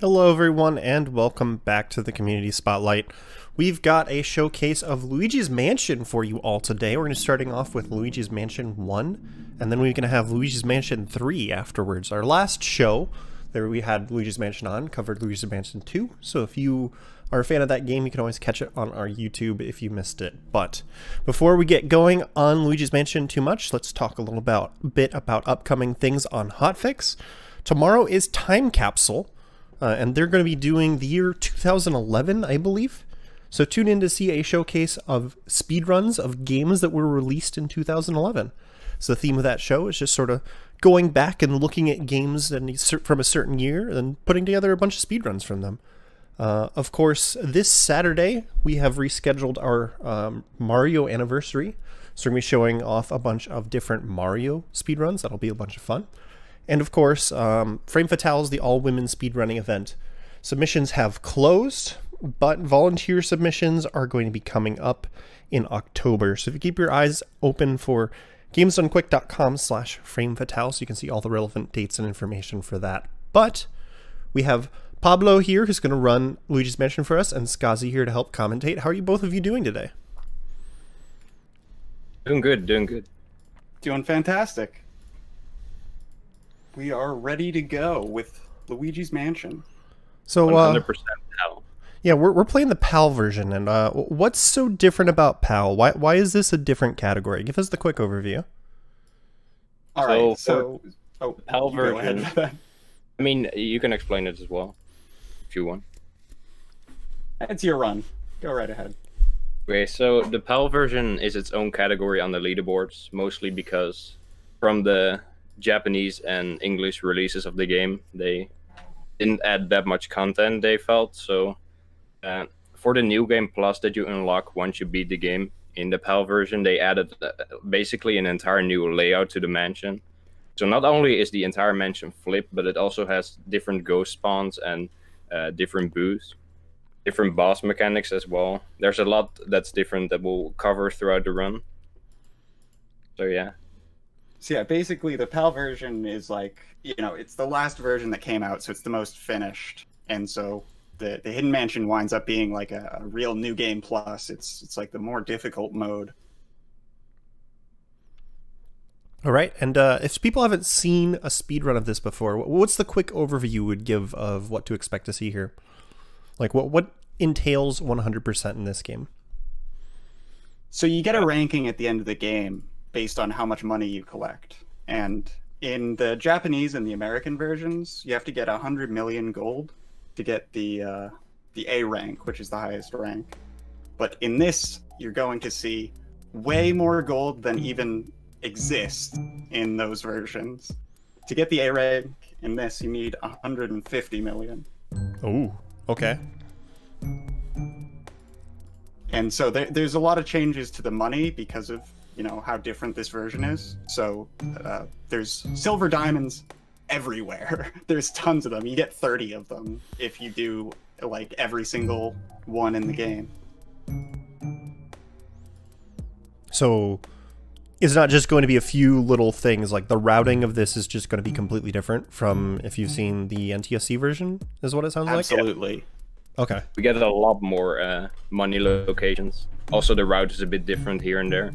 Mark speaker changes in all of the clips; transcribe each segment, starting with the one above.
Speaker 1: Hello, everyone, and welcome back to the Community Spotlight. We've got a showcase of Luigi's Mansion for you all today. We're going to be starting off with Luigi's Mansion 1, and then we're going to have Luigi's Mansion 3 afterwards. Our last show, there we had Luigi's Mansion on, covered Luigi's Mansion 2, so if you are a fan of that game, you can always catch it on our YouTube if you missed it. But before we get going on Luigi's Mansion too much, let's talk a little about, bit about upcoming things on Hotfix. Tomorrow is Time Capsule, uh, and they're going to be doing the year 2011, I believe. So tune in to see a showcase of speedruns of games that were released in 2011. So the theme of that show is just sort of going back and looking at games from a certain year and putting together a bunch of speedruns from them. Uh, of course, this Saturday we have rescheduled our um, Mario anniversary. So we're going to be showing off a bunch of different Mario speedruns. That'll be a bunch of fun. And of course, um, Frame Fatale is the all women speedrunning event. Submissions have closed, but volunteer submissions are going to be coming up in October. So if you keep your eyes open for gamesdonequick.com slash frame fatale so you can see all the relevant dates and information for that. But we have Pablo here who's going to run Luigi's Mansion for us and Skazi here to help commentate. How are you both of you doing today?
Speaker 2: Doing good, doing good.
Speaker 3: Doing fantastic we are ready to go with Luigi's Mansion.
Speaker 1: So, 100% uh, PAL. Yeah, we're, we're playing the PAL version, and uh, what's so different about PAL? Why why is this a different category? Give us the quick overview.
Speaker 3: All so right, so
Speaker 2: oh, PAL version. I mean, you can explain it as well if you want.
Speaker 3: It's your run. Go right ahead.
Speaker 2: Okay, so the PAL version is its own category on the leaderboards, mostly because from the Japanese and English releases of the game. They didn't add that much content, they felt. So, uh, for the new game plus that you unlock once you beat the game in the PAL version, they added uh, basically an entire new layout to the mansion. So, not only is the entire mansion flipped, but it also has different ghost spawns and uh, different boos, different boss mechanics as well. There's a lot that's different that we'll cover throughout the run. So, yeah.
Speaker 3: So yeah, basically the PAL version is like you know it's the last version that came out, so it's the most finished, and so the the Hidden Mansion winds up being like a, a real new game plus. It's it's like the more difficult mode.
Speaker 1: All right, and uh, if people haven't seen a speed run of this before, what's the quick overview you would give of what to expect to see here? Like what what entails 100% in this game?
Speaker 3: So you get a ranking at the end of the game, based on how much money you collect. And in the Japanese and the American versions, you have to get 100 million gold to get the uh, the A rank, which is the highest rank. But in this, you're going to see way more gold than even exists in those versions. To get the A rank in this, you need 150 million.
Speaker 1: Oh, okay.
Speaker 3: And so there, there's a lot of changes to the money because of you know how different this version is. So uh, there's silver diamonds everywhere. there's tons of them. You get 30 of them if you do like every single one in the game.
Speaker 1: So it's not just going to be a few little things like the routing of this is just going to be completely different from if you've seen the NTSC version is what it sounds
Speaker 3: Absolutely. like. Absolutely.
Speaker 1: Okay.
Speaker 2: We get a lot more uh, money locations. Also the route is a bit different here and there.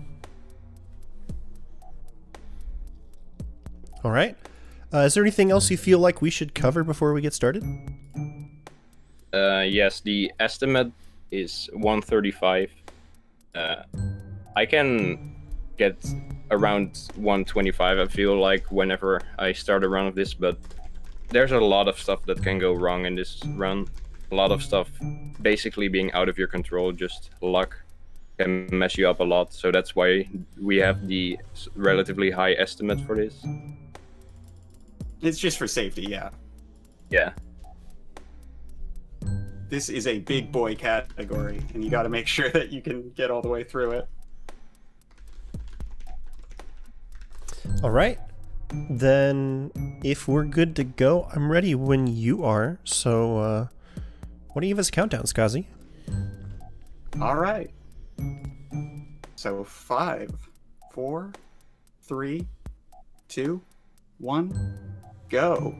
Speaker 1: All right. Uh, is there anything else you feel like we should cover before we get started?
Speaker 2: Uh, yes, the estimate is 135. Uh, I can get around 125, I feel like, whenever I start a run of this, but there's a lot of stuff that can go wrong in this run. A lot of stuff basically being out of your control, just luck can mess you up a lot. So that's why we have the relatively high estimate for this.
Speaker 3: It's just for safety, yeah.
Speaker 2: Yeah.
Speaker 3: This is a big boy category, and you got to make sure that you can get all the way through it.
Speaker 1: All right. Then, if we're good to go, I'm ready when you are. So, uh, why don't you give us a countdown, Skazi?
Speaker 3: All right. So, five, four, three, two, one go.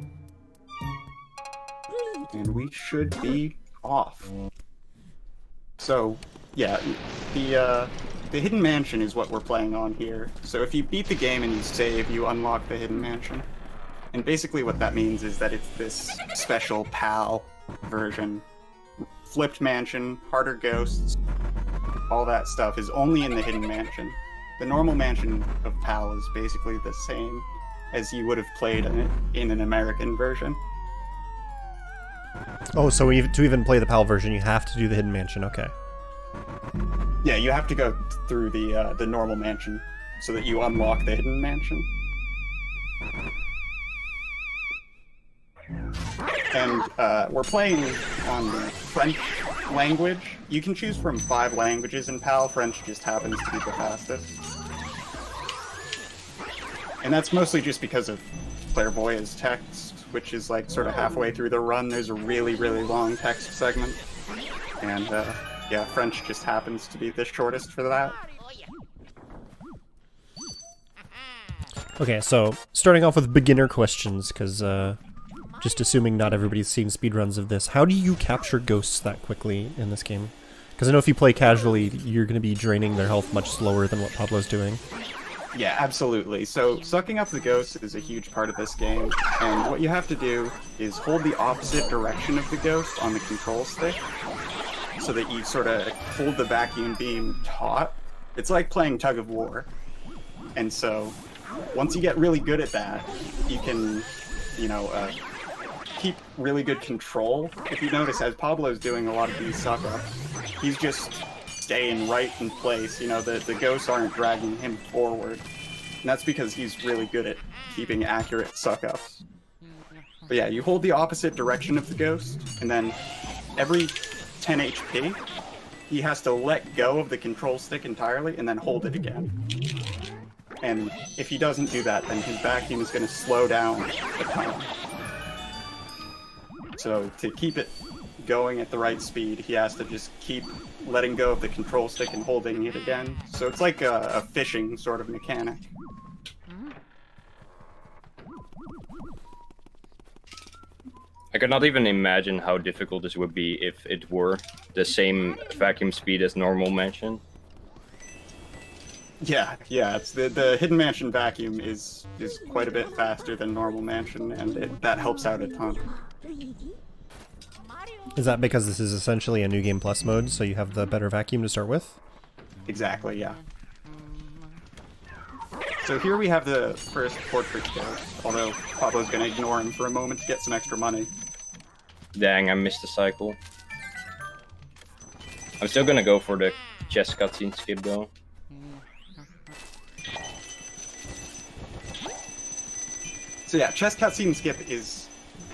Speaker 3: And we should be off. So, yeah, the uh, the hidden mansion is what we're playing on here. So if you beat the game and you save, you unlock the hidden mansion. And basically what that means is that it's this special PAL version. Flipped mansion, harder ghosts, all that stuff is only in the hidden mansion. The normal mansion of PAL is basically the same as you would have played in, in an American version.
Speaker 1: Oh, so to even play the PAL version, you have to do the hidden mansion. Okay.
Speaker 3: Yeah, you have to go through the uh, the normal mansion so that you unlock the hidden mansion. And uh, we're playing on the French language. You can choose from five languages in PAL. French just happens to be the fastest. And that's mostly just because of Clairvoya's text, which is like sort of halfway through the run. There's a really, really long text segment. And uh, yeah, French just happens to be the shortest for that.
Speaker 1: Okay, so starting off with beginner questions, because uh, just assuming not everybody's seen speedruns of this, how do you capture ghosts that quickly in this game? Because I know if you play casually, you're going to be draining their health much slower than what Pablo's doing.
Speaker 3: Yeah, absolutely. So sucking up the ghost is a huge part of this game, and what you have to do is hold the opposite direction of the ghost on the control stick, so that you sort of hold the vacuum beam taut. It's like playing tug of war. And so once you get really good at that, you can, you know, uh, keep really good control. If you notice, as Pablo's doing a lot of these suck ups, he's just staying right in place. You know, the, the ghosts aren't dragging him forward. And that's because he's really good at keeping accurate suck ups. But yeah, you hold the opposite direction of the ghost, and then every 10 HP, he has to let go of the control stick entirely and then hold it again. And if he doesn't do that, then his vacuum is going to slow down the time. So to keep it going at the right speed, he has to just keep letting go of the control stick and holding it again. So it's like a, a fishing sort of mechanic.
Speaker 2: I could not even imagine how difficult this would be if it were the same vacuum speed as normal mansion.
Speaker 3: Yeah, yeah. It's the the hidden mansion vacuum is is quite a bit faster than normal mansion, and it, that helps out a ton.
Speaker 1: Is that because this is essentially a new game plus mode, so you have the better vacuum to start with?
Speaker 3: Exactly, yeah. So here we have the first portrait ghost, although Pablo's gonna ignore him for a moment to get some extra money.
Speaker 2: Dang, I missed the cycle. I'm still gonna go for the chest cutscene skip though.
Speaker 3: So yeah, chest cutscene skip is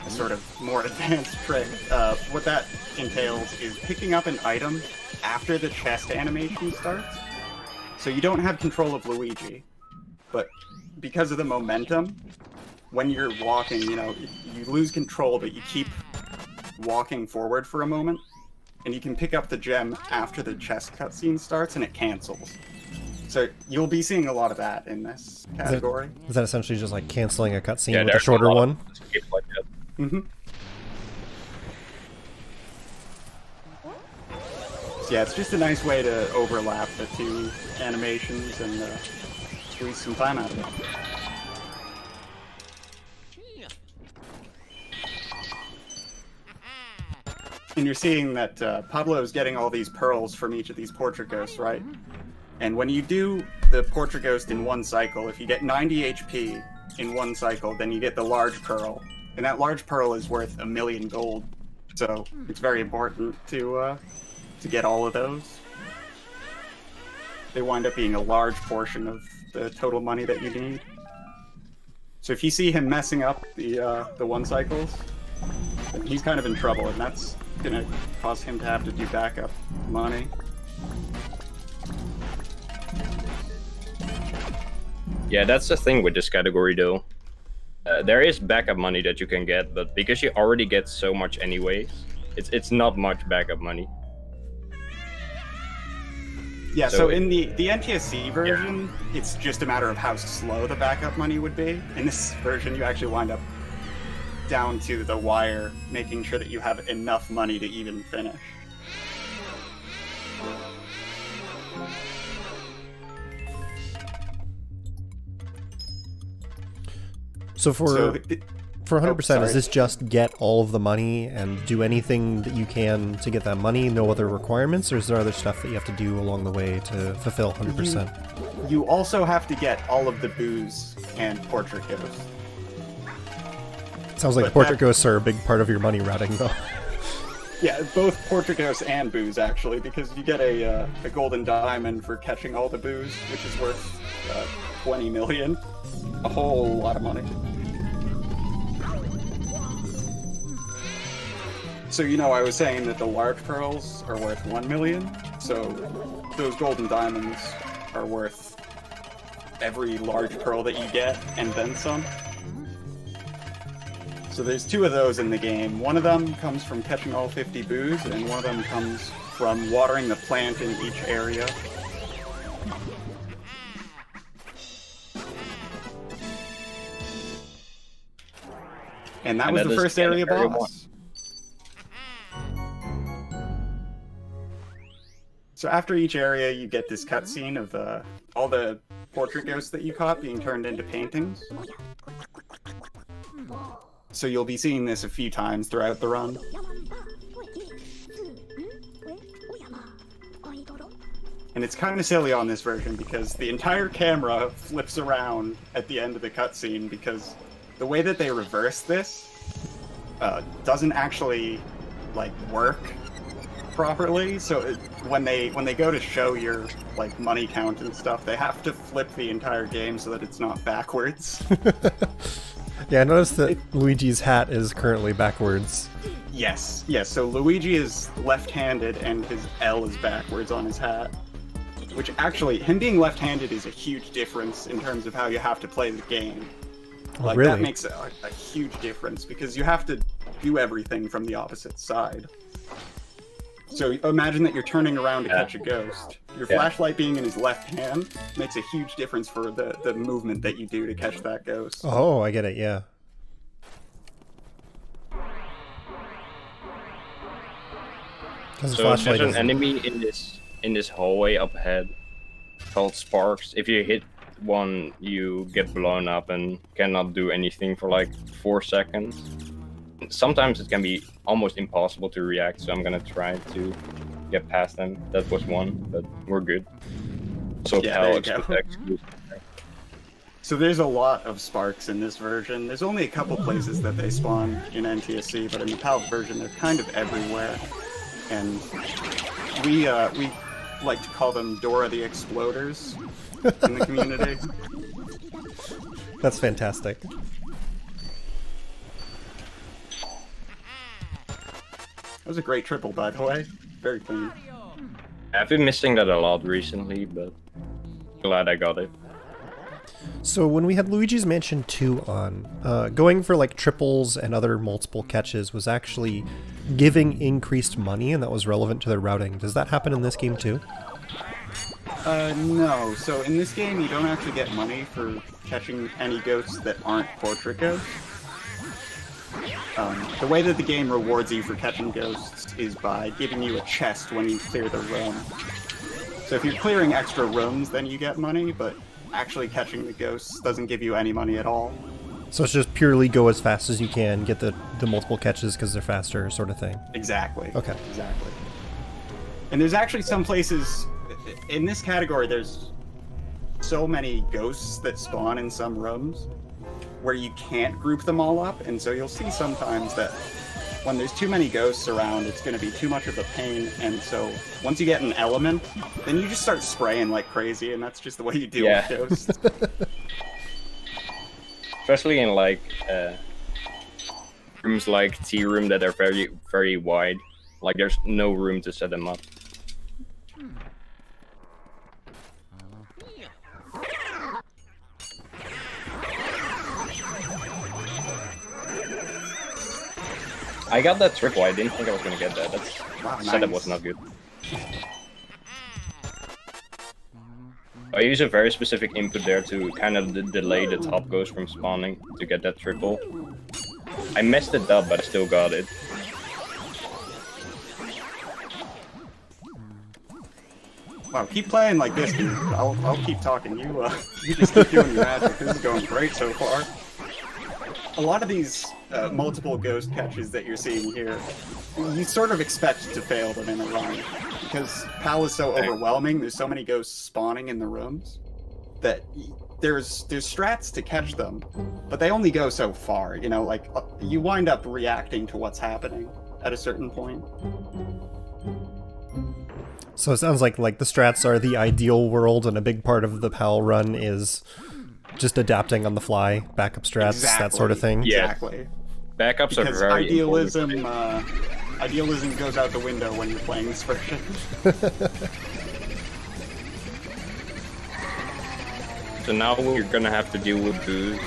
Speaker 3: a sort of more advanced trick. Uh, what that entails is picking up an item after the chest animation starts. So you don't have control of Luigi, but because of the momentum, when you're walking, you know, you lose control, but you keep walking forward for a moment, and you can pick up the gem after the chest cutscene starts, and it cancels. So you'll be seeing a lot of that in this category.
Speaker 1: Is that essentially just like canceling a cutscene
Speaker 2: Yeah,
Speaker 1: with a shorter
Speaker 2: lot
Speaker 1: one?
Speaker 2: of like that.
Speaker 3: hmm So yeah, it's just a nice way to overlap the two animations and uh, squeeze some time out of. And you're seeing that uh, Pablo is getting all these pearls from each of these portrait ghosts, right? And when you do the portrait ghost in one cycle, if you get 90 HP in one cycle, then you get the large pearl, and that large pearl is worth a million gold. So it's very important to uh, to get all of those. They wind up being a large portion of the total money that you need. So if you see him messing up the uh, the one cycles, he's kind of in trouble, and that's gonna cause him to have to do backup money.
Speaker 2: Yeah, that's the thing with this category though. Uh, there is backup money that you can get, but because you already get so much anyways, it's it's not much backup money.
Speaker 3: Yeah, so,
Speaker 2: So-
Speaker 3: in the the NTSC version, it's just a matter of how slow the backup money would be. In this version, you actually wind up down to the wire, making sure that you have enough money to even finish.
Speaker 1: So for
Speaker 3: So it-
Speaker 1: for 100%,
Speaker 3: Oh,
Speaker 1: is this just get all of the money and do anything that you can to get that money? No other requirements, or is there other stuff that you have to do along the way to fulfill 100%?
Speaker 3: you also have to get all of the boos and portrait ghosts.
Speaker 1: Sounds like
Speaker 3: but
Speaker 1: portrait
Speaker 3: that-
Speaker 1: ghosts are a big part of your money routing, though.
Speaker 3: Yeah, both portrait ghosts and boos actually, because you get a uh, a golden diamond for catching all the boos, which is worth uh, twenty million, a whole lot of money. So you know, I was saying that the large pearls are worth one million. So those golden diamonds are worth every large pearl that you get, and then some. So there's two of those in the game. One of them comes from catching all 50 boos, and one of them comes from watering the plant in each area. And that was the first area boss. So after each area, you get this cutscene of uh, all the portrait ghosts that you caught being turned into paintings. So you'll be seeing this a few times throughout the run. And it's kind of silly on this version because the entire camera flips around at the end of the cutscene because the way that they reverse this uh, doesn't actually like work properly. So it, when they when they go to show your like money count and stuff, they have to flip the entire game so that it's not backwards.
Speaker 1: Yeah, I noticed that Luigi's hat is currently backwards.
Speaker 3: yes, yes. So Luigi is left-handed and his L is backwards on his hat. Which actually, him being left-handed is a huge difference in terms of how you have to play the game.
Speaker 1: Oh,
Speaker 3: Like
Speaker 1: really?
Speaker 3: that makes a, a huge difference because you have to do everything from the opposite side. So imagine that you're turning around to
Speaker 2: Yeah.
Speaker 3: catch a ghost. Your
Speaker 2: Yeah.
Speaker 3: flashlight being in his left hand makes a huge difference for the, the movement that you do to catch that ghost.
Speaker 1: Oh, I get it, yeah.
Speaker 2: So there's an enemy in this in this hallway up ahead called Sparks. If you hit one, you get blown up and cannot do anything for like four seconds. Sometimes it can be almost impossible to react, so I'm gonna try to get past them. That was one, but we're good. So
Speaker 3: Yeah,
Speaker 2: Pal
Speaker 3: there you go. So there's a lot of sparks in this version. There's only a couple places that they spawn in NTSC, but in the PAL version, they're kind of everywhere. And we uh, we like to call them Dora the Exploders in the community.
Speaker 1: That's fantastic.
Speaker 3: That was a great triple, by the way. Very clean.
Speaker 2: I've been missing that a lot recently, but glad I got it.
Speaker 1: So when we had Luigi's Mansion 2 on, uh, going for like triples and other multiple catches was actually giving increased money, and that was relevant to their routing. Does that happen in this game too?
Speaker 3: Uh, no. So in this game, you don't actually get money for catching any ghosts that aren't portrait ghosts. Um, the way that the game rewards you for catching ghosts is by giving you a chest when you clear the room. So if you're clearing extra rooms, then you get money, but actually catching the ghosts doesn't give you any money at all.
Speaker 1: So it's just purely go as fast as you can, get the, the multiple catches because they're faster, sort of thing.
Speaker 3: Exactly.
Speaker 1: Okay.
Speaker 3: Exactly. And there's actually some places in this category. There's so many ghosts that spawn in some rooms where you can't group them all up, and so you'll see sometimes that when there's too many ghosts around, it's going to be too much of a pain. And so once you get an element, then you just start spraying like crazy, and that's just the way you deal
Speaker 2: Yeah.
Speaker 3: with ghosts.
Speaker 2: especially in like uh, rooms like tea room that are very very wide like there's no room to set them up I got that triple. I didn't think I was gonna get that. That's
Speaker 3: Wow,
Speaker 2: setup
Speaker 3: nice.
Speaker 2: was not good. I use a very specific input there to kind of delay the top ghost from spawning to get that triple. I messed it up, but I still got it.
Speaker 3: Wow, keep playing like this, dude. I'll, I'll keep talking. You, uh, you just keep doing your magic. This is going great so far. A lot of these uh, multiple ghost catches that you're seeing here, you sort of expect to fail them in a run. Because PAL is so overwhelming, there's so many ghosts spawning in the rooms, that there's there's strats to catch them, but they only go so far. You know, like, uh, you wind up reacting to what's happening at a certain point.
Speaker 1: So it sounds like like the strats are the ideal world, and a big part of the PAL run is just adapting on the fly, backup strats, that sort of thing.
Speaker 2: Yeah.
Speaker 3: Exactly.
Speaker 2: Backups
Speaker 3: Because
Speaker 2: are very
Speaker 3: idealism, uh, idealism goes out the window when you're playing this version.
Speaker 2: So now we're gonna have to deal with boos.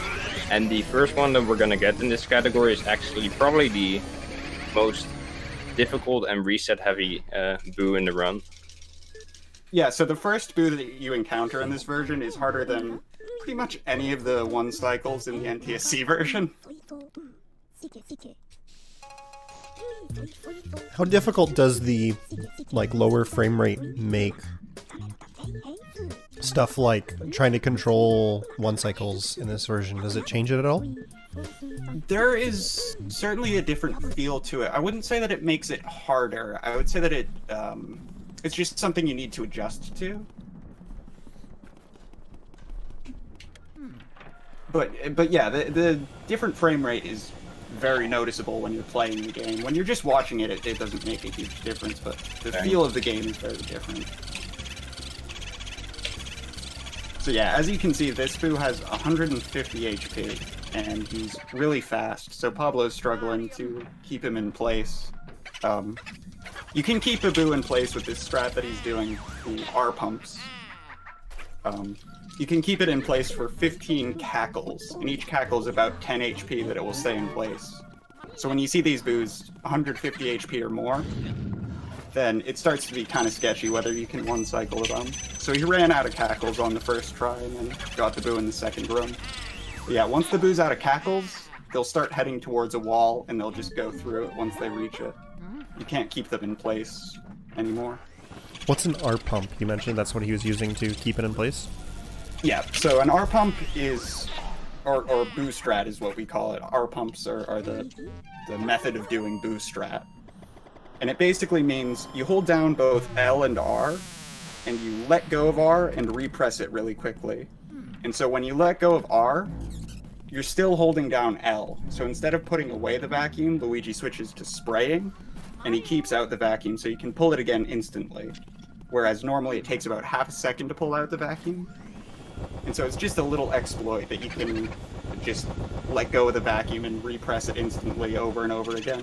Speaker 2: And the first one that we're gonna get in this category is actually probably the most difficult and reset heavy uh, boo in the run.
Speaker 3: yeah, so the first boo that you encounter in this version is harder than pretty much any of the one cycles in the NTSC version.
Speaker 1: How difficult does the like lower frame rate make stuff like trying to control one cycles in this version? Does it change it at all?
Speaker 3: There is certainly a different feel to it. I wouldn't say that it makes it harder. I would say that it um, it's just something you need to adjust to. But but yeah, the the different frame rate is very noticeable when you're playing the game. When you're just watching it, it, it doesn't make a huge difference, but the
Speaker 2: Okay.
Speaker 3: feel of the game is very different. So yeah, as you can see, this Boo has 150 HP, and he's really fast. So Pablo's struggling to keep him in place. Um, you can keep a Boo in place with this strat that he's doing, the R pumps. Um, you can keep it in place for 15 cackles, and each cackle is about 10 HP that it will stay in place. So when you see these Boos 150 HP or more, then it starts to be kind of sketchy whether you can one cycle them. So he ran out of cackles on the first try and then got the boo in the second room. But yeah, once the boo's out of cackles, they'll start heading towards a wall and they'll just go through it once they reach it. You can't keep them in place anymore.
Speaker 1: What's an R pump? You mentioned that's what he was using to keep it in place.
Speaker 3: Yeah, so an R pump is, or, or boo strat is what we call it. R pumps are, are the, the method of doing boo strat. And it basically means you hold down both L and R, and you let go of R and repress it really quickly. And so when you let go of R, you're still holding down L. So instead of putting away the vacuum, Luigi switches to spraying, and he keeps out the vacuum, so you can pull it again instantly. Whereas normally it takes about half a second to pull out the vacuum. And so it's just a little exploit that you can just let go of the vacuum and repress it instantly over and over again.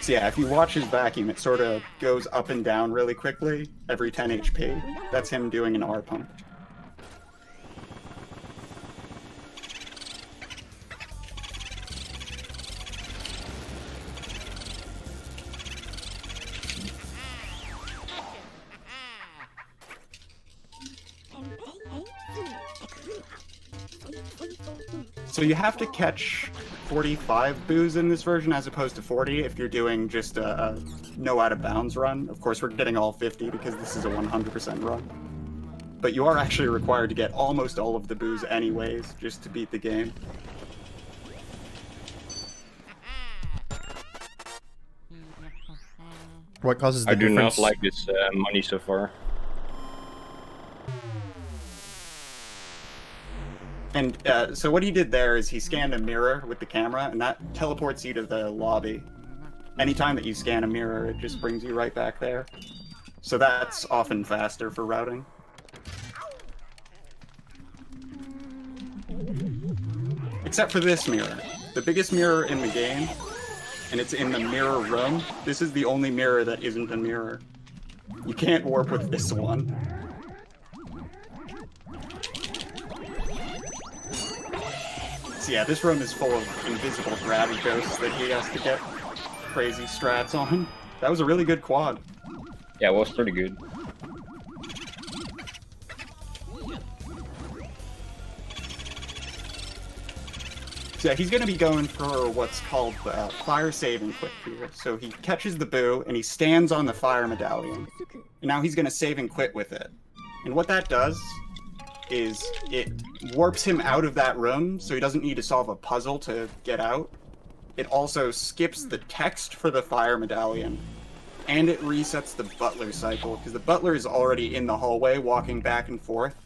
Speaker 3: So yeah, if you watch his vacuum, it sort of goes up and down really quickly every 10 HP. That's him doing an R pump. So you have to catch 45 boos in this version as opposed to 40 if you're doing just a, a no out of bounds run. Of course, we're getting all 50 because this is a 100% run. But you are actually required to get almost all of the boos anyways, just to beat the game.
Speaker 1: What causes the
Speaker 2: I do not like this uh, money so far.
Speaker 3: And uh, so what he did there is he scanned a mirror with the camera, and that teleports you to the lobby. Anytime that you scan a mirror, it just brings you right back there. So that's often faster for routing. Except for this mirror. The biggest mirror in the game, and it's in the mirror room. This is the only mirror that isn't a mirror. You can't warp with this one. It's, yeah, this room is full of invisible gravity ghosts that he has to get crazy strats on. That was a really good quad.
Speaker 2: Yeah, well, it was pretty good.
Speaker 3: So yeah, he's going to be going for what's called the uh, fire saving quick here. So he catches the boo and he stands on the fire medallion. And now he's going to save and quit with it. And what that does is it warps him out of that room so he doesn't need to solve a puzzle to get out. It also skips the text for the fire medallion. And it resets the butler cycle because the butler is already in the hallway walking back and forth.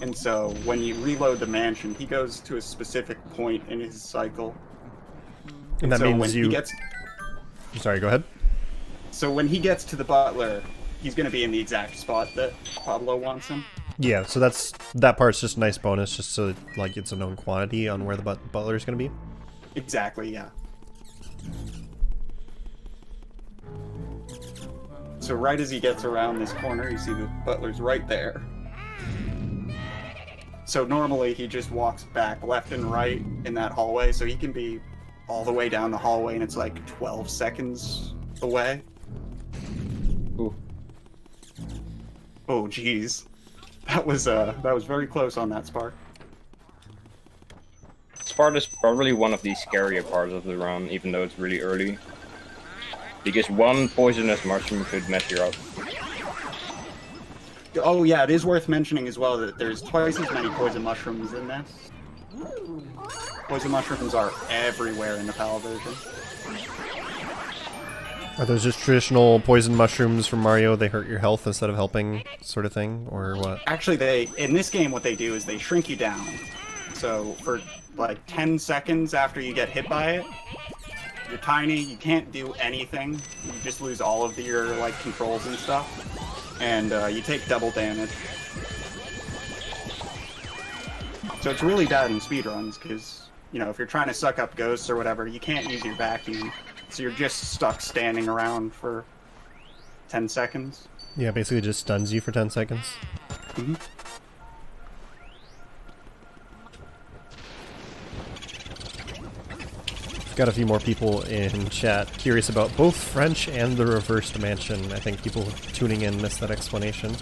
Speaker 3: And so when you reload the mansion, he goes to a specific point in his cycle.
Speaker 1: And that
Speaker 3: so
Speaker 1: means
Speaker 3: when
Speaker 1: you.
Speaker 3: gets
Speaker 1: Sorry, go ahead.
Speaker 3: so when he gets to the butler, he's going to be in the exact spot that Pablo wants him.
Speaker 1: Yeah, so that's that part's just a nice bonus, just so like it's a known quantity on where the but- butler is going to be.
Speaker 3: Exactly, yeah. So right as he gets around this corner, you see the butler's right there. So normally he just walks back left and right in that hallway, so he can be all the way down the hallway and it's like 12 seconds away.
Speaker 2: Ooh.
Speaker 3: Oh jeez. That was uh that was very close on that spark.
Speaker 2: This part is probably one of the scarier parts of the run, even though it's really early. Because one poisonous mushroom could mess you up.
Speaker 3: Oh yeah, it is worth mentioning as well that there's twice as many poison mushrooms in this. Poison mushrooms are everywhere in the PAL version.
Speaker 1: Are those just traditional poison mushrooms from Mario? They hurt your health instead of helping, sort of thing, or what?
Speaker 3: Actually, they in this game what they do is they shrink you down. So for like 10 seconds after you get hit by it, you're tiny. You can't do anything. You just lose all of your like controls and stuff, and uh, you take double damage. So it's really bad in speedruns because you know if you're trying to suck up ghosts or whatever, you can't use your vacuum, so you're just stuck standing around for 10 seconds.
Speaker 1: Yeah, basically just stuns you for 10 seconds.
Speaker 3: Mhm.
Speaker 1: Got a few more people in chat curious about both French and the reversed mansion. I think people tuning in missed that explanation.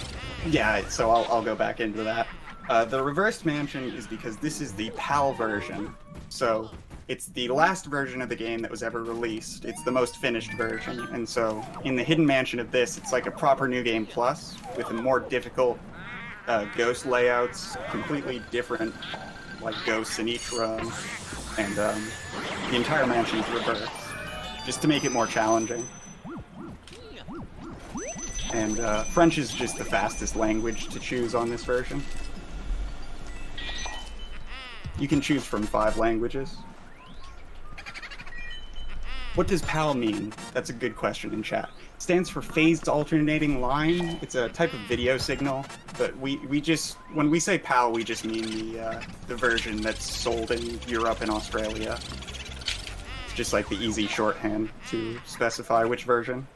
Speaker 3: Yeah, so I'll, I'll go back into that. Uh, the reversed mansion is because this is the PAL version. So it's the last version of the game that was ever released. It's the most finished version. And so in the hidden mansion of this, it's like a proper new game plus with a more difficult uh, ghost layouts, completely different like ghosts in each room. And um, the entire mansion reversed just to make it more challenging. And uh, French is just the fastest language to choose on this version. You can choose from five languages. What does PAL mean? That's a good question in chat. It stands for phased alternating line. It's a type of video signal, but we, we just when we say PAL, we just mean the uh, the version that's sold in Europe and Australia. It's just like the easy shorthand to specify which version.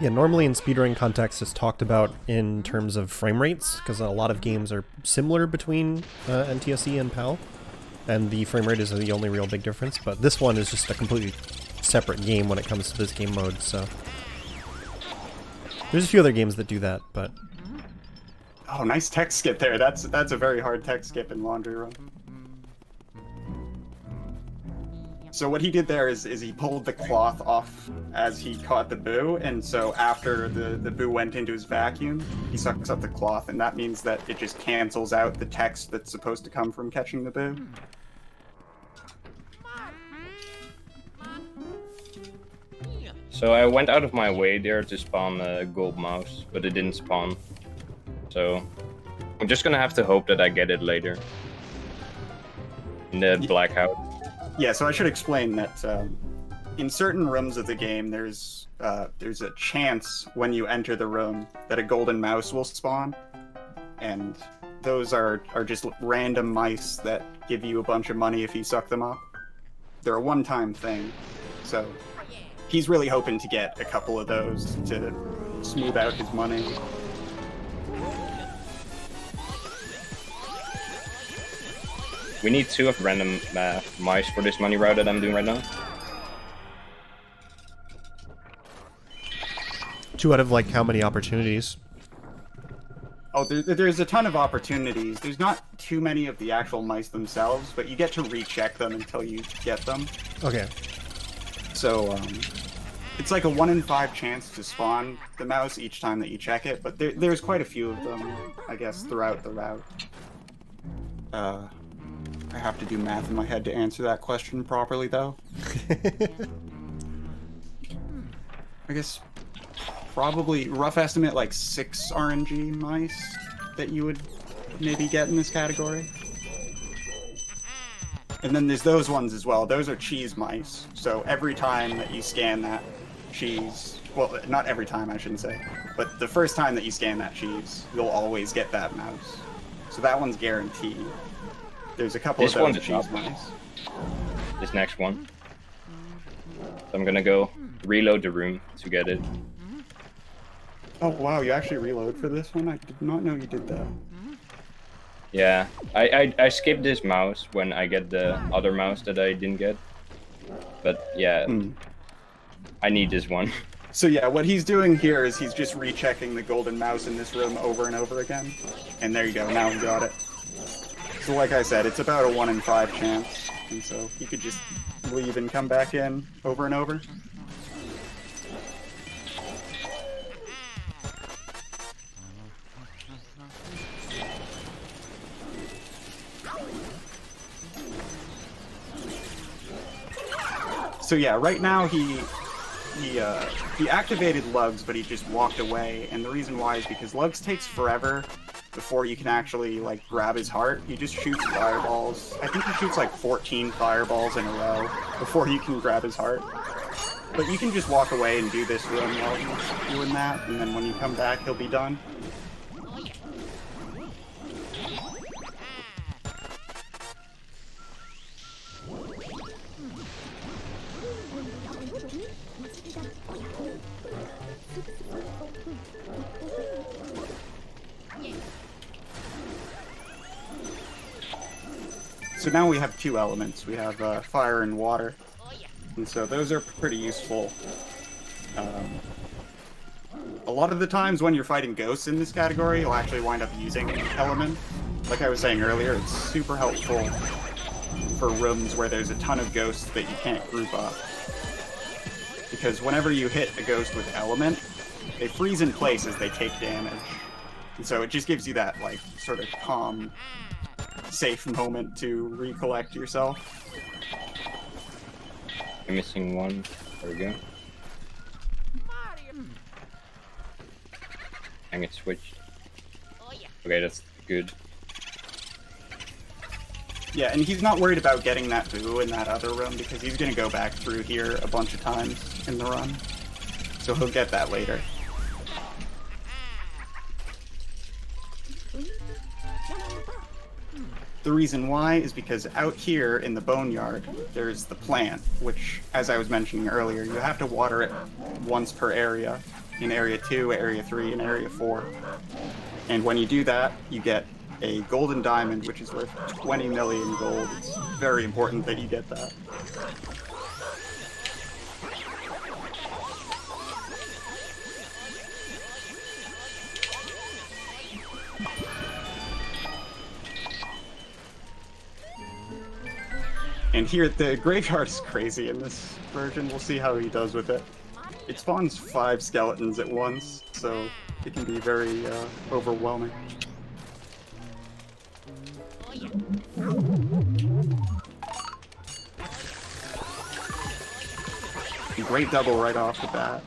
Speaker 1: Yeah, normally in speedrun context, it's talked about in terms of frame rates, because a lot of games are similar between uh, NTSC and PAL, and the frame rate is the only real big difference, but this one is just a completely separate game when it comes to this game mode, so... There's a few other games that do that, but
Speaker 3: Oh, nice tech skip there. That's that's a very hard tech skip in Laundry Room. So what he did there is, is he pulled the cloth off as he caught the boo, and so after the, the boo went into his vacuum, he sucks up the cloth, and that means that it just cancels out the text that's supposed to come from catching the boo.
Speaker 2: So I went out of my way there to spawn a gold mouse, but it didn't spawn. So I'm just gonna have to hope that I get it later. In the blackout.
Speaker 3: Yeah, so I should explain that um, in certain rooms of the game, there's uh, there's a chance when you enter the room that a golden mouse will spawn, and those are are just random mice that give you a bunch of money if you suck them up. They're a one-time thing, so he's really hoping to get a couple of those to smooth out his money.
Speaker 2: We need two of random uh, mice for this money route that I'm doing right now.
Speaker 1: two out of like how many opportunities?
Speaker 3: Oh, there, there's a ton of opportunities. There's not too many of the actual mice themselves, but you get to recheck them until you get them.
Speaker 1: Okay.
Speaker 3: So um, it's like a one in five chance to spawn the mouse each time that you check it, but there, there's quite a few of them, I guess, throughout the route. Uh, I have to do math in my head to answer that question properly, though. I guess probably rough estimate like six RNG mice that you would maybe get in this category. And then there's those ones as well. Those are cheese mice. So every time that you scan that cheese, well, not every time I shouldn't say, but the first time that you scan that cheese, you'll always get that mouse. So that one's guaranteed. There's a couple
Speaker 2: This
Speaker 3: of those cheese mice.
Speaker 2: This next one. So I'm gonna go reload the room to get it.
Speaker 3: Oh wow, you actually reload for this one? I did not know you did that.
Speaker 2: Yeah, I, I I skipped this mouse when I get the other mouse that I didn't get. But yeah,
Speaker 3: Hmm.
Speaker 2: I need this one.
Speaker 3: So yeah, what he's doing here is he's just rechecking the golden mouse in this room over and over again. And there you go, now he got it. So like I said, it's about a one in five chance. And so you could just leave and come back in over and over. So yeah, right now he he uh, he activated Luggs, but he just walked away. And the reason why is because Luggs takes forever before you can actually like grab his heart. He just shoots fireballs. I think he shoots like 14 fireballs in a row before you can grab his heart. But you can just walk away and do this run while he's doing that, and then when you come back, he'll be done. So now we have two elements. We have uh, fire and water. And so those are pretty useful. Um, a lot of the times when you're fighting ghosts in this category, you'll actually wind up using element. Like I was saying earlier, it's super helpful for rooms where there's a ton of ghosts that you can't group up. Because whenever you hit a ghost with element, they freeze in place as they take damage. And so it just gives you that, like, sort of calm, safe moment to recollect yourself.
Speaker 2: I'm missing one. There we go. Dang it, switched. Okay, that's good.
Speaker 3: Yeah, and he's not worried about getting that boo in that other room because he's gonna go back through here a bunch of times in the run. So he'll get that later. The reason why is because out here in the boneyard, there's the plant, which, as I was mentioning earlier, you have to water it once per area, in Area 2, Area 3, and Area 4. And when you do that, you get a golden diamond, which is worth 20 million gold. It's very important that you get that. And here, at the graveyard is crazy in this version. We'll see how he does with it. It spawns five skeletons at once, so it can be very uh, overwhelming. Great double right off the bat.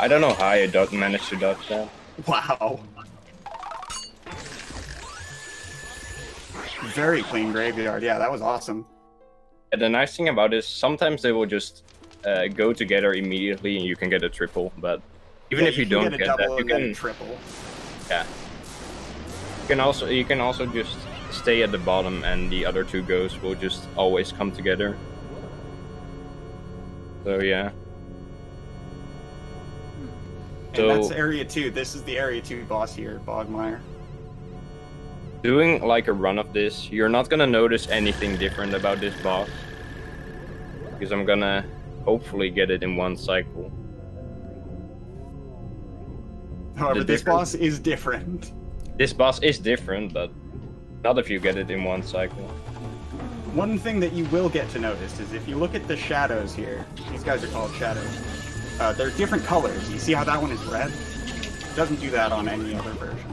Speaker 2: I don't know how I don't manage to dodge that.
Speaker 3: Wow. Very clean graveyard. Yeah, that was awesome.
Speaker 2: And the nice thing about this, sometimes they will just uh, go together immediately and you can get a triple, but even
Speaker 3: Yeah,
Speaker 2: if you,
Speaker 3: can
Speaker 2: don't
Speaker 3: get a
Speaker 2: get
Speaker 3: double
Speaker 2: that, you
Speaker 3: and then a
Speaker 2: can,
Speaker 3: triple.
Speaker 2: yeah. You can also you can also just stay at the bottom and the other two ghosts will just always come together. So yeah.
Speaker 3: And that's area two. This is the area two boss here, Bogmire.
Speaker 2: Doing like a run of this, you're not gonna notice anything different about this boss. Because I'm gonna hopefully get it in one cycle.
Speaker 3: However,
Speaker 2: The
Speaker 3: this
Speaker 2: difference-
Speaker 3: boss is different.
Speaker 2: This boss is different, but not if you get it in one cycle.
Speaker 3: One thing that you will get to notice is if you look at the shadows here, these guys are called shadows. Uh, they're different colors. You see how that one is red? It doesn't do that on any other version.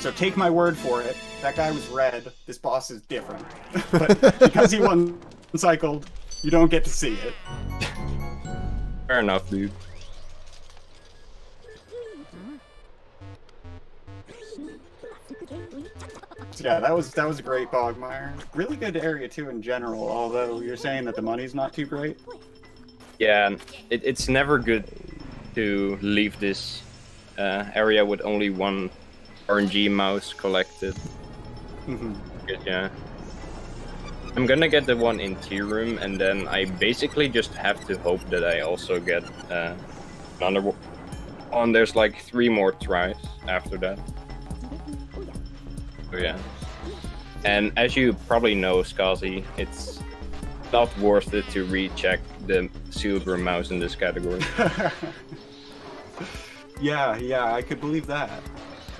Speaker 3: So take my word for it. That guy was red. This boss is different. but because he one cycled, you don't get to see it.
Speaker 2: Fair enough, dude.
Speaker 3: Yeah, that was that was a great Bogmire. Really good area too in general. Although you're saying that the money's not too great.
Speaker 2: Yeah, and it, it's never good to leave this uh, area with only one RNG mouse collected.
Speaker 3: Mhm.
Speaker 2: Because, yeah. I'm gonna get the one in Tea Room, and then I basically just have to hope that I also get uh, another one. On there's like three more tries after that. So yeah. And as you probably know, Skazi, it's not worth it to recheck the silver mouse in this category.
Speaker 3: yeah, yeah, I could believe that.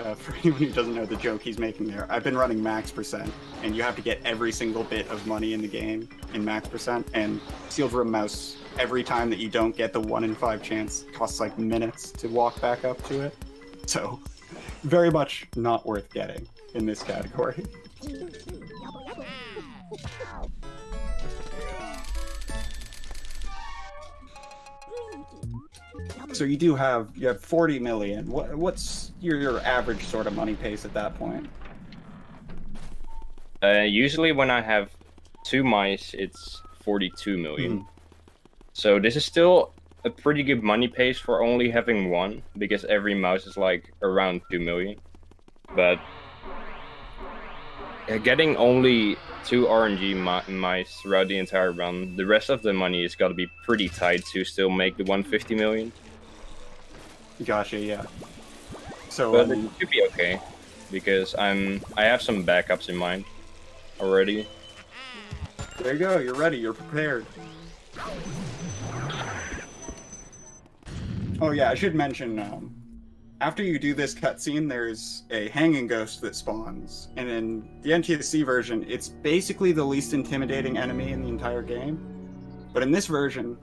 Speaker 3: Uh, for anyone who doesn't know the joke he's making there, I've been running max percent, and you have to get every single bit of money in the game in max percent. And silver mouse, every time that you don't get the one in five chance, costs like minutes to walk back up to it. So, very much not worth getting in this category. So you do have you have 40 million. What what's your your average sort of money pace at that point?
Speaker 2: Uh, usually when I have two mice, it's 42 million. So this is still a pretty good money pace for only having one, because every mouse is like around 2 million. But uh, getting only two RNG mi- mice throughout the entire run, the rest of the money has got to be pretty tight to still make the 150 million.
Speaker 3: Gotcha, yeah. So
Speaker 2: But it
Speaker 3: um,
Speaker 2: should be okay, because I'm I have some backups in mind already.
Speaker 3: there you go. You're ready. You're prepared. Oh yeah, I should mention. Um, after you do this cutscene, there's a hanging ghost that spawns, and in the NTSC version, it's basically the least intimidating enemy in the entire game. But in this version,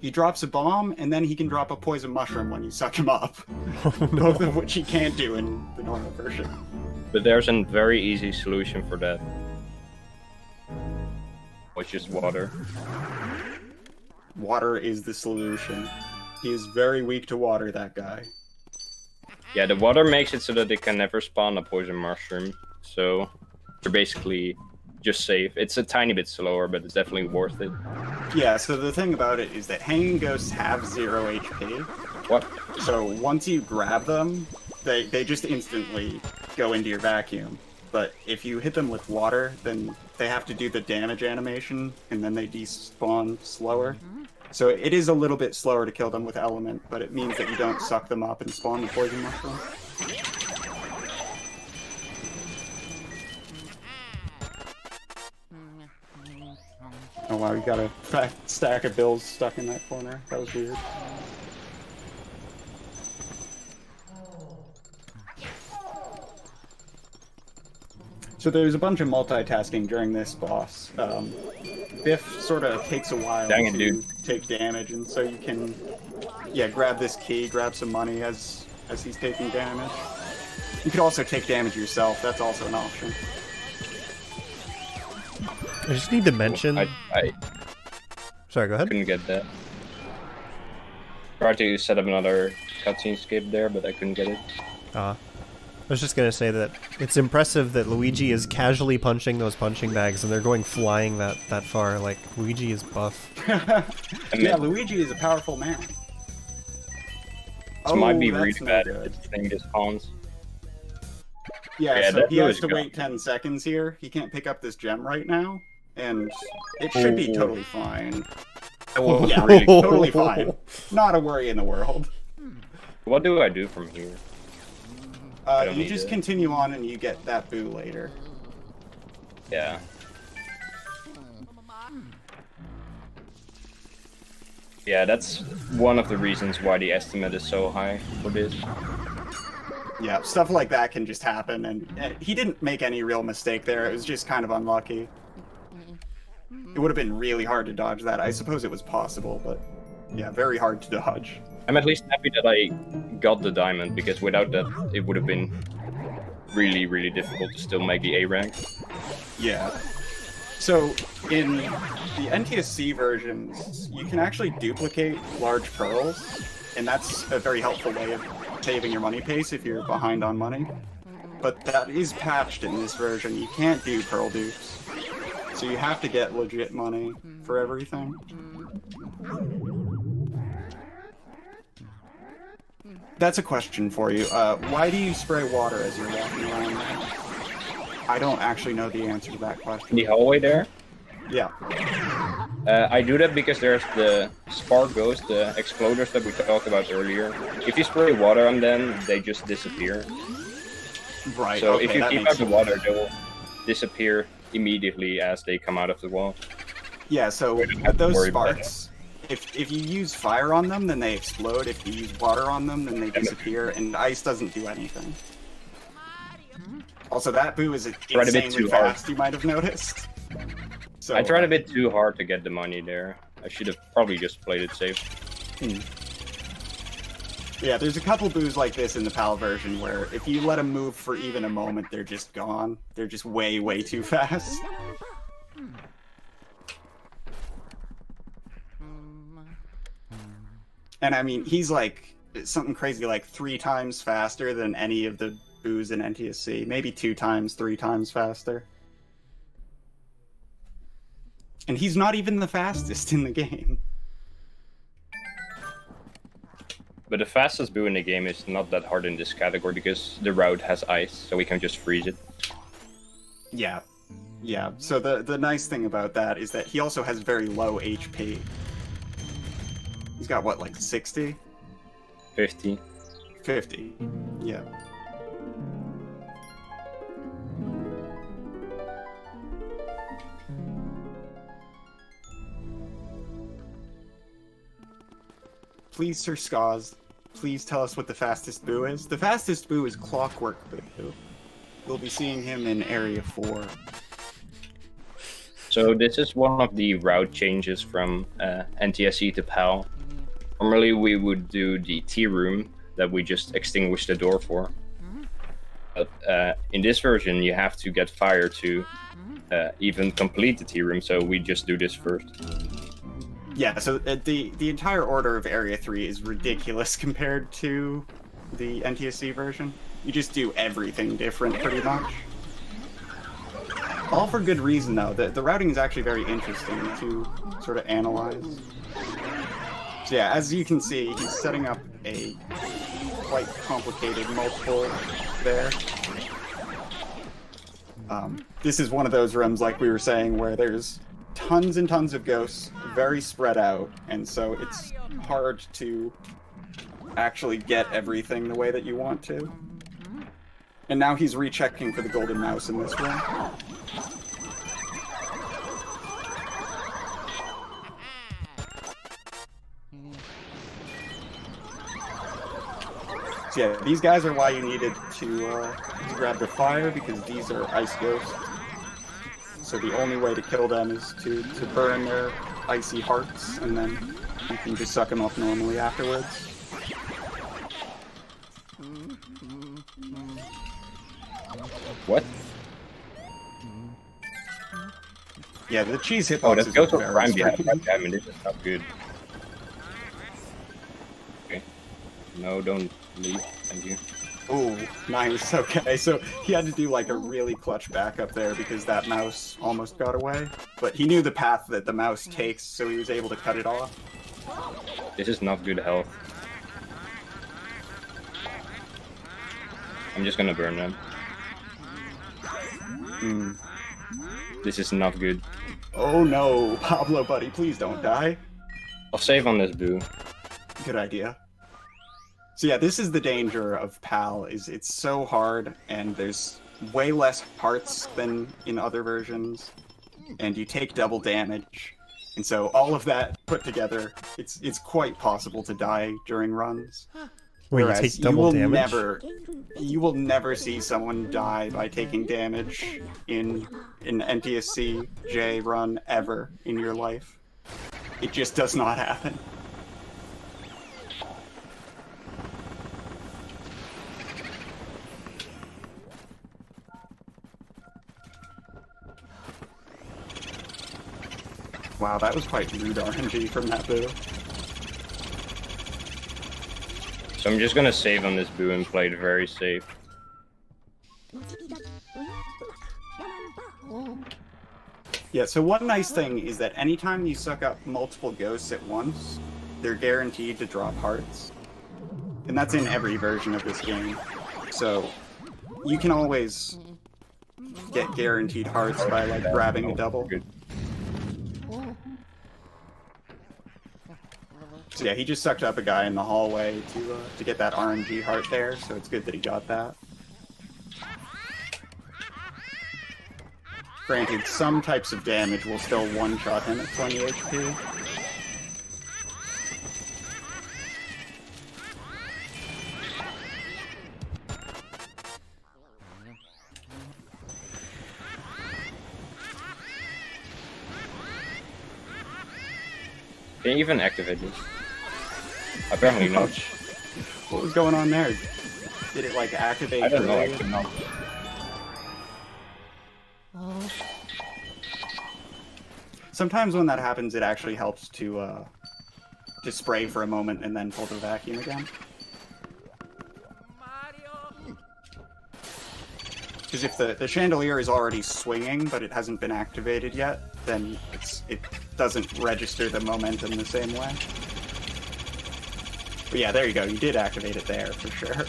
Speaker 3: he drops a bomb, and then he can drop a poison mushroom when you suck him up. Both of which he can't do in the normal version.
Speaker 2: But there's a very easy solution for that. Which is water.
Speaker 3: Water is the solution. He is very weak to water, that guy.
Speaker 2: Yeah, the water makes it so that they can never spawn a poison mushroom. So they're basically just safe. It's a tiny bit slower, but it's definitely worth it.
Speaker 3: Yeah, so the thing about it is that hanging ghosts have zero HP.
Speaker 2: What?
Speaker 3: So once you grab them, they, they just instantly go into your vacuum. But if you hit them with water, then they have to do the damage animation, and then they despawn slower. So it is a little bit slower to kill them with element, but it means that you don't suck them up and spawn the poison mushroom. Oh wow, you got a stack of bills stuck in that corner. That was weird. So there's a bunch of multitasking during this boss. Um, Biff sort of takes a while
Speaker 2: Dang
Speaker 3: to
Speaker 2: dude.
Speaker 3: take damage, and so you can, yeah, grab this key, grab some money as as he's taking damage. You could also take damage yourself. That's also an option.
Speaker 1: I just need to mention.
Speaker 2: I, I
Speaker 1: Sorry, go ahead.
Speaker 2: couldn't get that. Tried to set up another cutscene skip there, but I couldn't get it.
Speaker 1: Uh, I was just gonna say that it's impressive that Luigi is casually punching those punching bags and they're going flying that that far. Like Luigi is buff.
Speaker 3: Yeah, Luigi is a powerful man.
Speaker 2: this might be
Speaker 3: Oh,
Speaker 2: really bad
Speaker 3: good.
Speaker 2: if this thing just spawns.
Speaker 3: Yeah,
Speaker 2: Yeah,
Speaker 3: so he has to
Speaker 2: good.
Speaker 3: wait 10 seconds here. He can't pick up this gem right now, and it should be totally fine.
Speaker 2: Oh,
Speaker 3: Yeah,
Speaker 2: really?
Speaker 3: totally fine. Not a worry in the world.
Speaker 2: What do I do from here?
Speaker 3: Uh, you just
Speaker 2: it.
Speaker 3: continue on and you get that boo later.
Speaker 2: Yeah. Yeah, that's one of the reasons why the estimate is so high for this.
Speaker 3: Yeah, stuff like that can just happen, and, and he didn't make any real mistake there. It was just kind of unlucky. It would have been really hard to dodge that. I suppose it was possible, but yeah, very hard to dodge.
Speaker 2: I'm at least happy that I got the diamond because without that, it would have been really, really difficult to still make the A rank.
Speaker 3: Yeah. So in the NTSC versions, you can actually duplicate large pearls, and that's a very helpful way of saving your money pace if you're behind on money. But that is patched in this version. You can't do pearl dupes. So you have to get legit money for everything. That's a question for you. Uh, why do you spray water as you're walking around? I don't actually know the answer to that
Speaker 2: In
Speaker 3: question.
Speaker 2: the hallway there,
Speaker 3: Yeah.
Speaker 2: uh, I do that because there's the spark ghost, the exploders that we talked about earlier. If you spray water on them, they just disappear.
Speaker 3: Right.
Speaker 2: So
Speaker 3: okay,
Speaker 2: if you
Speaker 3: that
Speaker 2: keep
Speaker 3: makes
Speaker 2: out the
Speaker 3: sense.
Speaker 2: water, they will disappear immediately as they come out of the wall.
Speaker 3: Yeah, so
Speaker 2: We don't have
Speaker 3: with those sparks, if if you use fire on them, then they explode. If you use water on them, then they disappear. And ice doesn't do anything. Also, that boo is
Speaker 2: Tried a bit
Speaker 3: insanely
Speaker 2: too hard.
Speaker 3: fast. You might have noticed. So
Speaker 2: I tried a bit too hard to get the money there. I should have probably just played it safe. Hmm.
Speaker 3: Yeah, there's a couple boos like this in the PAL version where if you let them move for even a moment, they're just gone. They're just way, way too fast. And I mean, he's like something crazy like three times faster than any of the boos in NTSC. Maybe two times, three times faster. And he's not even the fastest in the game.
Speaker 2: But the fastest boo in the game is not that hard in this category because the route has ice, so we can just freeze it.
Speaker 3: Yeah. Yeah. So the the nice thing about that is that he also has very low HP. He's got what, like 60?
Speaker 2: 50.
Speaker 3: 50. Yeah. Please, Sir Skaz, please tell us what the fastest boo is. The fastest boo is Clockwork Boo. We'll be seeing him in Area 4.
Speaker 2: So this is one of the route changes from uh, NTSC to PAL. Normally we would do the tea room that we just extinguish the door for. But uh, in this version you have to get fire to uh, even complete the tea room, so we just do this first.
Speaker 3: Yeah, so uh, the the entire order of Area 3 is ridiculous compared to the NTSC version. You just do everything different pretty much. All for good reason though. The the routing is actually very interesting to sort of analyze. So yeah, as you can see, he's setting up a quite complicated multiple there. Um, this is one of those rooms, like we were saying, where there's tons and tons of ghosts, very spread out, and so it's hard to actually get everything the way that you want to. And now he's rechecking for the golden mouse in this room. So yeah, these guys are why you needed to, uh, to grab the fire, because these are ice ghosts. So the only way to kill them is to, to burn their icy hearts, and then you can just suck them up normally afterwards.
Speaker 2: What?
Speaker 3: Yeah, the cheese oh, hitbox
Speaker 2: Oh, that's of
Speaker 3: very
Speaker 2: Prime behind
Speaker 3: strange.
Speaker 2: that diamond. This is not good. Okay. No, don't leave. Thank you.
Speaker 3: Ooh, nice. Okay, so he had to do like a really clutch backup there because that mouse almost got away. But he knew the path that the mouse takes, so he was able to cut it off.
Speaker 2: This is not good health. I'm just gonna burn them.
Speaker 3: Hmm.
Speaker 2: This is not good.
Speaker 3: Oh no, Pablo, buddy, please don't die.
Speaker 2: I'll save on this boo.
Speaker 3: Good idea. So yeah, this is the danger of PAL, is it's so hard, and there's way less parts than in other versions, and you take double damage, And so all of that put together, it's it's quite possible to die during runs.
Speaker 1: Wait, you
Speaker 3: Whereas
Speaker 1: take
Speaker 3: you will
Speaker 1: damage?
Speaker 3: never you will never see someone die by taking damage in an NTSC J run ever in your life. It just does not happen. Wow, that was quite rude RNG from that boo.
Speaker 2: So I'm just gonna save on this boo and play it very safe.
Speaker 3: Yeah, so one nice thing is that anytime you suck up multiple ghosts at once, they're guaranteed to drop hearts. And that's in every version of this game. So you can always get guaranteed hearts by like grabbing a double. Yeah, he just sucked up a guy in the hallway to uh, to get that RNG heart there, so it's good that he got that. Granted, some types of damage will still one-shot him at 20 HP.
Speaker 2: Can even activate this? Apparently not.
Speaker 3: What was going on there? Did it like activate?
Speaker 2: I don't know, I
Speaker 3: early?
Speaker 2: could not.
Speaker 3: Sometimes when that happens, it actually helps to uh, to spray for a moment and then pull the vacuum again. Because if the, the chandelier is already swinging, but it hasn't been activated yet, then it's it doesn't register the momentum the same way. But yeah, there you go. You did activate it there for sure.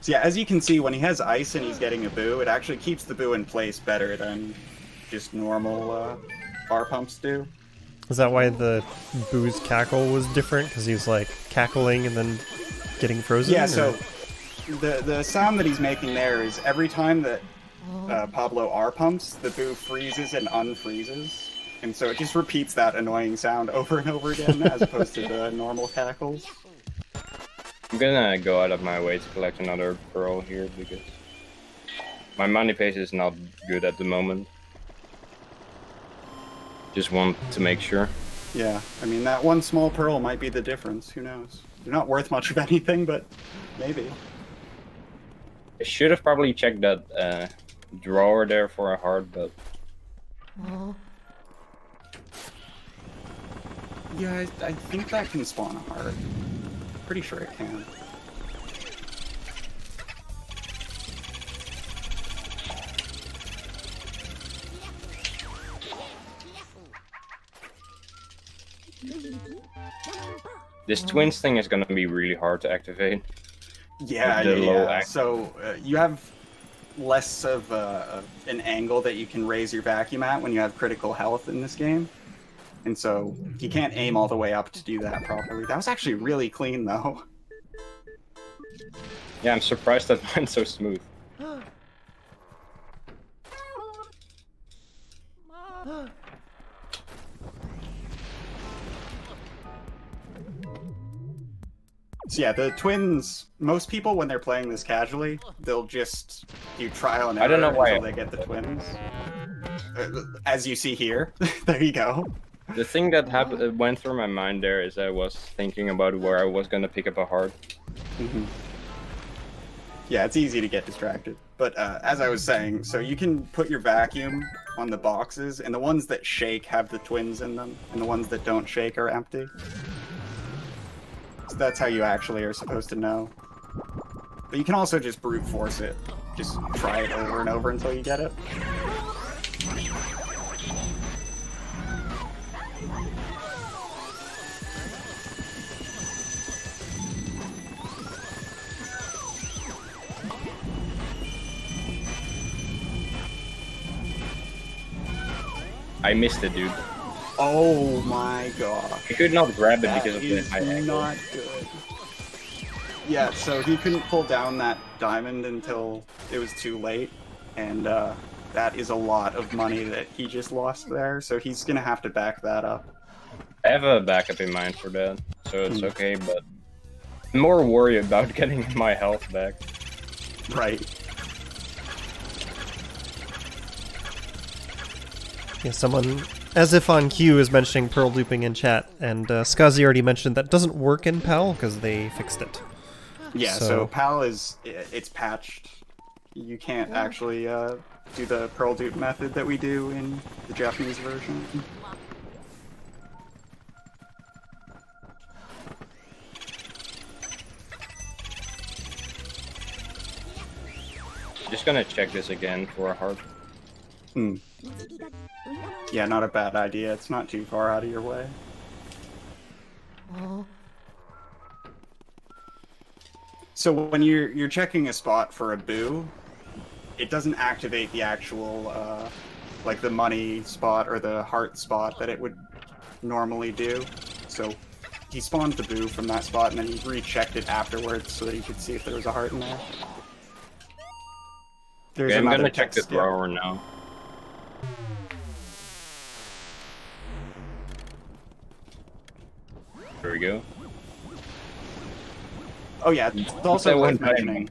Speaker 3: So yeah, as you can see, when he has ice and he's getting a boo, it actually keeps the boo in place better than just normal uh, bar pumps do.
Speaker 1: Is that why the boo's cackle was different? Because he's like cackling and then getting frozen?
Speaker 3: Yeah,
Speaker 1: or-
Speaker 3: so the the sound that he's making there is every time that uh, Pablo R pumps, the boo freezes and unfreezes, and so it just repeats that annoying sound over and over again, as opposed to the normal cackles.
Speaker 2: I'm gonna go out of my way to collect another pearl here because my money pace is not good at the moment. Just want to make sure.
Speaker 3: Yeah, I mean that one small pearl might be the difference. Who knows? They're not worth much of anything, but maybe.
Speaker 2: I should have probably checked that uh, drawer there for a heart, but
Speaker 3: Yeah, I, I think that can spawn a heart. Pretty sure it can.
Speaker 2: this twins thing is gonna be really hard to activate.
Speaker 3: Yeah, yeah. yeah. So uh, you have less of uh, an angle that you can raise your vacuum at when you have critical health in this game. And so you can't aim all the way up to do that properly. That was actually really clean, though.
Speaker 2: Yeah, I'm surprised that went so smooth.
Speaker 3: So yeah, the twins. Most people, when they're playing this casually, they'll just do trial and error
Speaker 2: I don't know why
Speaker 3: until they get the twins. Uh, As you see here, there you go.
Speaker 2: The thing that happened uh, went through my mind there is I was thinking about where I was gonna pick up a heart.
Speaker 3: Mhm. Yeah, it's easy to get distracted. But uh, as I was saying, so you can put your vacuum on the boxes, and the ones that shake have the twins in them, and the ones that don't shake are empty. That's how you actually are supposed to know. But you can also just brute force it. Just try it over and over until you get it.
Speaker 2: I missed it, dude.
Speaker 3: Oh my god.
Speaker 2: I could not grab it
Speaker 3: That
Speaker 2: because of the
Speaker 3: is
Speaker 2: high angle.
Speaker 3: not good. Yeah, so he couldn't pull down that diamond until it was too late, and uh, that is a lot of money that he just lost there. So he's gonna have to back that up.
Speaker 2: I have a backup in mind for that, so it's
Speaker 3: Hmm.
Speaker 2: okay, but I'm more worried about getting my health back.
Speaker 3: Right.
Speaker 1: Yeah, someone, as if on cue, is mentioning pearl looping in chat, and uh, Skazi already mentioned that doesn't work in PAL because they fixed it.
Speaker 3: Yeah. So,
Speaker 1: So-
Speaker 3: PAL is it's patched. You can't actually uh, do the pearl dupe method that we do in the Japanese version.
Speaker 2: Just gonna check this again for a heart.
Speaker 3: Hmm. Yeah, not a bad idea. It's not too far out of your way. So when you're you're checking a spot for a boo, it doesn't activate the actual uh, like the money spot or the heart spot that it would normally do. So he spawned the boo from that spot and then he rechecked it afterwards so that he could see if there was a heart in there. There's
Speaker 2: Okay, I'm gonna check the
Speaker 3: text skip.
Speaker 2: thrower now. There we go.
Speaker 3: Oh yeah, it's also worth mentioning.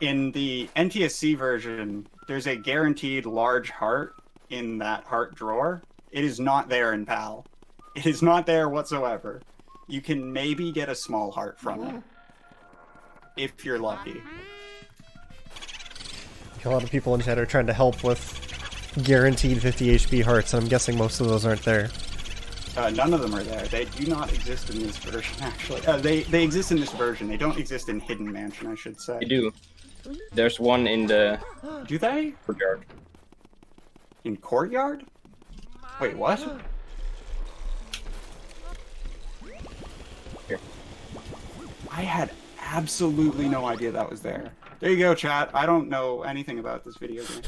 Speaker 3: In the NTSC version, there's a guaranteed large heart in that heart drawer. It is not there in PAL. It is not there whatsoever. You can maybe get a small heart from it. If you're lucky.
Speaker 1: A lot of people in chat are trying to help with guaranteed 50 HP hearts, and I'm guessing most of those aren't there.
Speaker 3: Uh, none of them are there. They do not exist in this version, actually. Uh, they, they exist in this version. They don't exist in Hidden Mansion, I should say.
Speaker 2: You do. There's one in the
Speaker 3: Do they?
Speaker 2: courtyard.
Speaker 3: In Courtyard? Wait, what?
Speaker 2: Here.
Speaker 3: I had absolutely no idea that was there. There you go, chat. I don't know anything about this video game.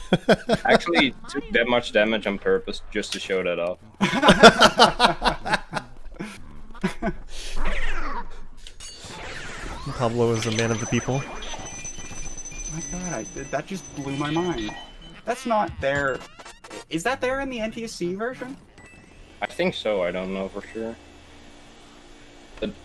Speaker 2: Actually, took that much damage on purpose just to show that off.
Speaker 1: Pablo is a man of the people.
Speaker 3: my god, I, that just blew my mind. That's not there. Is that there in the NTSC version?
Speaker 2: I think so. I don't know for sure.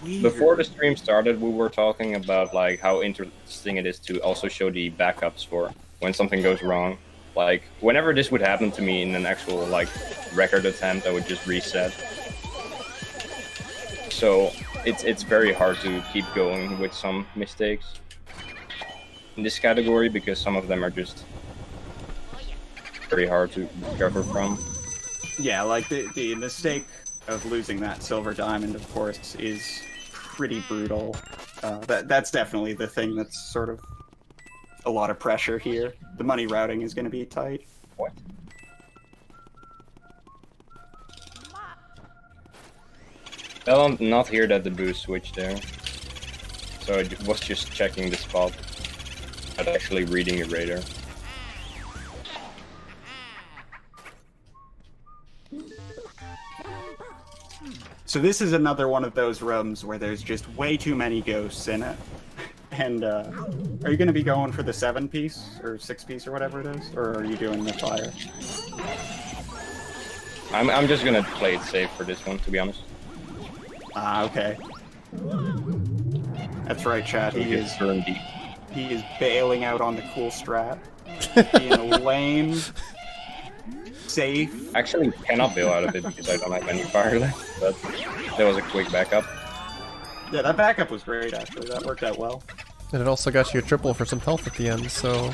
Speaker 2: Before the stream started, we were talking about like how interesting it is to also show the backups for when something goes wrong. Like whenever this would happen to me in an actual like record attempt, I would just reset. So it's it's very hard to keep going with some mistakes in this category because some of them are just very hard to recover from.
Speaker 3: Yeah, like the, the mistake of losing that silver diamond, of course, is pretty brutal. Uh, that that's definitely the thing that's sort of a lot of pressure here. The money routing is going to be tight.
Speaker 2: What? I'm not here that the boost switched there. So I was just checking the spot. Not actually reading the radar.
Speaker 3: So this is another one of those rooms where there's just way too many ghosts in it. And uh, are you going to be going for the seven piece or six piece or whatever it is, or are you doing the fire?
Speaker 2: I'm, I'm just gonna play it safe for this one, to be honest.
Speaker 3: Ah, okay. That's right, Chad. He is
Speaker 2: Just deep.
Speaker 3: he is bailing out on the cool strat, being lame, safe.
Speaker 2: Actually, cannot bail out of it because I don't have any fire left. But there was a quick backup.
Speaker 3: Yeah, that backup was great. Actually, that worked out well.
Speaker 1: And it also got you a triple for some health at the end, so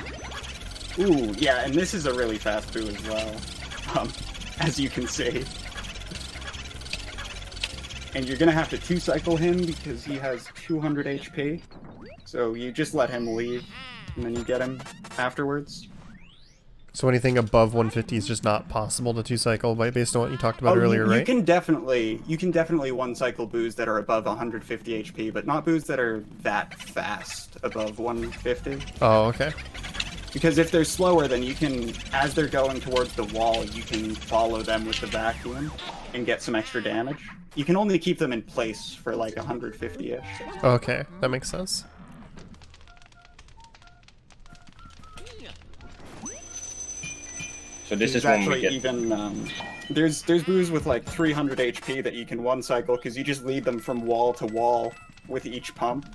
Speaker 3: Ooh, yeah, and this is a really fast boo as well, um, as you can see. And you're gonna have to two cycle him because he has 200 HP. So you just let him leave, and then you get him afterwards.
Speaker 1: So anything above 150 is just not possible to two cycle based on what you talked about
Speaker 3: Oh, you-
Speaker 1: earlier,
Speaker 3: you,
Speaker 1: right?
Speaker 3: can definitely you can definitely one cycle boos that are above 150 HP, but not boos that are that fast above 150.
Speaker 1: Oh, okay.
Speaker 3: Because if they're slower, then you can, as they're going towards the wall, you can follow them with the vacuum and get some extra damage. You can only keep them in place for like 150-ish.
Speaker 1: Okay, that makes sense.
Speaker 2: So this is when
Speaker 3: actually
Speaker 2: we get.
Speaker 3: even um, there's there's boos with like 300 HP that you can one cycle because you just lead them from wall to wall with each pump.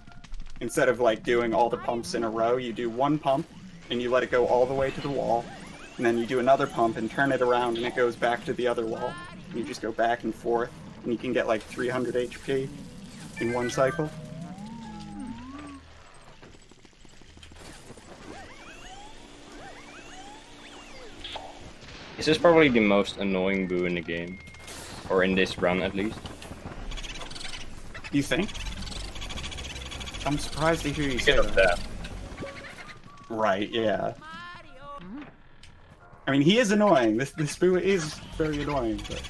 Speaker 3: Instead of like doing all the pumps in a row, you do one pump and you let it go all the way to the wall, and then you do another pump and turn it around and it goes back to the other wall. And you just go back and forth, and you can get like 300 HP in one cycle.
Speaker 2: This is probably the most annoying boo in the game, or in this run at least.
Speaker 3: You think? I'm surprised to hear you say that.
Speaker 2: that.
Speaker 3: Right, yeah. I mean, he is annoying. This this boo is very annoying, but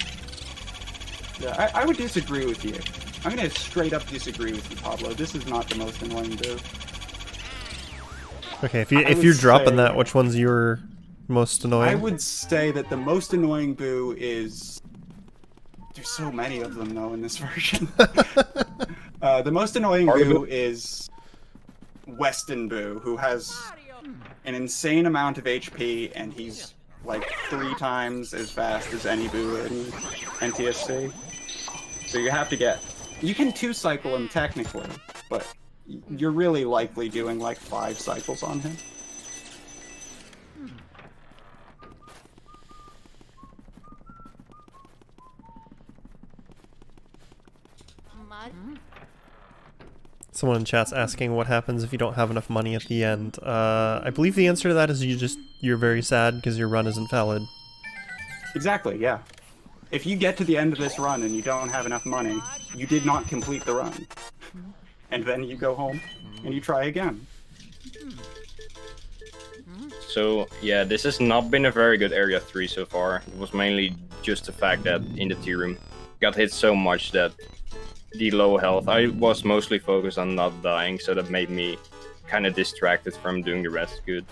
Speaker 3: yeah, I, I would disagree with you. I'm gonna straight up disagree with you, Pablo. This is not the most annoying boo.
Speaker 1: Okay, if you
Speaker 3: I
Speaker 1: if you're dropping
Speaker 3: say-
Speaker 1: that, which one's your most annoying?
Speaker 3: I would say that the most annoying boo is. There's so many of them though in this version. uh, the most annoying Boo? is Weston Boo, who has an insane amount of HP and he's like three times as fast as any boo in NTSC. So you have to get. You can two cycle him technically, but you're really likely doing like five cycles on him.
Speaker 1: Someone in chat's asking what happens if you don't have enough money at the end. Uh, I believe the answer to that is you just you're very sad because your run isn't valid.
Speaker 3: Exactly, yeah. If you get to the end of this run and you don't have enough money, you did not complete the run. And then you go home and you try again.
Speaker 2: So yeah, this has not been a very good area three so far. It was mainly just the fact that in the tea room got hit so much that the low health. I was mostly focused on not dying, so that made me kind of distracted from doing the rest good.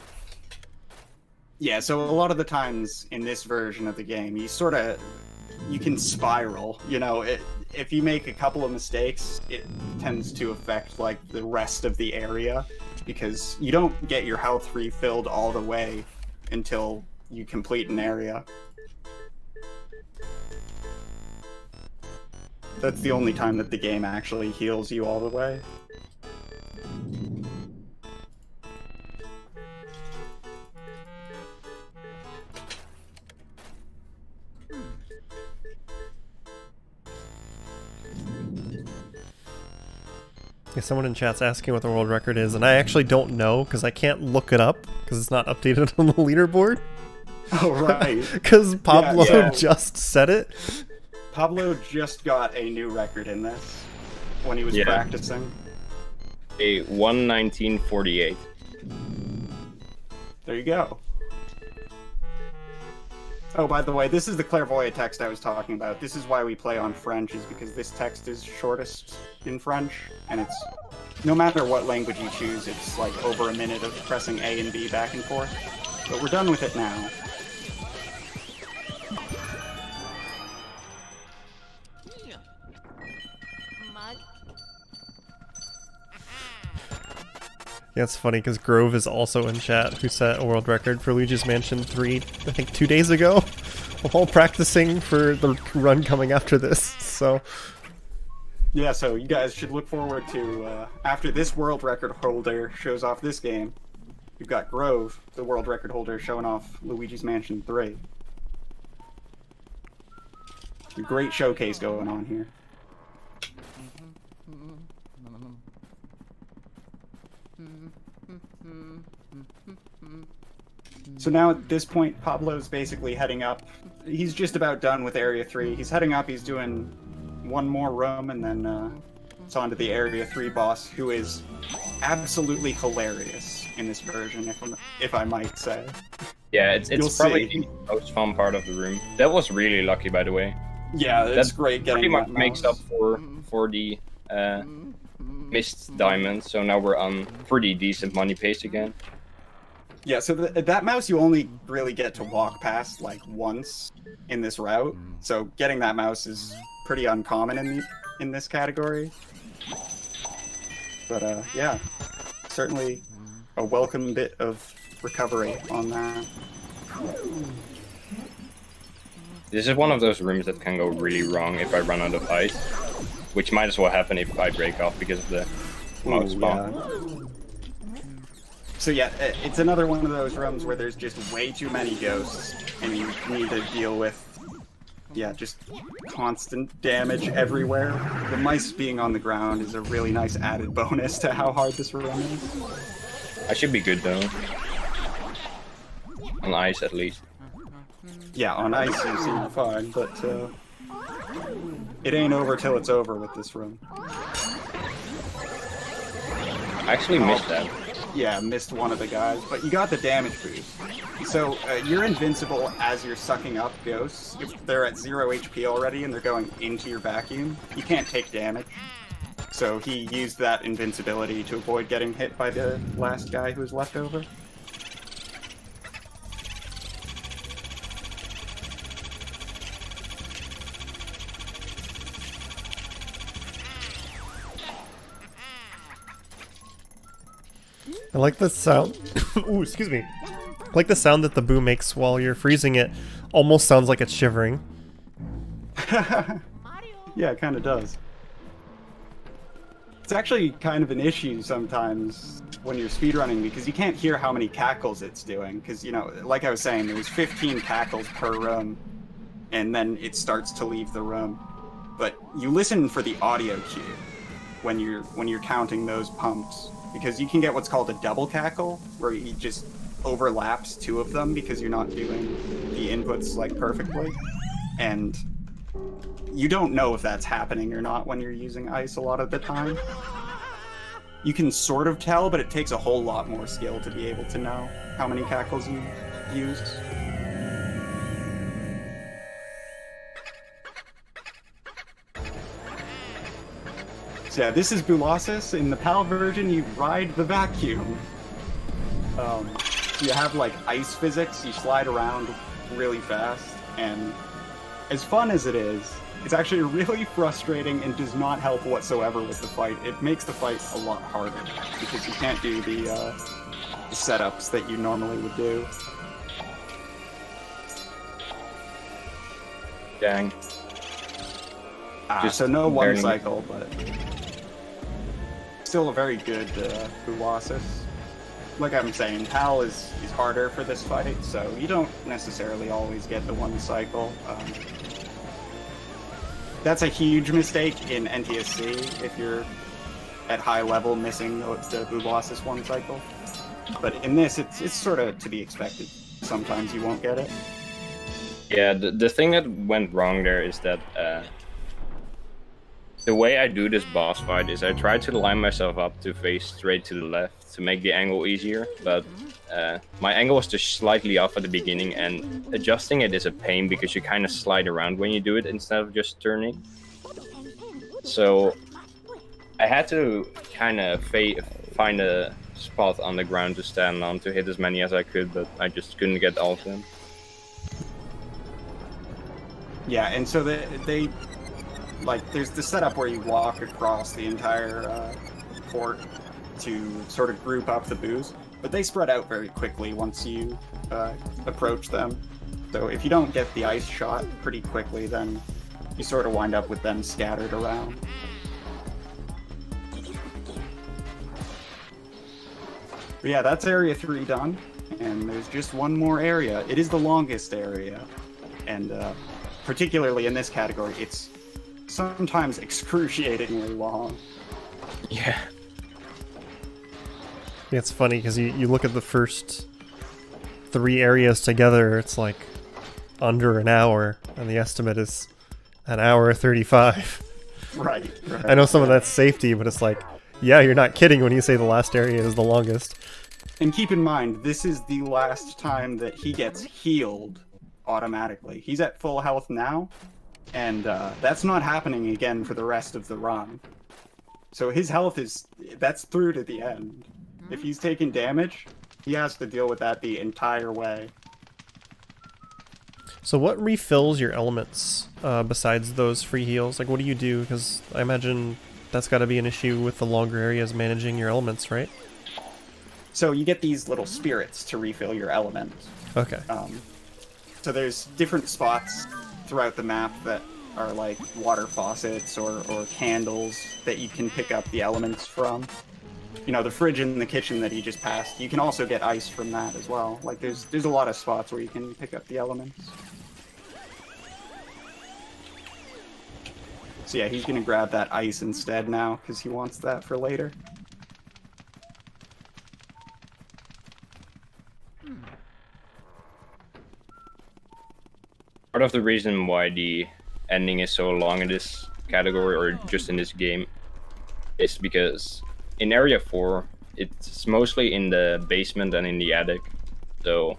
Speaker 3: Yeah, so a lot of the times in this version of the game, you sort of you can spiral. You know, it, if you make a couple of mistakes, it tends to affect like the rest of the area because you don't get your health refilled all the way until you complete an area. That's the only time that the game actually heals you all the way.
Speaker 1: Someone in chat's asking what the world record is, and I actually don't know because I can't look it up because it's not updated on the leaderboard.
Speaker 3: Oh right.
Speaker 1: Because Pablo
Speaker 3: yeah.
Speaker 1: just said it.
Speaker 3: Pablo just got a new record in this when he was
Speaker 2: Yeah.
Speaker 3: practicing.
Speaker 2: A 11948.
Speaker 3: There you go. Oh, by the way, this is the clairvoyant text I was talking about. This is why we play on French, is because this text is shortest in French, and it's no matter what language you choose, it's like over a minute of pressing A and B back and forth. But we're done with it now.
Speaker 1: Yeah, it's funny because Grove is also in chat, who set a world record for Luigi's Mansion 3, I think two days ago, while practicing for the run coming after this. So,
Speaker 3: Yeah, so you guys should look forward to uh, after this world record holder shows off this game. We've got Grove, the world record holder, showing off Luigi's Mansion 3. A great showcase going on here. So now at this point, Pablo's basically heading up. He's just about done with Area 3. He's heading up, he's doing one more room, and then uh, it's on to the Area 3 boss, who is absolutely hilarious in this version, if, I'm, if I might say.
Speaker 2: Yeah, it's,
Speaker 3: You'll
Speaker 2: it's probably
Speaker 3: see.
Speaker 2: the most fun part of the room. That was really lucky, by the way.
Speaker 3: Yeah, it's
Speaker 2: That
Speaker 3: great
Speaker 2: Pretty much makes up for for the uh, missed diamond. So now we're on pretty decent money pace again.
Speaker 3: Yeah, so the, that mouse you only really get to walk past like once in this route. So getting that mouse is pretty uncommon in the, in this category. But uh, yeah, certainly a welcome bit of recovery on that.
Speaker 2: This is one of those rooms that can go really wrong if I run out of ice, which might as well happen if I break off because of the mouse spawn.
Speaker 3: yeah. So yeah, it's another one of those rooms where there's just way too many ghosts, and you need to deal with, yeah, just constant damage everywhere. The mice being on the ground is a really nice added bonus to how hard this room is.
Speaker 2: I should be good though. On ice at least.
Speaker 3: Yeah, on ice you seem fine, but uh, it ain't over till it's over with this room.
Speaker 2: I actually missed that.
Speaker 3: Yeah, missed one of the guys, but you got the damage boost. So uh, you're invincible as you're sucking up ghosts. If they're at zero HP already and they're going into your vacuum, you can't take damage. So he used that invincibility to avoid getting hit by the last guy who was left over.
Speaker 1: I like the sound. Ooh, excuse me. I like the sound that the boo makes while you're freezing it. Almost sounds like it's shivering.
Speaker 3: Yeah, it kind of does. It's actually kind of an issue sometimes when you're speedrunning because you can't hear how many cackles it's doing. Because, you know, like I was saying, there's 15 cackles per room, and then it starts to leave the room. But you listen for the audio cue when you're when you're counting those pumps because you can get what's called a double cackle where it just overlaps two of them because you're not doing the inputs like perfectly and you don't know if that's happening or not when you're using ice a lot of the time. You can sort of tell, but it takes a whole lot more skill to be able to know how many cackles you used. Yeah, this is Boolossus. In the PAL version, you ride the vacuum. Um, you have like ice physics, you slide around really fast, and as fun as it is, it's actually really frustrating and does not help whatsoever with the fight. It makes the fight a lot harder because you can't do the, uh, the setups that you normally would do.
Speaker 2: Dang.
Speaker 3: Ah,
Speaker 2: Just
Speaker 3: so no one cycle, but still a very good uh, Boolossus. Like I'm saying, PAL is, is harder for this fight, so you don't necessarily always get the one cycle. Um, that's a huge mistake in NTSC if you're at high level missing the, the one cycle. But in this, it's it's sort of to be expected. Sometimes you won't get it.
Speaker 2: Yeah, the, the thing that went wrong there is that uh, the way I do this boss fight is I try to line myself up to face straight to the left to make the angle easier, but uh, my angle was just slightly off at the beginning, and adjusting it is a pain because you kind of slide around when you do it instead of just turning. So I had to kind of find a spot on the ground to stand on to hit as many as I could, but I just couldn't get all of them.
Speaker 3: Yeah, and so they, they like there's the setup where you walk across the entire uh, court to sort of group up the booze, but they spread out very quickly once you uh, approach them. So if you don't get the ice shot pretty quickly, then you sort of wind up with them scattered around. But yeah, that's area three done, and there's just one more area. It is the longest area, and uh, particularly in this category, it's sometimes excruciatingly long.
Speaker 2: Yeah.
Speaker 1: Yeah, it's funny because you, you look at the first three areas together, it's like under an hour, and the estimate is an hour 35.
Speaker 3: Right. right.
Speaker 1: I know some of that's safety, but it's like, yeah, you're not kidding when you say the last area is the longest.
Speaker 3: And keep in mind, this is the last time that he gets healed automatically. He's at full health now, and uh, that's not happening again for the rest of the run. So his health is that's through to the end. If he's taking damage, he has to deal with that the entire way.
Speaker 1: So what refills your elements uh, besides those free heals? Like, what do you do? Because I imagine that's got to be an issue with the longer areas managing your elements, right?
Speaker 3: So you get these little spirits to refill your element.
Speaker 1: Okay.
Speaker 3: Um, so there's different spots throughout the map that are like water faucets or, or candles that you can pick up the elements from. You know, the fridge in the kitchen that you just passed, you can also get ice from that as well. Like there's there's a lot of spots where you can pick up the elements. So yeah, he's gonna grab that ice instead now because he wants that for later.
Speaker 2: Part of the reason why the ending is so long in this category or just in this game is because in area 4 it's mostly in the basement and in the attic. So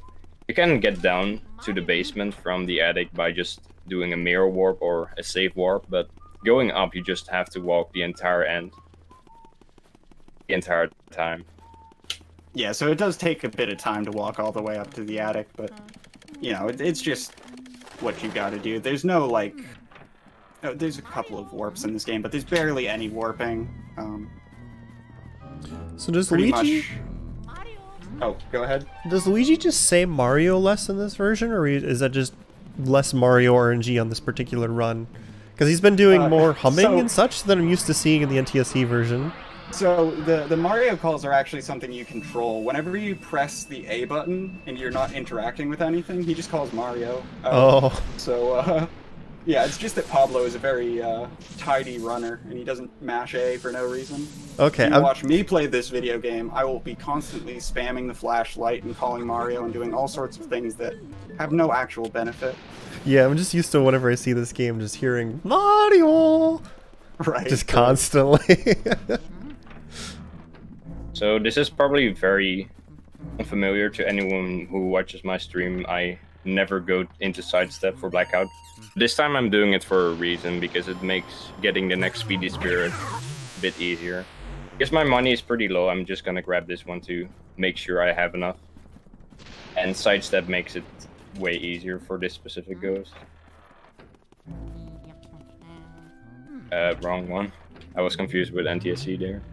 Speaker 2: you can get down to the basement from the attic by just doing a mirror warp or a safe warp but going up you just have to walk the entire end the entire time.
Speaker 3: Yeah, so it does take a bit of time to walk all the way up to the attic, but you know, it, it's just what you got to do. There's no like, oh, there's a couple of warps in this game, but there's barely any warping. Um,
Speaker 1: So does Luigi
Speaker 3: much. Oh, go ahead.
Speaker 1: does Luigi just say Mario less in this version, or is that just less Mario RNG on this particular run? Because he's been doing
Speaker 3: Uh,
Speaker 1: more humming
Speaker 3: so-
Speaker 1: and such than I'm used to seeing in the NTSC version.
Speaker 3: So the the Mario calls are actually something you control. Whenever you press the A button and you're not interacting with anything, he just calls Mario. Uh,
Speaker 1: Oh,
Speaker 3: So, uh, yeah, it's just that Pablo is a very uh, tidy runner, and he doesn't mash A for no reason.
Speaker 1: okay.
Speaker 3: If you
Speaker 1: I'm-
Speaker 3: watch me play this video game, I will be constantly spamming the flashlight and calling Mario and doing all sorts of things that have no actual benefit.
Speaker 1: Yeah, I'm just used to whenever I see this game, just hearing Mario,
Speaker 3: Right.
Speaker 1: just constantly.
Speaker 2: So this is probably very unfamiliar to anyone who watches my stream. I never go into sidestep for blackout. This time I'm doing it for a reason because it makes getting the next speedy spirit a bit easier. Because my money is pretty low, I'm just gonna grab this one to make sure I have enough. And sidestep makes it way easier for this specific ghost. Uh, wrong one. I was confused with NTSC there.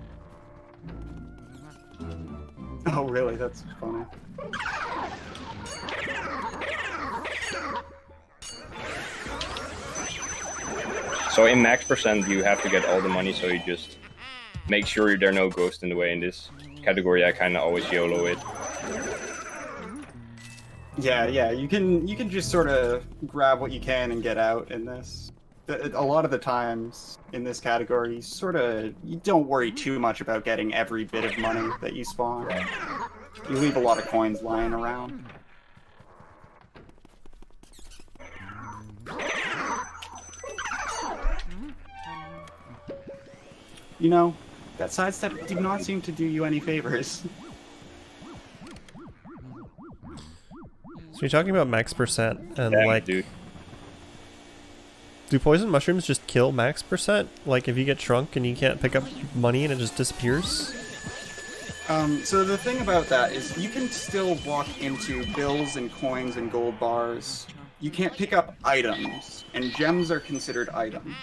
Speaker 3: Oh, really? That's funny.
Speaker 2: So in max percent, you have to get all the money. So you just make sure there are no ghosts in the way. In this category, I kind of always YOLO it.
Speaker 3: Yeah, yeah. You can you can just sort of grab what you can and get out in this. The- A lot of the times in this category, you sort of you don't worry mm-hmm. too much about getting every bit of money that you spawn. You leave a lot of coins lying around. You know, that sidestep did not seem to do you any favors.
Speaker 1: so you're talking about max percent, and
Speaker 2: Yeah,
Speaker 1: like,
Speaker 2: dude.
Speaker 1: Do poison mushrooms just kill max percent? Like, if you get shrunk and you can't pick up money and it just disappears?
Speaker 3: Um, so the thing about that is you can still walk into bills and coins and gold bars. You can't pick up items, and gems are considered items.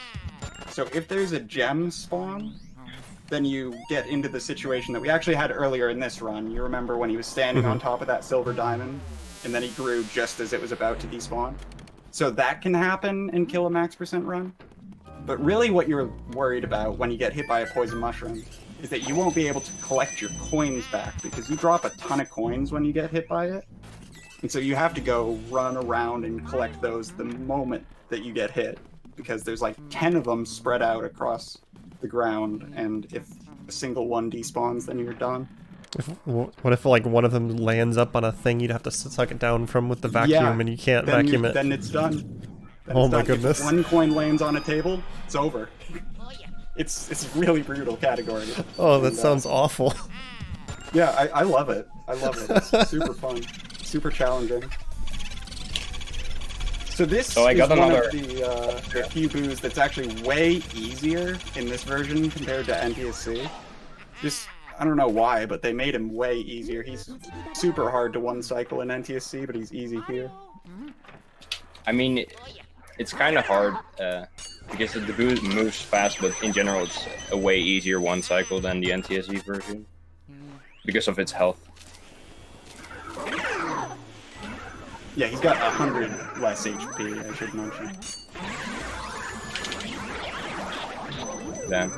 Speaker 3: So if there's a gem spawn, then you get into the situation that we actually had earlier in this run. You remember when he was standing on top of that silver diamond, and then he grew just as it was about to despawn? So that can happen and kill a max percent run. But really, what you're worried about when you get hit by a poison mushroom is that you won't be able to collect your coins back because you drop a ton of coins when you get hit by it. And so you have to go run around and collect those the moment that you get hit because there's like 10 of them spread out across the ground. And if a single one despawns, then you're done.
Speaker 1: If, what if like one of them lands up on a thing you'd have to suck it down from with the vacuum,
Speaker 3: Yeah,
Speaker 1: and you can't vacuum
Speaker 3: you-
Speaker 1: it?
Speaker 3: then it's done. Then
Speaker 1: Oh
Speaker 3: it's
Speaker 1: my
Speaker 3: done. If
Speaker 1: goodness.
Speaker 3: one coin lands on a table, it's over. It's it's a really brutal category.
Speaker 1: oh, that
Speaker 3: And, uh,
Speaker 1: sounds awful.
Speaker 3: Yeah, I, I love it. I love it. It's super fun, super challenging. So this
Speaker 2: So I
Speaker 3: is
Speaker 2: got
Speaker 3: one
Speaker 2: another-
Speaker 3: of the, uh, the few boos that's actually way easier in this version compared to NTSC. Just I don't know why, but they made him way easier. He's super hard to one cycle in NTSC, but he's easy here.
Speaker 2: I mean, it's kind of hard uh, because the boost moves fast, but in general, it's a way easier one cycle than the NTSC version because of its health.
Speaker 3: Yeah, he's got a hundred less HP. I should mention.
Speaker 2: Damn.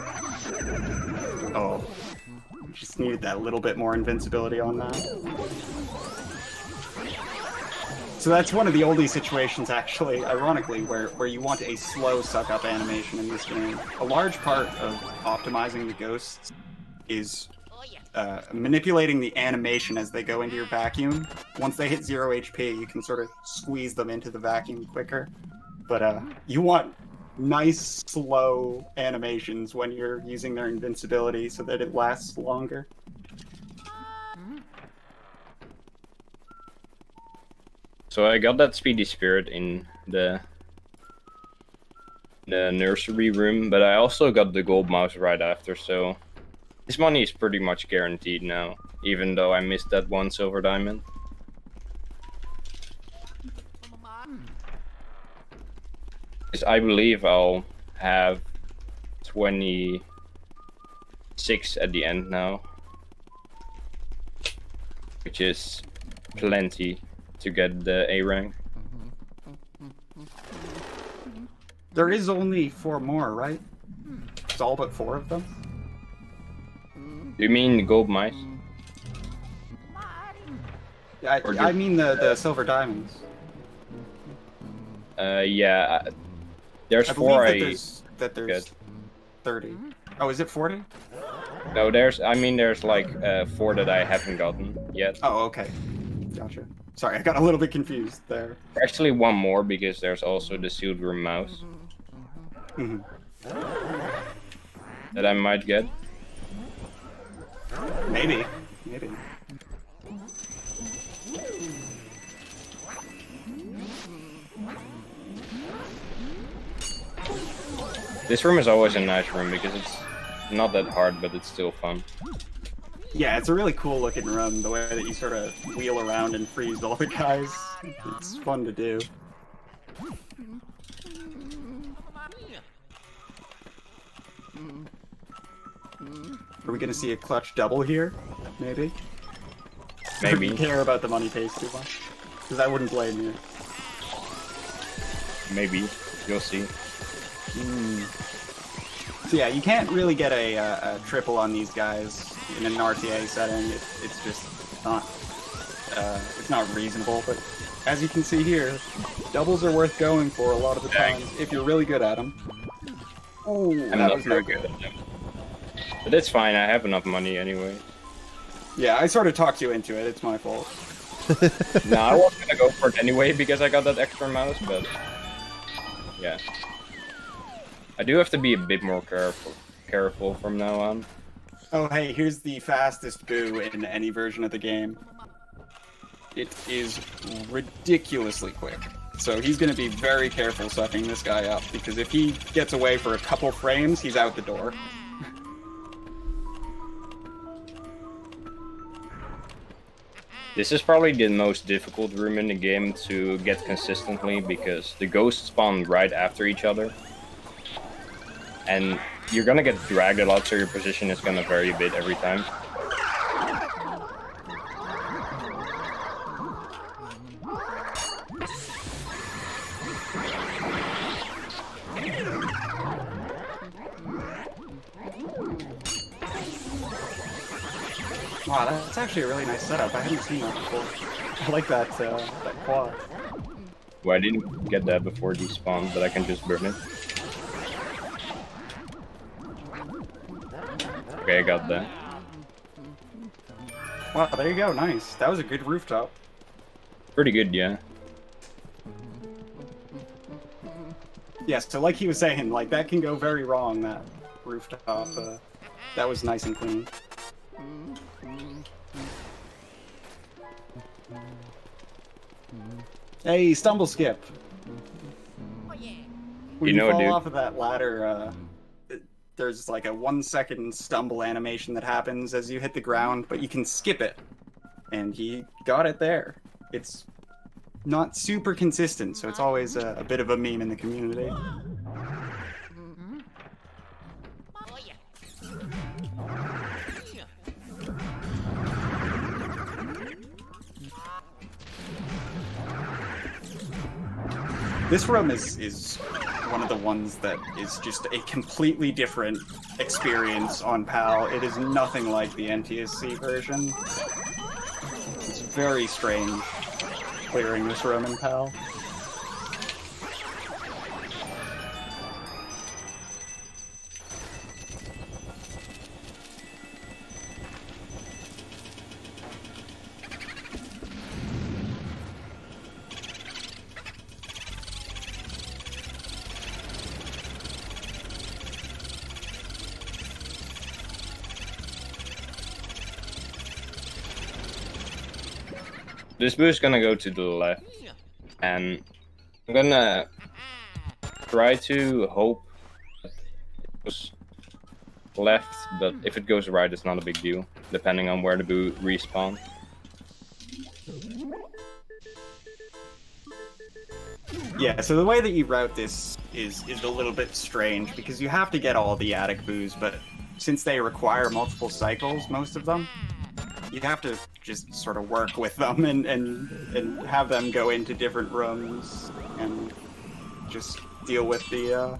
Speaker 3: Oh, just needed that little bit more invincibility on that. So that's one of the oldie situations, actually, ironically, where, where you want a slow suck-up animation in this game. A large part of optimizing the ghosts is uh, manipulating the animation as they go into your vacuum. Once they hit zero HP, you can sort of squeeze them into the vacuum quicker. But uh, you want nice, slow animations when you're using their invincibility so that it lasts longer.
Speaker 2: So I got that speedy spirit in the the nursery room, but I also got the gold mouse right after, so this money is pretty much guaranteed now, even though I missed that one silver diamond. Because I believe I'll have 26 at the end now. Which is plenty to get the A rank.
Speaker 3: There is only four more, right? It's all but four of them?
Speaker 2: You mean the gold mice?
Speaker 3: I, I mean the, the silver diamonds.
Speaker 2: Uh, yeah. There's
Speaker 3: I
Speaker 2: four
Speaker 3: that
Speaker 2: I...
Speaker 3: there's, that there's
Speaker 2: Good.
Speaker 3: 30. Oh, is it 40?
Speaker 2: No, there's... I mean, there's like uh, four that I haven't gotten yet.
Speaker 3: Oh, okay. Gotcha. Sorry, I got a little bit confused there.
Speaker 2: Actually, one more because there's also the silver mouse
Speaker 3: Mhm.
Speaker 2: that I might get.
Speaker 3: Maybe. Maybe.
Speaker 2: This room is always a nice room because it's not that hard, but it's still fun.
Speaker 3: Yeah, it's a really cool looking room, the way that you sort of wheel around and freeze all the guys. It's fun to do. Are we gonna see a clutch double here? Maybe? Or do you
Speaker 2: Maybe.
Speaker 3: care about the money pace too much? Because I wouldn't blame you.
Speaker 2: Maybe. You'll see.
Speaker 3: So yeah, you can't really get a, uh, a triple on these guys in an RTA setting. It, it's just not uh, it's not reasonable. But as you can see here, doubles are worth going for a lot of the times if you're really good at them. Oh,
Speaker 2: I'm
Speaker 3: that
Speaker 2: not
Speaker 3: was
Speaker 2: very
Speaker 3: not
Speaker 2: good at them. But it's fine, I have enough money anyway.
Speaker 3: Yeah, I sort of talked you into it. It's my fault.
Speaker 2: no, I was gonna go for it anyway because I got that extra mouse, but yeah. I do have to be a bit more careful careful from now on.
Speaker 3: Oh, hey, here's the fastest boo in any version of the game. It is ridiculously quick. So he's going to be very careful sucking this guy up, because if he gets away for a couple frames, he's out the door.
Speaker 2: This is probably the most difficult room in the game to get consistently because the ghosts spawn right after each other. And you're gonna get dragged a lot, so your position is gonna vary a bit every time.
Speaker 3: Wow, that's actually a really nice setup. I haven't seen that before. I like that, uh, that quad.
Speaker 2: Well, I didn't get that before these spawned, but I can just burn it. Okay, I got that.
Speaker 3: Wow, there you go, nice. That was a good rooftop.
Speaker 2: Pretty good, yeah.
Speaker 3: Yes, so like he was saying, like that can go very wrong, that rooftop. Uh, that was nice and clean. Hey, stumble skip. When
Speaker 2: You
Speaker 3: you,
Speaker 2: know,
Speaker 3: fall
Speaker 2: dude.
Speaker 3: off of that ladder, uh, there's like a one second stumble animation that happens as you hit the ground, but you can skip it. And he got it there. It's not super consistent, so it's always a, a bit of a meme in the community. This room is is one of the ones that is just a completely different experience on PAL. It is nothing like the NTSC version. It's very strange clearing this room in PAL.
Speaker 2: This is gonna go to the left, and I'm gonna try to hope it goes left, but if it goes right, it's not a big deal, depending on where the boo respawns.
Speaker 3: Yeah, so the way that you route this is is a little bit strange because you have to get all the attic boos, but since they require multiple cycles, most of them, you have to just sort of work with them and, and and have them go into different rooms and just deal with the uh,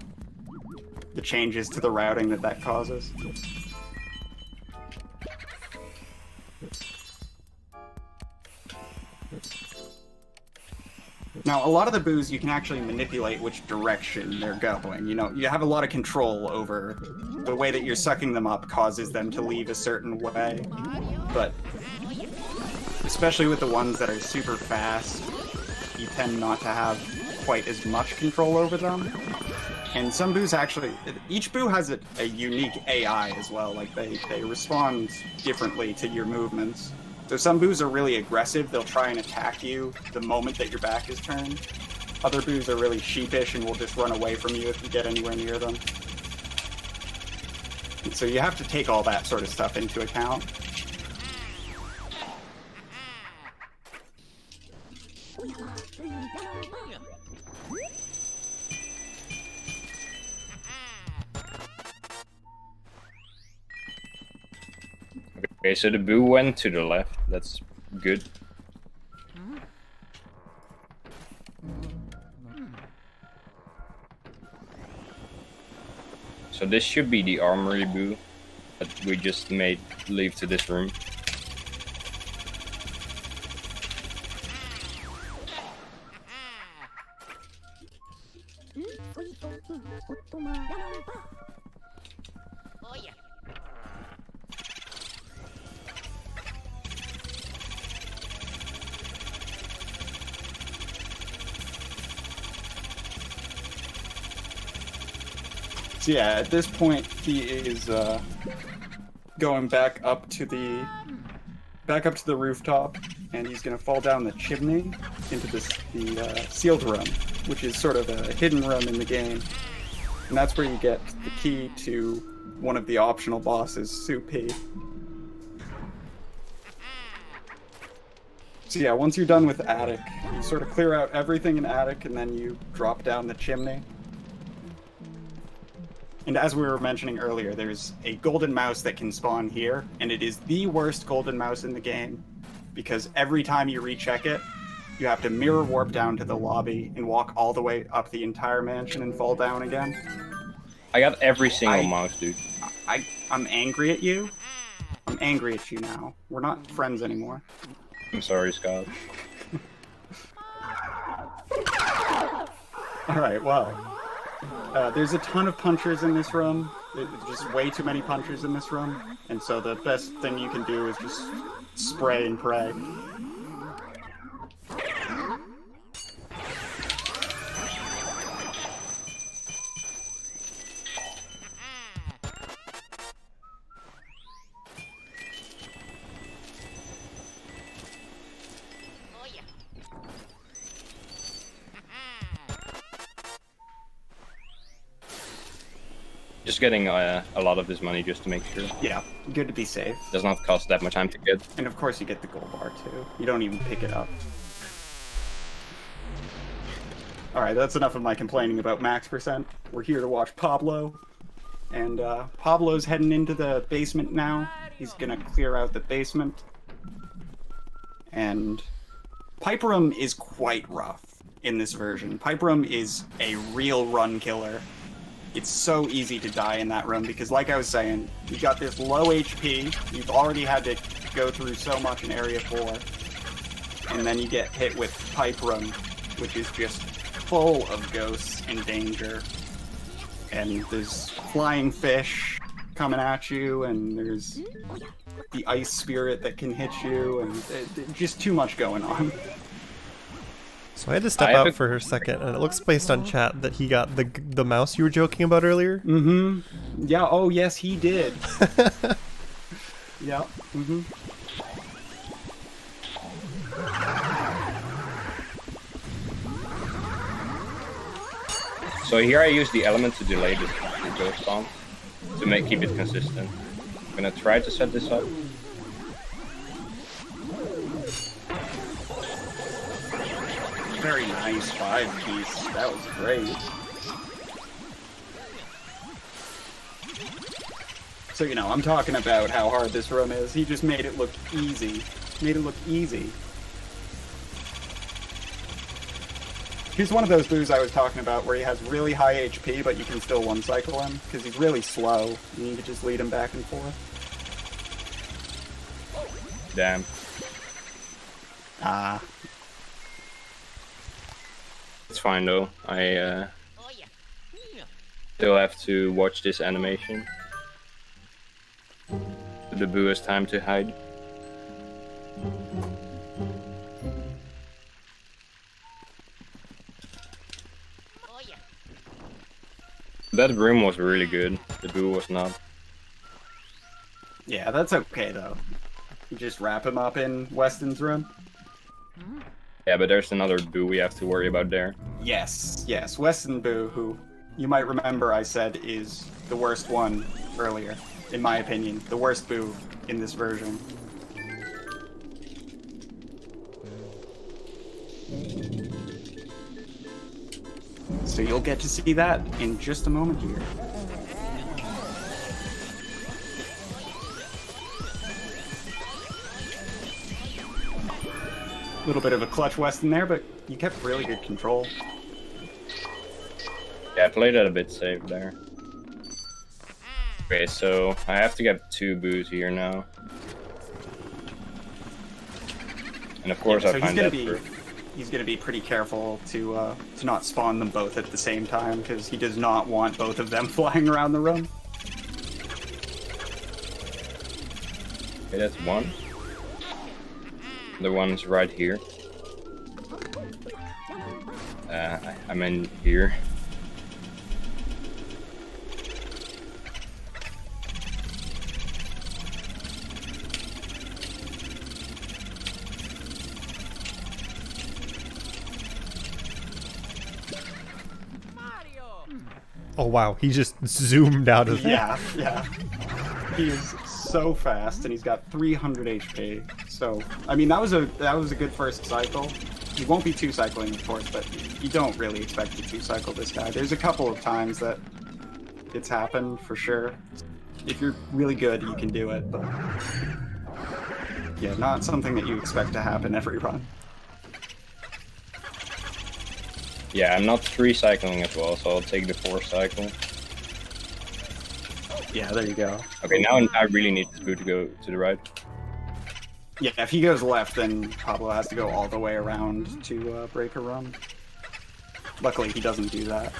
Speaker 3: the changes to the routing that that causes. Now, a lot of the boos you can actually manipulate which direction they're going. You know, you have a lot of control over the way that you're sucking them up causes them to leave a certain way. But especially with the ones that are super fast, you tend not to have quite as much control over them. And some boos actually, each boo has a, a unique AI as well. Like they, they respond differently to your movements. So some boos are really aggressive. They'll try and attack you the moment that your back is turned. Other boos are really sheepish and will just run away from you if you get anywhere near them. And so you have to take all that sort of stuff into account.
Speaker 2: Okay, so the boo went to the left. That's good. So this should be the armory boo that we just made leave to this room.
Speaker 3: Yeah, at this point he is uh, going back up to the back up to the rooftop, and he's gonna fall down the chimney into this the uh, sealed room, which is sort of a hidden room in the game, and that's where you get the key to one of the optional bosses, Sue Pea. So yeah, once you're done with attic, you sort of clear out everything in attic, and then you drop down the chimney. And as we were mentioning earlier, there's a golden mouse that can spawn here, and it is the worst golden mouse in the game because every time you recheck it, you have to mirror warp down to the lobby and walk all the way up the entire mansion and fall down again.
Speaker 2: I got every single
Speaker 3: I-
Speaker 2: mouse, dude.
Speaker 3: I I'm angry at you. I'm angry at you now. We're not friends anymore.
Speaker 2: I'm sorry, Scott.
Speaker 3: All right, well. Uh, there's a ton of punchers in this room. There's just way too many punchers in this room. And so the best thing you can do is just spray and pray.
Speaker 2: Just getting uh, a lot of his money just to make sure.
Speaker 3: Yeah, good to be safe.
Speaker 2: Does not cost that much time to get.
Speaker 3: And of course you get the gold bar too. You don't even pick it up. Alright, that's enough of my complaining about max percent. We're here to watch Pablo. And uh, Pablo's heading into the basement now. He's gonna clear out the basement. And Pipe Room is quite rough in this version. Pipe Room is a real run killer. It's so easy to die in that room because, like I was saying, you've got this low HP. You've already had to go through so much in Area 4. And then you get hit with Pipe Room, which is just full of ghosts and danger. And there's flying fish coming at you, and there's the ice spirit that can hit you, and it- just too much going on.
Speaker 1: So I had to step
Speaker 2: I
Speaker 1: out for a second, and it looks based on chat that he got the the mouse you were joking about earlier.
Speaker 3: Mm-hmm. Yeah. Oh, yes, he did. yeah. Mm-hmm.
Speaker 2: So here I use the element to delay the, the ghost bomb to make keep it consistent. I'm gonna try to set this up.
Speaker 3: Very nice five piece. That was great. So you know, I'm talking about how hard this room is. He just made it look easy. Made it look easy. He's one of those boos I was talking about where he has really high HP, but you can still one cycle him because he's really slow. And you can just lead him back and forth.
Speaker 2: Damn.
Speaker 3: Ah,
Speaker 2: It's fine though. I uh, still have to watch this animation. The boo has time to hide. That room was really good. The boo was not.
Speaker 3: yeah, that's okay though. You just wrap him up in Weston's room.
Speaker 2: Yeah, but there's another boo we have to worry about there.
Speaker 3: Yes, yes, Weston Boo, who you might remember I said is the worst one earlier, in my opinion, the worst Boo in this version. So you'll get to see that in just a moment here. Little bit of a clutch Weston there, but you kept really good control.
Speaker 2: Yeah, I played it a bit safe there. Okay, so I have to get two boos here now. And of course
Speaker 3: so
Speaker 2: I
Speaker 3: he's
Speaker 2: find
Speaker 3: gonna
Speaker 2: that
Speaker 3: be
Speaker 2: for-
Speaker 3: he's gonna be pretty careful to uh, to not spawn them both at the same time because he does not want both of them flying around the room.
Speaker 2: Okay, that's one. The one's right here. Uh, I- I'm in here.
Speaker 1: Oh wow, he just zoomed out of there.
Speaker 3: Yeah, yeah. He is so fast, and he's got 300 HP. So, I mean, that was a that was a good first cycle. He won't be two cycling, of course, but you don't really expect to two cycle this guy. There's a couple of times that it's happened for sure. If you're really good, you can do it, but yeah, not something that you expect to happen every run.
Speaker 2: Yeah, I'm not three cycling as well, so I'll take the four cycle.
Speaker 3: Yeah, there you go.
Speaker 2: Okay, now I really need this boo to go to the right.
Speaker 3: Yeah, if he goes left, then Pablo has to go all the way around to uh, break a run. Luckily, he doesn't do that.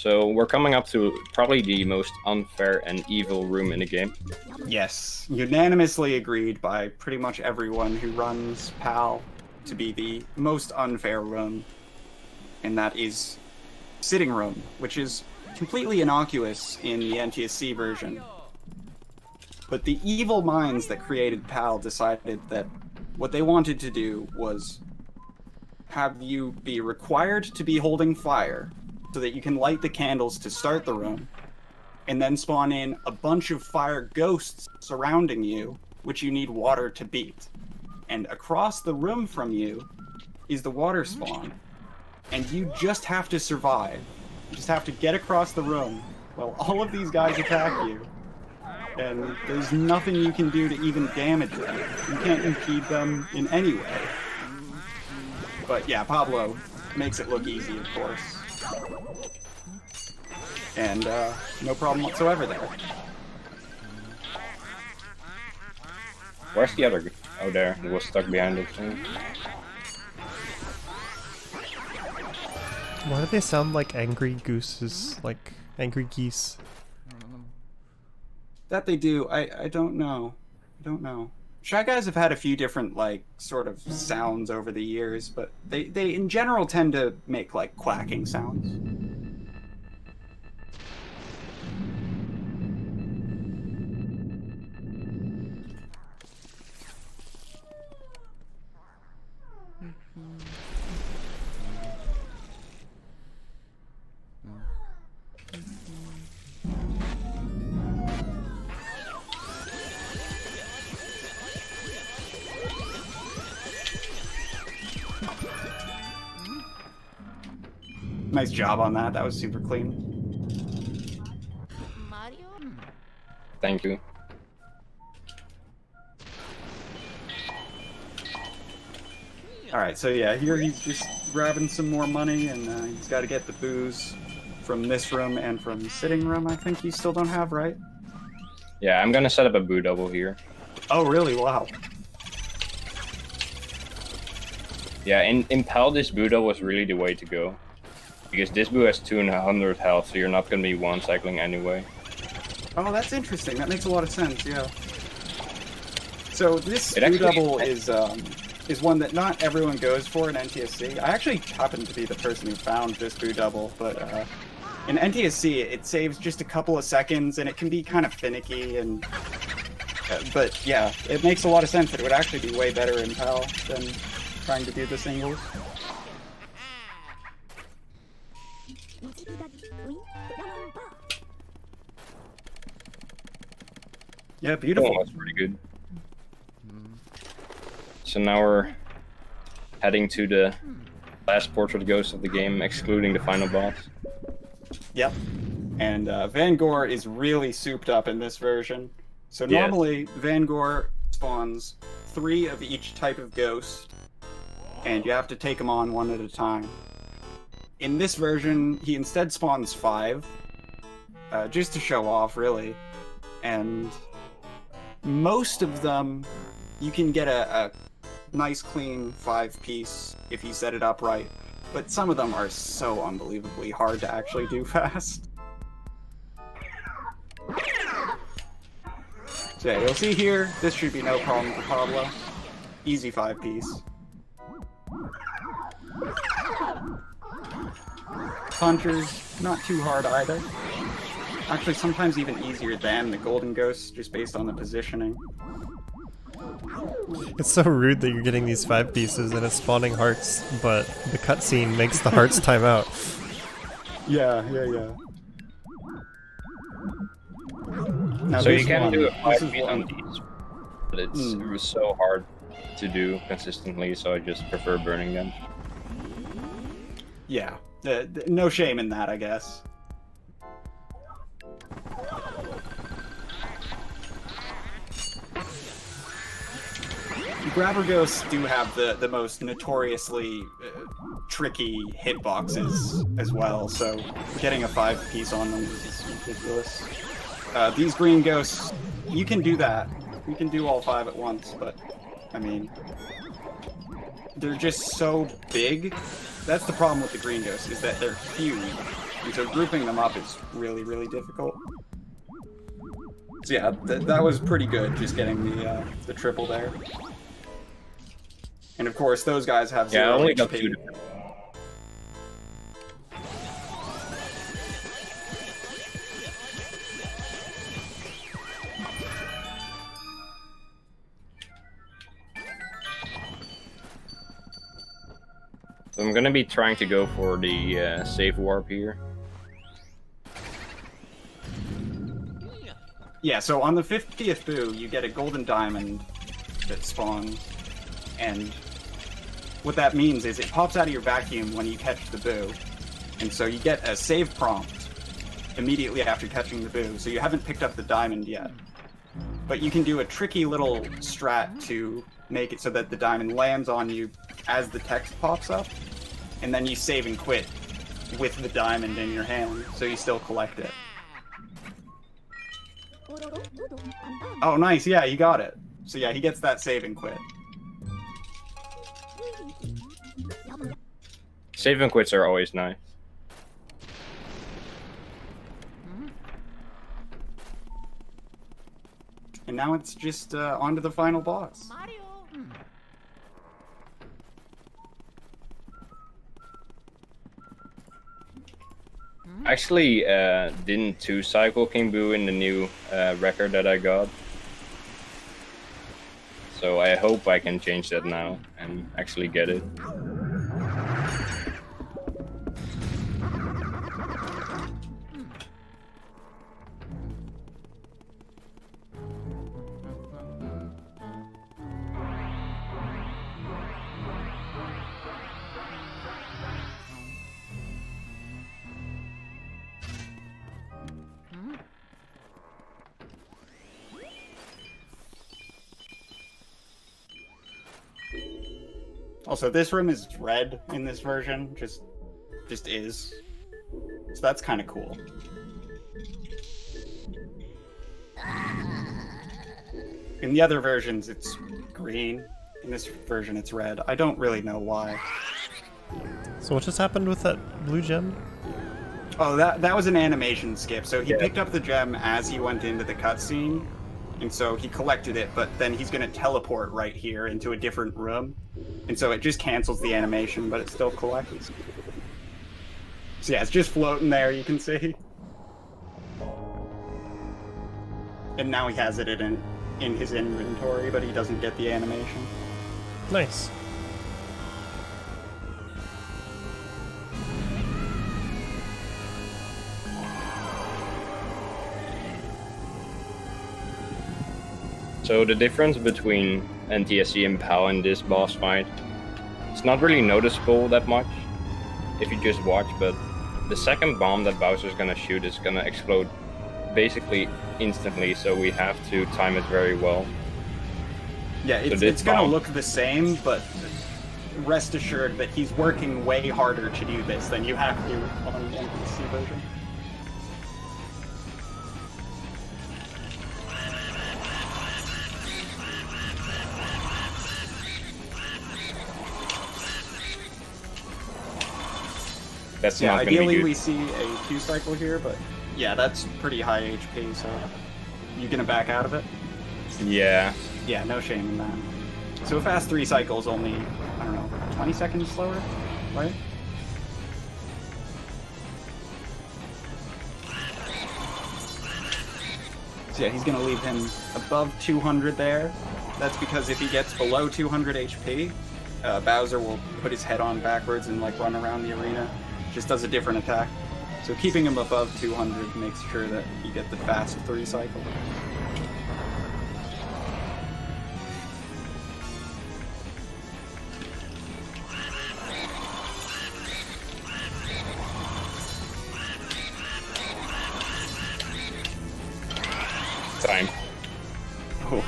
Speaker 2: So we're coming up to probably the most unfair and evil room in the game.
Speaker 3: Yes, unanimously agreed by pretty much everyone who runs PAL to be the most unfair room, and that is Sitting Room, which is completely innocuous in the NTSC version. But the evil minds that created PAL decided that what they wanted to do was have you be required to be holding fire so that you can light the candles to start the room, and then spawn in a bunch of fire ghosts surrounding you, which you need water to beat. And across the room from you is the water spawn, and you just have to survive. You just have to get across the room while all of these guys attack you. And there's nothing you can do to even damage them. You can't impede them in any way. But yeah, Pablo makes it look easy, of course. And uh, no problem whatsoever there.
Speaker 2: Where's the other? g- Oh, there. He was stuck behind the thing.
Speaker 1: Why do they sound like angry gooses? Like angry geese?
Speaker 3: That they do, I, I don't know. I don't know. Shy Guys have had a few different, like, sort of sounds over the years, but they, they in general tend to make, like, quacking sounds. Nice job on that. That was super clean.
Speaker 4: Mario?
Speaker 2: Thank you.
Speaker 3: All right, so yeah, here he's just grabbing some more money, and uh, he's got to get the boos from this room and from the sitting room. I think you still don't have, right?
Speaker 2: Yeah, I'm gonna set up a boo double here.
Speaker 3: Oh, really? Wow.
Speaker 2: Yeah, in Impel, this boo double was really the way to go. Because this boo has 200 health, so you're not gonna be one cycling anyway.
Speaker 3: Oh, that's interesting. That makes a lot of sense. Yeah. So this
Speaker 2: It actually-
Speaker 3: double is um, is one that not everyone goes for in NTSC. I actually happen to be the person who found this Boo double, but uh, in NTSC it saves just a couple of seconds and it can be kind of finicky and. uh, but yeah, it makes a lot of sense that it would actually be way better in PAL than trying to do the singles. Yeah, beautiful.
Speaker 2: Oh, that's pretty good. So now we're heading to the last portrait ghost of the game, excluding the final boss.
Speaker 3: Yep. And uh, Van Gore is really souped up in this version. So
Speaker 2: Yes.
Speaker 3: normally Van Gore spawns three of each type of ghost, and you have to take them on one at a time. In this version, he instead spawns five, uh, just to show off, really. And most of them, you can get a, a nice, clean five piece if you set it up right but some of them are so unbelievably hard to actually do fast. So yeah, you'll see here, this should be no problem for Pablo. Easy five piece. Punchers, not too hard either. Actually, sometimes even easier than the Golden Ghost, just based on the positioning.
Speaker 1: It's so rude that you're getting these five pieces and it's spawning hearts, but the cutscene makes the hearts time out.
Speaker 3: Yeah, yeah, yeah. Now
Speaker 2: so you can
Speaker 3: one-
Speaker 2: do a five
Speaker 3: is
Speaker 2: feet on these, but it's
Speaker 3: Hmm.
Speaker 2: it was so hard to do consistently, so I just prefer burning them.
Speaker 3: Yeah, uh, no shame in that, I guess. Grabber ghosts do have the, the most notoriously uh, tricky hitboxes as well, so getting a five piece on them is ridiculous. Uh, these green ghosts, you can do that. You can do all five at once, but I mean, they're just so big. That's the problem with the green ghosts is that they're huge, and so grouping them up is really, really difficult. So yeah, th- that was pretty good, just getting the uh, the triple there. And of course, those guys have
Speaker 2: Yeah,
Speaker 3: zero
Speaker 2: only got two. So I'm gonna be trying to go for the uh, safe warp here.
Speaker 3: Yeah, so on the 50th boo, you get a golden diamond that spawns, and what that means is it pops out of your vacuum when you catch the boo, and so you get a save prompt immediately after catching the boo, so you haven't picked up the diamond yet. But you can do a tricky little strat to make it so that the diamond lands on you as the text pops up, and then you save and quit with the diamond in your hand, so you still collect it. Oh, nice. Yeah, you got it. So yeah, he gets that save and quit.
Speaker 2: Save and quits are always nice.
Speaker 3: And now it's just uh, on to the final boss.
Speaker 2: Actually, uh, didn't two cycle King Boo in the new uh, record that I got. So I hope I can change that now and actually get it.
Speaker 3: Also, this room is red in this version. Just, just is. So that's kind of cool. In the other versions, it's green. In this version, it's red. I don't really know why.
Speaker 1: So what just happened with that blue gem?
Speaker 3: Oh, that that was an animation skip. So he picked up the gem as he went into the cutscene, and so he collected it. But then he's going to teleport right here into a different room, and so it just cancels the animation, but it still collects. So yeah, it's just floating there. You can see, and now he has it in in his inventory, but he doesn't get the animation.
Speaker 1: Nice.
Speaker 2: So the difference between NTSC and PAL in this boss fight, it's not really noticeable that much if you just watch, but the second bomb that Bowser's gonna shoot is gonna explode basically instantly, so we have to time it very well.
Speaker 3: Yeah, it's,
Speaker 2: this
Speaker 3: it's gonna look the same, but rest assured that he's working way harder to do this than you have to on the NTSC version.
Speaker 2: That's
Speaker 3: Yeah,
Speaker 2: not
Speaker 3: ideally we see a Q cycle here, but yeah, that's pretty high HP, so you gonna back out of it?
Speaker 2: Yeah,
Speaker 3: Yeah, no shame in that. So a fast three cycle is only, I don't know, 20 seconds slower, right? So yeah, he's gonna leave him above 200 there. That's because if he gets below 200 HP, uh, Bowser will put his head on backwards and like run around the arena. Just does a different attack. So keeping him above 200 makes sure that you get the fast three cycle.
Speaker 2: time.
Speaker 3: Oh.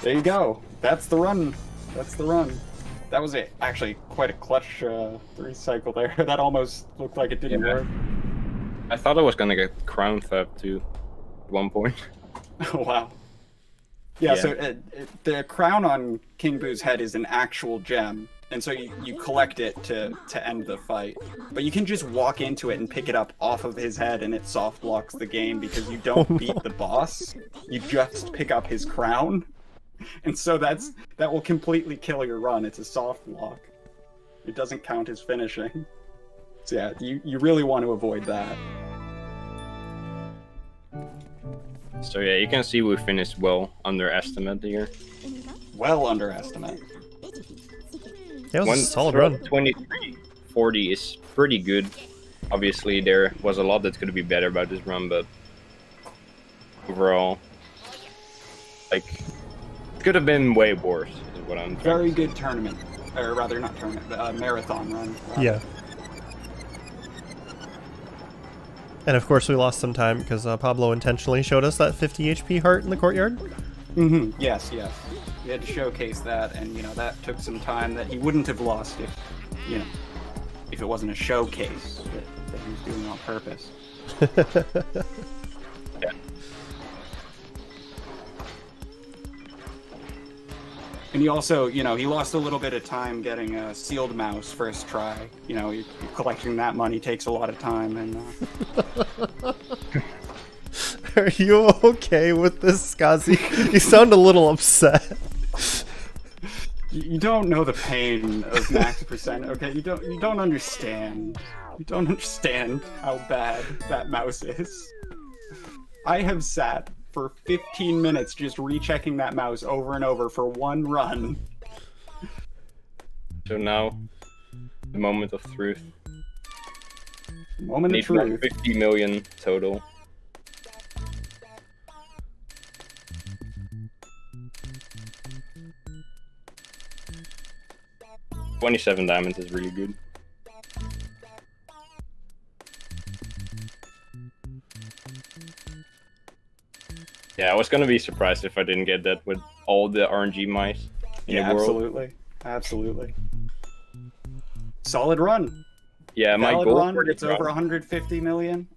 Speaker 3: There you go. That's the run. That's the run. That was a, actually quite a clutch uh, three cycle there. that almost looked like it didn't
Speaker 2: Yeah.
Speaker 3: work.
Speaker 2: I thought I was gonna get crown theft too, at one point.
Speaker 3: Oh wow. Yeah,
Speaker 2: Yeah.
Speaker 3: so it, it, the crown on King Boo's head is an actual gem, and so you, you collect it to, to end the fight. But you can just walk into it and pick it up off of his head, and it soft blocks the game because you don't beat the boss. You just pick up his crown, and so that's mm-hmm. that will completely kill your run. It's a soft block. It doesn't count as finishing. So yeah, you, you really want to avoid that.
Speaker 2: So yeah, you can see we finished well under estimate here.
Speaker 3: Well underestimate.
Speaker 1: That was
Speaker 2: One
Speaker 1: a solid run.
Speaker 2: 23 40 is pretty good. Obviously, there was a lot that could be better about this run, but overall, like, it could have been way worse. Is what I'm. trying to
Speaker 3: Very good tournament, or rather not tournament, but uh, marathon run.
Speaker 1: Yeah. And of course, we lost some time because uh, Pablo intentionally showed us that 50 HP heart in the courtyard.
Speaker 3: Mm-hmm. Yes, yes. We had to showcase that, and you know that took some time that he wouldn't have lost if, you know, if it wasn't a showcase that, that he was doing on purpose. And he also, you know, he lost a little bit of time getting a sealed mouse first try. You know, you- collecting that money takes a lot of time, and uh,
Speaker 1: Are you okay with this, Skazi? You sound a little upset.
Speaker 3: you, you don't know the pain of max percent. Okay, you don't, you don't understand. You don't understand how bad that mouse is. I have sat for 15 minutes just rechecking that mouse over and over for one run.
Speaker 2: So now, the moment of truth.
Speaker 3: Moment of
Speaker 2: Need
Speaker 3: truth.
Speaker 2: 50 million total. Twenty-seven diamonds is really good. Yeah, I was gonna be surprised if I didn't get that with all the RNG mice in
Speaker 3: Yeah,
Speaker 2: the world.
Speaker 3: absolutely, absolutely. Solid run.
Speaker 2: Yeah, my goal
Speaker 3: run.
Speaker 2: for
Speaker 3: It's over 150 million.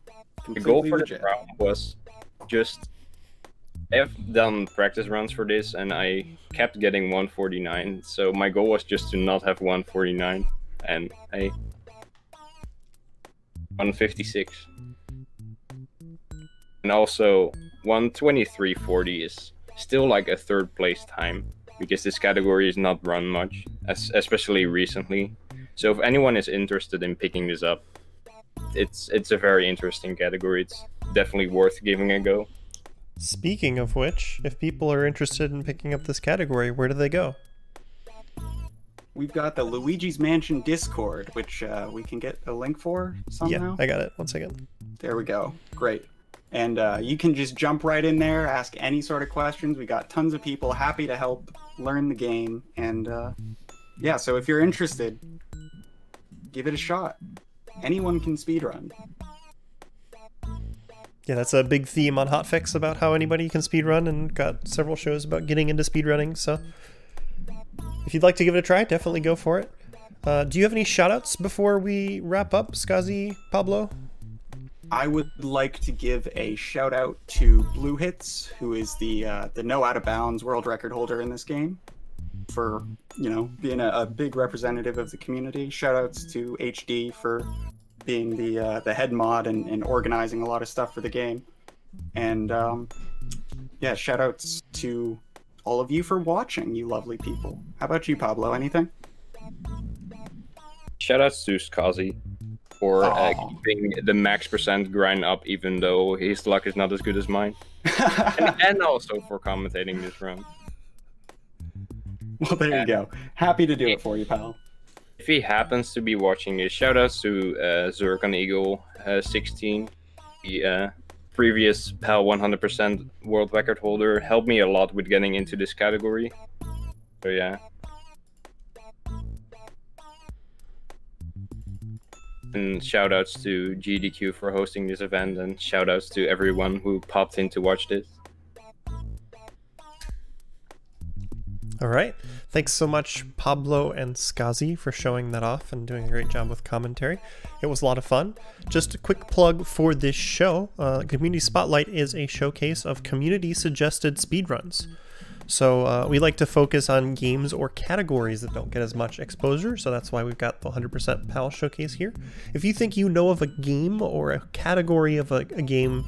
Speaker 2: The goal for the round was just I've done practice runs for this and I kept getting 149. So my goal was just to not have 149 and I 156. And also 123.40 is still like a third place time because this category is not run much, as, especially recently. So if anyone is interested in picking this up, it's it's a very interesting category. It's definitely worth giving a go.
Speaker 1: Speaking of which, if people are interested in picking up this category, where do they go?
Speaker 3: We've got the Luigi's Mansion Discord, which uh, we can get a link for somehow.
Speaker 1: Yeah, I got it. One second.
Speaker 3: There we go. Great. And uh, you can just jump right in there, ask any sort of questions. We got tons of people happy to help learn the game. And uh, yeah, so if you're interested, give it a shot. Anyone can speedrun.
Speaker 1: Yeah, that's a big theme on Hotfix about how anybody can speedrun, and got several shows about getting into speedrunning. So, if you'd like to give it a try, definitely go for it. Uh, do you have any shoutouts before we wrap up, Skazi Pablo?
Speaker 3: I would like to give a shout out to Blue Hits, who is the uh, the no out of bounds world record holder in this game, for you know being a, a big representative of the community. Shout outs to HD for being the uh, the head mod and, and organizing a lot of stuff for the game, and um, yeah, shout outs to all of you for watching, you lovely people. How about you, Pablo? Anything?
Speaker 2: Shoutouts to Skazi for uh, keeping the max percent grind up, even though his luck is not as good as mine, and, and also for commentating this round.
Speaker 3: well, there you go. Happy to do it for you, pal.
Speaker 2: If he happens to be watching this, shoutouts to uh, Zurkon Eagle uh, 16, the uh, previous PAL 100% world record holder, helped me a lot with getting into this category. So yeah. And shoutouts to GDQ for hosting this event, and shoutouts to everyone who popped in to watch this.
Speaker 1: All right. Thanks so much, Pablo and Skazi, for showing that off and doing a great job with commentary. It was a lot of fun. Just a quick plug for this show uh, Community Spotlight is a showcase of community suggested speedruns. So uh, we like to focus on games or categories that don't get as much exposure, so that's why we've got the 100% PAL showcase here. If you think you know of a game or a category of a, a game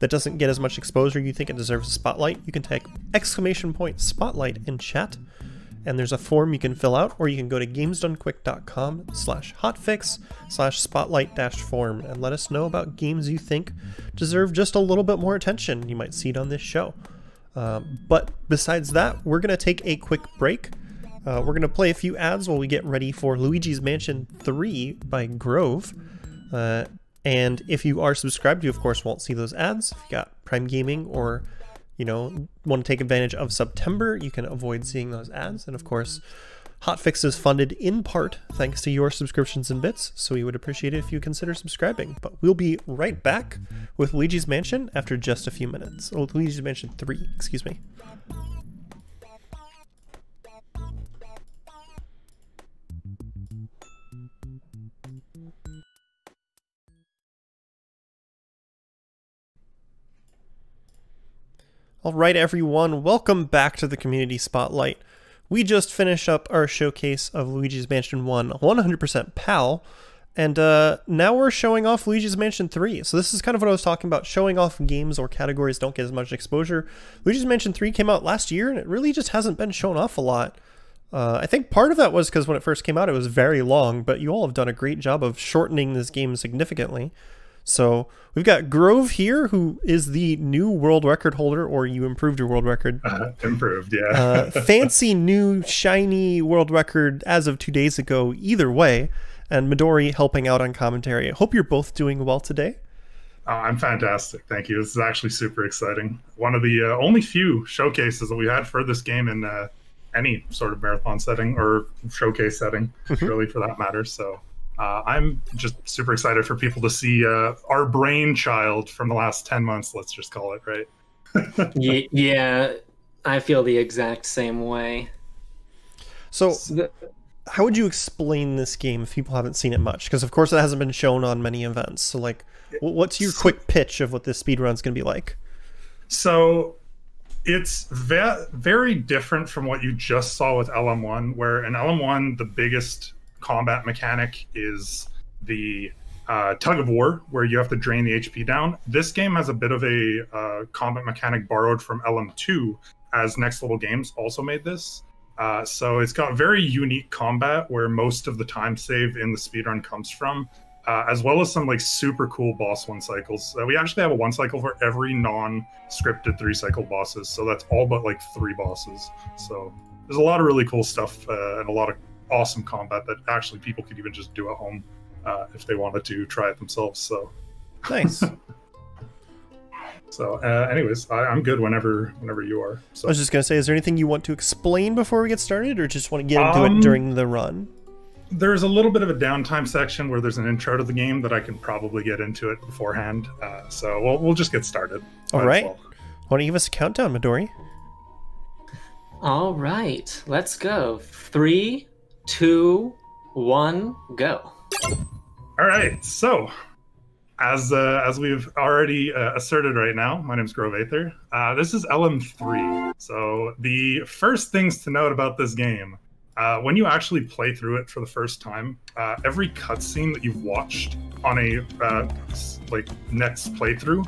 Speaker 1: that doesn't get as much exposure, you think it deserves a spotlight, you can type exclamation point spotlight in chat, and there's a form you can fill out, or you can go to gamesdonequick.com slash hotfix slash spotlight dash form and let us know about games you think deserve just a little bit more attention. You might see it on this show. Um, but besides that, we're going to take a quick break. Uh, we're going to play a few ads while we get ready for Luigi's Mansion 3 by Grove. Uh, and if you are subscribed, you of course won't see those ads. If you got Prime Gaming or, you know, want to take advantage of September, you can avoid seeing those ads. And of course, Hotfix is funded in part thanks to your subscriptions and bits, so we would appreciate it if you consider subscribing. But we'll be right back with Luigi's Mansion after just a few minutes. Oh, Luigi's Mansion 3, excuse me. All right, everyone, welcome back to the Community Spotlight. We just finished up our showcase of Luigi's Mansion 1 100% PAL, and uh, now we're showing off Luigi's Mansion 3. So this is kind of what I was talking about, showing off games or categories don't get as much exposure. Luigi's Mansion 3 came out last year, and it really just hasn't been shown off a lot. Uh, I think part of that was because when it first came out, it was very long, but you all have done a great job of shortening this game significantly. So we've got Grove here, who is the new world record holder, or you improved your world record.
Speaker 4: Uh, improved, yeah.
Speaker 1: uh, fancy new shiny world record as of two days ago, either way. And Midori helping out on commentary. I hope you're both doing well today.
Speaker 4: Oh, I'm fantastic. Thank you. This is actually super exciting. One of the uh, only few showcases that we had for this game in uh, any sort of marathon setting or showcase setting, mm-hmm. really, for that matter. So uh, I'm just super excited for people to see uh, our brainchild from the last 10 months, let's just call it, right?
Speaker 5: yeah, I feel the exact same way.
Speaker 1: So, how would you explain this game if people haven't seen it much? Because, of course, it hasn't been shown on many events. So, like, what's your quick pitch of what this speedrun's going to be like?
Speaker 4: So, it's ve- very different from what you just saw with LM1, where in LM1, the biggest combat mechanic is the uh, tug of war, where you have to drain the HP down. This game has a bit of a uh, combat mechanic borrowed from LM2, as Next Level Games also made this. Uh, so it's got very unique combat where most of the time save in the speedrun comes from, uh, as well as some like super cool boss one cycles. Uh, we actually have a one cycle for every non-scripted three cycle bosses, so that's all but like three bosses. So there's a lot of really cool stuff uh, and a lot of awesome combat that actually people could even just do at home uh, if they wanted to try it themselves. So
Speaker 1: nice.
Speaker 4: so, uh, anyways, I, am good whenever whenever you are. So.
Speaker 1: I was just gonna say, is there anything you want to explain before we get started, or just want to get into um, it during the run?
Speaker 4: There's a little bit of a downtime section where there's an intro to the game that I can probably get into it beforehand. Uh, so we'll we'll just get started.
Speaker 1: All right. Well. Why don't you give us a countdown, Midori?
Speaker 5: All right, let's go. Three, two, one, go.
Speaker 4: All right. So, as uh, as we've already uh, asserted right now, my name is Grove Aether. Uh, this is LM3. So, the first things to note about this game, uh, when you actually play through it for the first time, uh, every cutscene that you've watched on a uh, like next playthrough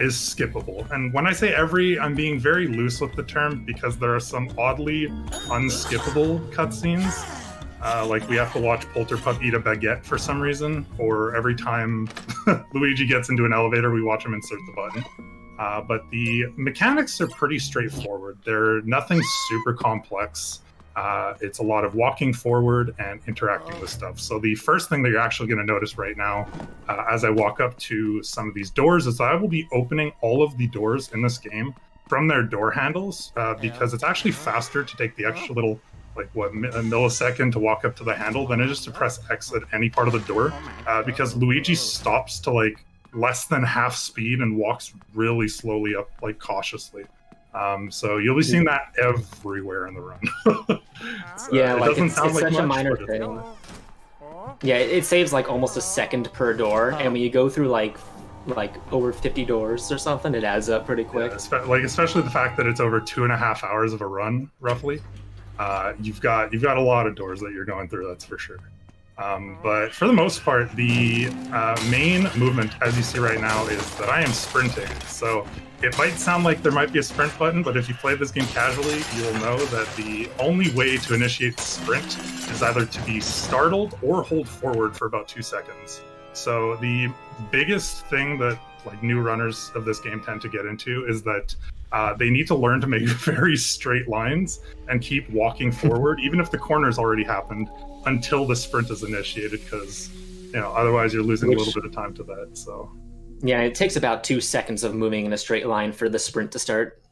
Speaker 4: is skippable. And when I say every, I'm being very loose with the term because there are some oddly unskippable cutscenes uh, like we have to watch Polterpup eat a baguette for some reason, or every time Luigi gets into an elevator, we watch him insert the button. Uh, but the mechanics are pretty straightforward. They're nothing super complex. Uh, it's a lot of walking forward and interacting with stuff. So the first thing that you're actually going to notice right now, uh, as I walk up to some of these doors, is I will be opening all of the doors in this game from their door handles uh, because it's actually faster to take the extra little like what a millisecond to walk up to the handle then it is just to press X at any part of the door, uh, because Luigi stops to like less than half speed and walks really slowly up, like cautiously. Um, so you'll be seeing that everywhere in the run. so
Speaker 5: yeah, it like it's, it's like such much, a minor thing. Yeah, it saves like almost a second per door, and when you go through like like over 50 doors or something, it adds up pretty quick.
Speaker 4: Yeah, like especially the fact that it's over two and a half hours of a run, roughly uh, you've got you've got a lot of doors that you're going through. That's for sure. Um, but for the most part, the uh, main movement, as you see right now, is that I am sprinting. So it might sound like there might be a sprint button, but if you play this game casually, you will know that the only way to initiate sprint is either to be startled or hold forward for about two seconds. So the biggest thing that like new runners of this game tend to get into is that uh, they need to learn to make very straight lines and keep walking forward, even if the corner's already happened, until the sprint is initiated, because you know otherwise you're losing Which, a little bit of time to that. So
Speaker 5: yeah, it takes about two seconds of moving in a straight line for the sprint to start.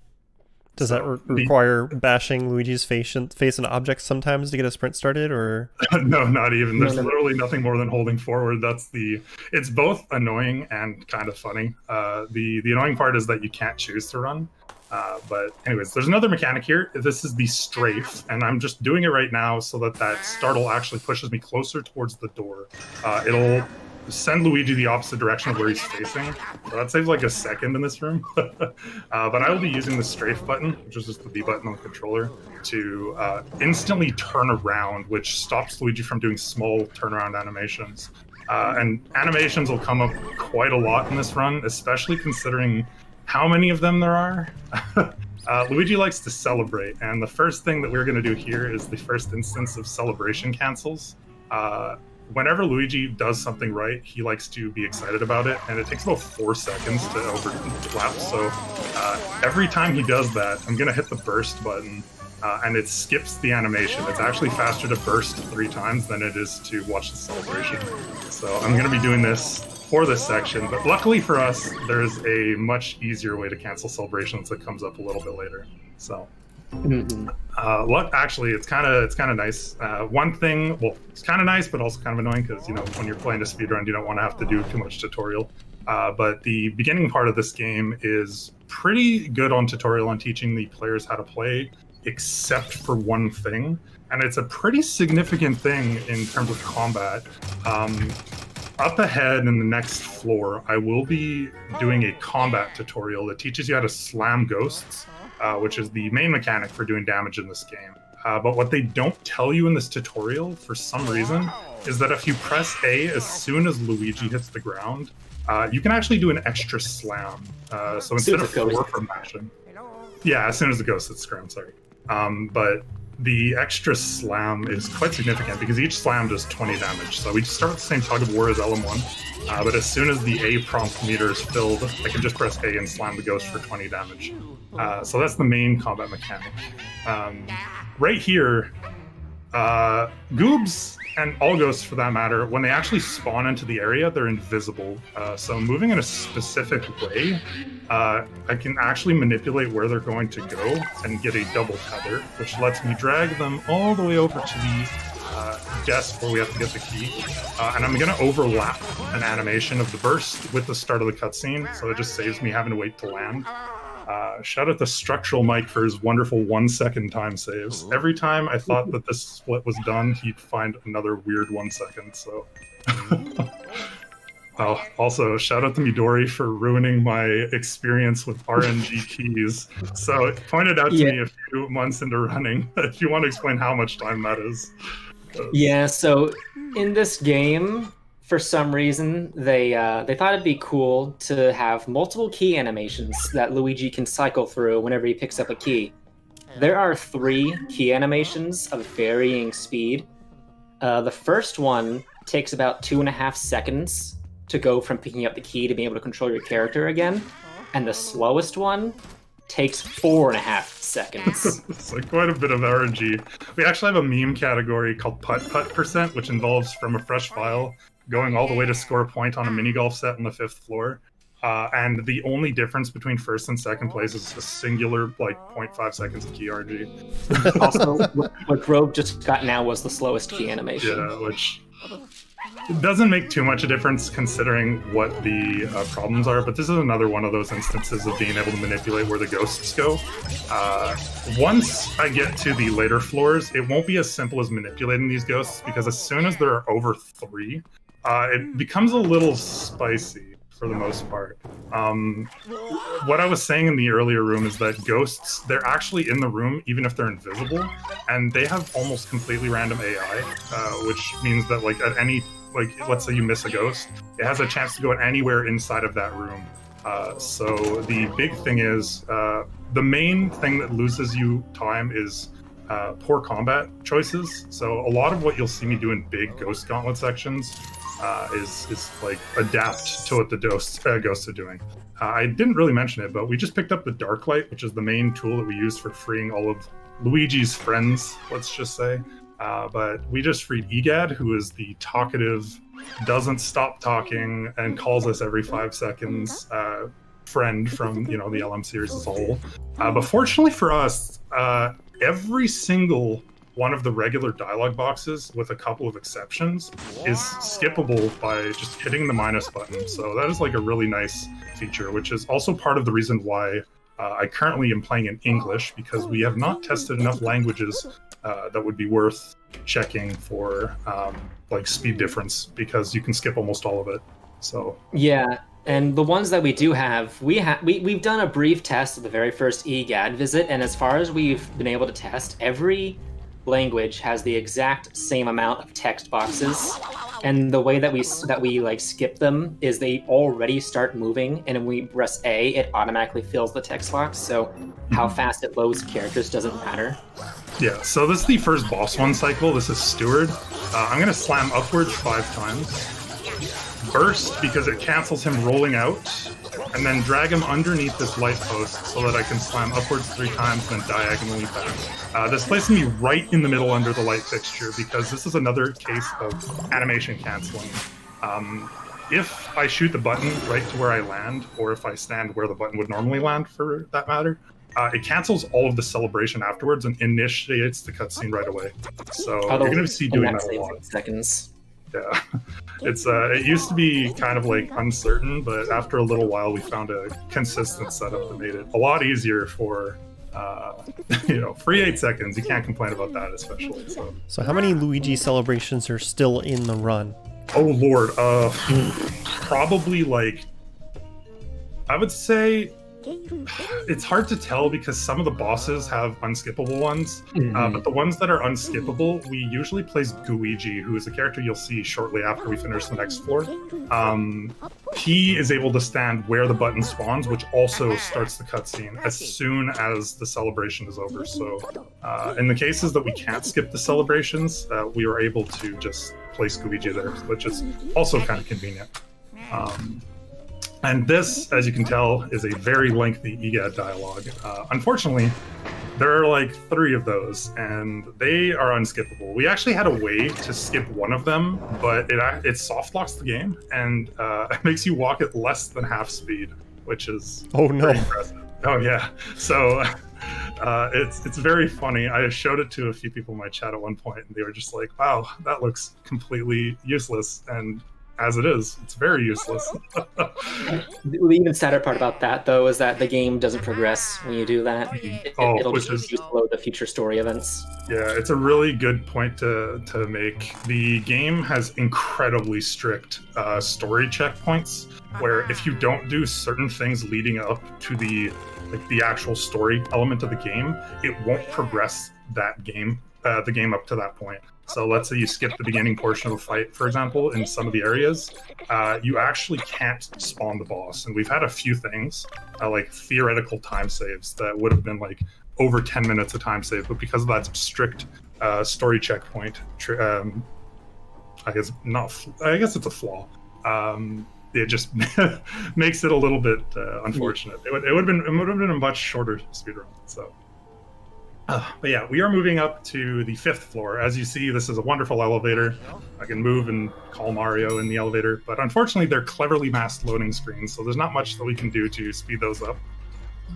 Speaker 1: Does that re- require bashing Luigi's face in, face and objects sometimes to get a sprint started, or
Speaker 4: no, not even. There's no, no. literally nothing more than holding forward. That's the. It's both annoying and kind of funny. Uh, the the annoying part is that you can't choose to run. Uh, but anyways, there's another mechanic here. This is the strafe, and I'm just doing it right now so that that startle actually pushes me closer towards the door. Uh, it'll send Luigi the opposite direction of where he's facing. So that saves like a second in this room. uh, but I will be using the strafe button, which is just the B button on the controller, to uh, instantly turn around, which stops Luigi from doing small turnaround animations. Uh, and animations will come up quite a lot in this run, especially considering how many of them there are. Uh, Luigi likes to celebrate, and the first thing that we're going to do here is the first instance of celebration cancels. Whenever Luigi does something right, he likes to be excited about it, and it takes about four seconds to overlap. So uh, every time he does that, I'm gonna hit the burst button, uh, and it skips the animation. It's actually faster to burst three times than it is to watch the celebration. So I'm gonna be doing this for this section, but luckily for us, there's a much easier way to cancel celebrations that comes up a little bit later. So. Mm-hmm. Uh, actually, it's kind of it's kind of nice. Uh, one thing, well, it's kind of nice, but also kind of annoying because you know when you're playing a speedrun, you don't want to have to do too much tutorial. Uh, but the beginning part of this game is pretty good on tutorial on teaching the players how to play, except for one thing, and it's a pretty significant thing in terms of combat. Um, up ahead in the next floor, I will be doing a combat tutorial that teaches you how to slam ghosts uh, which is the main mechanic for doing damage in this game. Uh, but what they don't tell you in this tutorial, for some reason, is that if you press A as soon as Luigi hits the ground, uh, you can actually do an extra slam. Uh, so instead of four from mashing, yeah, as soon as the ghost hits the ground, sorry. Um, but the extra slam is quite significant because each slam does 20 damage. So we start with the same tug of war as LM1, uh, but as soon as the A prompt meter is filled, I can just press A and slam the ghost for 20 damage. Uh, so that's the main combat mechanic. Um, right here, uh, Goobs and all ghosts for that matter, when they actually spawn into the area, they're invisible. Uh, so moving in a specific way, uh, I can actually manipulate where they're going to go and get a double tether, which lets me drag them all the way over to the uh, desk where we have to get the key. Uh, and I'm going to overlap an animation of the burst with the start of the cutscene, so it just saves me having to wait to land. Uh, shout out to Structural Mike for his wonderful one second time saves. Every time I thought that this split was done, he'd find another weird one second. So, oh, also shout out to Midori for ruining my experience with RNG keys. So it pointed out to yeah. me a few months into running. if you want to explain how much time that is.
Speaker 5: Yeah. So in this game, for some reason they uh, they thought it'd be cool to have multiple key animations that Luigi can cycle through whenever he picks up a key. There are three key animations of varying speed. Uh, the first one takes about two and a half seconds to go from picking up the key to being able to control your character again, and the slowest one takes four and a half seconds.
Speaker 4: it's like quite a bit of RNG. We actually have a meme category called putt putt percent, which involves from a fresh file going all the way to score a point on a mini golf set on the fifth floor. Uh, and the only difference between first and second place is a singular like 0.5 seconds of key RNG.
Speaker 5: also, what Grove just got now was the slowest key animation.
Speaker 4: Yeah, which doesn't make too much a difference considering what the uh, problems are. But this is another one of those instances of being able to manipulate where the ghosts go. Uh, once I get to the later floors, it won't be as simple as manipulating these ghosts because as soon as there are over three, uh, it becomes a little spicy for the most part. Um, what I was saying in the earlier room is that ghosts, they're actually in the room even if they're invisible, and they have almost completely random AI, uh, which means that like at any, like let's say you miss a ghost, it has a chance to go anywhere inside of that room. Uh, so the big thing is uh, the main thing that loses you time is uh, poor combat choices. So a lot of what you'll see me do in big Ghost Gauntlet sections uh, is is like adapt to what the ghost uh, ghosts are doing. Uh, I didn't really mention it, but we just picked up the dark light, which is the main tool that we use for freeing all of Luigi's friends. Let's just say. Uh, but we just freed Egad, who is the talkative, doesn't stop talking, and calls us every five seconds uh, friend from you know the LM series as a whole. Uh, but fortunately for us, uh, every single one of the regular dialogue boxes, with a couple of exceptions, is skippable by just hitting the minus button. So that is like a really nice feature, which is also part of the reason why uh, I currently am playing in English because we have not tested enough languages uh, that would be worth checking for um, like speed difference because you can skip almost all of it. So
Speaker 5: Yeah, and the ones that we do have, we have we, we've done a brief test of the very first EGAD visit, and as far as we've been able to test, every language has the exact same amount of text boxes. And the way that we that we like skip them is they already start moving, and when we press A, it automatically fills the text box. So how fast it loads characters doesn't matter.
Speaker 4: yeah, so this is the first boss one cycle. This is Steward. Uh, I'm gonna slam upwards five times. Burst because it cancels him rolling out, and then drag him underneath this light post so that I can slam upwards three times, and then diagonally back. Uh, this places me right in the middle under the light fixture because this is another case of animation canceling. Um, if I shoot the button right to where I land, or if I stand where the button would normally land for that matter, uh, it cancels all of the celebration afterwards and initiates the cutscene right away. So you're going to see doing
Speaker 5: that
Speaker 4: a lot.
Speaker 5: seconds.
Speaker 4: Yeah, it's uh, it used to be kind of like uncertain, but after a little while, we found a consistent setup that made it a lot easier for. Uh, you know, free eight seconds. You can't complain about that, especially. So,
Speaker 1: So how many Luigi celebrations are still in the run?
Speaker 4: oh lord, uh, probably like, I would say it's hard to tell because some of the bosses have unskippable ones, uh, but the ones that are unskippable, we usually place Gooigi, who is a character you'll see shortly after we finish the next floor. Um, he is able to stand where the button spawns, which also starts the cutscene as soon as the celebration is over. So, uh, in the cases that we can't skip the celebrations, uh, we are able to just place Gooigi there, which is also kind of convenient. Um, and this, as you can tell, is a very lengthy EGAD dialogue. Uh, unfortunately, there are like three of those, and they are unskippable. We actually had a way to skip one of them, but it it soft locks the game and uh, it makes you walk at less than half speed, which is
Speaker 1: Oh no.
Speaker 4: impressive. Oh yeah, so uh, it's it's very funny. I showed it to a few people in my chat at one point, and they were just like, "Wow, that looks completely useless." And as it is, it's very useless.
Speaker 5: The even sadder part about that, though, is that the game doesn't progress when you do that. It,
Speaker 4: Oh,
Speaker 5: it'll
Speaker 4: which
Speaker 5: just
Speaker 4: is-
Speaker 5: refuse load the future story events.
Speaker 4: Yeah, it's a really good point to, to make. The game has incredibly strict uh, story checkpoints, where if you don't do certain things leading up to the like the actual story element of the game, it won't progress that game, uh, the game up to that point. So let's say you skip the beginning portion of a fight, for example, in some of the areas, uh, you actually can't spawn the boss. And we've had a few things, uh, like theoretical time saves that would have been like over 10 minutes of time save, but because of that strict uh, story checkpoint, um, I guess not. I guess it's a flaw. Um, it just makes it a little bit uh, unfortunate. It would, it would have been it would have been a much shorter speedrun. So, uh, but yeah, we are moving up to the fifth floor. As you see, this is a wonderful elevator. I can move and call Mario in the elevator, but unfortunately, they're cleverly masked loading screens, so there's not much that we can do to speed those up.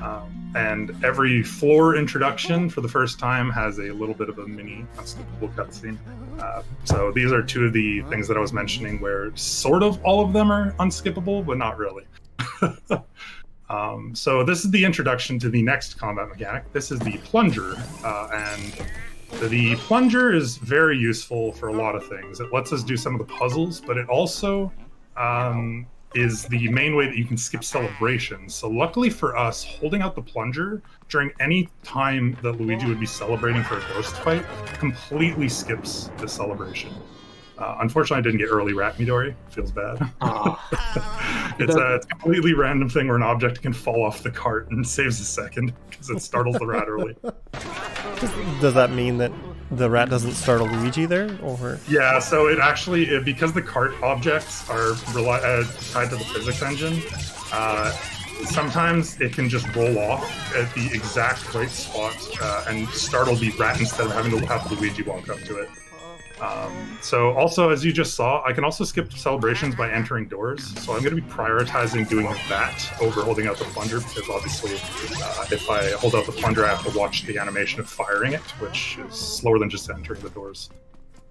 Speaker 4: Um, and every floor introduction for the first time has a little bit of a mini unskippable cutscene. Uh, so these are two of the things that I was mentioning where sort of all of them are unskippable, but not really. um, so this is the introduction to the next combat mechanic. This is the plunger, uh, and the plunger is very useful for a lot of things. It lets us do some of the puzzles, but it also um, is the main way that you can skip celebrations. So luckily for us, holding out the plunger during any time that Luigi would be celebrating for a ghost fight completely skips the celebration. Uh, unfortunately, I didn't get early rat Midori. Feels bad.
Speaker 5: Aw.
Speaker 4: it's, a, it's a completely random thing where an object can fall off the cart and saves a second because it startles the rat early.
Speaker 1: Does that mean that the rat doesn't startle Luigi there, or
Speaker 4: Yeah, so it actually it, because the cart objects are rely, uh, tied to the physics engine. Uh, sometimes it can just roll off at the exact right spot uh, and startle the rat instead of having to have Luigi walk up to it. Um, so also, as you just saw, I can also skip celebrations by entering doors. So I'm going to be prioritizing doing that over holding out the plunger because obviously, uh, if I hold out the plunger, I have to watch the animation of firing it, which is slower than just entering the doors.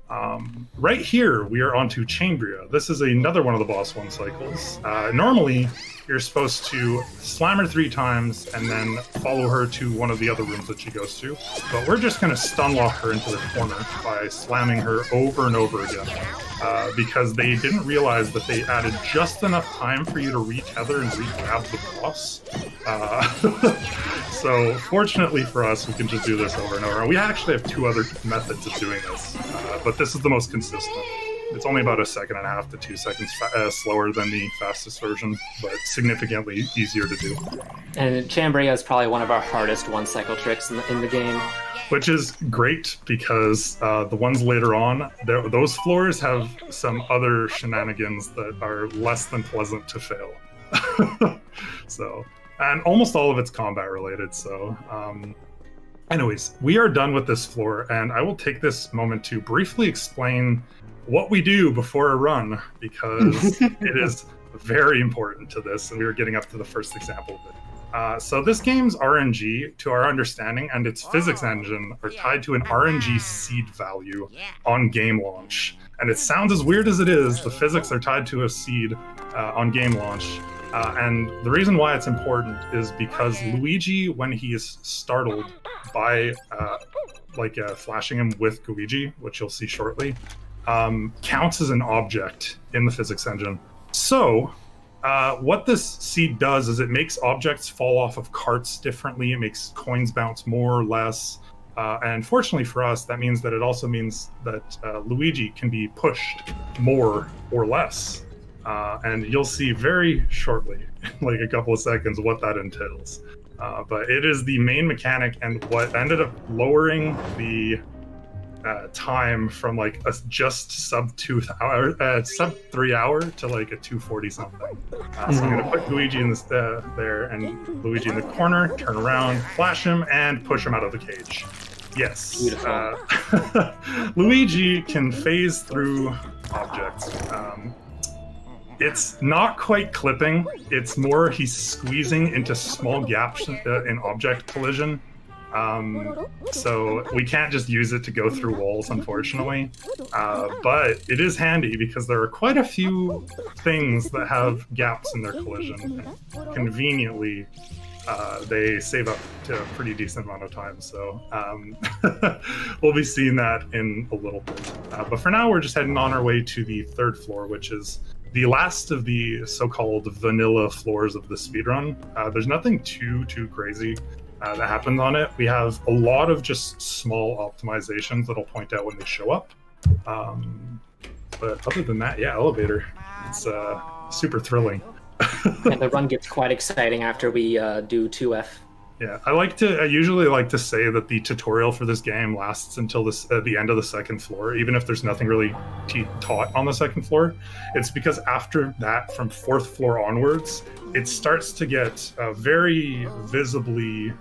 Speaker 4: Um, right here, we are onto Chambrea. This is another one of the boss one cycles. Uh, normally, you're supposed to slam her three times and then follow her to one of the other rooms that she goes to. But we're just going to stun lock her into the corner by slamming her over and over again. Uh, because they didn't realize that they added just enough time for you to retether and re-grab the boss. Uh, so fortunately for us, we can just do this over and over. We actually have two other methods of doing this, uh, but this is the most consistent. It's only about a second and a half to two seconds fa- uh, slower than the fastest version, but significantly easier to do.
Speaker 5: And Chambrea is probably one of our hardest one cycle tricks in the, in the game.
Speaker 4: Which is great because uh, the ones later on, those floors have some other shenanigans that are less than pleasant to fail. so, and almost all of it's combat related. So, um, anyways, we are done with this floor, and I will take this moment to briefly explain what we do before a run because it is very important to this, and we were getting up to the first example of it. Uh, so this game's RNG, to our understanding, and its physics engine are tied to an RNG seed value on game launch. And it sounds as weird as it is, the physics are tied to a seed uh, on game launch. Uh, and the reason why it's important is because Luigi, when he is startled by uh, like uh, flashing him with Luigi, which you'll see shortly, um, counts as an object in the physics engine. So uh, what this seed does is it makes objects fall off of carts differently. It makes coins bounce more or less. Uh, and fortunately for us, that means that it also means that uh, Luigi can be pushed more or less. Uh, and you'll see very shortly, like a couple of seconds, what that entails. Uh, but it is the main mechanic and what ended up lowering the uh, time from like a just sub two hour, uh, sub three hour to like a two forty something. Uh, so I'm gonna put Luigi in this uh, there and Luigi in the corner, turn around, flash him, and push him out of the cage. Yes. Uh, Luigi can phase through objects. Um, it's not quite clipping. It's more he's squeezing into small gaps uh, in object collision. Um, so we can't just use it to go through walls, unfortunately. Uh, but it is handy because there are quite a few things that have gaps in their collision. Conveniently, uh, they save up to a pretty decent amount of time. So um, we'll be seeing that in a little bit. Uh, but for now, we're just heading on our way to the third floor, which is the last of the so-called vanilla floors of the speedrun. Uh, there's nothing too too crazy uh, that happens on it. We have a lot of just small optimizations that'll point out when they show up. Um, but other than that, yeah, elevator. It's uh, super thrilling.
Speaker 5: and the run gets quite exciting after we uh, do 2F.
Speaker 4: Yeah, I like to. I usually like to say that the tutorial for this game lasts until this at the end of the second floor, even if there's nothing really taught on the second floor. It's because after that, from fourth floor onwards, it starts to get uh, very visibly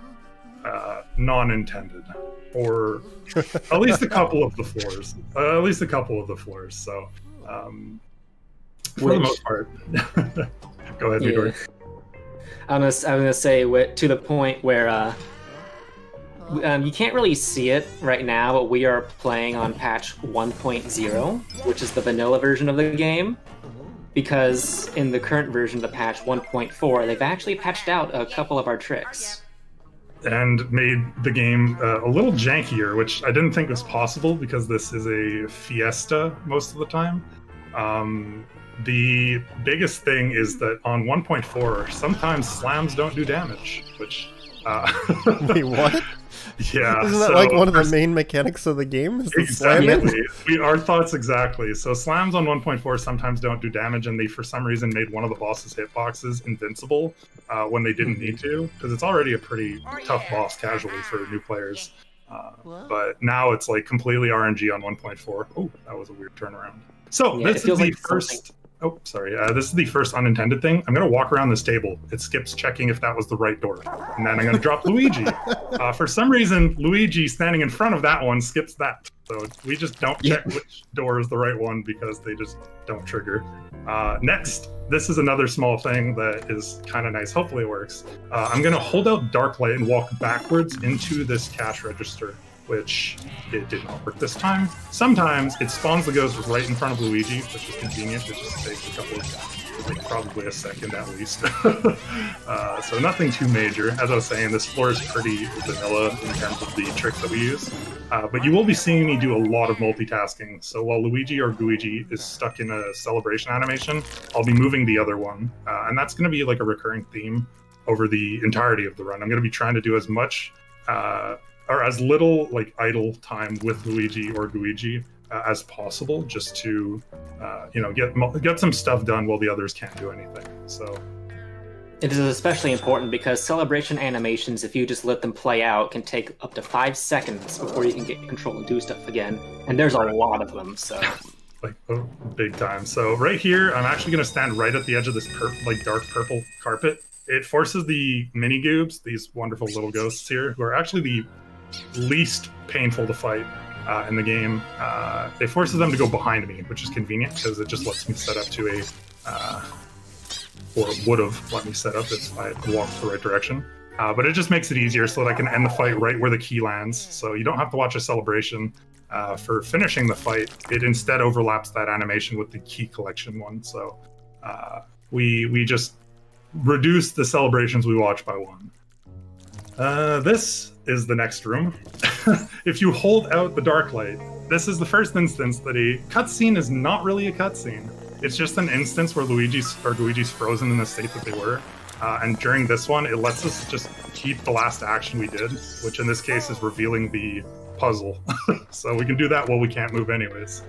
Speaker 4: uh, non-intended, or at least a couple of the floors. Uh, at least a couple of the floors. So, um, for the most part, go ahead, Vidor.
Speaker 5: I'm gonna, I'm gonna say to the point where uh, um, you can't really see it right now, but we are playing on patch 1.0, which is the vanilla version of the game. Because in the current version of the patch 1.4, they've actually patched out a couple of our tricks.
Speaker 4: And made the game uh, a little jankier, which I didn't think was possible because this is a Fiesta most of the time. Um, the biggest thing is that on 1.4, sometimes slams don't do damage, which. Uh,
Speaker 1: Wait, what?
Speaker 4: Yeah.
Speaker 1: Isn't that
Speaker 4: so
Speaker 1: like one of the main mechanics of the game? Is the?
Speaker 4: Exactly. we, our thoughts exactly. So slams on 1.4 sometimes don't do damage, and they for some reason made one of the boss's hitboxes invincible uh, when they didn't need to, because it's already a pretty tough boss casually for new players. Uh, but now it's like completely RNG on 1.4. Oh, that was a weird turnaround. So
Speaker 5: Yeah,
Speaker 4: this
Speaker 5: it
Speaker 4: is
Speaker 5: feels
Speaker 4: the
Speaker 5: like
Speaker 4: first. Oh, sorry. Uh, this is the first unintended thing. I'm gonna walk around this table. It skips checking if that was the right door, and then I'm gonna drop Luigi. Uh, for some reason, Luigi standing in front of that one skips that. So we just don't check which door is the right one because they just don't trigger. Uh, next, this is another small thing that is kind of nice. Hopefully, it works. Uh, I'm gonna hold out Dark Light and walk backwards into this cash register which it did not work this time. Sometimes it spawns the ghost right in front of Luigi, which is convenient. It just takes a couple of, like probably a second at least. uh, so nothing too major. As I was saying, this floor is pretty vanilla in terms of the tricks that we use. Uh, but you will be seeing me do a lot of multitasking. So while Luigi or Gooigi is stuck in a celebration animation, I'll be moving the other one. Uh, and that's going to be like a recurring theme over the entirety of the run. I'm going to be trying to do as much uh, or as little like idle time with Luigi or Luigi uh, as possible, just to uh, you know get get some stuff done while the others can't do anything. So
Speaker 5: It is especially important because celebration animations, if you just let them play out, can take up to five seconds before you can get control and do stuff again. And there's a lot of them, so
Speaker 4: like oh, big time. So right here, I'm actually going to stand right at the edge of this like dark purple carpet. It forces the mini goobs, these wonderful little ghosts here, who are actually the least painful to fight uh, in the game. Uh, it forces them to go behind me, which is convenient because it just lets me set up to a, uh, or would have let me set up if I walked the right direction. Uh, but it just makes it easier so that I can end the fight right where the key lands. So you don't have to watch a celebration uh, for finishing the fight. It instead overlaps that animation with the key collection one. So uh, we we just reduce the celebrations we watch by one. This is the next room. if you hold out the dark light, this is the first instance that a cutscene is not really a cutscene. It's just an instance where Luigi's or Luigi's frozen in the state that they were. Uh, and during this one, it lets us just keep the last action we did, which in this case is revealing the puzzle. so we can do that while we can't move anyways.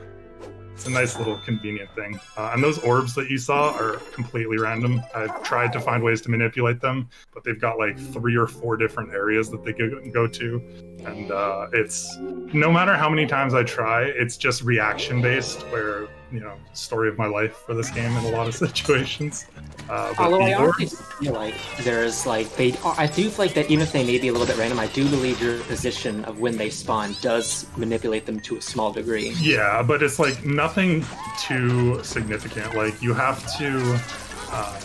Speaker 4: It's a nice little convenient thing. Uh, and those orbs that you saw are completely random. I've tried to find ways to manipulate them, but they've got like three or four different areas that they can go to. And uh, it's no matter how many times I try, it's just reaction based, where, you know, story of my life for this game in a lot of situations. Uh, but
Speaker 5: Although I honestly feel like there's like they, I do feel like that even if they may be a little bit random, I do believe your position of when they spawn does manipulate them to a small degree.
Speaker 4: Yeah, but it's like nothing too significant. Like you have to, uh,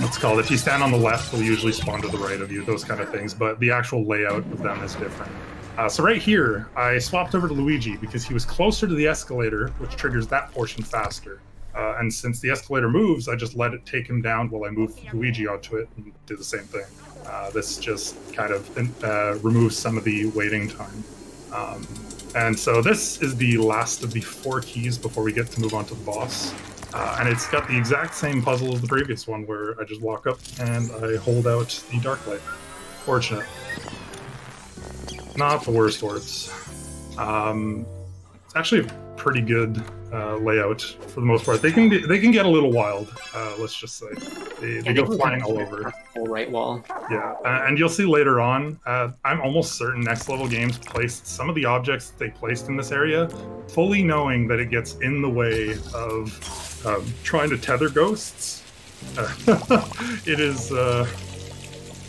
Speaker 4: what's it called if you stand on the left, they'll usually spawn to the right of you. Those kind of things. But the actual layout of them is different. Uh, so right here, I swapped over to Luigi because he was closer to the escalator, which triggers that portion faster. Uh, and since the escalator moves, I just let it take him down while I move Luigi onto it and do the same thing. Uh, this just kind of uh, removes some of the waiting time. Um, and so this is the last of the four keys before we get to move on to the boss. Uh, and it's got the exact same puzzle as the previous one, where I just walk up and I hold out the dark light. Fortunate. Not the worst orbs. Um, it's actually a pretty good uh, layout for the most part. They can get, they can get a little wild. Uh, let's just say they, they go flying all over.
Speaker 5: Full right wall.
Speaker 4: Yeah, uh, and you'll see later on. Uh, I'm almost certain next level games placed some of the objects they placed in this area, fully knowing that it gets in the way of um, trying to tether ghosts. Uh, it is.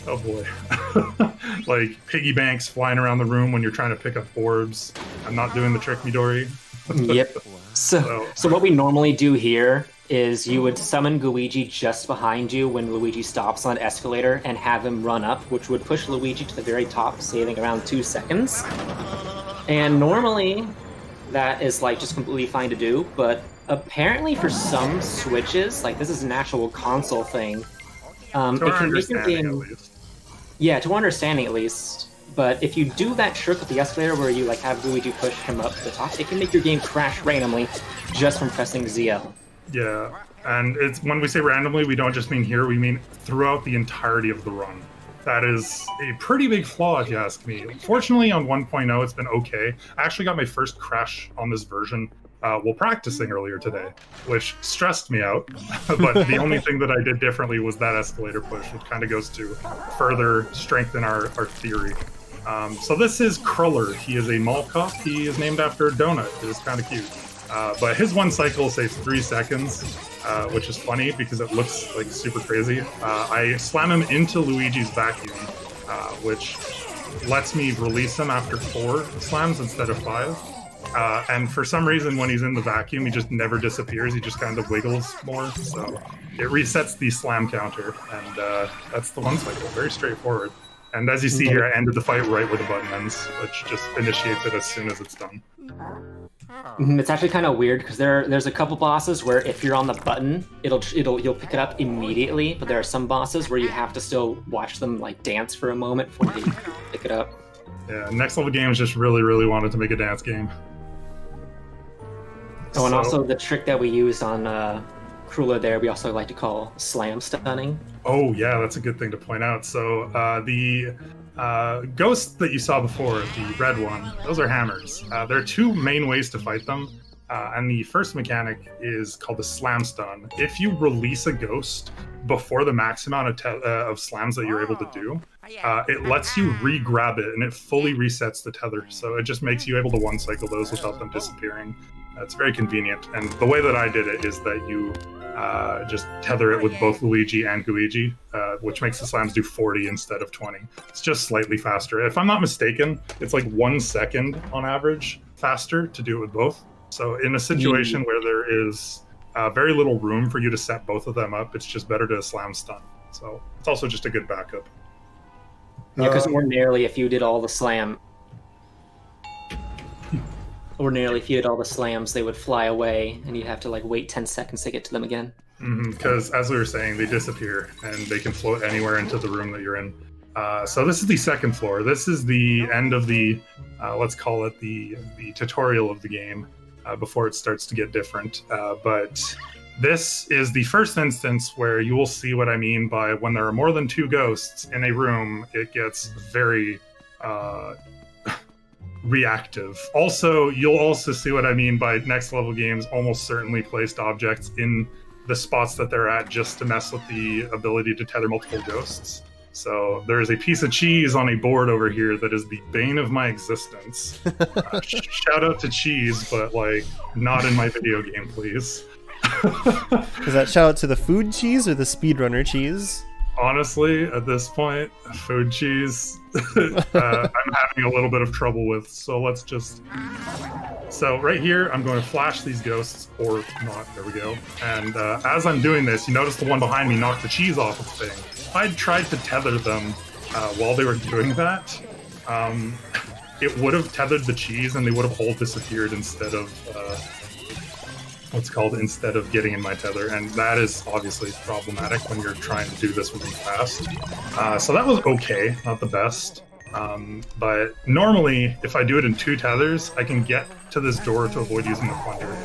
Speaker 4: Oh boy, like piggy banks flying around the room when you're trying to pick up orbs. I'm not doing the trick Midori.
Speaker 5: yep. So,
Speaker 4: So-
Speaker 5: so what we normally do here is you would summon Luigi just behind you when Luigi stops on an escalator and have him run up, which would push Luigi to the very top, saving around two seconds. And normally, that is like just completely fine to do, but apparently for some switches, like this is an actual console thing, um, it can make your game. Yeah, to understanding at least. But if you do that trick with the escalator where you like have Luigi push him up to the top, it can make your game crash randomly just from pressing ZL.
Speaker 4: Yeah, and it's when we say randomly, we don't just mean here. We mean throughout the entirety of the run. That is a pretty big flaw, if you ask me. Fortunately, on 1.0, it's been okay. I actually got my first crash on this version uh, while practicing earlier today, which stressed me out. but the only thing that I did differently was that escalator push, which kind of goes to further strengthen our, our theory. Um, so this is Cruller. He is a cop. He is named after a donut. It is kind of cute. Uh, but his one cycle saves three seconds, uh, which is funny because it looks like super crazy. Uh, I slam him into Luigi's vacuum, uh, which lets me release him after four slams instead of five. Uh, and for some reason, when he's in the vacuum, he just never disappears. He just kind of wiggles more. So it resets the slam counter, and uh, that's the one cycle. Very straightforward. And as you see here, I ended the fight right where the button ends, which just initiates it as soon as it's done.
Speaker 5: Mhm, It's actually kind of weird because there there's a couple bosses where if you're on the button, it'll it'll you'll pick it up immediately. But there are some bosses where you have to still watch them like dance for a moment before they pick it up.
Speaker 4: Yeah, Next Level Games just really, really wanted to make a dance game.
Speaker 5: Oh, and
Speaker 4: So-
Speaker 5: also the trick that we used on uh, Kruller there, we also like to call slam stunning.
Speaker 4: Oh yeah, that's a good thing to point out. So uh, the uh, ghosts that you saw before, the red one, those are hammers. Uh, there are two main ways to fight them, uh, and the first mechanic is called the slam stun. If you release a ghost before the max amount of, te- uh, of slams that you're able to do, uh, it lets you re-grab it, and it fully resets the tether. So it just makes you able to one cycle those without them disappearing. It's very convenient. And the way that I did it is that you uh, just tether it with both Luigi and Gooigi, uh, which makes the slams do 40 instead of 20. It's just slightly faster. If I'm not mistaken, it's like one second on average faster to do it with both. So in a situation where there is uh, very little room for you to set both of them up, it's just better to slam stun. So it's also just a good backup.
Speaker 5: Yeah, because
Speaker 4: Uh,
Speaker 5: ordinarily, if you did all the slam, ordinarily if you did all the slams, they would fly away, and you'd have to like wait ten seconds to get to them again.
Speaker 4: Because as we were saying, they disappear and they can float anywhere into the room that you're in. Uh, so this is the second floor. This is the end of the, uh, let's call it the the tutorial of the game uh, before it starts to get different. Uh, but this is the first instance where you will see what I mean by when there are more than two ghosts in a room, it gets very uh, reactive. Also, you'll also see what I mean by next level games almost certainly placed objects in the spots that they're at just to mess with the ability to tether multiple ghosts. So there's a piece of cheese on a board over here that is the bane of my existence. Uh, sh- shout out to cheese, but like not in my video game, please.
Speaker 1: Is that shout out to the food cheese or the speedrunner cheese?
Speaker 4: Honestly, at this point, food cheese, uh, I'm having a little bit of trouble with. So let's just. So right here, I'm going to flash these ghosts, or not. There we go. And uh, as I'm doing this, you notice the one behind me knocked the cheese off of the thing. I'd tried to tether them uh, while they were doing that, um, it would have tethered the cheese, and they would have all disappeared instead of. What's called instead of getting in my tether, and that is obviously problematic when you're trying to do this really fast. Uh, so that was okay, not the best. Um, but normally, if I do it in two tethers, I can get to this door to avoid using the plunger.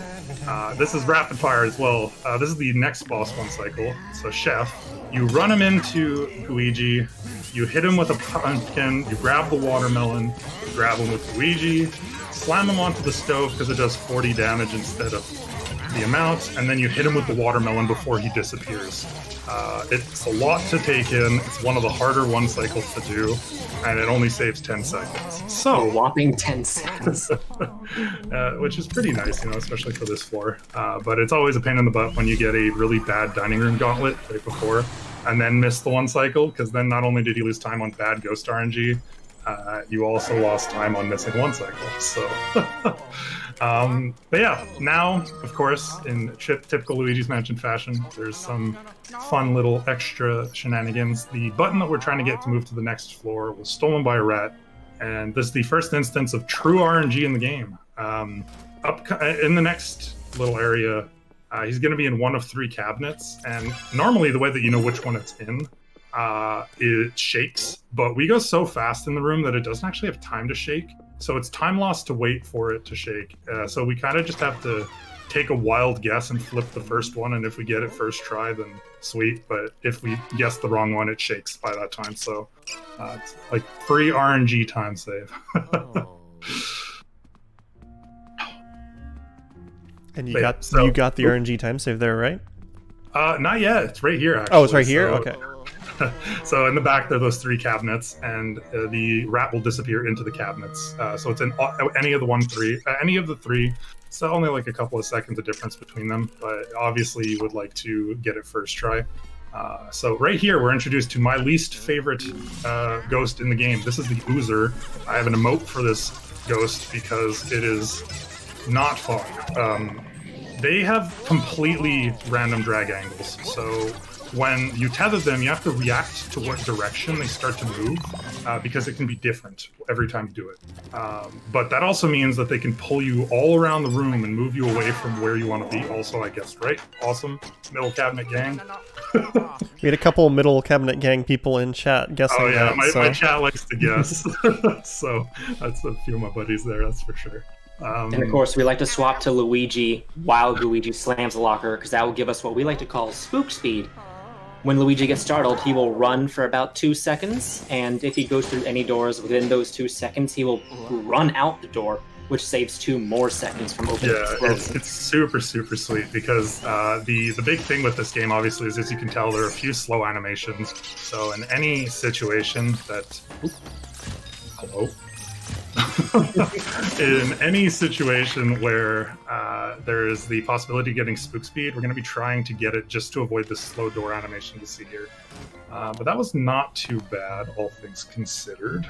Speaker 4: Uh, this is rapid fire as well. Uh, this is the next boss one cycle. So, Chef, you run him into Luigi, you hit him with a pumpkin, you grab the watermelon, grab him with Luigi, slam him onto the stove because it does 40 damage instead of the amount, and then you hit him with the watermelon before he disappears. Uh, it's a lot to take in. It's one of the harder one cycles to do, and it only saves 10 seconds.
Speaker 5: A
Speaker 4: So,
Speaker 5: whopping ten seconds.
Speaker 4: uh, which is pretty nice, you know, especially for this floor. Uh, but it's always a pain in the butt when you get a really bad dining room gauntlet right before, and then miss the one cycle, because then not only did you lose time on bad ghost RNG, uh, you also lost time on missing one cycle. So, um, but yeah, now, of course, in typical Luigi's Mansion fashion, there's some fun little extra shenanigans. The button that we're trying to get to move to the next floor was stolen by a rat, and this is the first instance of true RNG in the game. Um, up in the next little area, uh, he's going to be in one of three cabinets, and normally the way that you know which one it's in uh, it shakes, but we go so fast in the room that it doesn't actually have time to shake. So it's time lost to wait for it to shake. Uh, so we kind of just have to take a wild guess and flip the first one, and if we get it first try, then sweet. But if we guess the wrong one, it shakes by that time. So uh, it's like free RNG time save.
Speaker 1: And you
Speaker 4: Wait,
Speaker 1: got
Speaker 4: so-
Speaker 1: you got the RNG time save there, right?
Speaker 4: uh, not yet. It's right here. Actually.
Speaker 1: Oh, it's right here.
Speaker 4: So,
Speaker 1: Okay.
Speaker 4: so in the back there are those three cabinets, and uh, the rat will disappear into the cabinets. Uh, so it's in uh, any of the one three, uh, any of the three. So only like a couple of seconds of difference between them, but obviously you would like to get it first try. Uh, so right here we're introduced to my least favorite uh, ghost in the game. This is the Oozer. I have an emote for this ghost because it is not fun. Um, they have completely random drag angles. So when you tether them, you have to react to what direction they start to move uh, because it can be different every time you do it. Um, but that also means that they can pull you all around the room and move you away from where you want to be. Also, I guess, right? Awesome. Middle cabinet gang.
Speaker 1: We had a couple middle cabinet gang people in chat guessing
Speaker 4: Oh, yeah.
Speaker 1: that.
Speaker 4: My,
Speaker 1: so.
Speaker 4: my chat likes to guess. so that's a few of my buddies there, that's for sure. Um,
Speaker 5: And of course, we like to swap to Luigi while Luigi slams the locker, because that will give us what we like to call spook speed. When Luigi gets startled, he will run for about two seconds, and if he goes through any doors within those two seconds, he will run out the door, which saves two more seconds from opening
Speaker 4: Yeah, it's, it's super super sweet because uh, the the big thing with this game obviously is as you can tell there are a few slow animations. So in any situation that hello. in any situation where uh, there is the possibility of getting spook speed, we're going to be trying to get it just to avoid this slow door animation you see here. Uh, but that was not too bad, all things considered.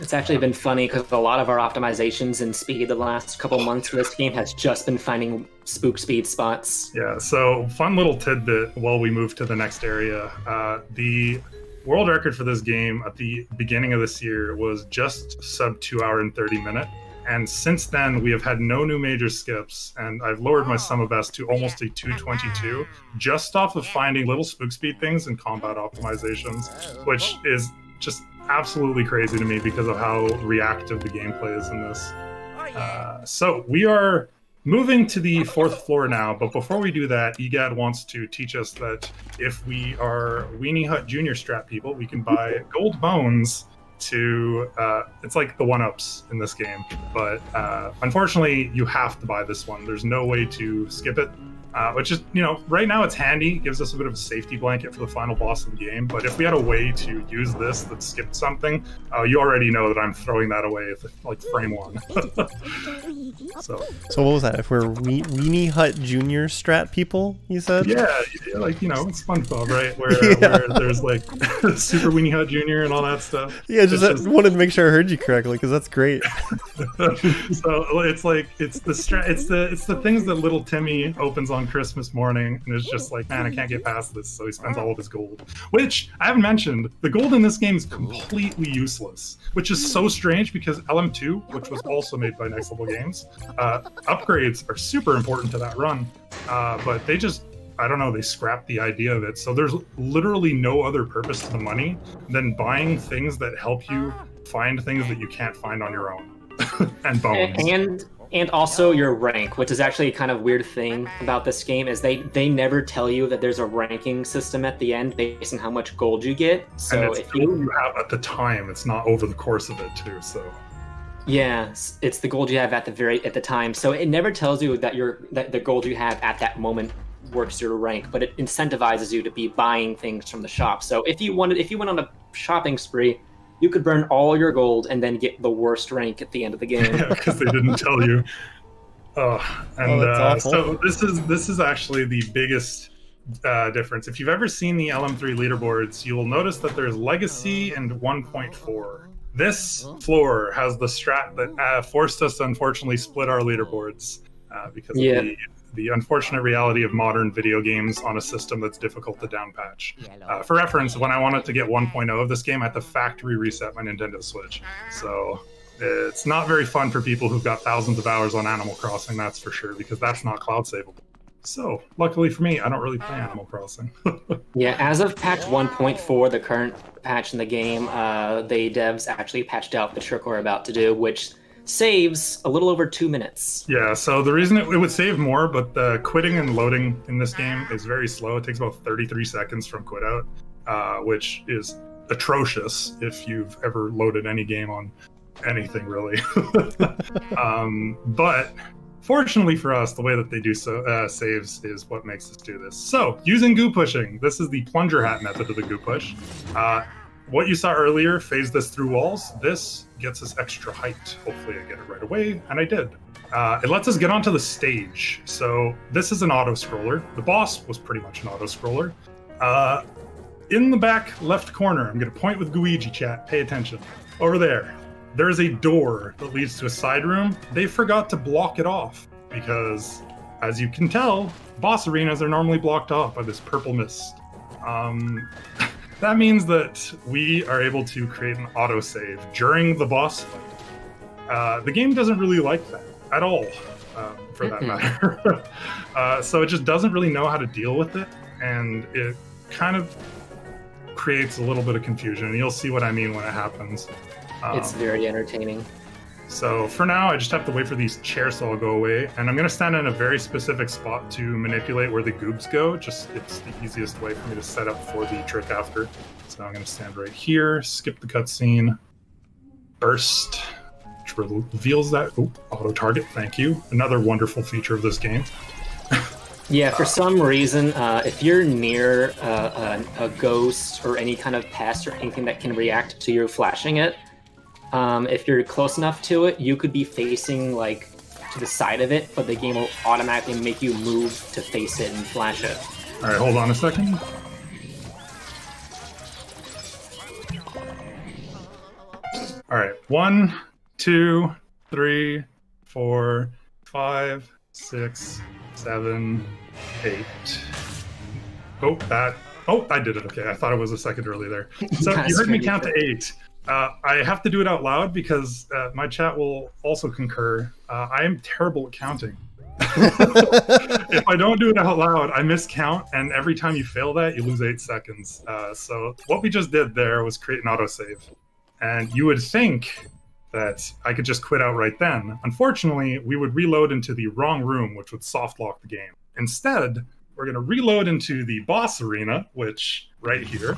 Speaker 5: It's actually been funny because a lot of our optimizations and speed the last couple months for this game has just been finding spook speed spots.
Speaker 4: Yeah, so fun little tidbit while we move to the next area. Uh, the world record for this game at the beginning of this year was just sub two hour and 30 minute. And since then, we have had no new major skips, and I've lowered my sum of best to almost a 222 just off of finding little spook speed things and combat optimizations, which is just absolutely crazy to me because of how reactive the gameplay is in this. Uh, so we are moving to the fourth floor now, but before we do that, EGAD wants to teach us that if we are Weenie Hut Junior Strap people, we can buy gold bones to. Uh, it's like the one ups in this game, but uh, unfortunately, you have to buy this one. There's no way to skip it. Uh, which is, you know, right now it's handy, gives us a bit of a safety blanket for the final boss of the game. But if we had a way to use this that skipped something, uh, you already know that I'm throwing that away at the, like frame one. so
Speaker 1: So what was that? If we're we- Weenie Hut Junior strat people, you said?
Speaker 4: yeah, yeah, like you know, it's SpongeBob, right? Where,
Speaker 1: Yeah.
Speaker 4: where there's like Super Weenie Hut Junior and all that stuff.
Speaker 1: Yeah, just,
Speaker 4: It's
Speaker 1: I wanted to make sure I heard you correctly because that's great.
Speaker 4: so it's like it's the stra- it's the it's the things that little Timmy opens on Christmas morning and is just like, man, I can't get past this. So he spends all of his gold. Which I haven't mentioned. The gold in this game is completely useless, which is so strange because LM2, which was also made by Next Level Games, uh, upgrades are super important to that run. Uh, but they just I don't know, they scrapped the idea of it. So there's literally no other purpose to the money than buying things that help you find things that you can't find on your own. and bones.
Speaker 5: and and also your rank which is actually a kind of weird thing about this game is they they never tell you that there's a ranking system at the end based on how much gold you get so
Speaker 4: and it's
Speaker 5: if you
Speaker 4: gold you have at the time. It's not over the course of it too. So
Speaker 5: yeah it's the gold you have at the very at the time so it never tells you that your that the gold you have at that moment works your rank but it incentivizes you to be buying things from the shop so if you wanted if you went on a shopping spree you could burn all your gold and then get the worst rank at the end of the game
Speaker 4: because they didn't tell you. Oh, and
Speaker 1: Oh,
Speaker 4: uh, so this is this is actually the biggest uh, difference. If you've ever seen the LM3 leaderboards, you will notice that there's Legacy and 1.4. This floor has the strat that uh, forced us to unfortunately split our leaderboards uh, because
Speaker 5: Yeah.
Speaker 4: of the, the unfortunate reality of modern video games on a system that's difficult to downpatch. Uh, for reference, when I wanted to get 1.0 of this game, I had to factory reset my Nintendo Switch. So it's not very fun for people who've got thousands of hours on Animal Crossing, that's for sure, because that's not cloud savable. So, luckily for me, I don't really play Animal Crossing.
Speaker 5: Yeah, as of patch 1.4, the current patch in the game, uh, the devs actually patched out the trick we're about to do, which saves a little over two minutes.
Speaker 4: yeah, so the reason it, it would save more, but the quitting and loading in this game is very slow. It takes about 33 seconds from quit out, uh, which is atrocious if you've ever loaded any game on anything really. um, but Fortunately for us, the way that they do so uh, saves is what makes us do this. So, using goo pushing, this is the plunger hat method of the goo push. Uh, what you saw earlier phased us through walls. This gets us extra height. Hopefully, I get it right away, and I did. Uh, it lets us get onto the stage. So this is an auto scroller. The boss was pretty much an auto scroller. Uh, in the back left corner, I'm going to point with Gooigi chat. Pay attention. Over there, there is a door that leads to a side room. They forgot to block it off because, as you can tell, boss arenas are normally blocked off by this purple mist. Um, that means that we are able to create an autosave during the boss fight. Uh, the game doesn't really like that at all, um, for that matter. uh, so it just doesn't really know how to deal with it, and it kind of creates a little bit of confusion. And you'll see what I mean when it happens. Um,
Speaker 5: It's very entertaining.
Speaker 4: So for now, I just have to wait for these chairs to all go away, and I'm gonna stand in a very specific spot to manipulate where the goobs go. Just it's the easiest way for me to set up for the trick after. So I'm gonna stand right here, skip the cutscene, burst, which reveals that oh, auto target. Thank you. Another wonderful feature of this game.
Speaker 5: Yeah, for some reason, uh, if you're near uh, a, a ghost or any kind of pest or anything that can react to you flashing it, um, if you're close enough to it, you could be facing like to the side of it, but the game will automatically make you move to face it and flash it.
Speaker 4: All right, hold on a second. All right, one, two, three, four, five, six, seven, eight. Oh, that. Oh, I did it. Okay, I thought it was a second early there. So you heard me count to eight. Uh, I have to do it out loud because uh, my chat will also concur. Uh, I am terrible at counting. if I don't do it out loud, I miscount, and every time you fail that, you lose eight seconds. Uh, so what we just did there was create an autosave, and you would think that I could just quit out right then. Unfortunately, we would reload into the wrong room, which would soft lock the game. Instead, we're going to reload into the boss arena, which right here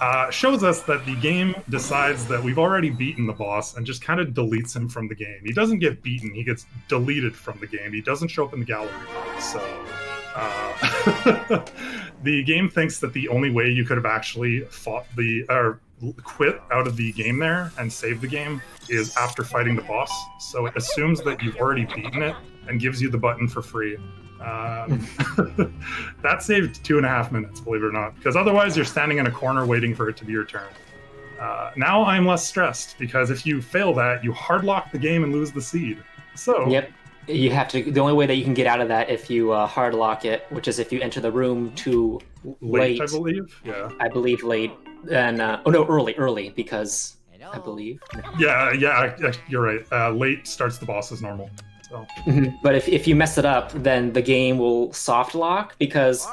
Speaker 4: uh, shows us that the game decides that we've already beaten the boss and just kind of deletes him from the game. He doesn't get beaten; he gets deleted from the game. He doesn't show up in the gallery. So uh, the game thinks that the only way you could have actually fought the or quit out of the game there and save the game is after fighting the boss. So it assumes that you've already beaten it and gives you the button for free. Um, that saved two and a half minutes, believe it or not, because otherwise you're standing in a corner waiting for it to be your turn. Uh, now I'm less stressed because if you fail that, you hard lock the game and lose the seed. So
Speaker 5: Yep. You have to. The only way that you can get out of that if you uh, hard lock it, which is if you enter the room too
Speaker 4: late,
Speaker 5: late.
Speaker 4: I believe. Yeah,
Speaker 5: I believe late, and uh, oh no, early, early because I believe.
Speaker 4: yeah, yeah. You're right. Uh, late starts the boss as normal. So
Speaker 5: But if, if you mess it up, then the game will soft lock because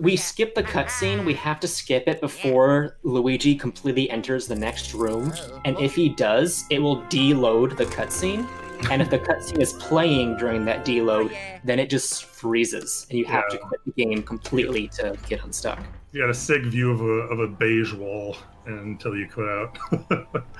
Speaker 5: we skip the cutscene. We have to skip it before Luigi completely enters the next room. And if he does, it will deload the cutscene. And if the cutscene is playing during that deload, then it just freezes, and you have to quit the game completely to get unstuck.
Speaker 4: you got a sick view of a of a beige wall until you quit out.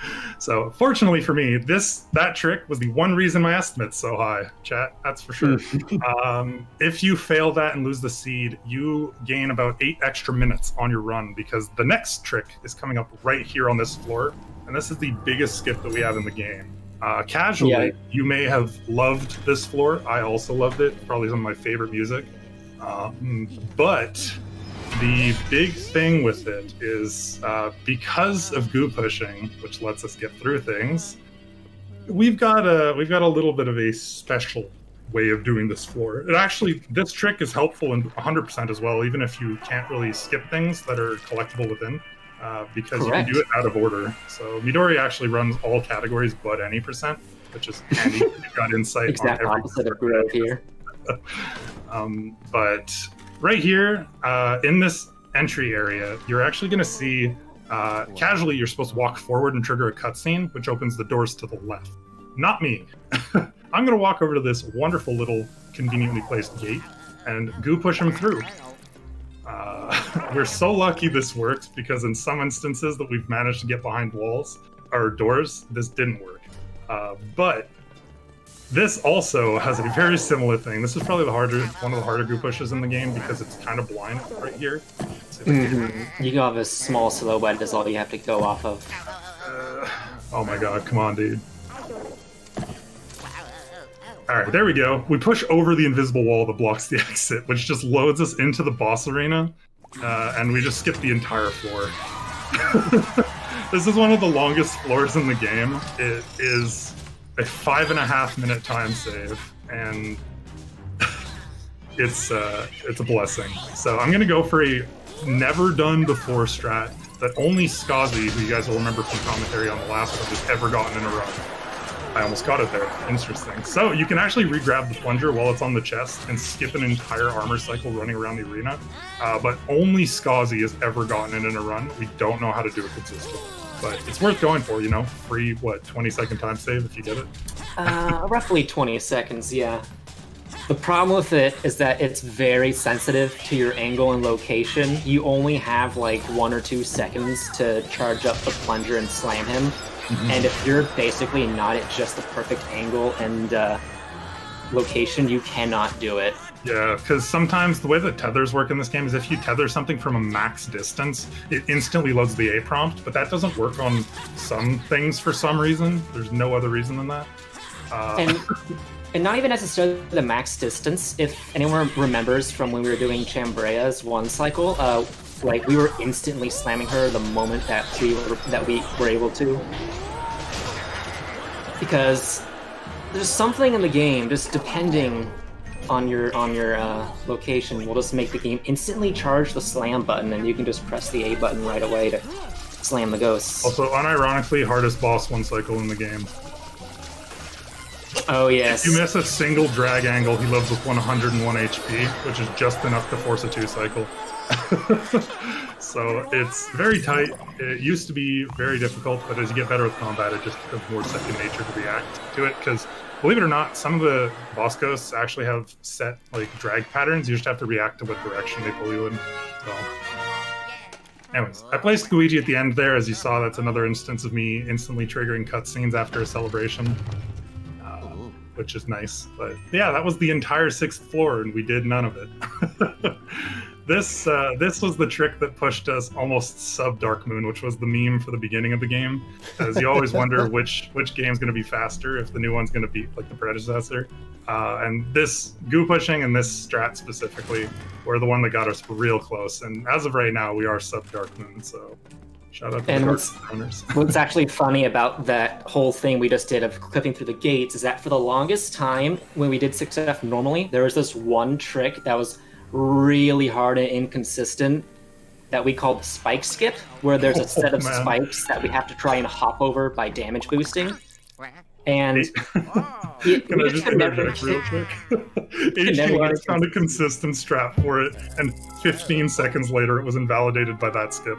Speaker 4: so fortunately for me, this that trick was the one reason my estimate's so high. Chat, that's for sure. um, if you fail that and lose the seed, you gain about eight extra minutes on your run because the next trick is coming up right here on this floor, and this is the biggest skip that we have in the game. Uh, casually,
Speaker 5: Yeah.
Speaker 4: you may have loved this floor. I also loved it. Probably some of my favorite music. Um, but the big thing with it is uh, because of goo pushing, which lets us get through things. We've got a we've got a little bit of a special way of doing this floor. It actually this trick is helpful in 100% as well, even if you can't really skip things that are collectible within, uh, because you can do it out of order. So Midori actually runs all categories but any percent, which is handy. You've got insight
Speaker 5: Exact
Speaker 4: on every
Speaker 5: opposite of growth here.
Speaker 4: um, but right here uh, in this entry area, you're actually going to see uh, casually you're supposed to walk forward and trigger a cutscene, which opens the doors to the left. Not me. I'm going to walk over to this wonderful little conveniently placed gate and goo push him through. Uh, we're so lucky this works because in some instances that we've managed to get behind walls or doors, this didn't work. Uh, but this also has a very similar thing. This is probably the harder, one of the harder goo pushes in the game because it's kind of blind right here.
Speaker 5: Mm-hmm. You have a small silhouette is all you have to go off of.
Speaker 4: uh, oh my god, come on, dude. Alright, there we go. We push over the invisible wall that blocks the exit, which just loads us into the boss arena, uh, and we just skip the entire floor. this is one of the longest floors in the game. It is a five and a half minute time save, and it's uh, it's a blessing. So I'm gonna go for a never done before strat that only Skazi, who you guys will remember from commentary on the last one, has ever gotten in a run. I almost got it there. Interesting. So you can actually re-grab the plunger while it's on the chest and skip an entire armor cycle running around the arena. Uh, but only Skazi has ever gotten it in a run. We don't know how to do it consistently. But it's worth going for, you know? Free, what, 20 second time save if you get it?
Speaker 5: Uh, roughly 20 seconds, yeah. The problem with it is that it's very sensitive to your angle and location. You only have like one or two seconds to charge up the plunger and slam him. And if you're basically not at just the perfect angle and uh, location, you cannot do it.
Speaker 4: Yeah, because sometimes the way that tethers work in this game is if you tether something from a max distance, it instantly loads the A prompt, but that doesn't work on some things for some reason. There's no other reason than that. Uh,
Speaker 5: And and not even necessarily the max distance. If anyone remembers from when we were doing Chambrea's one cycle, uh, like we were instantly slamming her the moment that we were that we were able to. Because there's something in the game, just depending on your on your uh, location, will just make the game instantly charge the slam button, and you can just press the A button right away to slam the ghosts.
Speaker 4: also, unironically, hardest boss one cycle in the game.
Speaker 5: Oh yes.
Speaker 4: If you miss a single drag angle, he lives with 101 HP, which is just enough to force a two cycle. so it's very tight. It used to be very difficult, but as you get better with combat, it just becomes more second nature to react to it. Because believe it or not, some of the boss ghosts actually have set like drag patterns. You just have to react to what direction they pull you in. So. Anyways, I placed Luigi at the end there. As you saw, that's another instance of me instantly triggering cutscenes after a celebration uh, which is nice. But yeah, that was the entire sixth floor, and we did none of it. this uh, this was the trick that pushed us almost sub Dark Moon, which was the meme for the beginning of the game. As you always wonder which which game's going to be faster, if the new one's going to beat like the predecessor. Uh, and this goo pushing and this strat specifically were the one that got us real close. And as of right now, we are sub Dark Moon. So shout out to
Speaker 5: And
Speaker 4: the Dark
Speaker 5: what's- What's actually funny about that whole thing we just did of clipping through the gates is that for the longest time, when we did 6F normally, there was this one trick that was really hard and inconsistent that we call the spike skip, where there's a oh, set of
Speaker 4: Oh,
Speaker 5: spikes that we have to try and hop over by damage boosting. And it,
Speaker 4: Can I
Speaker 5: just
Speaker 4: just
Speaker 5: could never
Speaker 4: interject real quick?
Speaker 5: never
Speaker 4: HG
Speaker 5: get
Speaker 4: found a consistent strap for it, and 15 seconds later, it was invalidated by that skip.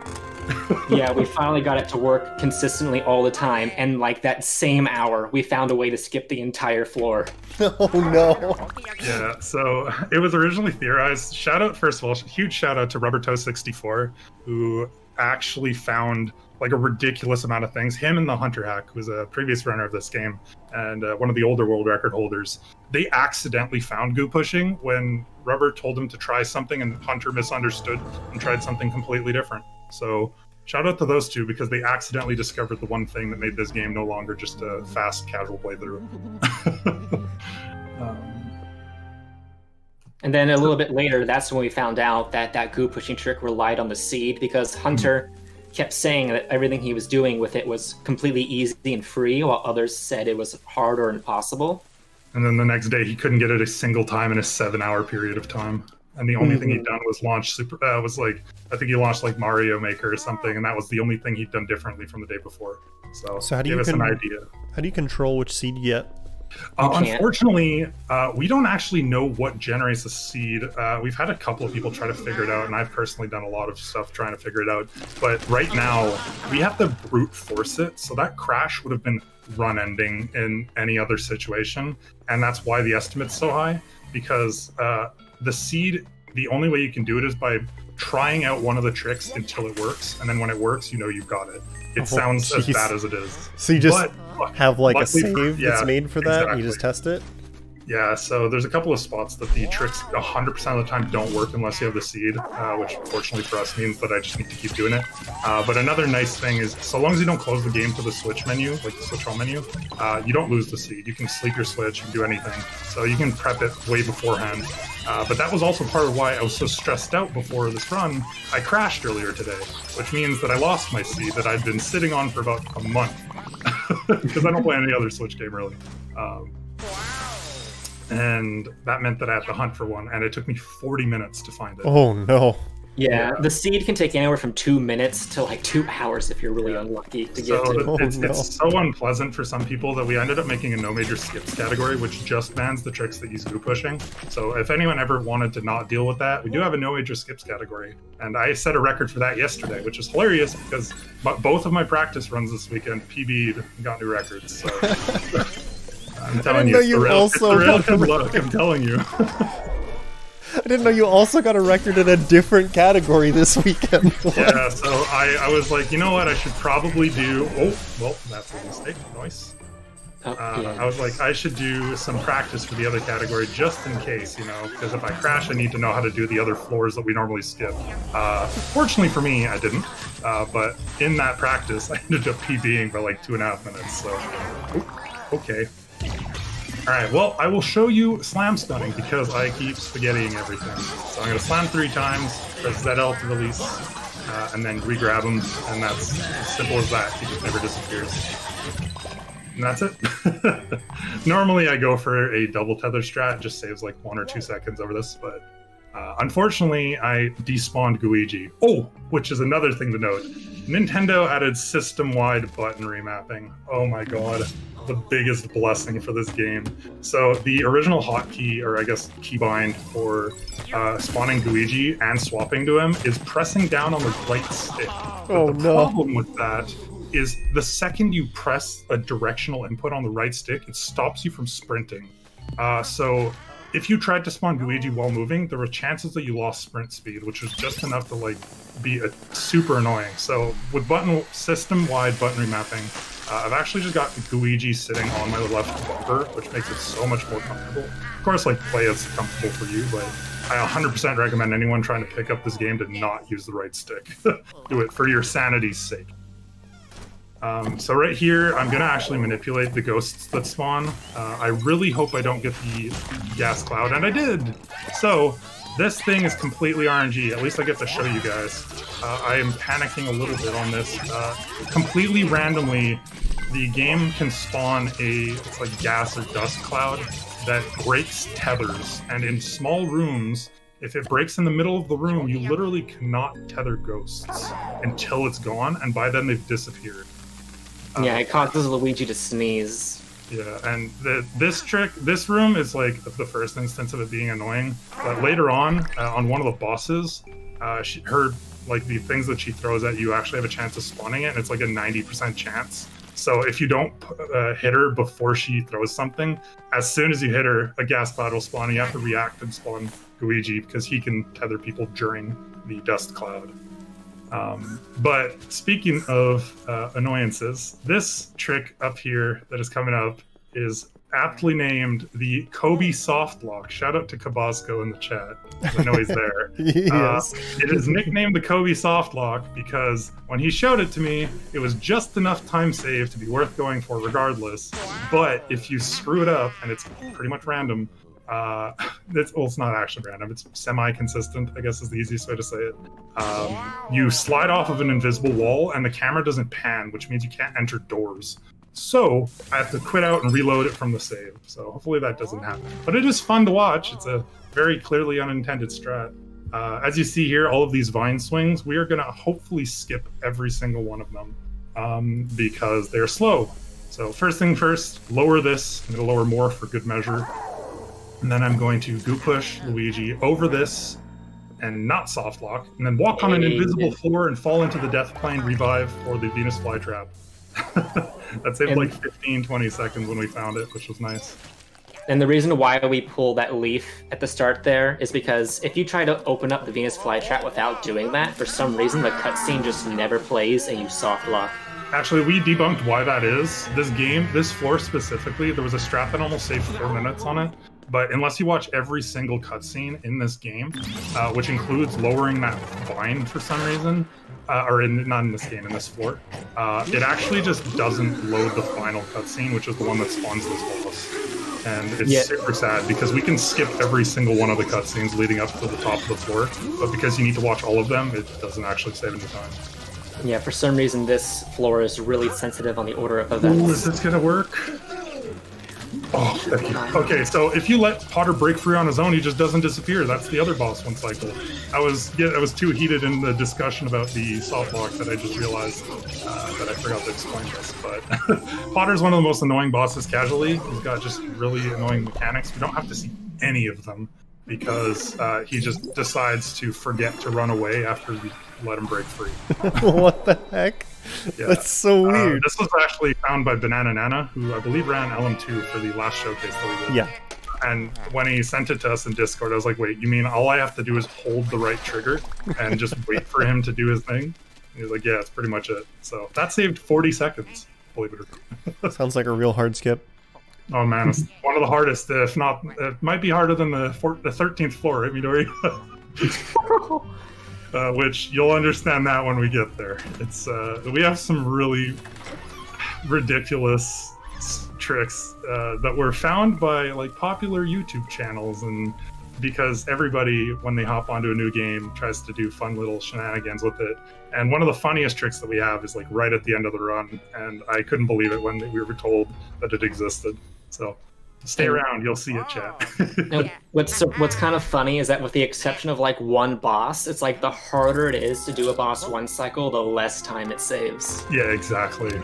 Speaker 5: yeah, we finally got it to work consistently all the time. And like that same hour, we found a way to skip the entire floor.
Speaker 1: Oh no.
Speaker 4: Yeah, so it was originally theorized. Shout out, first of all, huge shout out to Rubber Toe 64, who actually found like a ridiculous amount of things. Him and the Hunter Hack, was a previous runner of this game and uh, one of the older world record holders, they accidentally found goo pushing when Rubber told him to try something and Hunter misunderstood and tried something completely different. So shout out to those two because they accidentally discovered the one thing that made this game no longer just a fast casual playthrough. um,
Speaker 5: And then a little bit later, that's when we found out that that goo pushing trick relied on the seed because Hunter kept saying that everything he was doing with it was completely easy and free, while others said it was hard or impossible.
Speaker 4: And then the next day, he couldn't get it a single time in a seven-hour period of time. And the only thing
Speaker 5: Mm-hmm.
Speaker 4: he'd done was launch super. Uh, was like I think he launched like Mario Maker or something, and that was the only thing he'd done differently from the day before. So,
Speaker 1: So how do
Speaker 4: give
Speaker 1: you
Speaker 4: us an idea.
Speaker 1: How do you control which seed you get?
Speaker 4: Uh, unfortunately, uh, we don't actually know what generates a seed. Uh, we've had a couple of people try to figure it out, and I've personally done a lot of stuff trying to figure it out. But right now, we have to brute force it. So that crash would have been run ending in any other situation, and that's why the estimate's so high. Because uh, the seed, the only way you can do it is by trying out one of the tricks until it works, and then when it works, you know you've got it. It
Speaker 1: Oh,
Speaker 4: sounds as bad as it is.
Speaker 1: So you just
Speaker 4: But-
Speaker 1: have like a save
Speaker 4: for-
Speaker 1: that's made for that, and you just test it.
Speaker 4: Yeah, so there's a couple of spots that the tricks 100% of the time don't work unless you have the seed, uh, which fortunately for us means that I just need to keep doing it. Uh, but another nice thing is, so long as you don't close the game to the switch menu, like the switch home menu, uh, you don't lose the seed. You can sleep your switch, can do anything. So you can prep it way beforehand. Uh, but that was also part of why I was so stressed out before this run. I crashed earlier today, which means that I lost my seed that I'd been sitting on for about a month. Because I don't play any other Switch game really. Um, and that meant that I had to hunt for one, and it took me 40 minutes to find it.
Speaker 1: Oh no.
Speaker 5: Yeah, the seed can take anywhere from two minutes to like two hours if you're really unlucky to get
Speaker 4: So
Speaker 5: to.
Speaker 1: Oh,
Speaker 4: it's,
Speaker 1: no.
Speaker 4: it's so unpleasant for some people that we ended up making a no major skips category, which just bans the tricks that use goo pushing. So if anyone ever wanted to not deal with that, we do have a no major skips category, and I set a record for that yesterday, which is hilarious because both of my practice runs this weekend PB'd and got new records. So I'm telling
Speaker 1: know
Speaker 4: you,
Speaker 1: you
Speaker 4: real,
Speaker 1: also
Speaker 4: the
Speaker 1: got a
Speaker 4: good luck. I'm telling you.
Speaker 1: I didn't know you also got a record in a different category this weekend. What?
Speaker 4: yeah, so I, I was like, you know what, I should probably do. Oh, well, that's a mistake. Nice.
Speaker 5: Oh,
Speaker 4: Uh. I was like, I should do some practice for the other category just in case, you know, because if I crash, I need to know how to do the other floors that we normally skip. Uh, fortunately for me, I didn't. Uh, but in that practice, I ended up PBing by like two and a half minutes. So, okay. All right. Well, I will show you slam stunning because I keep spaghettiing everything. So I'm going to slam three times, press ZL to release, uh, and then re-grab him, and that's as simple as that. He just never disappears. And that's it. Normally, I go for a double tether strat, just saves like one or two seconds over this, but uh, unfortunately, I despawned Gooigi. Oh, which is another thing to note. Nintendo added system-wide button remapping. Oh my god, the biggest blessing for this game. So the original hotkey, or I guess keybind for uh, spawning Gooigi and swapping to him is pressing down on the right stick. But
Speaker 1: Oh,
Speaker 4: the
Speaker 1: no.
Speaker 4: problem with that is the second you press a directional input on the right stick, it stops you from sprinting. Uh, so if you tried to spawn Gooigi while moving, there were chances that you lost sprint speed, which was just enough to like be a, super annoying. So with button system-wide button remapping, uh, I've actually just got Gooigi sitting on my left bumper, which makes it so much more comfortable. Of course, like play is comfortable for you, but I 100% recommend anyone trying to pick up this game to not use the right stick. Do it for your sanity's sake. Um, so right here, I'm gonna actually manipulate the ghosts that spawn. Uh, I really hope I don't get the gas cloud, and I did. So this thing is completely RNG. At least I get to show you guys. Uh, I am panicking a little bit on this. Uh, completely randomly, the game can spawn a like gas or dust cloud that breaks tethers, and in small rooms. If it breaks in the middle of the room, you literally cannot tether ghosts until it's gone, and by then they've disappeared.
Speaker 5: Yeah, it causes Luigi to sneeze.
Speaker 4: Yeah, and the, this trick, this room is like the first instance of it being annoying. But later on, uh, on one of the bosses, uh, she, her like the things that she throws at you actually have a chance of spawning it, and it's like a ninety percent chance. So if you don't uh, hit her before she throws something, as soon as you hit her, a gas cloud will spawn. And you have to react and spawn Luigi because he can tether people during the dust cloud. Um, but speaking of uh, annoyances, this trick up here that is coming up is aptly named the Kobe Soft Lock. Shout out to Kabasco in the chat. I know he's there.
Speaker 1: yes.
Speaker 4: It is nicknamed the Kobe Soft Lock because when he showed it to me, it was just enough time save to be worth going for regardless. But if you screw it up, and it's pretty much random, uh, it's, well, it's not actually random. It's semi-consistent, I guess is the easiest way to say it. Um, you slide off of an invisible wall, and the camera doesn't pan, which means you can't enter doors. So I have to quit out and reload it from the save. So hopefully that doesn't happen. But it is fun to watch. It's a very clearly unintended strat. Uh, as you see here, all of these vine swings, we are going to hopefully skip every single one of them um, because they're slow. So first thing first, lower this. I'm going to lower more for good measure. And then I'm going to goo push Luigi over this and not soft lock, and then walk on an invisible floor and fall into the death plane revive for the Venus flytrap. that saved
Speaker 5: And-
Speaker 4: like 15, 20 seconds when we found it, which was nice.
Speaker 5: And the reason why we pull that leaf at the start there is because if you try to open up the Venus flytrap without doing that, for some reason the cutscene just never plays and you soft lock.
Speaker 4: Actually, we debunked why that is. This game, this floor specifically, there was a strat that almost saved four minutes on it. But unless you watch every single cutscene in this game, uh, which includes lowering that vine for some reason, uh, or in not in this game, in this floor, uh, it actually just doesn't load the final cutscene, which is the one that spawns this boss. And it's
Speaker 5: Yeah.
Speaker 4: super sad because we can skip every single one of the cutscenes leading up to the top of the floor, but because you need to watch all of them, it doesn't actually save any time.
Speaker 5: Yeah, for some reason this floor is really sensitive on the order of
Speaker 4: Ooh, is
Speaker 5: events.
Speaker 4: this gonna work? Oh, thank you. Okay, so if you let Potter break free on his own, he just doesn't disappear. That's the other boss one cycle. I was yeah, I was too heated in the discussion about the soft lock that I just realized uh, that I forgot to explain this. But Potter's one of the most annoying bosses casually. He's got just really annoying mechanics. We don't have to see any of them because uh, he just decides to forget to run away after we let him break free.
Speaker 1: what the heck?
Speaker 4: Yeah.
Speaker 1: That's so
Speaker 4: Uh,
Speaker 1: weird.
Speaker 4: this was actually found by Banana Nana, who I believe ran LM2 for the last showcase that we did.
Speaker 1: yeah.
Speaker 4: And when he sent it to us in Discord, I was like, wait, you mean all I have to do is hold the right trigger and just wait for him to do his thing? And he was like, yeah, that's pretty much it. So that saved 40 seconds, believe it or not.
Speaker 1: Sounds like a real hard skip.
Speaker 4: Oh man, it's one of the hardest, if not, it might be harder than the, four, the 13th floor, right, Midori? Uh, which you'll understand that when we get there. It's uh, we have some really ridiculous tricks uh, that were found by like popular YouTube channels and because everybody when they hop onto a new game tries to do fun little shenanigans with it and one of the funniest tricks that we have is like right at the end of the run and i couldn't believe it when we were told that it existed so stay
Speaker 5: And-
Speaker 4: around you'll see it chat
Speaker 5: And what's what's kind of funny is that with the exception of like one boss, it's like the harder it is to do a boss one cycle, the less time it saves.
Speaker 4: Yeah, exactly.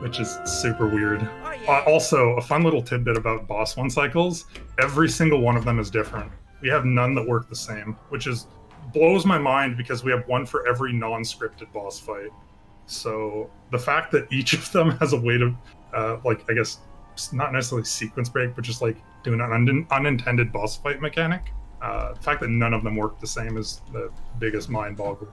Speaker 4: Which is super weird. Uh, also, a fun little tidbit about boss one cycles every single one of them is different. We have none that work the same, which is blows my mind because we have one for every non scripted boss fight. So the fact that each of them has a way to, uh, like, I guess, s- not necessarily sequence break, but just like doing an un- unintended boss fight mechanic. Uh, the fact that none of them work the same is the biggest mind boggle.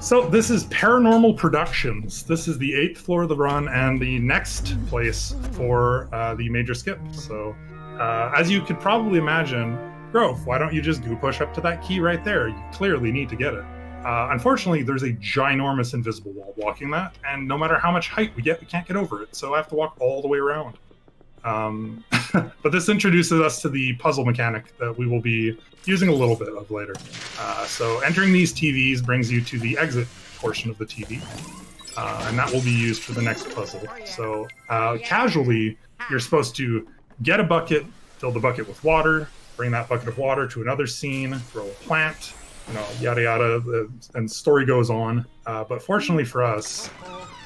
Speaker 4: So this is Paranormal Productions. This is the eighth floor of the run and the next place for uh, the major skip. So, uh, as you could probably imagine, Grove, why don't you just go push up to that key right there? You clearly need to get it. Uh, unfortunately, there's a ginormous invisible wall blocking that, and no matter how much height we get, we can't get over it. So I have to walk all the way around. Um, but this introduces us to the puzzle mechanic that we will be using a little bit of later. Uh, so entering these TVs brings you to the exit portion of the TV, uh, and that will be used for the next puzzle. So uh, casually, you're supposed to get a bucket, fill the bucket with water, bring that bucket of water to another scene, grow a plant, you know, yada yada, and story goes on. Uh, but fortunately for us,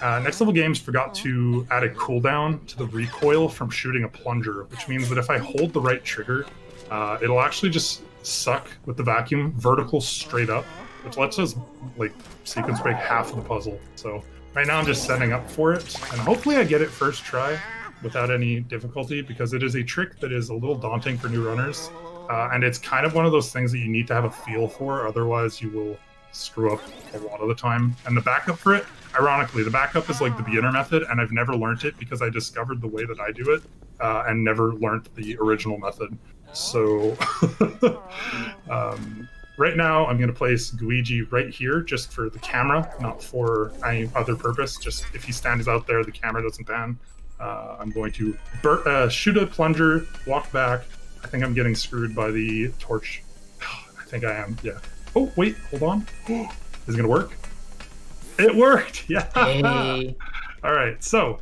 Speaker 4: uh, Next Level Games forgot to add a cooldown to the recoil from shooting a plunger, which means that if I hold the right trigger, uh, it'll actually just suck with the vacuum vertical straight up, which lets us like sequence break half of the puzzle. So right now I'm just setting up for it, and hopefully I get it first try without any difficulty because it is a trick that is a little daunting for new runners, uh, and it's kind of one of those things that you need to have a feel for, otherwise you will screw up a lot of the time. And the backup for it, ironically, the backup is like the beginner method, and I've never learned it because I discovered the way that I do it uh, and never learned the original method. So, um, right now, I'm going to place Gooigi right here just for the camera, not for any other purpose. Just if he stands out there, the camera doesn't pan. Uh, I'm going to uh, shoot a plunger, walk back. I think I'm getting screwed by the torch. I think I am. Yeah. Oh wait, hold on. Is it gonna work? It worked. Yeah.
Speaker 5: Hey,
Speaker 4: All right. So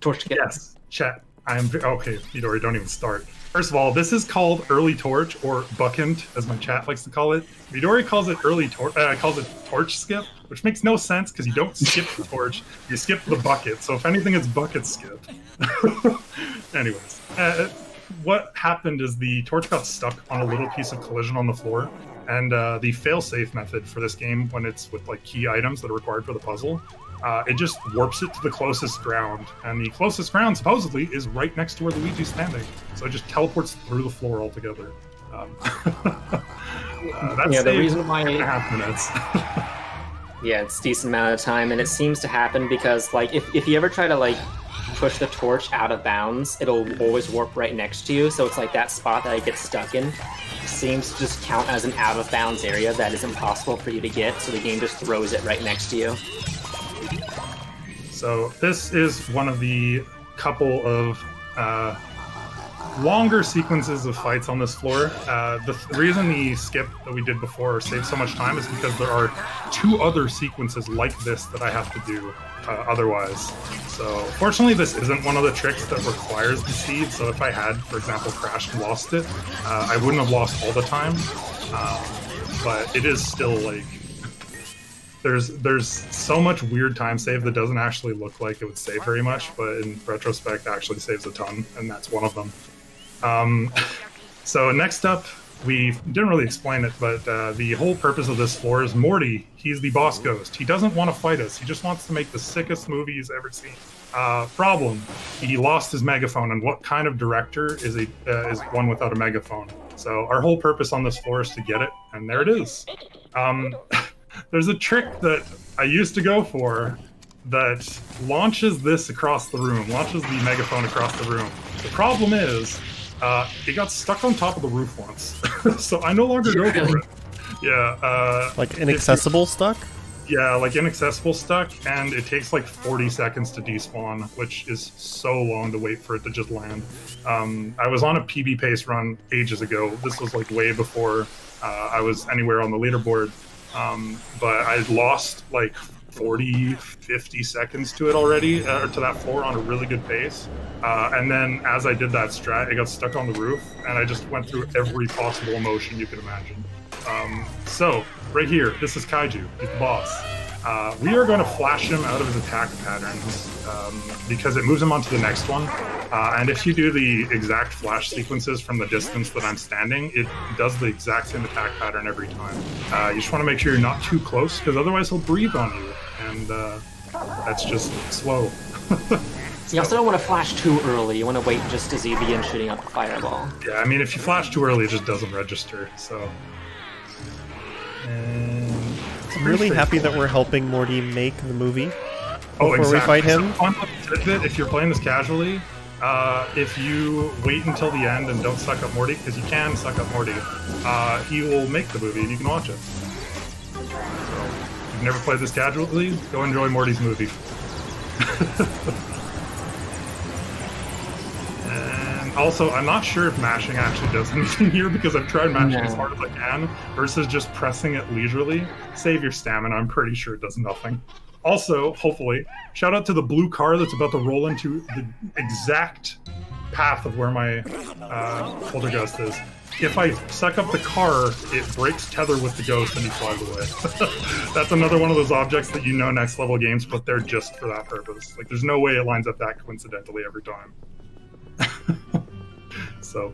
Speaker 5: torch get
Speaker 4: yes, chat. I'm okay. Midori, don't even start. First of all, this is called early torch or buckent, as my chat likes to call it. Midori calls it early torch. Uh, calls it torch skip, which makes no sense because you don't skip the torch, you skip the bucket. So if anything, it's bucket skip. Anyways, uh, what happened is the torch got stuck on a little piece of collision on the floor, And uh, the failsafe method for this game, when it's with like key items that are required for the puzzle, uh, it just warps it to the closest ground, and the closest ground supposedly is right next to where Luigi's standing. So it just teleports through the floor altogether. Um, uh, that's
Speaker 5: Yeah, the reason why-
Speaker 4: two and a half minutes.
Speaker 5: Yeah, it's a decent amount of time, and it seems to happen because, like, if, if you ever try to, like, push the torch out of bounds, it'll always warp right next to you. So it's like that spot that I get stuck in seems to just count as an out of bounds area that is impossible for you to get. So the game just throws it right next to you.
Speaker 4: So this is one of the couple of uh, longer sequences of fights on this floor. Uh, the th- reason the skip that we did before saved so much time is because there are two other sequences like this that I have to do uh, otherwise. So fortunately, this isn't one of the tricks that requires the seed. So if I had, for example, crashed and lost it, uh, I wouldn't have lost all the time. Um, but it is still like there's there's so much weird time save that doesn't actually look like it would save very much, but in retrospect actually saves a ton, and that's one of them. Um, so next up, we didn't really explain it, but uh, the whole purpose of this floor is Morty. He's the boss ghost. He doesn't want to fight us. He just wants to make the sickest movie he's ever seen. Uh, problem: he lost his megaphone, and what kind of director is a uh, is one without a megaphone? So our whole purpose on this floor is to get it, and there it is. Um, there's a trick that I used to go for that launches this across the room, launches the megaphone across the room. The problem is, uh, it got stuck on top of the roof once, so I no longer go for it. Yeah, uh,
Speaker 1: Like inaccessible stuck?
Speaker 4: yeah, like inaccessible stuck, and it takes like 40 seconds to despawn, which is so long to wait for it to just land. Um, I was on a PB pace run ages ago. This was like way before uh, I was anywhere on the leaderboard, um, but I lost like 40, 50 seconds to it already, uh, or to that floor on a really good pace. Uh, and then as I did that strat, it got stuck on the roof, and I just went through every possible emotion you could imagine. Um, so, right here, this is Kaiju, he's the boss. Uh, we are going to flash him out of his attack patterns um, because it moves him on to the next one. Uh, and if you do the exact flash sequences from the distance that I'm standing, it does the exact same attack pattern every time. Uh, you just want to make sure you're not too close because otherwise he'll breathe on you, and uh, that's just slow.
Speaker 5: You also don't want to flash too early. You want to wait just as he begins shooting out the fireball.
Speaker 4: Yeah, I mean, if you flash too early, it just doesn't register. So. And
Speaker 1: I'm really happy that we're helping Morty make the movie.
Speaker 4: Oh,
Speaker 1: before we fight him?
Speaker 4: So, if you're playing this casually, uh, if you wait until the end and don't suck up Morty, because you can suck up Morty, uh, he will make the movie and you can watch it. So, if you've never played this casually, go enjoy Morty's movie. and also, I'm not sure if mashing actually does anything here because I've tried mashing as hard as I can versus just pressing it leisurely. Save your stamina. I'm pretty sure it does nothing. Also, hopefully, shout out to the blue car that's about to roll into the exact path of where my uh, poltergeist is. If I suck up the car, it breaks tether with the ghost and he flies away. that's another one of those objects that you know next level games, but they're just for that purpose. Like, there's no way it lines up that coincidentally every time. so,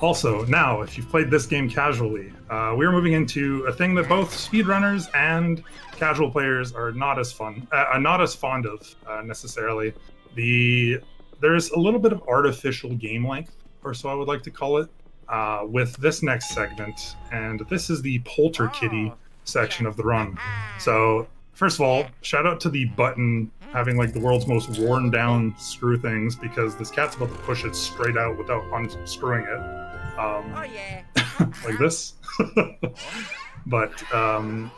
Speaker 4: also, now, if you've played this game casually, uh, we're moving into a thing that both speedrunners and casual players are not as fun, uh, are not as fond of uh, necessarily. The there's a little bit of artificial game length, or so I would like to call it, uh, with this next segment, and this is the Polter Kitty section of the run. So, first of all, shout out to the button having like the world's most worn down screw things because this cat's about to push it straight out without unscrewing it. Um,
Speaker 6: Oh yeah.
Speaker 4: like this. but um,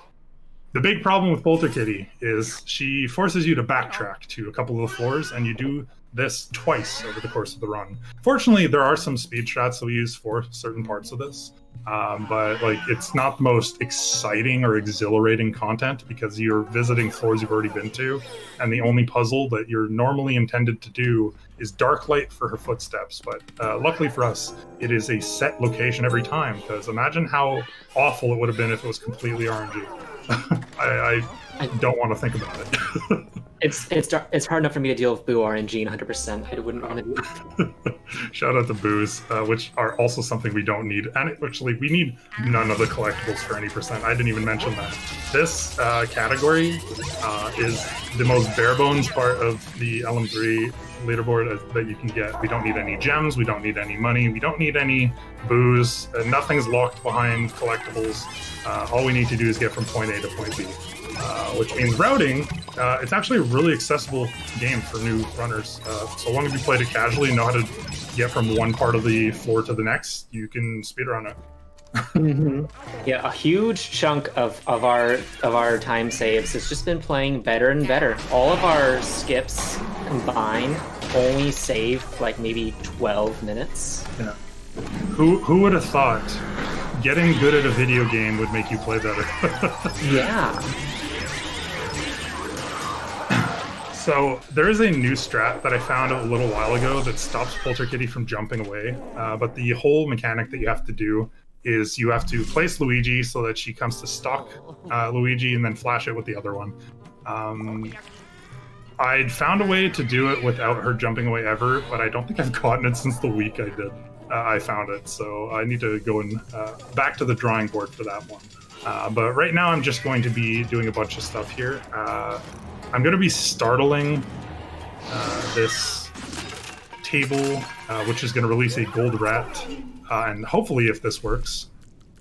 Speaker 4: the big problem with Polterkitty is she forces you to backtrack to a couple of the floors, and you do this twice over the course of the run. Fortunately, there are some speed strats that we use for certain parts of this. Um, but like it's not the most exciting or exhilarating content because you're visiting floors you've already been to, and the only puzzle that you're normally intended to do is dark light for her footsteps. But uh, luckily for us, it is a set location every time. Because imagine how awful it would have been if it was completely RNG. I, I don't want to think about it.
Speaker 5: It's it's it's hard enough for me to deal with Boo RNG 100. percent I wouldn't want to. do
Speaker 4: Shout out to boos, uh, which are also something we don't need. And actually, we need none of the collectibles for any percent. I didn't even mention that. This uh, category uh, is the most bare bones part of the LM3 leaderboard uh, that you can get. We don't need any gems. We don't need any money. We don't need any boos. Uh, nothing's locked behind collectibles. Uh, all we need to do is get from point A to point B. Uh, which means routing. Uh, it's actually a really accessible game for new runners. Uh, so long as you played it casually and know how to get from one part of the floor to the next, you can speedrun it.
Speaker 5: Yeah, a huge chunk of, of our of our time saves has just been playing better and better. All of our skips combined only save like maybe 12 minutes.
Speaker 4: Yeah. Who who would have thought getting good at a video game would make you play better?
Speaker 5: Yeah.
Speaker 4: So there is a new strat that I found a little while ago that stops Polterkitty from jumping away. Uh, but the whole mechanic that you have to do is you have to place Luigi so that she comes to stalk uh, Luigi and then flash it with the other one. Um, I'd found a way to do it without her jumping away ever, but I don't think I've gotten it since the week I did. Uh, I found it, so I need to go and uh, back to the drawing board for that one. Uh, but right now, I'm just going to be doing a bunch of stuff here. I'm going to be startling uh, this table, uh, which is going to release a gold rat, uh, and hopefully, if this works,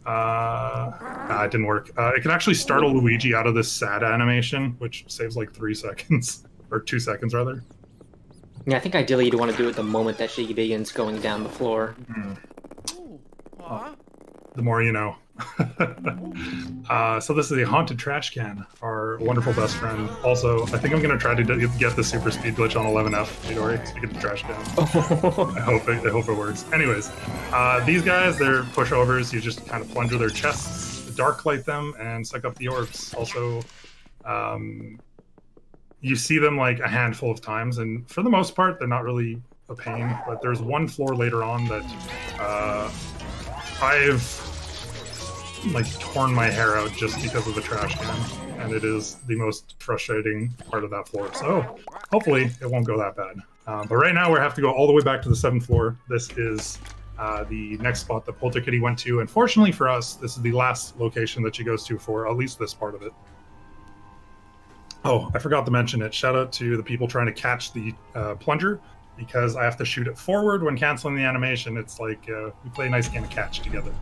Speaker 4: uh, nah, it didn't work. Uh, it can actually startle Luigi out of this sad animation, which saves like three seconds or two seconds rather.
Speaker 5: Yeah, I think ideally you'd want to do it the moment that she begins going down the floor.
Speaker 4: The more you know. uh, so this is a haunted trash can, our wonderful best friend. Also, I think I'm gonna try to d- get the super speed glitch on 11F, Midori, to get the trash can. I hope it, I hope it works. Anyways, uh, these guys, they're pushovers. You just kind of plunger their chests, dark light them, and suck up the orbs. Also, um, you see them like a handful of times, and for the most part, they're not really a pain. But there's one floor later on that uh, I've like torn my hair out just because of the trash can, and it is the most frustrating part of that floor. So hopefully it won't go that bad. Um, but right now we have to go all the way back to the seventh floor. This is uh, the next spot that Polterkitty went to. And fortunately for us, this is the last location that she goes to for at least this part of it. Oh, I forgot to mention it. Shout out to the people trying to catch the uh, plunger because I have to shoot it forward when canceling the animation. It's like uh, we play a nice game of catch together.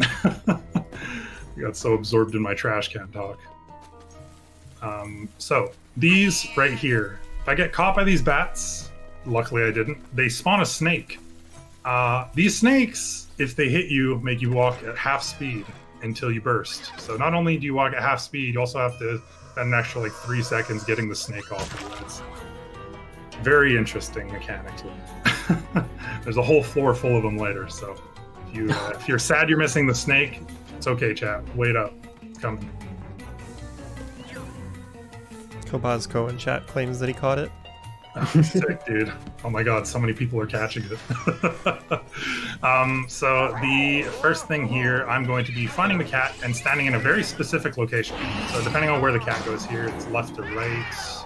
Speaker 4: I got so absorbed in my trash can talk. Um, so these right here, if I get caught by these bats, luckily I didn't. They spawn a snake. Uh, these snakes, if they hit you, make you walk at half speed until you burst. So not only do you walk at half speed, you also have to spend an extra like three seconds getting the snake off. Very interesting mechanically. There's a whole floor full of them later. So you uh, if you're sad you're missing the snake, it's okay, chat. Wait up, it's coming.
Speaker 1: Kobazko in chat claims that he caught it.
Speaker 4: Sick, dude. Oh my god, so many people are catching it. um, so the first thing here, I'm going to be finding the cat and standing in a very specific location. So depending on where the cat goes here, it's left or right.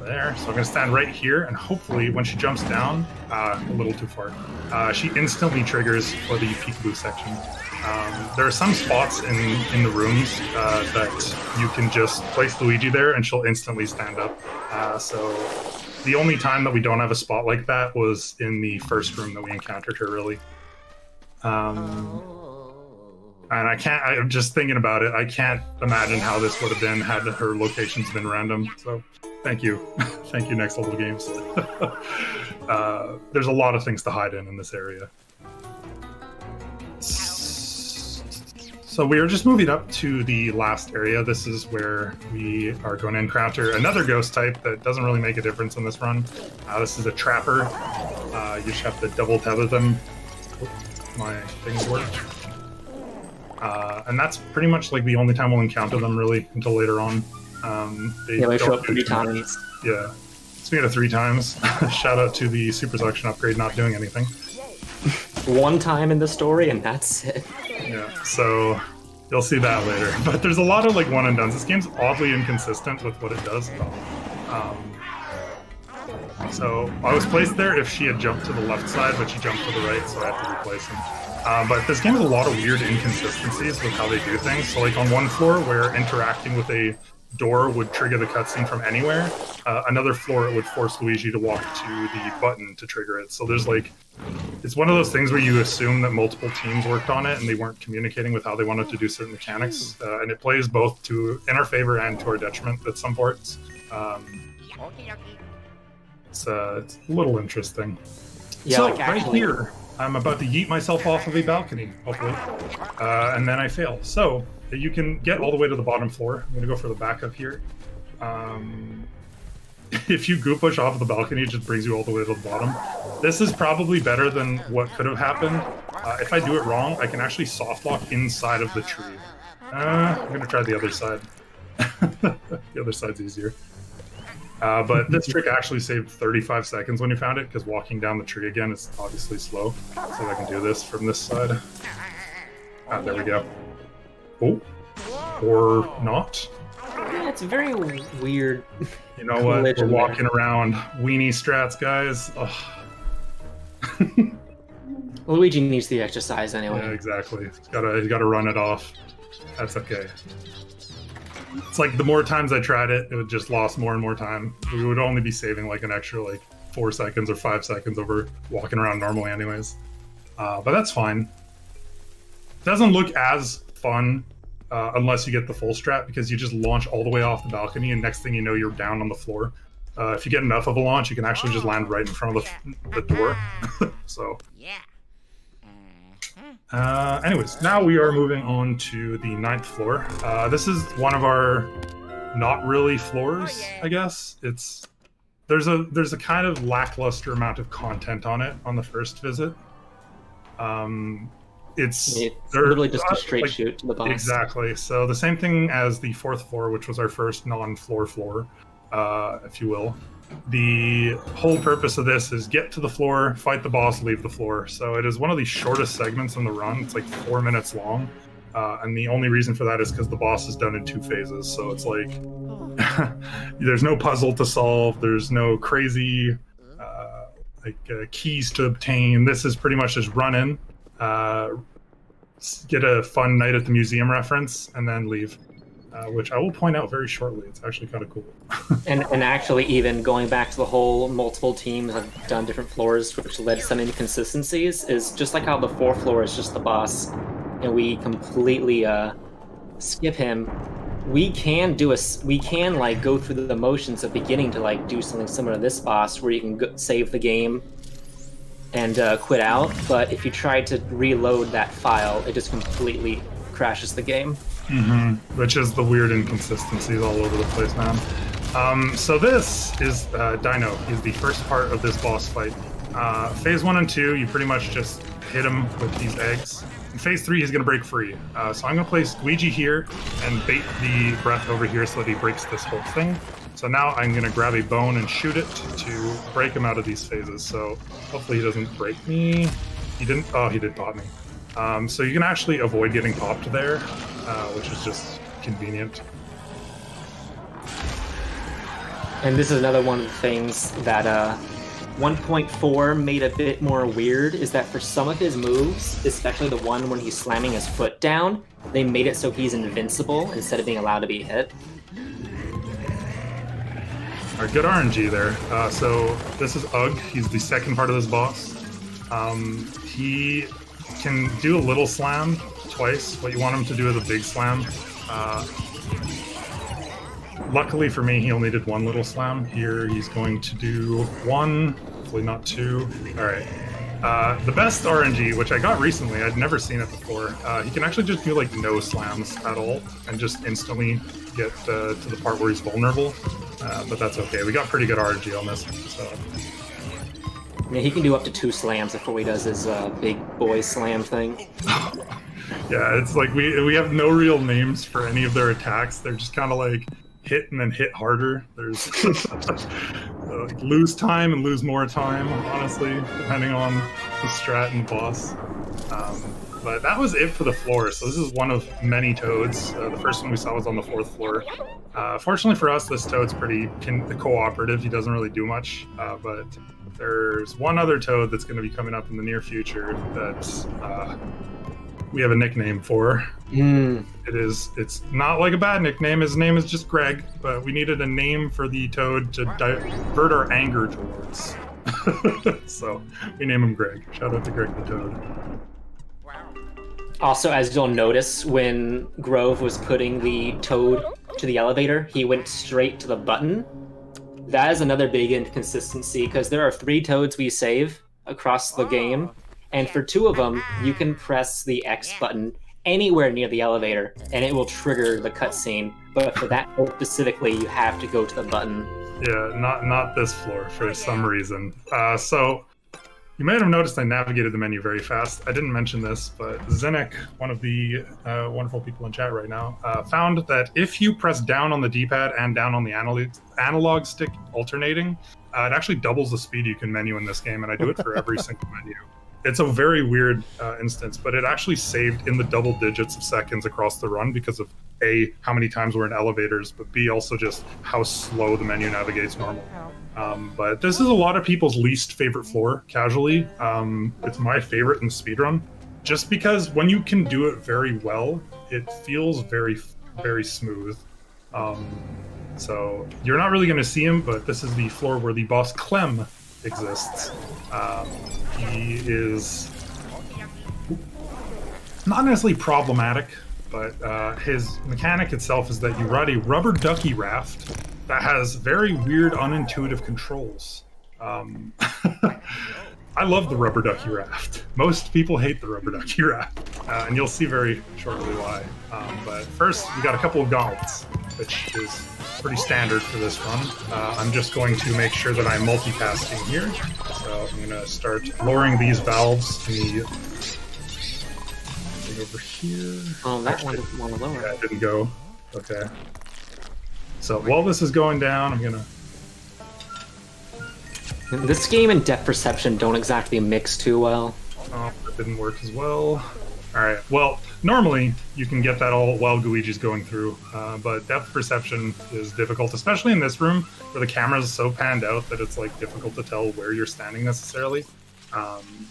Speaker 4: There. So I'm going to stand right here, and hopefully, when she jumps down, uh, a little too far, uh, she instantly triggers for the peekaboo section. Um, there are some spots in in the rooms uh, that you can just place Luigi there, and she'll instantly stand up. Uh, so the only time that we don't have a spot like that was in the first room that we encountered her. Really. Um, and I can't. I'm just thinking about it. I can't imagine how this would have been had her locations been random. So, thank you, thank you, Next Level Games. uh, there's a lot of things to hide in in this area. So we are just moving up to the last area. This is where we are going to encounter another ghost type that doesn't really make a difference in this run. Uh, this is a trapper. Uh, you just have to double tether them. My things work. Uh, and that's pretty much like the only time we'll encounter them really until later on. Um, they
Speaker 5: Yeah, they show up three times.
Speaker 4: Yeah. Speaking of three times, shout out to the super suction upgrade not doing anything.
Speaker 5: One time in the story, and that's it.
Speaker 4: Yeah. So You'll see that later. But there's a lot of like one and dones. This game's oddly inconsistent with what it does. Um, so I was placed there if she had jumped to the left side, but she jumped to the right, so I had to replace him. Um, but this game has a lot of weird inconsistencies with how they do things. So like on one floor where interacting with a door would trigger the cutscene from anywhere, uh, another floor it would force Luigi to walk to the button to trigger it. So there's like, it's one of those things where you assume that multiple teams worked on it and they weren't communicating with how they wanted to do certain mechanics, uh, and it plays both to in our favor and to our detriment at some parts. Um, it's, uh, it's a little interesting.
Speaker 5: Yeah,
Speaker 4: so
Speaker 5: like
Speaker 4: right here, I'm about to yeet myself off of a balcony, hopefully, uh, and then I fail. So you can get all the way to the bottom floor. I'm gonna go for the backup here. Um, if you goo push off the balcony, it just brings you all the way to the bottom. This is probably better than what could have happened. Uh, if I do it wrong, I can actually soft lock inside of the tree. Uh, I'm gonna try the other side. the other side's easier. Uh, but this trick actually saved 35 seconds when you found it, because walking down the tree again is obviously slow. So if I can do this from this side. Ah, there we go. Oh. Or not.
Speaker 5: Yeah, it's very weird.
Speaker 4: You know what? We're
Speaker 5: Collision there.
Speaker 4: walking around weenie strats, guys. Ugh.
Speaker 5: Luigi needs the exercise anyway.
Speaker 4: Yeah, exactly. He's gotta, he's gotta run it off. That's okay. It's like the more times I tried it, it would just lost more and more time. We would only be saving like an extra like four seconds or five seconds over walking around normally, anyways. Uh, but that's fine. Doesn't look as fun uh, unless you get the full strat because you just launch all the way off the balcony, and next thing you know, you're down on the floor. Uh, if you get enough of a launch, you can actually just land right in front of the, the door. so
Speaker 6: Yeah.
Speaker 4: Uh, anyways, now we are moving on to the ninth floor. Uh, this is one of our not really floors, I guess. It's there's a there's a kind of lackluster amount of content on it on the first visit. Um, it's
Speaker 5: It's
Speaker 4: there-
Speaker 5: literally just
Speaker 4: uh,
Speaker 5: a straight
Speaker 4: like,
Speaker 5: shoot to the boss.
Speaker 4: Exactly. So the same thing as the fourth floor, which was our first non-floor floor, uh, if you will. The whole purpose of this is get to the floor, fight the boss, leave the floor. So it is one of the shortest segments in the run. It's like four minutes long. Uh, and the only reason for that is because the boss is done in two phases. So it's like there's no puzzle to solve. There's no crazy uh, like uh, keys to obtain. This is pretty much just run in, uh, get a fun night at the museum reference, and then leave. Uh, which I will point out very shortly. It's actually kind of cool.
Speaker 5: And and actually, even going back to the whole multiple teams have done different floors, which led to some inconsistencies, is just like how the fourth floor is just the boss, and we completely uh, skip him. We can do a we can like go through the motions of beginning to like do something similar to this boss, where you can go, save the game and uh, quit out. But if you try to reload that file, it just completely crashes the game.
Speaker 4: Hmm Which is the weird inconsistencies all over the place, man. Um, so this is uh, Dino. He's the first part of this boss fight. Uh, phase one and two, you pretty much just hit him with these eggs. In phase three, he's gonna break free. Uh, so I'm gonna place Luigi here and bait the breath over here so that he breaks this whole thing. So now I'm gonna grab a bone and shoot it to break him out of these phases. So hopefully he doesn't break me. He didn't. Oh, he did pop me. Um, so you can actually avoid getting popped there, uh, which is just convenient.
Speaker 5: And this is another one of the things that uh, 1.4 made a bit more weird is that for some of his moves, especially the one when he's slamming his foot down, they made it so he's invincible instead of being allowed to be hit.
Speaker 4: All right, good RNG there. Uh, so this is Ug. He's the second part of this boss. Um, he can do a little slam twice. What you want him to do is a big slam. Uh, luckily for me, he only did one little slam. Here he's going to do one, hopefully not two. All right. Uh, the best RNG, which I got recently, I'd never seen it before. Uh, he can actually just do like no slams at all and just instantly get uh, to the part where he's vulnerable. Uh, but that's okay. We got pretty good RNG on this. So
Speaker 5: Yeah, he can do up to two slams before he does his uh, big boy slam thing.
Speaker 4: yeah, it's like we we have no real names for any of their attacks. They're just kind of like hit and then hit harder. There's uh, lose time and lose more time, honestly, depending on the strat and the boss. Um, but that was it for the floor. So this is one of many toads. Uh, the first one we saw was on the fourth floor. Uh, fortunately for us, this toad's pretty cooperative. He doesn't really do much, uh, but there's one other toad that's going to be coming up in the near future that uh, we have a nickname for.
Speaker 5: Mm.
Speaker 4: It is. It's not like a bad nickname. His name is just Greg, but we needed a name for the toad to divert our anger towards. so we name him Greg. Shout out to Greg the Toad.
Speaker 5: Also, as you'll notice, when Grove was putting the toad to the elevator, he went straight to the button. That is another big inconsistency because there are three toads we save across the game, and for two of them, you can press the X button anywhere near the elevator and it will trigger the cutscene. But for that specifically, you have to go to the button.
Speaker 4: Yeah, not not this floor for some reason. Uh, so you might have noticed I navigated the menu very fast. I didn't mention this, but Zenek, one of the uh, wonderful people in chat right now, uh, found that if you press down on the D-pad and down on the analog, analog stick alternating, uh, it actually doubles the speed you can menu in this game, and I do it for every single menu. It's a very weird uh, instance, but it actually saved in the double digits of seconds across the run because of a how many times we're in elevators, but b also just how slow the menu navigates normal. Um, but this is a lot of people's least favorite floor, casually. Um, it's my favorite in speedrun, just because when you can do it very well, it feels very, very smooth. Um, so you're not really going to see him, but this is the floor where the boss Clem exists. Um, he is not necessarily problematic, but uh, his mechanic itself is that you ride a rubber ducky raft that has very weird, unintuitive controls. Um, I love the rubber ducky raft. Most people hate the rubber ducky raft, uh, and you'll see very shortly why. Um, but first, we got a couple of gauntlets, which is pretty standard for this one. Uh, I'm just going to make sure that I'm multitasking here. So I'm going to start lowering these valves the over here.
Speaker 5: Oh, that one doesn't want to lower.
Speaker 4: Yeah, it didn't go. Okay. So while this is going down, I'm gonna.
Speaker 5: This game and depth perception don't exactly mix too well.
Speaker 4: Oh, that didn't work as well. All right. Well, normally you can get that all while Luigi's going through, uh, but depth perception is difficult, especially in this room where the camera is so panned out that it's like difficult to tell where you're standing necessarily. Um,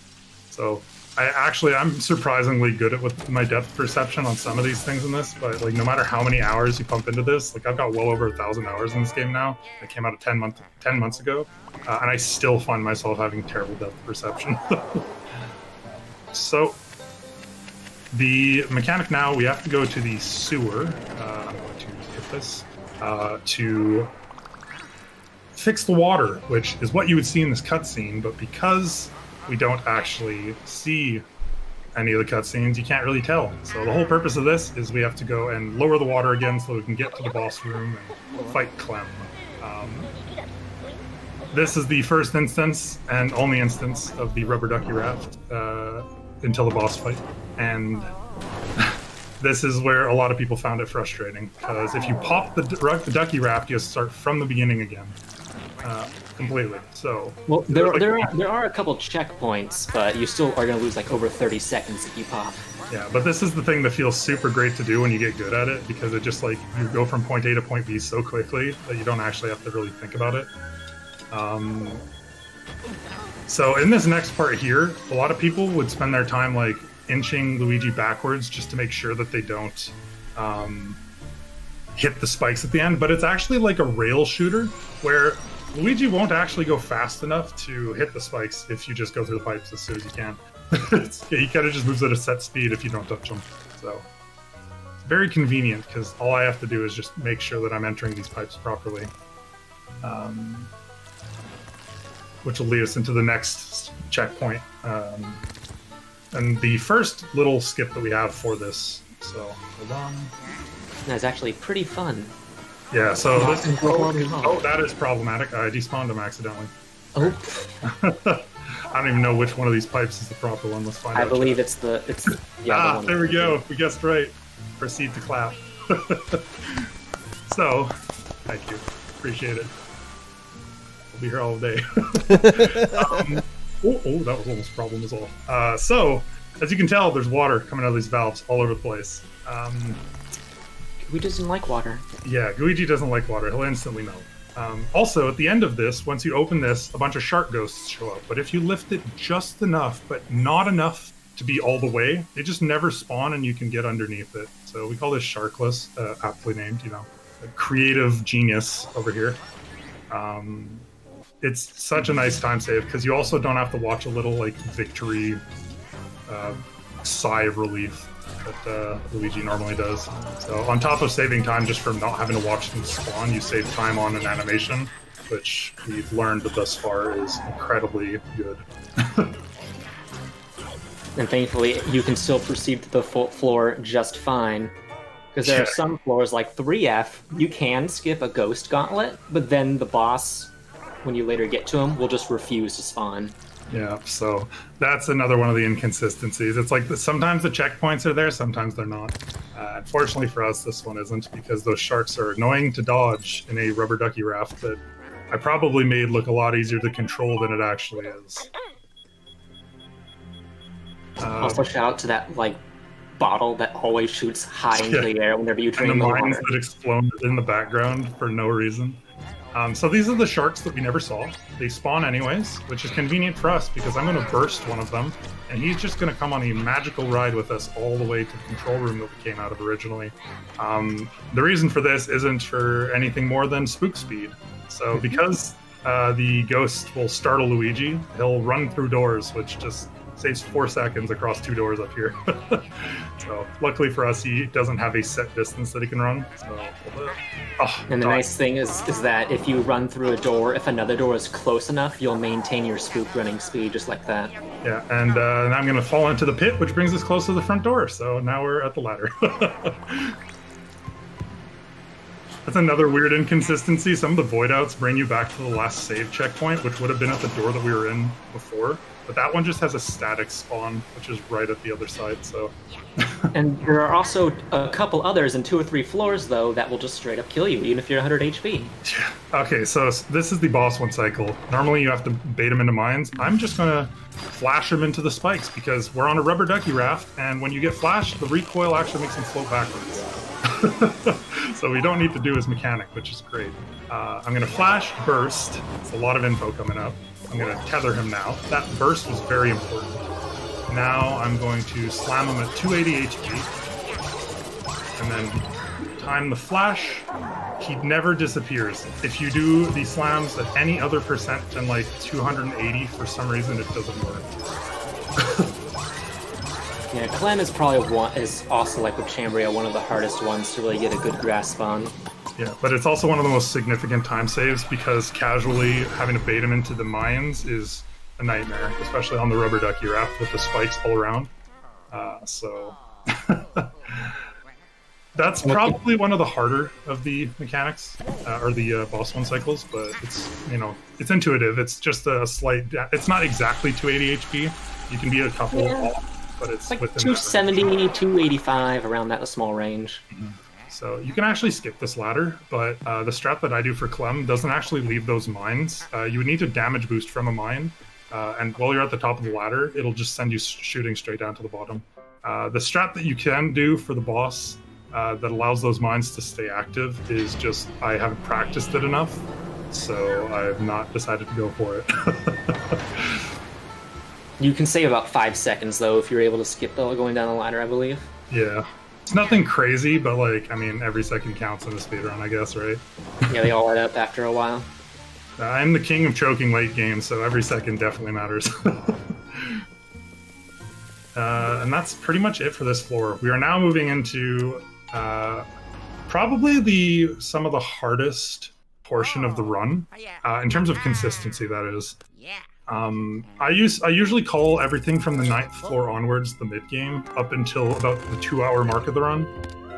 Speaker 4: so I actually I'm surprisingly good at with my depth perception on some of these things in this, but like no matter how many hours you pump into this, like I've got well over a thousand hours in this game now. It came out of ten month ten months ago, uh, and I still find myself having terrible depth perception. so the mechanic now we have to go to the sewer. Uh, I'm going to hit this uh, to fix the water, which is what you would see in this cutscene, but because we don't actually see any of the cutscenes, you can't really tell. So the whole purpose of this is we have to go and lower the water again so we can get to the boss room and fight Clem. Um, this is the first instance and only instance of the rubber ducky raft uh, until the boss fight, and this is where a lot of people found it frustrating because if you pop the, ducky raft, you start from the beginning again. Uh, completely. So
Speaker 5: well, there like, there are, there are a couple checkpoints, but you still are going to lose like over 30 seconds if you pop.
Speaker 4: Yeah, but this is the thing that feels super great to do when you get good at it because it just like you go from point A to point B so quickly that you don't actually have to really think about it. Um, so in this next part here, a lot of people would spend their time like inching Luigi backwards just to make sure that they don't um, hit the spikes at the end. But it's actually like a rail shooter where Luigi won't actually go fast enough to hit the spikes if you just go through the pipes as soon as you can. he kind of just moves at a set speed if you don't touch him. So it's very convenient because all I have to do is just make sure that I'm entering these pipes properly. Um, which will lead us into the next checkpoint. Um, and the first little skip that we have for this. So hold on.
Speaker 5: That's actually pretty fun.
Speaker 4: Yeah, so this, oh, oh, that is problematic. I despawned him accidentally.
Speaker 5: Oh.
Speaker 4: I don't even know which one of these pipes is the proper one. Let's find
Speaker 5: I
Speaker 4: out.
Speaker 5: I believe it's the it's
Speaker 4: yeah, ah, the there we go. We guessed right. Proceed to clap. so, thank you. Appreciate it. We'll be here all day. um, oh, oh, that was almost a problem as well. Uh, so, as you can tell, there's water coming out of these valves all over the place. Um,
Speaker 5: Who doesn't like water?
Speaker 4: yeah, Luigi doesn't like water. He'll instantly melt. Um, also, at the end of this, once you open this, a bunch of shark ghosts show up. But if you lift it just enough, but not enough to be all the way, they just never spawn and you can get underneath it. So we call this Sharkless, uh, aptly named, you know, a creative genius over here. Um, it's such a nice time save because you also don't have to watch a little like victory uh, sigh of relief that uh, Luigi normally does. So on top of saving time just from not having to watch them spawn, you save time on an animation, which we've learned thus far is incredibly good.
Speaker 5: And thankfully, you can still proceed to the full floor just fine. Because there are some floors like 3F, you can skip a ghost gauntlet, but then the boss, when you later get to him, will just refuse to spawn.
Speaker 4: Yeah, so that's another one of the inconsistencies. It's like the, sometimes the checkpoints are there, sometimes they're not. Uh, unfortunately for us, this one isn't because those sharks are annoying to dodge in a rubber ducky raft that I probably made look a lot easier to control than it actually is. Uh,
Speaker 5: Also, shout out to that like bottle that always shoots high into
Speaker 4: Yeah.
Speaker 5: the air whenever you
Speaker 4: and the mines
Speaker 5: water.
Speaker 4: that explode in the background for no reason. Um, so these are the sharks that we never saw. They spawn anyways, which is convenient for us because I'm going to burst one of them, and he's just going to come on a magical ride with us all the way to the control room that we came out of originally. Um, the reason for this isn't for anything more than spook speed. So because uh, the ghost will startle Luigi, he'll run through doors, which just saves four seconds across two doors up here. so luckily for us, he doesn't have a set distance that he can run. So, oh,
Speaker 5: And the nice thing is, is that if you run through a door, if another door is close enough, you'll maintain your spook running speed just like that.
Speaker 4: Yeah, and uh, now I'm going to fall into the pit, which brings us close to the front door. So now we're at the ladder. That's another weird inconsistency. Some of the void outs bring you back to the last save checkpoint, which would have been at the door that we were in before. But that one just has a static spawn, which is right at the other side. So
Speaker 5: And there are also a couple others in two or three floors, though, that will just straight up kill you, even if you're 100 HP.
Speaker 4: Okay, so this is the boss one cycle. Normally you have to bait him into mines. I'm just gonna flash him into the spikes because we're on a rubber ducky raft, and when you get flashed, the recoil actually makes him float backwards. so we don't need to do his mechanic, which is great. Uh, I'm gonna flash, burst. It's a lot of info coming up. I'm gonna tether him now. That burst was very important. Now I'm going to slam him at 280 HP, and then time the flash he never disappears. If you do the slams at any other percent than like 280, for some reason it doesn't work.
Speaker 5: Yeah, Clem is probably one is also like with Chambrea one of the hardest ones to really get a good grasp on.
Speaker 4: Yeah, but it's also one of the most significant time saves because casually having to bait him into the mines is a nightmare, especially on the rubber ducky raft with the spikes all around. Uh, so that's probably one of the harder of the mechanics uh, or the uh, boss one cycles, but it's you know it's intuitive. It's just a slight. It's not exactly 280 HP. You can be a couple
Speaker 5: Yeah.
Speaker 4: but it's
Speaker 5: Like
Speaker 4: within
Speaker 5: 270, 285, around that small range.
Speaker 4: So you can actually skip this ladder, but uh, the strat that I do for Clem doesn't actually leave those mines. Uh, you would need to damage boost from a mine, uh, and while you're at the top of the ladder, it'll just send you shooting straight down to the bottom. Uh, the strat that you can do for the boss uh, that allows those mines to stay active is just I haven't practiced it enough, so I've not decided to go for it.
Speaker 5: You can save about five seconds though if you're able to skip the going down the ladder, I believe.
Speaker 4: yeah. It's nothing crazy, but like, I mean, every second counts in a speedrun, I guess, right?
Speaker 5: Yeah, they all add up after a while.
Speaker 4: Uh, I'm the king of choking late games, so every second definitely matters. uh, and that's pretty much it for this floor. We are now moving into uh, probably the some of the hardest portion of the run uh, in terms of consistency. That is.
Speaker 6: Yeah.
Speaker 4: Um, I use I usually call everything from the ninth floor onwards the mid game up until about the two hour mark of the run.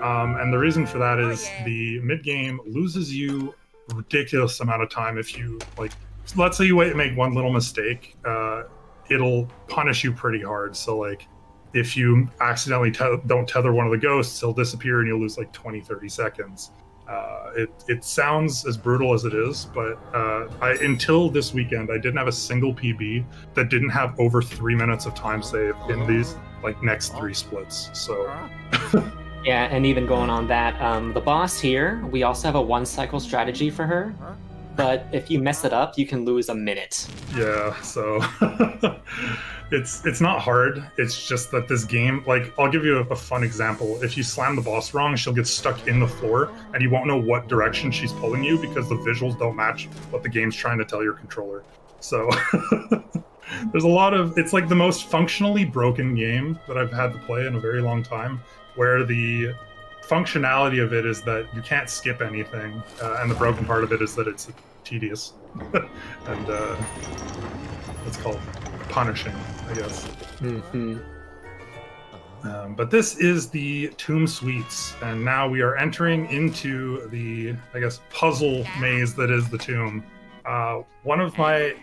Speaker 4: Um, and the reason for that is the mid game loses you a ridiculous amount of time if you like. Let's say you wait, make one little mistake, uh, it'll punish you pretty hard. So like, if you accidentally te- don't tether one of the ghosts, he'll disappear and you'll lose like 20, 30 seconds. Uh, it it sounds as brutal as it is, but uh, I until this weekend I didn't have a single PB that didn't have over three minutes of time save in these like next three splits. So
Speaker 5: Yeah, and even going on that, um, the boss here, we also have a one cycle strategy for her. But if you mess it up, you can lose a minute.
Speaker 4: yeah, so it's it's not hard. It's just that this game, like, I'll give you a, a fun example. If you slam the boss wrong, she'll get stuck in the floor, and you won't know what direction she's pulling you because the visuals don't match what the game's trying to tell your controller. So there's a lot of it's like the most functionally broken game that I've had to play in a very long time, where the functionality of it is that you can't skip anything, uh, and the broken part of it is that it's tedious and uh, what's called punishing, I guess.
Speaker 5: Mm-hmm.
Speaker 4: Um, but this is the Tomb Suites, and now we are entering into the, I guess, puzzle maze that is the tomb. Uh, one of my,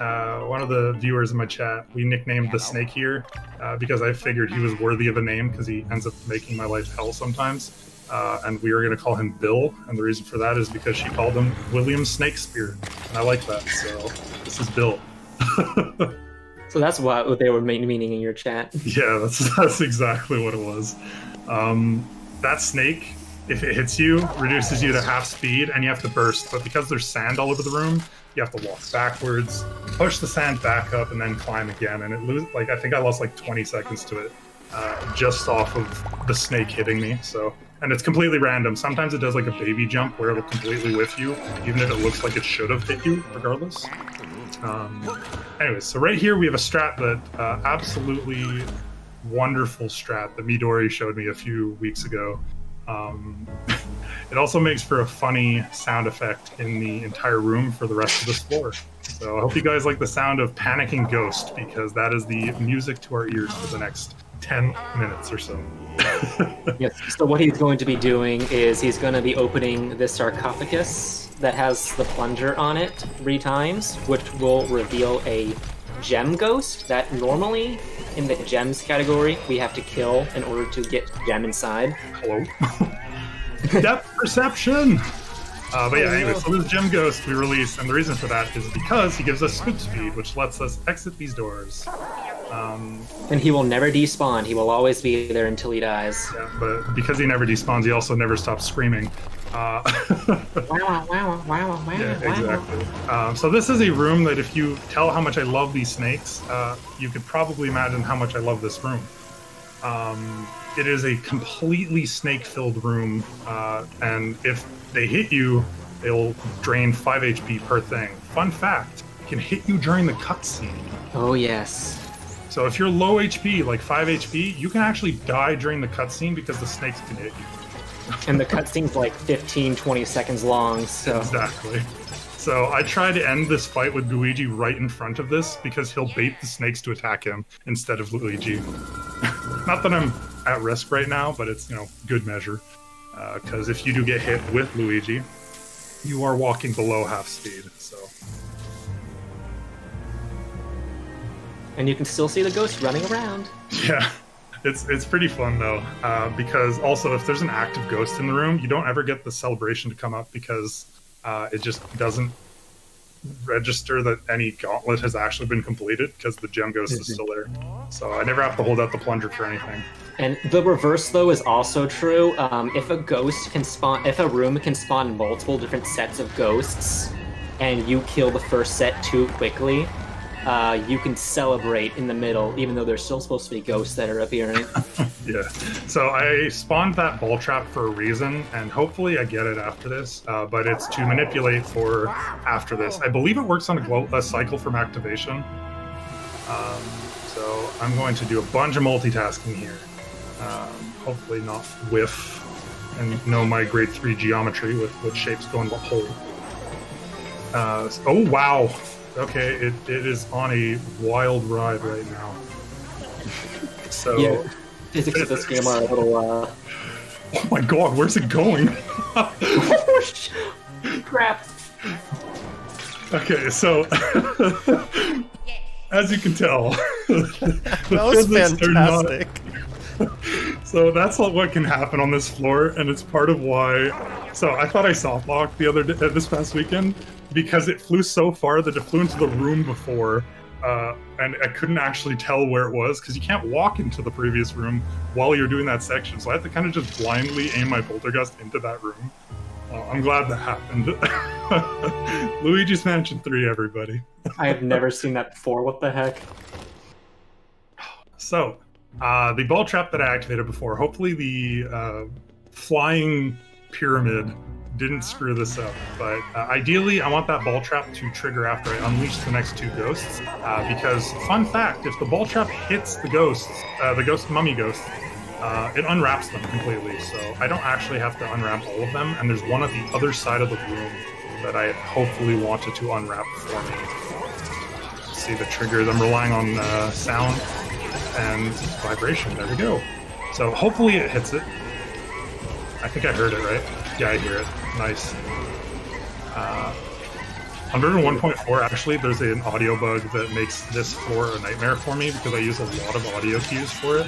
Speaker 4: uh, one of the viewers in my chat, we nicknamed the Snake here uh, because I figured he was worthy of a name because he ends up making my life hell sometimes. Uh, and we were going to call him Bill, and the reason for that is because she called him William Snakespeare, and I like that. So this is Bill.
Speaker 5: So that's what they were meaning in your chat.
Speaker 4: Yeah, that's that's exactly what it was. Um, that snake, if it hits you, reduces you to half speed, and you have to burst. But because there's sand all over the room, you have to walk backwards, push the sand back up, and then climb again. And it lose like I think I lost like 20 seconds to it, uh, just off of the snake hitting me. So. And it's completely random. Sometimes it does like a baby jump where it'll completely whiff you, even if it looks like it should have hit you, regardless. Um, anyways, so right here we have a strat that uh, absolutely wonderful strat that Midori showed me a few weeks ago. Um, it also makes for a funny sound effect in the entire room for the rest of this floor. So I hope you guys like the sound of Panicking Ghost because that is the music to our ears for the next 10 minutes or so.
Speaker 5: Yes. So what he's going to be doing is he's going to be opening this sarcophagus that has the plunger on it three times, which will reveal a gem ghost that normally in the gems category we have to kill in order to get gem inside.
Speaker 4: Hello? Depth perception! Uh, but yeah, anyway, so this gem ghost we release, and the reason for that is because he gives us spook speed, which lets us exit these doors. Um,
Speaker 5: And he will never despawn. He will always be there until he dies.
Speaker 4: yeah, but because he never despawns, he also never stops screaming. Uh,
Speaker 5: Wow, wow, wow, wow,
Speaker 4: yeah, exactly. Um, so this is a room that if you tell how much I love these snakes, uh, you could probably imagine how much I love this room. Um, it is a completely snake-filled room, uh, and if they hit you, they'll drain 5 HP per thing. Fun fact, can hit you during the cutscene.
Speaker 5: Oh yes.
Speaker 4: So if you're low HP, like 5 HP, you can actually die during the cutscene because the snakes can hit you.
Speaker 5: And the cutscene's like 15, 20 seconds long, so
Speaker 4: Exactly. So I try to end this fight with Luigi right in front of this because he'll bait the snakes to attack him instead of Luigi. Not that I'm at risk right now, but it's you know good measure. Uh, because if you do get hit with Luigi, you are walking below half speed.
Speaker 5: And you can still see the ghost running around.
Speaker 4: yeah, it's it's pretty fun though. Uh, because also if there's an active ghost in the room, you don't ever get the celebration to come up because uh, it just doesn't register that any gauntlet has actually been completed because the gem ghost is still there. So I never have to hold out the plunger for anything.
Speaker 5: And the reverse though is also true. Um, if a ghost can spawn, if a room can spawn multiple different sets of ghosts, and you kill the first set too quickly, uh, you can celebrate in the middle, even though there's still supposed to be ghosts that are appearing.
Speaker 4: Yeah. So I spawned that ball trap for a reason, and hopefully I get it after this. Uh, but it's to manipulate for after this. I believe it works on a, a cycle from activation. Um, so I'm going to do a bunch of multitasking here. Um, hopefully not whiff and know my grade three geometry with what shapes go in what hole. Uh, oh wow. Okay, it, it is on a wild ride right now. So
Speaker 5: yeah, physics of this game are a little. Uh...
Speaker 4: Oh my god, where's it going?
Speaker 5: Crap.
Speaker 4: okay, so as you can tell,
Speaker 1: That was fantastic.
Speaker 4: so that's what what can happen on this floor, and it's part of why. So I thought I soft locked the other day, uh, this past weekend because it flew so far that it flew into the room before, uh, and I couldn't actually tell where it was because you can't walk into the previous room while you're doing that section. So I had to kind of just blindly aim my poltergust into that room. Uh, I'm glad that happened. Luigi's Mansion 3, everybody.
Speaker 5: I have never seen that before. What the heck?
Speaker 4: So, uh, the ball trap that I activated before, hopefully the uh, flying pyramid didn't screw this up. But uh, ideally, I want that ball trap to trigger after I unleash the next two ghosts. Uh, because, fun fact, if the ball trap hits the ghosts, uh, the ghost mummy ghosts, uh, it unwraps them completely. So I don't actually have to unwrap all of them. And there's one at the other side of the room that I hopefully wanted to unwrap for me. See the triggers. I'm relying on uh, sound and vibration. There we go. So hopefully it hits it. I think I heard it, right? Yeah, I hear it. Nice. Uh, under 1.4, actually, there's an audio bug that makes this floor a nightmare for me because I use a lot of audio cues for it.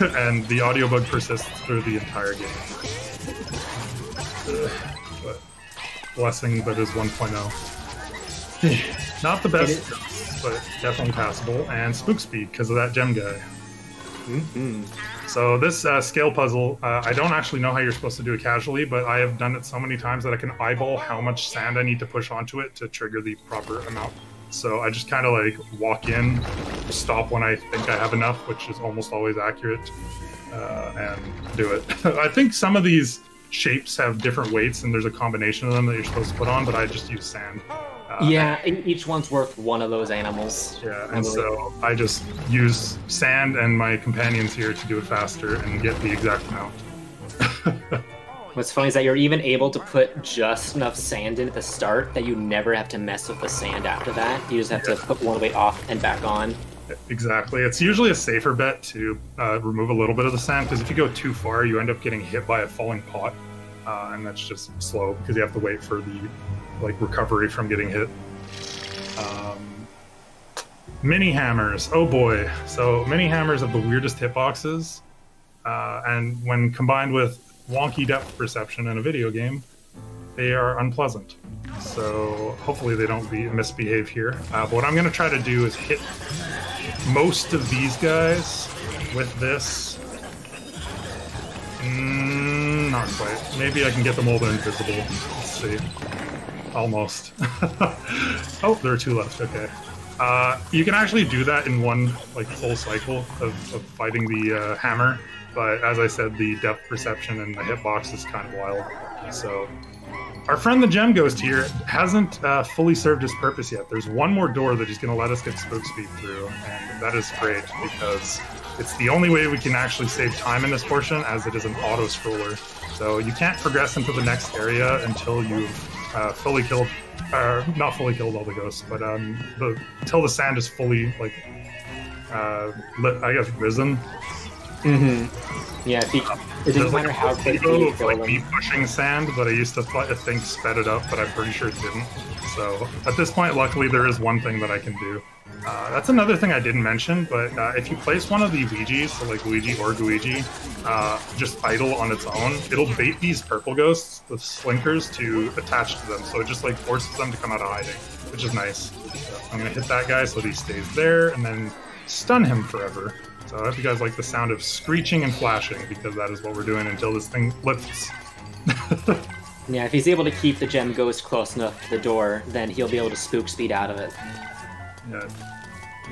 Speaker 4: and the audio bug persists through the entire game. but blessing that is 1.0. Not the best, but definitely passable. And spook speed because of that gem guy.
Speaker 5: Mm-hmm.
Speaker 4: So this uh, scale puzzle, uh, I don't actually know how you're supposed to do it casually, but I have done it so many times that I can eyeball how much sand I need to push onto it to trigger the proper amount. So I just kind of like walk in, stop when I think I have enough, which is almost always accurate, uh, and do it. I think some of these shapes have different weights, and there's a combination of them that you're supposed to put on, but I just use sand. Uh,
Speaker 5: Yeah, each one's worth one of those animals.
Speaker 4: Yeah, and so I just use sand and my companions here to do it faster and get the exact amount.
Speaker 5: What's funny is that you're even able to put just enough sand in at the start that you never have to mess with the sand after that. You just have to put one weight off and back on.
Speaker 4: Exactly. It's usually a safer bet to uh, remove a little bit of the sand because if you go too far, you end up getting hit by a falling pot, uh, and that's just slow because you have to wait for the like recovery from getting hit. Um, mini hammers. Oh boy. So mini hammers have the weirdest hitboxes, uh, and when combined with wonky depth perception in a video game, they are unpleasant. So hopefully they don't be misbehave here. Uh, but what I'm going to try to do is hit most of these guys with this. Mm, not quite. Maybe I can get them all to invisible. Let's see. Almost. oh, there are two left. Okay. Uh, you can actually do that in one like full cycle of, of fighting the uh, hammer, but as I said, the depth perception and the hitbox is kind of wild. So our friend the Gem Ghost here hasn't uh, fully served his purpose yet. There's one more door that he's going to let us get spook speed through, and that is great because it's the only way we can actually save time in this portion, as it is an auto scroller. So you can't progress into the next area until you've uh, fully killed, or not fully killed all the ghosts, but um, the until the sand is fully like, uh, lit, I guess risen.
Speaker 5: Mm-hmm. Yeah, if you, it doesn't matter
Speaker 4: like,
Speaker 5: how quickly you kill
Speaker 4: like
Speaker 5: them.
Speaker 4: me pushing sand, but I used to th- think sped it up, but I'm pretty sure it didn't. So at this point, luckily, there is one thing that I can do. Uh, that's another thing I didn't mention, but uh, if you place one of the Ouijas, so like Luigi or Gooigi, uh, just idle on its own, it'll bait these purple ghosts, the slinkers, to attach to them. So it just like forces them to come out of hiding, which is nice. So I'm gonna hit that guy so that he stays there, and then stun him forever. So I hope you guys like the sound of screeching and flashing because that is what we're doing until this thing lifts.
Speaker 5: Yeah, if he's able to keep the gem ghost close enough to the door, then he'll be able to spook speed out of it.
Speaker 4: Yeah,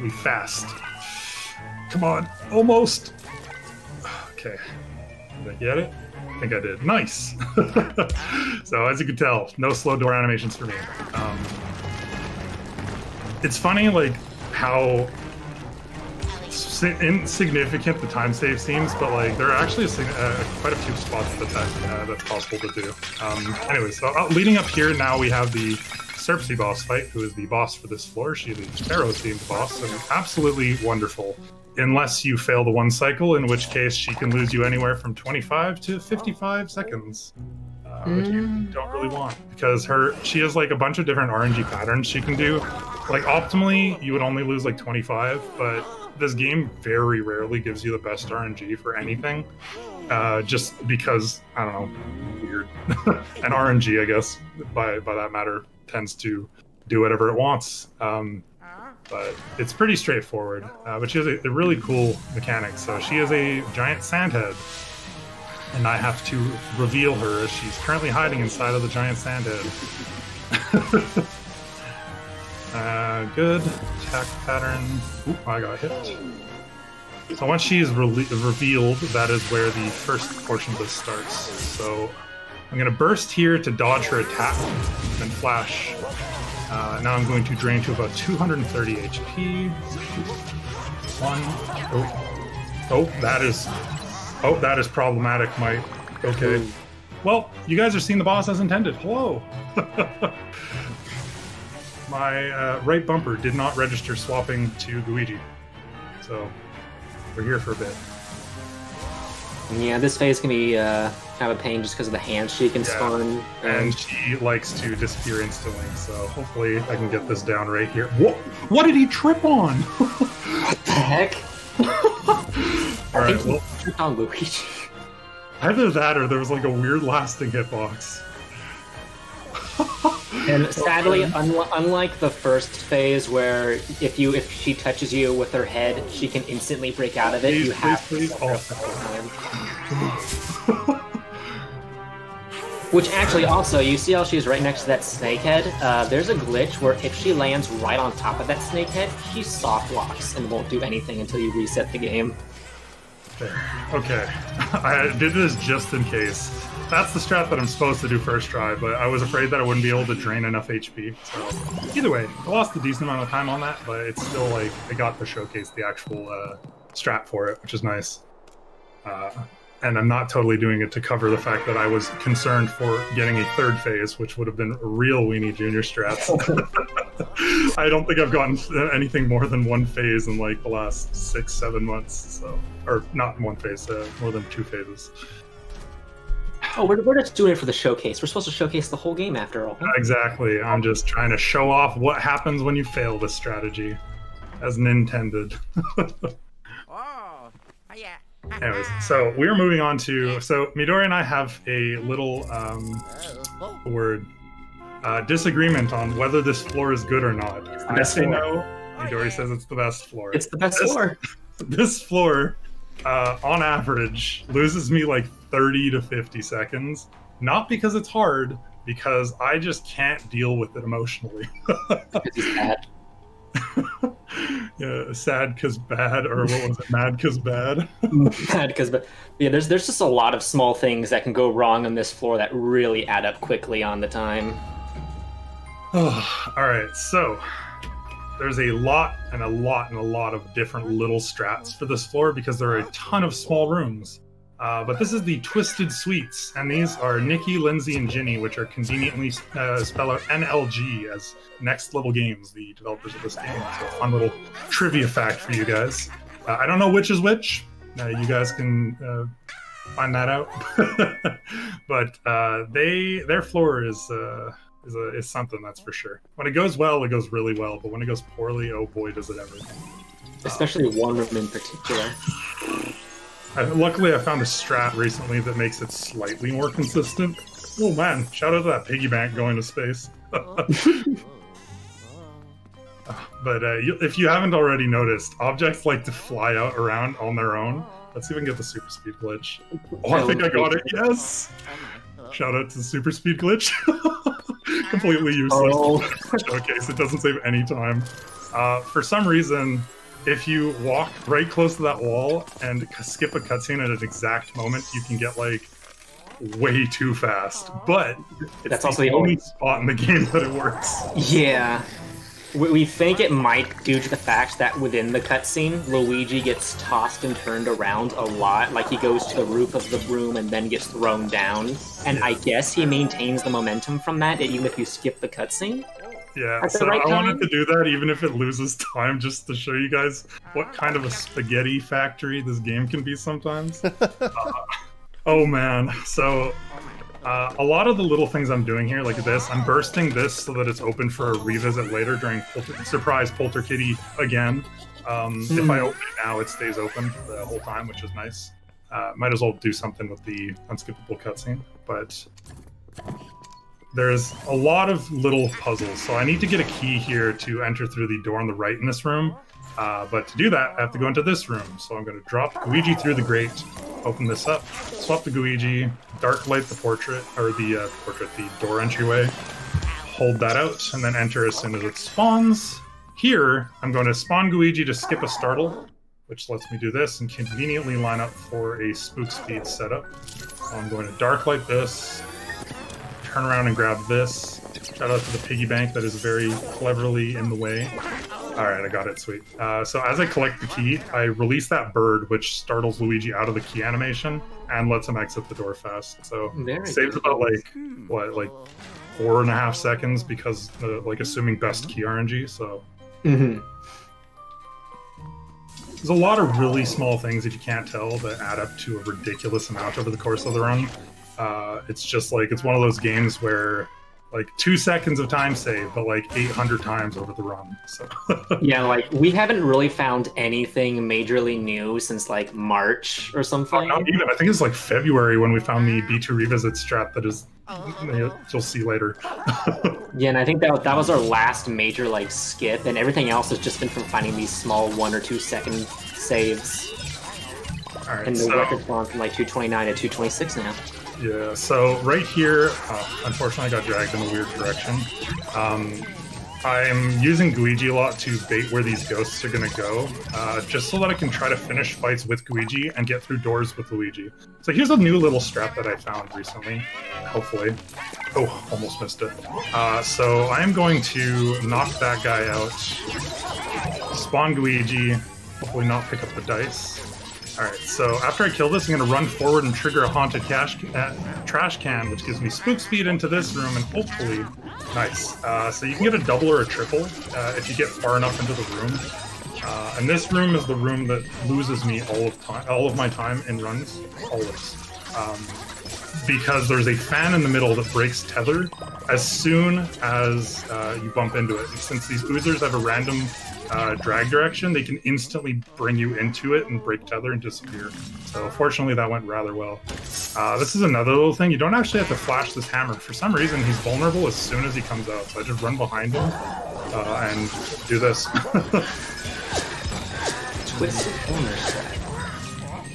Speaker 4: be fast. Come on, almost. Okay, did I get it? I think I did. Nice. so as you can tell, no slow door animations for me. Um, it's funny, like how insignificant the time save seems, but like there are actually uh, quite a few spots that, that uh, that's possible to do. Um, anyway, so uh, leading up here now we have the Serpci boss fight, who is the boss for this floor. She is a Pharaoh themed boss, and absolutely wonderful. Unless you fail the one cycle, in which case she can lose you anywhere from 25 to 55 seconds. Uh, which you don't really want because her she has like a bunch of different RNG patterns she can do. Like optimally, you would only lose like 25, but this game very rarely gives you the best RNG for anything. Uh, just because I don't know, weird. and RNG, I guess, by by that matter, tends to do whatever it wants. Um, but it's pretty straightforward. Uh, but she has a, a really cool mechanic. So she is a giant sand head, and I have to reveal her as she's currently hiding inside of the giant sand head. uh, good attack pattern. Oop, I got hit. So once she is rele revealed, that is where the first portion of this starts. So I'm going to burst here to dodge her attack, then flash. Uh, now I'm going to drain to about 230 HP. One. Oh. Oh, that is. Oh, that is problematic, Mike. Okay. Well, you guys are seeing the boss as intended. Hello. My uh, right bumper did not register swapping to Luigi. So we're here for a bit.
Speaker 5: Yeah, this phase can be uh, kind of a pain just because of the hand she can
Speaker 4: Yeah.
Speaker 5: spawn.
Speaker 4: And she likes to disappear instantly, so hopefully I can get this down right here. What? What did he trip on?
Speaker 5: what the heck?
Speaker 4: All right, well,
Speaker 5: tripped on Luigi.
Speaker 4: either that or there was like a weird lasting hitbox.
Speaker 5: And sadly, unli- unlike the first phase where if you if she touches you with her head, she can instantly break out of it.
Speaker 4: Please,
Speaker 5: you have
Speaker 4: please,
Speaker 5: to
Speaker 4: please.
Speaker 5: time. Which actually also, you see how she's right next to that snake head? Uh, there's a glitch where if she lands right on top of that snake head, she soft locks and won't do anything until you reset the game.
Speaker 4: Okay. I did this just in case. That's the strat that I'm supposed to do first try, but I was afraid that I wouldn't be able to drain enough HP. So either way, I lost a decent amount of time on that, but it's still like I got to showcase the actual uh, strat for it, which is nice. Uh, and I'm not totally doing it to cover the fact that I was concerned for getting a third phase, which would have been real Weenie Junior strats. I don't think I've gotten anything more than one phase in like the last six, seven months. So, or not one phase, uh, more than two phases.
Speaker 5: Oh, we're, we're just doing it for the showcase. We're supposed to showcase the whole game after all.
Speaker 4: Exactly. I'm just trying to show off what happens when you fail this strategy, as intended.
Speaker 6: Oh, yeah.
Speaker 4: Anyways, so we're moving on to so Midori and I have a little um,
Speaker 6: Oh,
Speaker 4: word uh, disagreement on whether this floor is good or not. I say
Speaker 5: floor.
Speaker 4: no. Midori says it's the best floor.
Speaker 5: It's the best
Speaker 4: This-
Speaker 5: floor.
Speaker 4: this floor, uh, on average, loses me like 30 to 50 seconds. Not because it's hard, because I just can't deal with it emotionally.
Speaker 5: It's
Speaker 4: yeah, sad cause bad, or what was it, mad cause bad?
Speaker 5: bad because but yeah there's there's just a lot of small things that can go wrong on this floor that really add up quickly on the time
Speaker 4: Oh, all right, so there's a lot and a lot and a lot of different little strats for this floor because there are a ton of small rooms. Uh, but this is the Twisted Suites, and these are Nikki, Lindsey, and Gigi, which are conveniently uh, spelled out NLG as Next Level Games, the developers of this game. So, fun little trivia fact for you guys. Uh, I don't know which is which. Uh, you guys can uh, find that out. but uh, they their floor is is, a, is something that's for sure. When it goes well, it goes really well. But when it goes poorly, oh boy, does it ever.
Speaker 5: especially one room in particular
Speaker 4: I, luckily, I found a strat recently that makes it slightly more consistent. Oh man, shout out to that piggy bank going to space. But uh, if you haven't already noticed, objects like to fly out around on their own. Let's even get the super speed glitch. Oh, I think I got it. Yes. Shout out to the super speed glitch. Completely useless.
Speaker 5: Oh.
Speaker 4: Showcase. It doesn't save any time. Uh, for some reason, if you walk right close to that wall and skip a cutscene at an exact moment, you can get like way too fast. But it's
Speaker 5: That's
Speaker 4: the
Speaker 5: also the
Speaker 4: only spot in the game that it works.
Speaker 5: yeah. We, we think it might due to the fact that within the cutscene luigi gets tossed and turned around a lot. Like he goes to the roof of the room and then gets thrown down. And i guess he maintains the momentum from that even if you skip the cutscene
Speaker 4: Yeah,
Speaker 5: At the
Speaker 4: so
Speaker 5: right
Speaker 4: I wanted to do that even if it loses time, just to show you guys what kind of a spaghetti factory this game can be sometimes. Uh, oh man, so uh, a lot of the little things I'm doing here, like this, I'm bursting this so that it's open for a revisit later during Polter- surprise Polterkitty again. Um, If I open it now, it stays open the whole time, which is nice. Uh, might as well do something with the unskippable cutscene, but there's a lot of little puzzles. So I need to get a key here to enter through the door on the right in this room. Uh, but to do that, I have to go into this room. So I'm going to drop Gooigi through the grate, open this up, swap the Gooigi, dark light the portrait, or the uh, portrait, the door entryway, hold that out, and then enter as soon as it spawns. Here, I'm going to spawn Gooigi to skip a startle, which lets me do this and conveniently line up for a spook speed setup. So I'm going to dark light this, turn around and grab this. Shout out to the piggy bank that is very cleverly in the way. All right, I got it. Sweet. Uh, so as I collect the key, I release that bird, which startles Luigi out of the key animation and lets him exit the door fast. So
Speaker 5: Very
Speaker 4: saves
Speaker 5: good.
Speaker 4: about like what, like four and a half seconds because uh, like assuming best key RNG. So
Speaker 5: Mhm.
Speaker 4: there's a lot of really small things that you can't tell that add up to a ridiculous amount over the course of the run. Uh, it's just like it's one of those games where like two seconds of time saved, but like 800 times over the run. So
Speaker 5: Yeah, like we haven't really found anything majorly new since like March or something.
Speaker 4: not even. I think it's like February when we found the B2 revisit strat that is you'll see later.
Speaker 5: Yeah, and I think that that was our last major like skip, and everything else has just been from finding these small one or two second saves.
Speaker 4: All right,
Speaker 5: And the
Speaker 4: so
Speaker 5: record's gone from like 229 to 226 now.
Speaker 4: Yeah, so right here, uh, unfortunately, I got dragged in a weird direction. Um, I'm using Gooigi a lot to bait where these ghosts are going to go, uh, just so that I can try to finish fights with Gooigi and get through doors with Luigi. So here's a new little strat that I found recently, hopefully. Oh, almost missed it. Uh, so I am going to knock that guy out, spawn Gooigi, hopefully not pick up the dice. Alright, so after I kill this, I'm going to run forward and trigger a haunted cash, uh, trash can, which gives me spook speed into this room, and hopefully... Nice. Uh, so you can get a double or a triple uh, if you get far enough into the room. Uh, and this room is the room that loses me all of time, all of my time in runs, always. Um, because there's a fan in the middle that breaks tether as soon as uh, you bump into it. And since these oozers have a random uh, drag direction, they can instantly bring you into it and break tether and disappear. So fortunately, that went rather well. Uh, this is another little thing. You don't actually have to flash this hammer. For some reason, he's vulnerable as soon as he comes out. So I just run behind him uh, and do this.
Speaker 5: Twisted.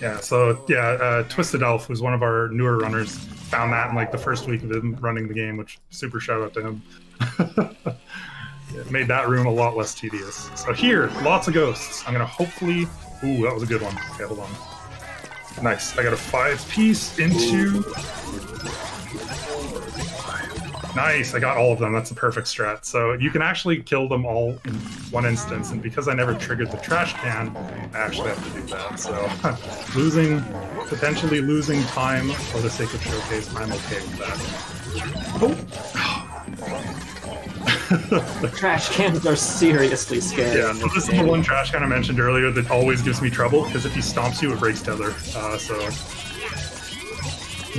Speaker 4: Yeah, so yeah, uh, Twisted Elf was one of our newer runners. Found that in like the first week of him running the game, which super shout out to him. it made that room a lot less tedious. So here, lots of ghosts. I'm gonna hopefully. Ooh, that was a good one. Okay, hold on. Nice. I got a five piece into. Nice. I got all of them. That's a perfect strat. So you can actually kill them all in one instance. And because I never triggered the trash can, I actually have to do that. So losing, potentially losing time for the sake of showcase, I'm okay with that. Oh.
Speaker 5: The trash cans are seriously scary.
Speaker 4: Yeah, this is the one trash can I mentioned earlier that always gives me trouble because if he stomps you, it breaks tether. Uh, so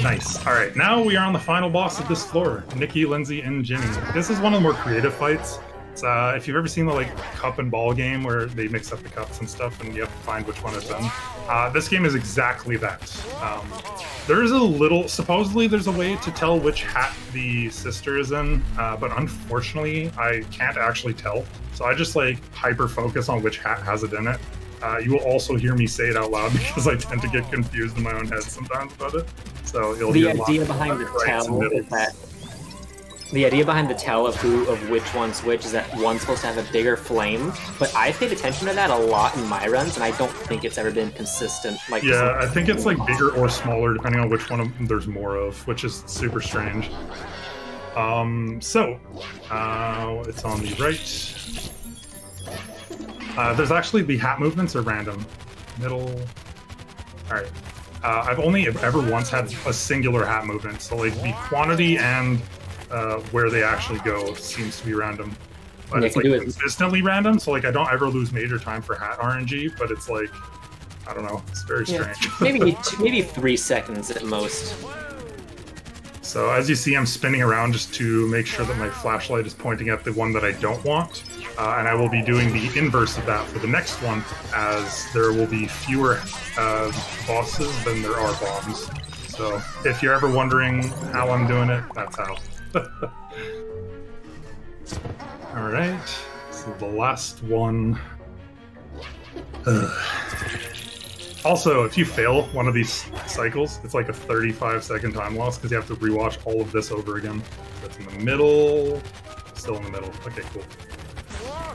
Speaker 4: nice. All right, now we are on the final boss of this floor, Nikki, Lindsey, and Gigi. This is one of the more creative fights. It's, uh, if you've ever seen the like cup and ball game where they mix up the cups and stuff, and you have to find which one is them, uh, this game is exactly that. Um, there is a little. Supposedly, there's a way to tell which hat the sister is in, uh, but unfortunately, I can't actually tell. So I just like hyper focus on which hat has it in it. Uh, you will also hear me say it out loud because I tend to get confused in my own head sometimes about it. So you'll
Speaker 5: The
Speaker 4: hear
Speaker 5: idea behind the tell is that the idea behind the tell of who of which one's which is that one's supposed to have a bigger flame. But I paid attention to that a lot in my runs, and I don't think it's ever been consistent. Like
Speaker 4: Yeah, I think it's like bigger or smaller depending on which one of there's more of, which is super strange. Um, so uh, it's on the right. Uh, there's actually the hat movements are random. Middle. All right. Uh, I've only ever once had a singular hat movement, so like the quantity and uh, where they actually go seems to be random. But
Speaker 5: Yeah,
Speaker 4: it's like
Speaker 5: can do it-
Speaker 4: consistently random, so like I don't ever lose major time for hat RNG, but it's like I don't know, it's very
Speaker 5: Yeah,
Speaker 4: strange.
Speaker 5: maybe two, maybe three seconds at most.
Speaker 4: So as you see, I'm spinning around just to make sure that my flashlight is pointing at the one that I don't want. Uh, and I will be doing the inverse of that for the next one, as there will be fewer uh, bosses than there are bombs. So if you're ever wondering how I'm doing it, that's how. All right. So the last one. Ugh. Also, if you fail one of these cycles, it's like a 35 second time loss because you have to rewatch all of this over again. That's in the middle. Still in the middle. Okay, cool.
Speaker 6: Whoa.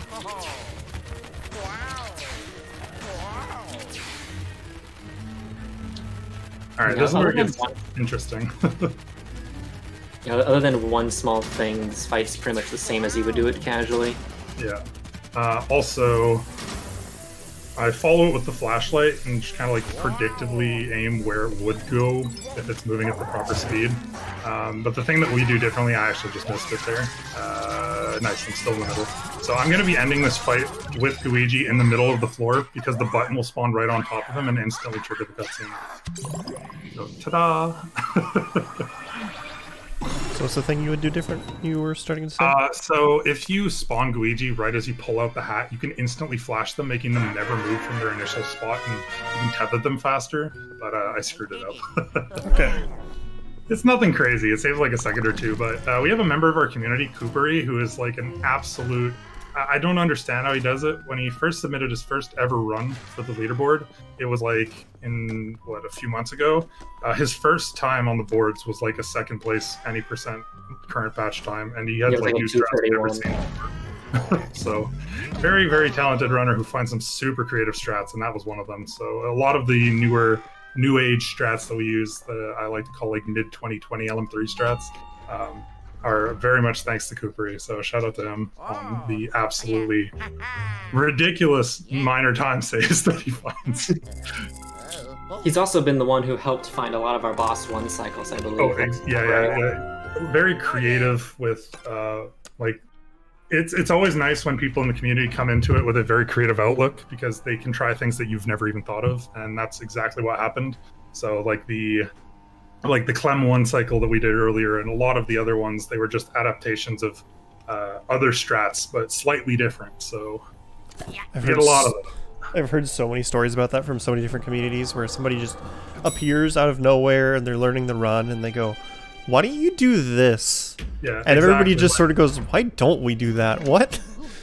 Speaker 6: Wow. Wow.
Speaker 4: All right,
Speaker 5: Yeah,
Speaker 4: this is where it gets interesting.
Speaker 5: You know, other than one small thing, this fight's pretty much the same as you would do it casually.
Speaker 4: Yeah. Uh, also, I follow it with the flashlight and just kind of like predictably aim where it would go if it's moving at the proper speed. Um, but the thing that we do differently, I actually just missed it there. Uh, nice, I'm still in the middle. So I'm going to be ending this fight with Luigi in the middle of the floor because the button will spawn right on top of him and instantly trigger the cutscene. So, ta-da!
Speaker 1: So what's the thing you would do different? You were starting to say.
Speaker 4: Uh, so if you spawn Gooigi right as you pull out the hat, you can instantly flash them, making them never move from their initial spot, and you can tether them faster. But uh, I screwed it up.
Speaker 1: okay.
Speaker 4: it's nothing crazy. It saves like a second or two. But uh, we have a member of our community, Coopery, who is like an absolute. I don't understand how he does it. When he first submitted his first ever run for the leaderboard, it was like in what a few months ago. Uh, his first time on the boards was like a second place any percent current batch time, and he had
Speaker 5: Yeah,
Speaker 4: like
Speaker 5: like a
Speaker 4: new strats I've never seen. so, very very talented runner who finds some super creative strats, and that was one of them. So a lot of the newer new age strats that we use, that I like to call like mid 2020 LM3 strats. Um, are very much thanks to Coopery, so shout out to him on the absolutely ridiculous minor time saves that he finds.
Speaker 5: He's also been the one who helped find a lot of our boss one cycles, I believe.
Speaker 4: Oh, ex- yeah, yeah, yeah. Very creative with uh, like. It's it's always nice when people in the community come into it with a very creative outlook because they can try things that you've never even thought of, and that's exactly what happened. So like the like the Clem one cycle that we did earlier, and a lot of the other ones, they were just adaptations of uh, other strats, but slightly different. So
Speaker 1: I've
Speaker 4: we get a lot of them.
Speaker 1: I've heard so many stories about that from so many different communities where somebody just appears out of nowhere and they're learning the run and they go, "Why don't you do this?"
Speaker 4: Yeah,
Speaker 1: And everybody just sort of goes, "Why don't we do that? What?"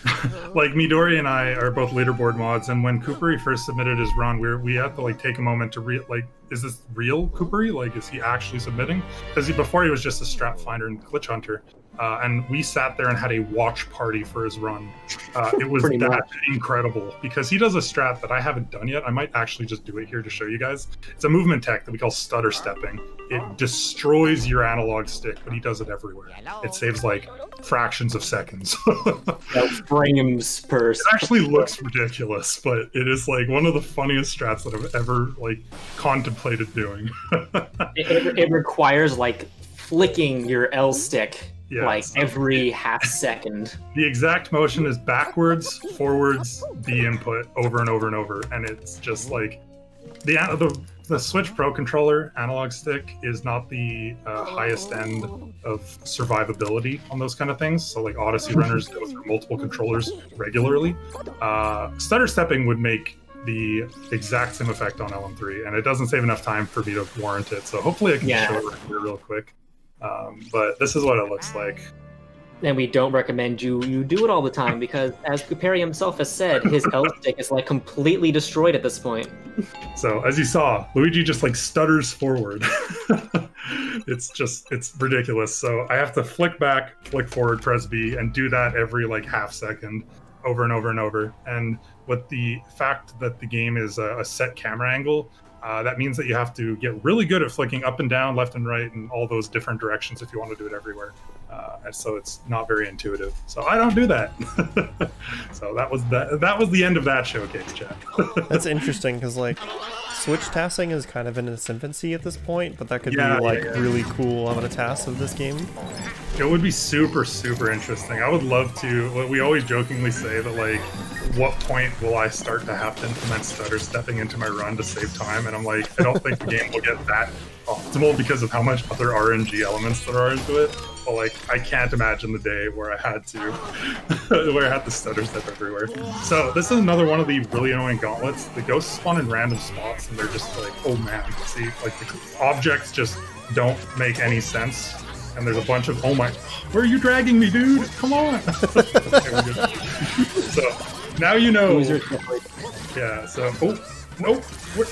Speaker 4: like Midori and I are both leaderboard mods, and when Coopery first submitted his run, we we had to like take a moment to re like, is this real Coopery? Like, is he actually submitting? Because before he was just a strat finder and glitch hunter, uh, and we sat there and had a watch party for his run. Uh, it was that
Speaker 5: much.
Speaker 4: incredible because he does a strat that I haven't done yet. I might actually just do it here to show you guys. It's a movement tech that we call stutter stepping. It destroys your analog stick, but he does it everywhere. It saves like fractions of seconds.
Speaker 5: About frames per.
Speaker 4: It actually looks ridiculous, but it is like one of the funniest strats that I've ever like contemplated doing.
Speaker 5: It, it, it requires like flicking your L stick
Speaker 4: Yeah,
Speaker 5: like every half second.
Speaker 4: the exact motion is backwards, forwards, B input over and over and over, and it's just like the the the Switch Pro controller analog stick is not the uh, highest end of survivability on those kind of things. So like Odyssey runners go through multiple controllers regularly. Uh, stutter stepping would make the exact same effect on LM3, and it doesn't save enough time for me to warrant it. So hopefully I can
Speaker 5: Yeah.
Speaker 4: show it here real quick. Um, but this is what it looks like.
Speaker 5: And we don't recommend you you do it all the time because, as Kuperi himself has said, his L stick is like completely destroyed at this point.
Speaker 4: So as you saw, Luigi just like stutters forward. it's just it's ridiculous. So I have to flick back, flick forward, press B, and do that every like half second, over and over and over. And with the fact that the game is a, a set camera angle, uh, that means that you have to get really good at flicking up and down, left and right, and all those different directions if you want to do it everywhere. Uh, and so it's not very intuitive. So I don't do that. so that was that. That was the end of that showcase, Jack.
Speaker 1: That's interesting because like Switch TASing is kind of in its infancy at this point, but that could
Speaker 4: Yeah,
Speaker 1: be like
Speaker 4: yeah.
Speaker 1: really cool of a TAS of this game.
Speaker 4: It would be super, super interesting. I would love to. We always jokingly say that, like, what point will I start to have to implement stutter stepping into my run to save time? And I'm like, I don't think the game will get that optimal because of how much other RNG elements there are into it. But like, I can't imagine the day where I had to, where I had to stutter step everywhere. So this is another one of the really annoying gauntlets. The ghosts spawn in random spots, and they're just like, oh man, see, like the objects just don't make any sense and there's a bunch of oh my, where are you dragging me, dude? Come on. We're so now you know. Yeah. So oh nope. Where,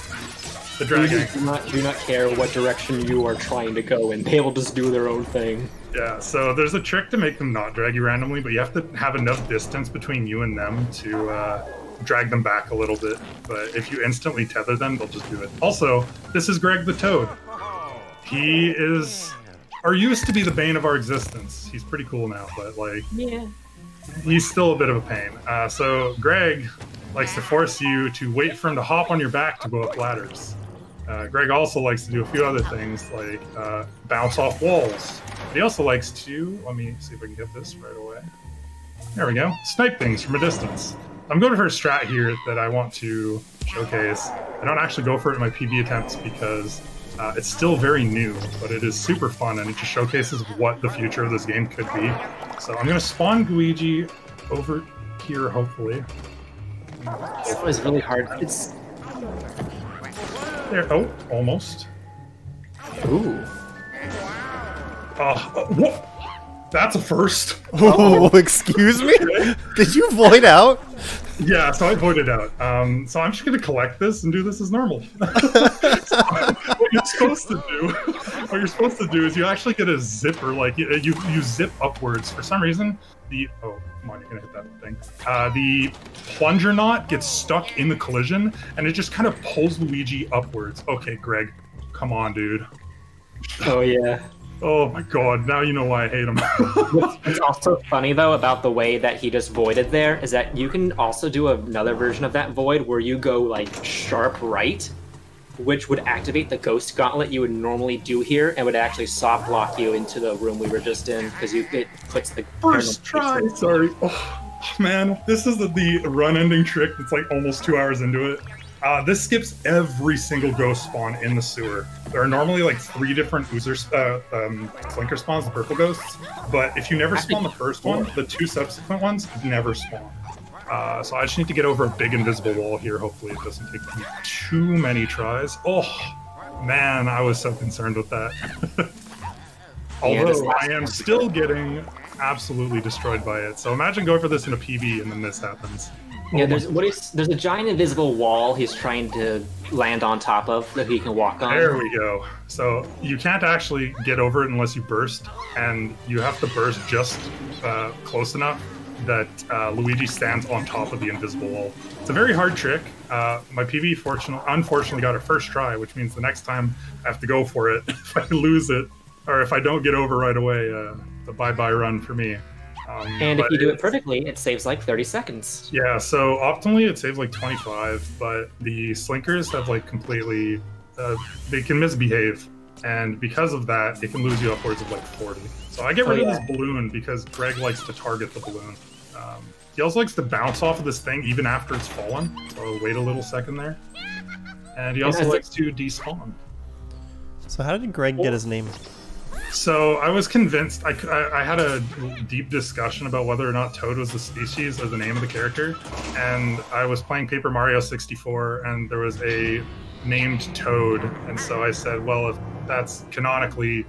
Speaker 4: the
Speaker 5: oozers do not do not care what direction you are trying to go in. They will just do their own thing.
Speaker 4: Yeah, so there's a trick to make them not drag you randomly, but you have to have enough distance between you and them to uh, drag them back a little bit. But if you instantly tether them, they'll just do it. Also, this is Greg the Toad. He is, or used to be the bane of our existence. He's pretty cool now, but like,
Speaker 5: Yeah.
Speaker 4: he's still a bit of a pain. Uh, so Greg likes to force you to wait for him to hop on your back to go up ladders. Uh, Greg also likes to do a few other things like uh, bounce off walls. But He also likes to, let me see if I can get this right away. There we go. Snipe things from a distance. I'm going for a strat here that I want to showcase. I don't actually go for it in my PB attempts because uh, it's still very new, but it is super fun and it just showcases what the future of this game could be. So I'm going to spawn Luigi over here, hopefully.
Speaker 5: It was really hard. It's
Speaker 4: There. Oh, almost.
Speaker 5: ooh.
Speaker 4: Uh, uh, what? That's a first.
Speaker 1: Oh, excuse me? Did you void out?
Speaker 4: Yeah, so I voided out. Um, so I'm just gonna collect this and do this as normal. So, what you're supposed to do, what you're supposed to do is you actually get a zipper, like you you, you zip upwards. For some reason, the oh come on, you're gonna hit that thing. Uh, the plunger knot gets stuck in the collision, and it just kind of pulls Luigi upwards. Okay, Greg, come on, dude.
Speaker 5: Oh yeah.
Speaker 4: Oh my god, now you know why I hate him.
Speaker 5: What's also funny though about the way that he just voided there is that you can also do another version of that void where you go like sharp right, which would activate the ghost gauntlet you would normally do here and would actually soft lock you into the room we were just in because you it puts the
Speaker 4: First try. Sorry. Oh, man, this is the, the run ending trick that's like almost two hours into it. Uh, this skips every single ghost spawn in the sewer. There are normally like three different Oozer, uh, um, Slinker spawns, the purple ghosts, but if you never spawn the first one, the two subsequent ones never spawn. Uh, so I just need to get over a big invisible wall here. Hopefully, it doesn't take me too many tries. Oh, man, I was so concerned with that. Although I am still getting absolutely destroyed by it. So imagine going for this in a PB and then this happens.
Speaker 5: Yeah, there's what is there's a giant invisible wall he's trying to land on top of that he can walk on.
Speaker 4: There we go. So you can't actually get over it unless you burst, and you have to burst just uh, close enough that uh, Luigi stands on top of the invisible wall. It's a very hard trick. Uh, my PB fortunately, unfortunately got a first try, which means the next time I have to go for it. if I lose it, or if I don't get over right away, uh, the bye-bye run for me. Um,
Speaker 5: And if you do it perfectly, it saves like 30 seconds.
Speaker 4: yeah, so optimally it saves like 25, but the slinkers have like completely, uh, they can misbehave. And because of that, it can lose you upwards of like 40. So I get
Speaker 5: Oh,
Speaker 4: rid of
Speaker 5: yeah.
Speaker 4: this balloon because Greg likes to target the balloon. Um, he also likes to bounce off of this thing even after it's fallen. So wait a little second there. And he also
Speaker 5: has it-
Speaker 4: likes to despawn.
Speaker 1: So how did Greg get his name?
Speaker 4: So I was convinced. I, I, I had a deep discussion about whether or not Toad was the species or the name of the character, and I was playing Paper Mario 64, and there was a named Toad, and so I said, well, if that's canonically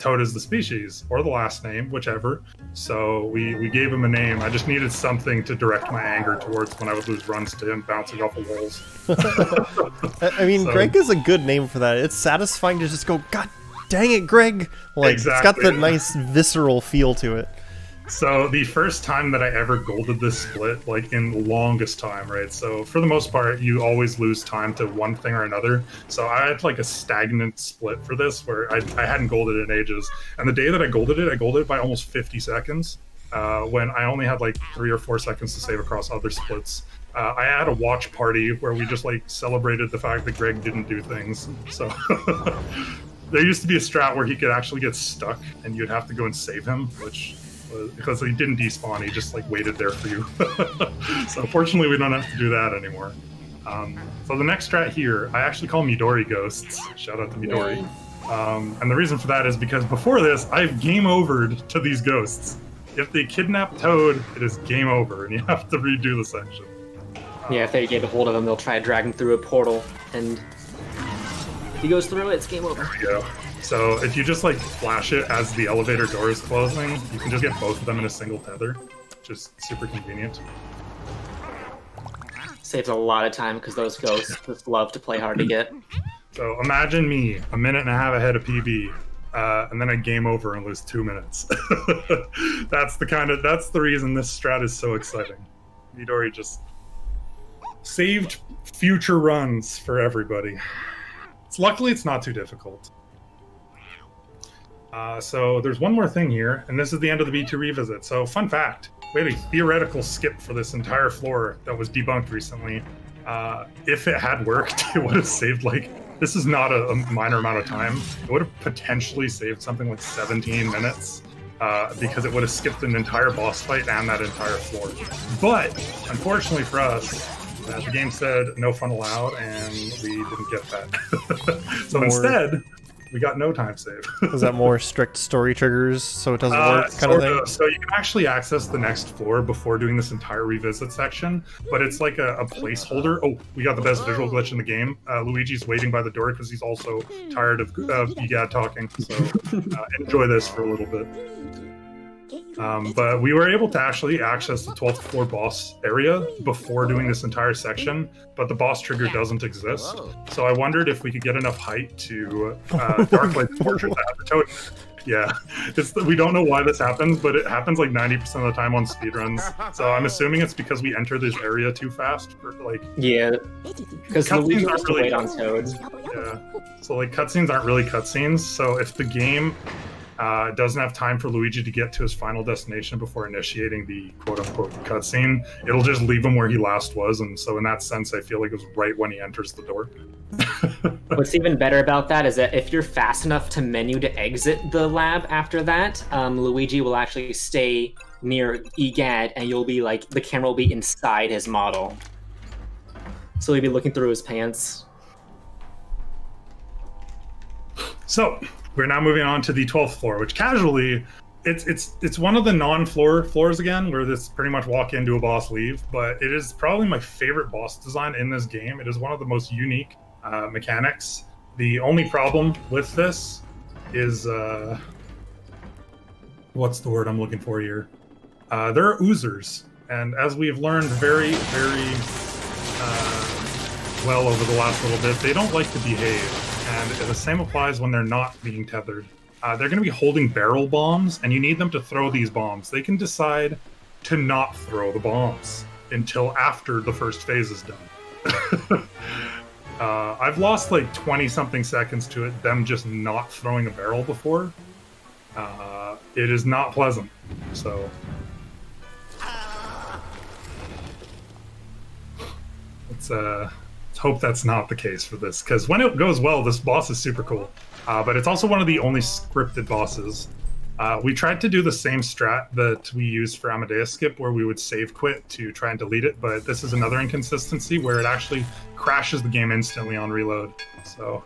Speaker 4: Toad is the species or the last name, whichever. So we we gave him a name. I just needed something to direct my anger towards when I would lose runs to him bouncing off the walls.
Speaker 1: I mean,
Speaker 4: So-
Speaker 1: Greg is a good name for that. It's satisfying to just go, God dang it, Greg! Like it's got the nice visceral feel to it.
Speaker 4: So the first time that I ever golded this split, like in the longest time, right? So for the most part, you always lose time to one thing or another. So I had like a stagnant split for this where I, I hadn't golded it in ages. And the day that I golded it, I golded it by almost 50 seconds uh, when I only had like three or four seconds to save across other splits. Uh, I had a watch party where we just like celebrated the fact that Greg didn't do things. So there used to be a strat where he could actually get stuck and you'd have to go and save him, which was because he didn't despawn, he just like waited there for you. so fortunately, we don't have to do that anymore. Um, so the next strat here, I actually call Midori ghosts. Shout out to Midori. Um, and the reason for that is because before this, I've game overed to these ghosts. If they kidnap Toad, it is game over, and you have to redo the section.
Speaker 5: Yeah, if they get a hold of him, they'll try to drag him through a portal, and if he goes through it, it's game over.
Speaker 4: There we go. So if you just like flash it as the elevator door is closing, you can just get both of them in a single tether, which is super convenient.
Speaker 5: Saves a lot of time because those ghosts just love to play hard to get.
Speaker 4: So imagine me a minute and a half ahead of PB, uh, and then I game over and lose two minutes. that's the kind of that's the reason this strat is so exciting. Midori just saved future runs for everybody. It's, luckily, it's not too difficult. Uh, so there's one more thing here, and this is the end of the B2 revisit. So fun fact, we had a theoretical skip for this entire floor that was debunked recently. Uh, if it had worked, it would have saved like this is not a, a minor amount of time. It would have potentially saved something like 17 minutes uh, because it would have skipped an entire boss fight and that entire floor. But unfortunately for us, uh, the game said no fun allowed, and we didn't get that. so instead, we got no time save.
Speaker 1: Is that more strict story triggers so it doesn't
Speaker 4: Uh,
Speaker 1: work kind of thing?
Speaker 4: of. So you can actually access the next floor before doing this entire revisit section, but it's like a, a placeholder. Oh, we got the best visual glitch in the game. Uh, Luigi's waiting by the door because he's also tired of uh, Egad talking. So uh, enjoy this for a little bit. Um, but we were able to actually access the 12th floor boss area before doing this entire section, but the boss trigger doesn't exist. So I wondered if we could get enough height to uh, Darklight the Fortress that the totem. Yeah, it's we don't know why this happens, but it happens like 90% of the time on speedruns. So I'm assuming it's because we enter this area too fast. For, like,
Speaker 5: Yeah, because
Speaker 4: Cutscenes
Speaker 5: Luigi
Speaker 4: aren't really-
Speaker 5: wait on Toad.
Speaker 4: yeah. So like cutscenes aren't really cutscenes. So if the game uh, doesn't have time for Luigi to get to his final destination before initiating the quote unquote cutscene, it'll just leave him where he last was. And so in that sense, I feel like it was right when he enters the door.
Speaker 5: What's even better about that is that if you're fast enough to menu to exit the lab after that, um, Luigi will actually stay near Egad, and you'll be like the camera will be inside his model, so he'll be looking through his pants.
Speaker 4: So we're now moving on to the 12th floor, which casually it's it's it's one of the non-floor floors again, where this pretty much walk into a boss leave. But it is probably my favorite boss design in this game. It is one of the most unique uh, mechanics. The only problem with this is uh, what's the word I'm looking for here? Uh, there are oozers, and as we have learned very very uh, well over the last little bit, they don't like to behave. And the same applies when they're not being tethered. Uh, they're going to be holding barrel bombs, and you need them to throw these bombs. They can decide to not throw the bombs until after the first phase is done. uh, I've lost like 20 something seconds to it, them just not throwing a barrel before. Uh, it is not pleasant. So. Let's, uh, hope that's not the case for this, because when it goes well, this boss is super cool. Uh, but it's also one of the only scripted bosses. Uh, we tried to do the same strat that we used for Amadeus Skip, where we would save quit to try and delete it, but this is another inconsistency where it actually crashes the game instantly on reload. So,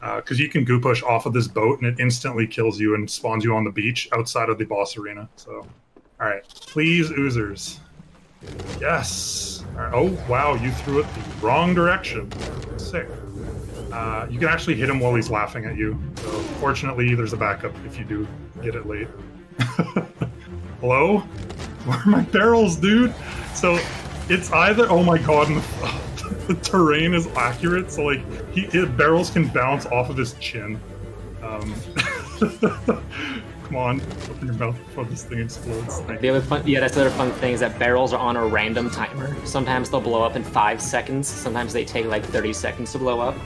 Speaker 4: because you can goo push off of this boat and it instantly kills you and spawns you on the beach outside of the boss arena. So, all right, please, oozers. Yes. Right. Oh, wow, you threw it the wrong direction. Sick. Uh, you can actually hit him while he's laughing at you. So fortunately, there's a backup if you do get it late. Hello? Where are my barrels, dude? So it's either oh my god, the, terrain is accurate. So like he barrels can bounce off of his chin. Um, come on, open your mouth before this thing explodes.
Speaker 5: The other fun, yeah, that's the other fun thing is that barrels are on a random timer. Sometimes they'll blow up in five seconds. Sometimes they take like 30 seconds to blow up.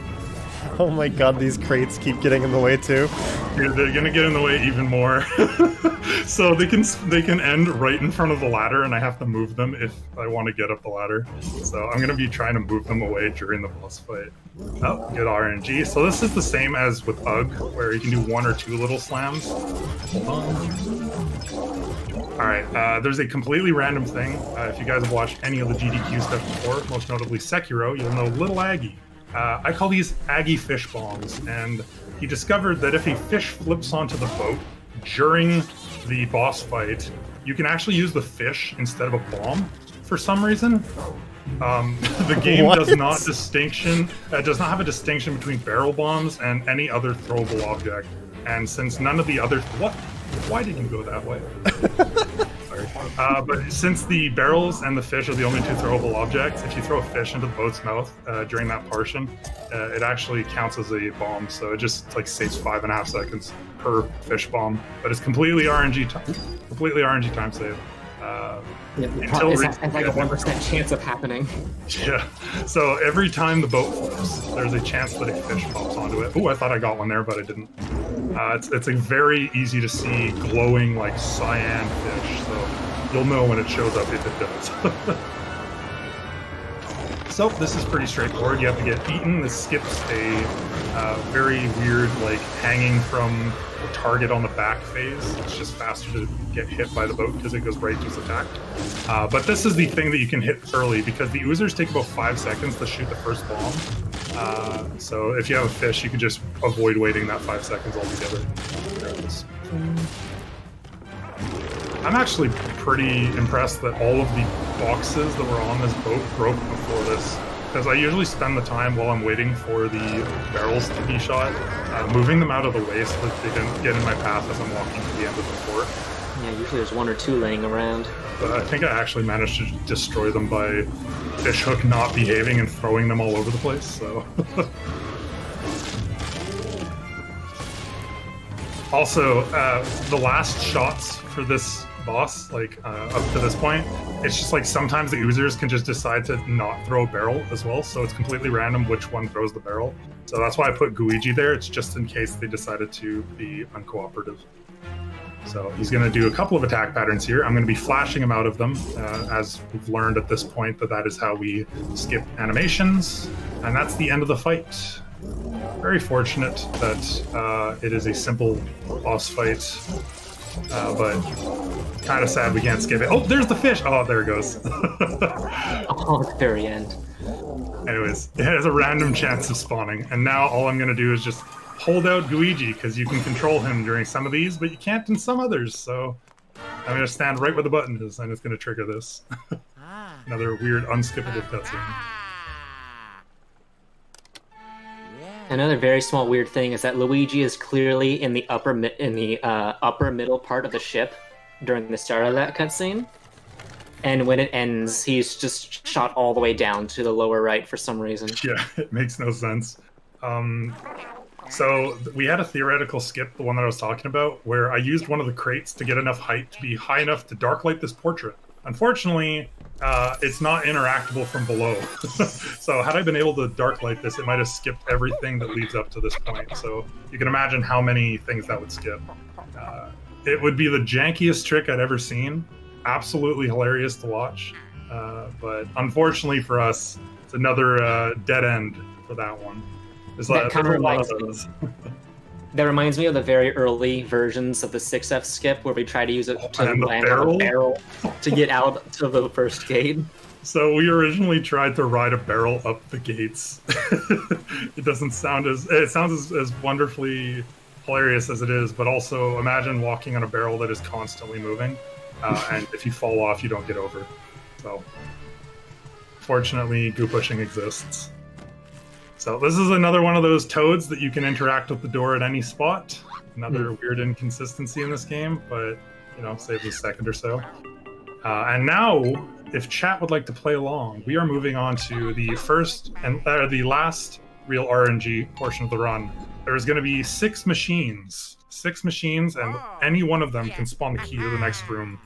Speaker 1: Oh my god, these crates keep getting in the way too.
Speaker 4: They're gonna get in the way even more. so they can they can end right in front of the ladder, and I have to move them if I want to get up the ladder. So I'm gonna be trying to move them away during the boss fight. Oh, good RNG. So this is the same as with Ug, where you can do one or two little slams. All right, uh, there's a completely random thing. Uh, if you guys have watched any of the GDQ stuff before, most notably Sekiro, you'll know Little Aggie. Uh, I call these Aggie fish bombs, and he discovered that if a fish flips onto the boat during the boss fight, you can actually use the fish instead of a bomb for some reason. Um, the game
Speaker 1: What?
Speaker 4: does not distinction uh, does not have a distinction between barrel bombs and any other throwable object. And since none of the other what, why did you go that way? Uh, but since the barrels and the fish are the only two throwable objects, if you throw a fish into the boat's mouth uh, during that portion, uh, it actually counts as a bomb. So it just like saves five and a half seconds per fish bomb. But it's completely RNG, ti- completely RNG time save. Uh,
Speaker 5: Yeah,
Speaker 4: Until re-
Speaker 5: that like a one percent chance of happening.
Speaker 4: yeah. So every time the boat flips, there's a chance that a fish pops onto it. Ooh, I thought I got one there, but I didn't. Uh, it's it's a very easy to see glowing like cyan fish, so you'll know when it shows up if it does. so this is pretty straightforward. You have to get beaten. This skips a uh, very weird like hanging from the target on the back phase. It's just faster to get hit by the boat because it goes right to its attack. Uh, but this is the thing that you can hit early because the oozers take about five seconds to shoot the first bomb. Uh, so if you have a fish, you can just avoid waiting that five seconds altogether. I'm actually pretty impressed that all of the boxes that were on this boat broke before this. Because I usually spend the time while I'm waiting for the barrels to be shot, uh, moving them out of the way so that they don't get in my path as I'm walking to the end of the fort.
Speaker 5: Yeah, usually there's one or two laying around.
Speaker 4: But I think I actually managed to destroy them by fishhook not behaving and throwing them all over the place. So. also, uh, the last shots for this boss, like uh, up to this point, it's just like sometimes the oozers can just decide to not throw a barrel as well. So it's completely random which one throws the barrel. So that's why I put Gooigi there. It's just in case they decided to be uncooperative. So he's going to do a couple of attack patterns here. I'm going to be flashing him out of them, uh, as we've learned at this point that that is how we skip animations, and that's the end of the fight. Very fortunate that uh, it is a simple boss fight, uh, but kind of sad we can't skip it. Oh, there's the fish! Oh, there it goes.
Speaker 5: Oh, at the very end.
Speaker 4: Anyways, it has a random chance of spawning, and now all I'm going to do is just hold out Gooigi because you can control him during some of these, but you can't in some others. So I'm going to stand right where the button is, and it's going to trigger this.
Speaker 6: Ah.
Speaker 4: Another weird unskippable cutscene.
Speaker 5: Another very small weird thing is that Luigi is clearly in the upper mi- in the uh, upper middle part of the ship during the start of that cutscene, and when it ends, he's just shot all the way down to the lower right for some reason.
Speaker 4: Yeah, it makes no sense. Um, so we had a theoretical skip, the one that I was talking about, where I used one of the crates to get enough height to be high enough to darklight this portrait. Unfortunately, uh, it's not interactable from below. so had I been able to dark darklight this, it might have skipped everything that leads up to this point. So you can imagine how many things that would skip. Uh, it would be the jankiest trick I'd ever seen. Absolutely hilarious to watch. Uh, but unfortunately for us, it's another uh, dead end for that one. There's
Speaker 5: That
Speaker 4: like,
Speaker 5: kinda
Speaker 4: a lot of
Speaker 5: reminds me-
Speaker 4: those.
Speaker 5: That reminds me of the very early versions of the 6F skip where we try to use it to
Speaker 4: And the
Speaker 5: land on
Speaker 4: barrel?
Speaker 5: a barrel to get out to the first gate.
Speaker 4: So we originally tried to ride a barrel up the gates. it doesn't sound as it sounds as, as wonderfully hilarious as it is, but also imagine walking on a barrel that is constantly moving, uh, and if you fall off, you don't get over. So, fortunately, goo pushing exists. So this is another one of those toads that you can interact with the door at any spot. Another weird inconsistency in this game, but you know, saves a second or so. Uh, and now, if chat would like to play along, we are moving on to the first and uh, the last real RNG portion of the run. There's going to be six machines, six machines, and any one of them can spawn the key to the next room.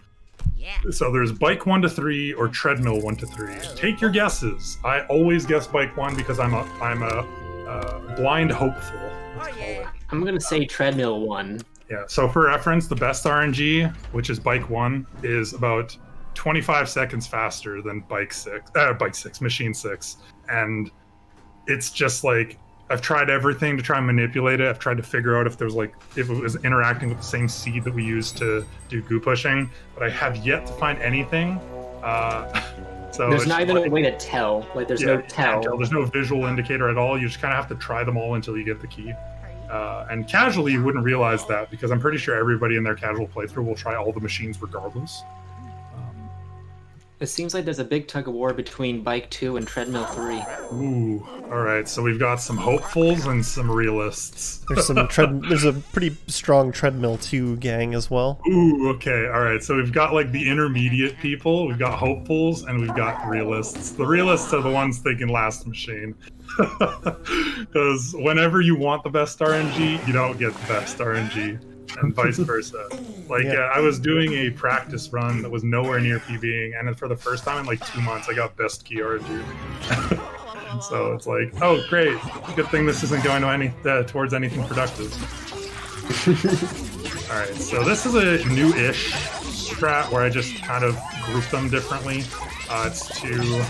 Speaker 6: Yeah.
Speaker 4: So there's bike one to three or treadmill one to three. Take your guesses. I always guess bike one because I'm a I'm a uh, blind hopeful. let's call it.
Speaker 5: I'm gonna say treadmill one.
Speaker 4: Yeah. So for reference, the best RNG, which is bike one, is about 25 seconds faster than bike six, uh, bike six, machine six, and it's just like I've tried everything to try and manipulate it. I've tried to figure out if there's like if it was interacting with the same seed that we used to do goo pushing, but I have yet to find anything. Uh, so
Speaker 5: There's not even
Speaker 4: like-
Speaker 5: a way to tell. Like there's
Speaker 4: yeah,
Speaker 5: no
Speaker 4: can't
Speaker 5: tell.
Speaker 4: There's no visual indicator at all. You just kind of have to try them all until you get the key. Uh, and casually, you wouldn't realize that because I'm pretty sure everybody in their casual playthrough will try all the machines regardless.
Speaker 5: It seems like there's a big tug of war between Bike 2 and Treadmill 3.
Speaker 4: Ooh. All right. So we've got some hopefuls and some realists.
Speaker 1: There's some tread. There's a pretty strong treadmill two gang as well.
Speaker 4: Ooh. Okay. All right. So we've got like the intermediate people. We've got hopefuls and we've got realists. The realists are the ones thinking last machine. Because whenever you want the best RNG, you don't get the best RNG, and vice versa. Like
Speaker 1: Yeah.
Speaker 4: uh, I was doing a practice run that was nowhere near PBing, and for the first time in like two months, I got best key RNG. so it's like, oh great, good thing this isn't going to any uh, towards anything productive. All right, so this is a new-ish strat where I just kind of group them differently. Uh, it's to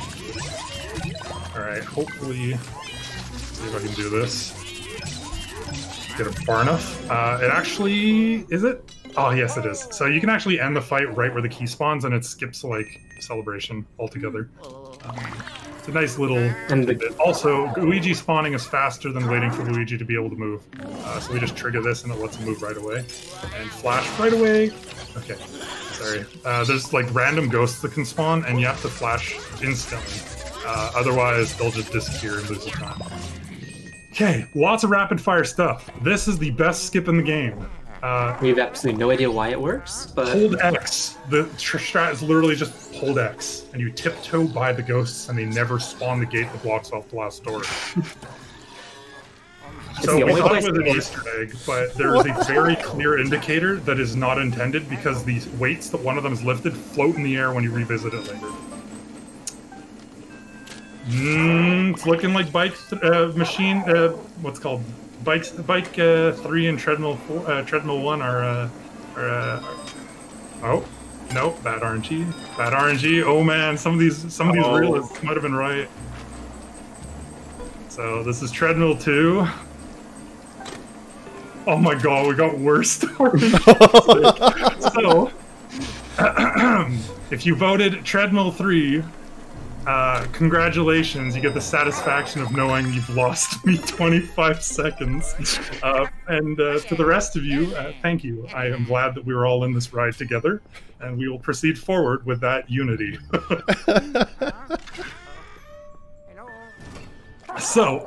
Speaker 4: all right, hopefully, see if I can do this. Get it far enough. Uh, it actually is it? Oh yes, it is. So you can actually end the fight right where the key spawns, and it skips like celebration altogether. Um, it's a nice little.
Speaker 5: And the-
Speaker 4: Also, Luigi spawning is faster than waiting for Luigi to be able to move. Uh, so we just trigger this, and it lets him move right away, and flash right away. Okay, sorry. Uh, there's like random ghosts that can spawn, and you have to flash instantly. Uh, otherwise, they'll just disappear and lose the time. Okay, lots of rapid fire stuff. This is the best skip in the game. Uh,
Speaker 5: We have absolutely no idea why it works, but
Speaker 4: hold X. The tr- strat is literally just hold X, and you tiptoe by the ghosts, and they never spawn the gate that blocks off the last door. So we thought it was an. Easter egg, but there is a very clear indicator that is not intended because the weights that one of them is lifted float in the air when you revisit it later. Mm, it's looking like bike uh, machine. Uh, what's called bikes? Bike uh, three and treadmill four, uh, treadmill one are. Uh, are uh, oh, no, bad RNG. Bad RNG. Oh man, some of these some of these
Speaker 2: Oh.
Speaker 4: realists might have been right. So this is treadmill two. Oh my god, we got worse stories. so, if you voted treadmill three, uh, congratulations, you get the satisfaction of knowing you've lost me 25 seconds. Uh, and uh, to the rest of you, uh, thank you. I am glad that we were all in this ride together, and we will proceed forward with that unity. So,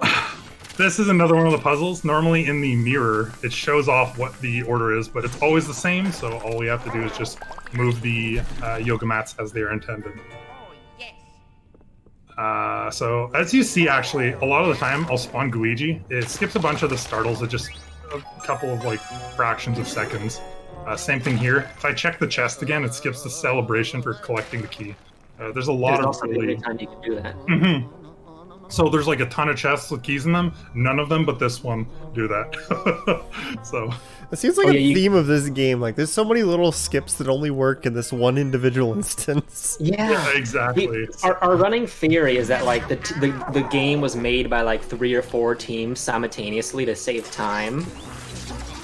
Speaker 4: this is another one of the puzzles. Normally in the mirror, it shows off what the order is, but it's always the same, so all we have to do is just move the uh, yoga mats as they are intended. Uh, so, as you see, actually, a lot of the time I'll spawn Gooigi. It skips a bunch of the startles at just a couple of, like, fractions of seconds. Uh, same thing here. If I check the chest again, it skips the celebration for collecting the key. Uh, there's a lot
Speaker 5: there's
Speaker 4: of really...
Speaker 5: time you can do that.
Speaker 4: Mhm. So there's like a ton of chests with keys in them. None of them, but this one, do that. so
Speaker 1: It seems like
Speaker 5: Oh,
Speaker 1: a
Speaker 5: yeah, you-
Speaker 1: theme of this game. Like, there's so many little skips that only work in this one individual instance.
Speaker 5: Yeah.
Speaker 4: yeah, exactly.
Speaker 5: We- our, our running theory is that like the, t- the the game was made by like three or four teams simultaneously to save time.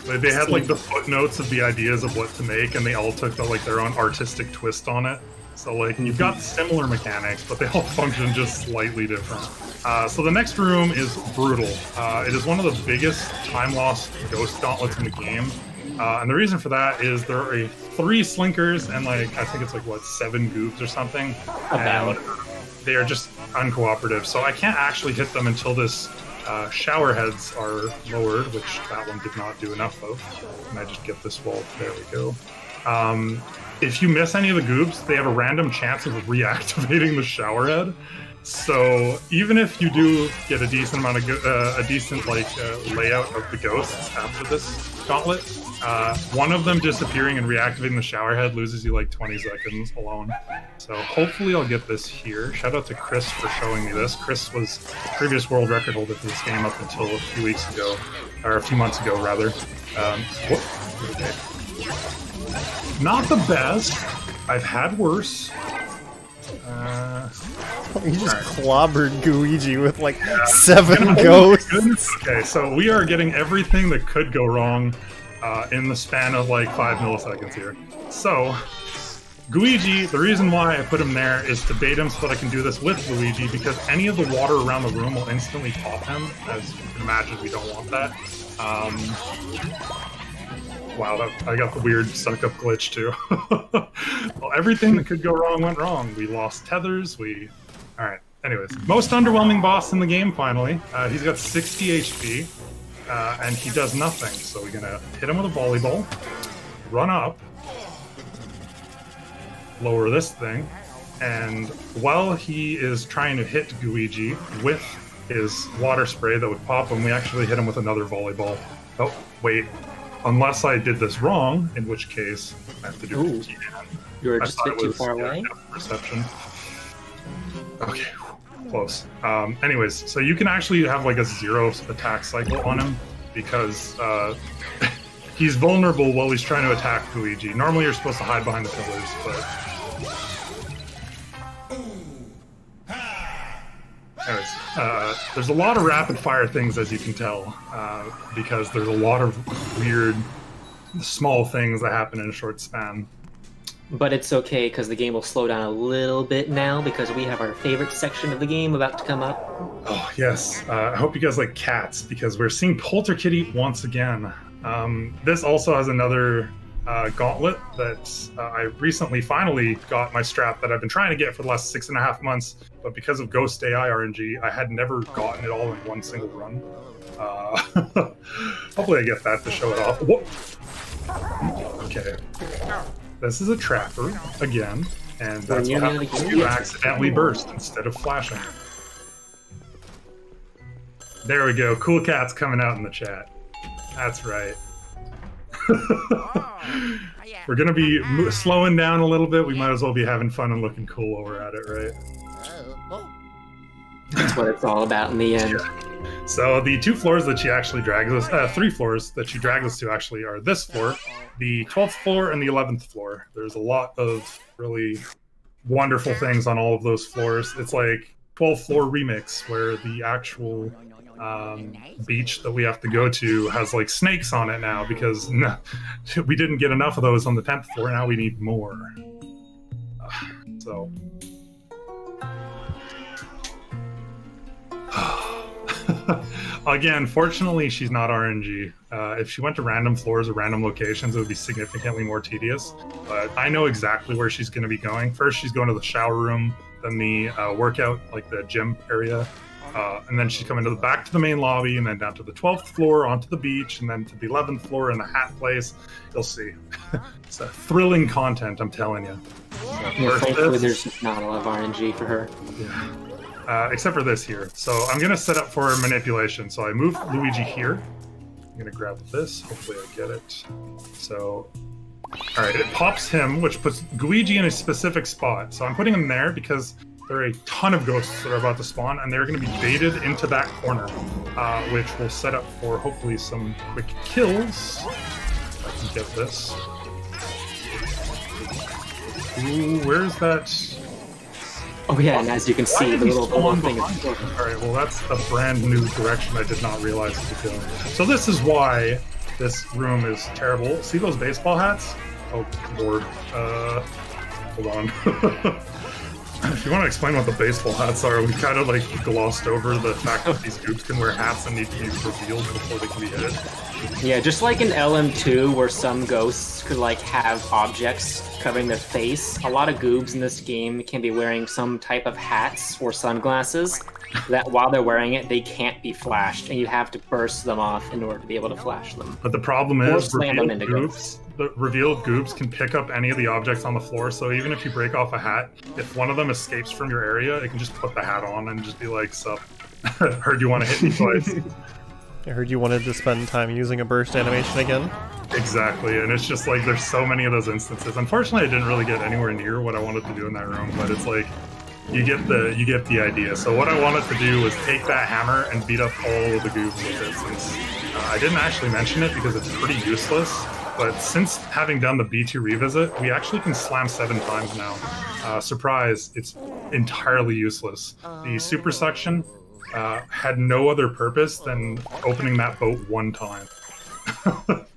Speaker 4: They, they had like the footnotes of the ideas of what to make, and they all took the, like their own artistic twist on it. So like you've got similar mechanics, but they all function just slightly different. Uh, so the next room is brutal. Uh, it is one of the biggest time loss ghost gauntlets in the game. Uh, and the reason for that is there are three slinkers and like I think it's like what seven goobs or something.
Speaker 5: About.
Speaker 4: And they are just uncooperative. So I can't actually hit them until this uh, shower heads are lowered, which that one did not do enough of. And I just get this wall. There we go. Um, if you miss any of the goobs, they have a random chance of reactivating the shower head. So even if you do get a decent amount of uh, a decent like uh, layout of the ghosts after this gauntlet, uh, one of them disappearing and reactivating the shower head loses you like 20 seconds alone. So hopefully I'll get this here. Shout out to Chris for showing me this. Chris was previous world record holder for this game up until a few weeks ago, or a few months ago rather. Um. Not the best. I've had worse. Uh,
Speaker 1: You just clobbered Gooigi with like seven ghosts.
Speaker 4: Okay, so we are getting everything that could go wrong uh, in the span of like five milliseconds here. So, Luigi, the reason why I put him there is to bait him so that I can do this with Luigi because any of the water around the room will instantly pop him. As you can imagine, we don't want that. Um, Wow, that, I got the weird suck up glitch too. well, everything that could go wrong went wrong. We lost tethers. We, all right. Anyways, most underwhelming boss in the game. Finally, uh, he's got 60 HP, uh, and he does nothing. So we're gonna hit him with a volleyball, run up, lower this thing, and while he is trying to hit Gooigi with his water spray that would pop him, we actually hit him with another volleyball. Oh, wait. Unless I did this wrong, in which case I have to do
Speaker 5: Ooh.
Speaker 4: it again.
Speaker 5: You were
Speaker 4: I
Speaker 5: just a bit
Speaker 4: it
Speaker 5: too
Speaker 4: was,
Speaker 5: far away.
Speaker 4: Perception. Okay, close. Um, anyways, so you can actually have like a zero attack cycle on him because uh, he's vulnerable while he's trying to attack Luigi. Normally, you're supposed to hide behind the pillars, but. Anyways, uh, there's a lot of rapid fire things, as you can tell, uh, because there's a lot of weird, small things that happen in a short span.
Speaker 5: But it's okay because the game will slow down a little bit now because we have our favorite section of the game about to come up.
Speaker 4: Oh yes, uh, I hope you guys like cats because we're seeing Polterkitty once again. Um, this also has another uh, gauntlet that uh, I recently finally got my strat that I've been trying to get for the last six and a half months, but because of Ghost AI RNG, I had never gotten it all in one single run. Uh, hopefully, I get that to show it off. Whoa. Okay, this is a trapper again, and that's what happens when you accidentally burst instead of flashing. There we go. Cool cats coming out in the chat. That's right.
Speaker 6: Oh, yeah.
Speaker 4: We're gonna be mo- slowing down a little bit. We might as well be having fun and looking cool while we're at it, right?
Speaker 6: Oh, oh.
Speaker 5: That's what it's all about in the end.
Speaker 4: So the two floors that she actually drags us, uh, three floors that she drags us to actually are this floor, the 12th floor, and the 11th floor. There's a lot of really wonderful things on all of those floors. It's like 12th floor remix where the actual um, beach that we have to go to has like snakes on it now because no, we didn't get enough of those on the 10th floor. Now we need more. Uh, so. Again, fortunately, she's not RNG. Uh, if she went to random floors or random locations, it would be significantly more tedious. But I know exactly where she's going to be going. First, she's going to the shower room, then the uh, workout, like the gym area, uh, and then she's coming to the back to the main lobby, and then down to the 12th floor, onto the beach, and then to the 11th floor in the hat place. You'll see. it's a thrilling content, I'm telling you.
Speaker 5: Yeah, thankfully, there's just not a lot of RNG for her.
Speaker 4: yeah. Uh, except for this here. So I'm gonna set up for manipulation. So I move Luigi here. I'm gonna grab this. Hopefully I get it. So, all right, it pops him, which puts Luigi in a specific spot. So I'm putting him there because there are a ton of ghosts that are about to spawn, and they're going to be baited into that corner, uh, which will set up for hopefully some quick kills. If I can get this. Ooh, where's that?
Speaker 5: Oh yeah, and as you can
Speaker 4: Why
Speaker 5: see, the
Speaker 4: he
Speaker 5: little, little thing is?
Speaker 4: All right, well that's a brand new direction I did not realize it was going. So this is why this room is terrible. See those baseball hats? Oh lord. Uh, hold on. if you want to explain what the baseball hats are, we kind of like glossed over the fact that these groups can wear hats and need to be revealed before they can be hit.
Speaker 5: Yeah, just like in LM2, where some ghosts could like have objects covering their face, a lot of goobs in this game can be wearing some type of hats or sunglasses that while they're wearing it, they can't be flashed, and you have to burst them off in order to be able to flash them.
Speaker 4: But the problem
Speaker 5: Or
Speaker 4: is
Speaker 5: slam them into
Speaker 4: goobs. The revealed goobs can pick up any of the objects on the floor. So even if you break off a hat, if one of them escapes from your area, it can just put the hat on and just be like, "Sup, heard you want to hit me twice."
Speaker 1: I heard you wanted to spend time using a burst animation again.
Speaker 4: exactly, and it's just like there's so many of those instances. Unfortunately, I didn't really get anywhere near what I wanted to do in that room, but it's like you get the you get the idea. So what I wanted to do was take that hammer and beat up all of the goobs with it. Since uh, I didn't actually mention it because it's pretty useless. But since having done the B2 revisit, we actually can slam seven times now. Uh, surprise, it's entirely useless. The super suction uh, had no other purpose than opening that boat one time.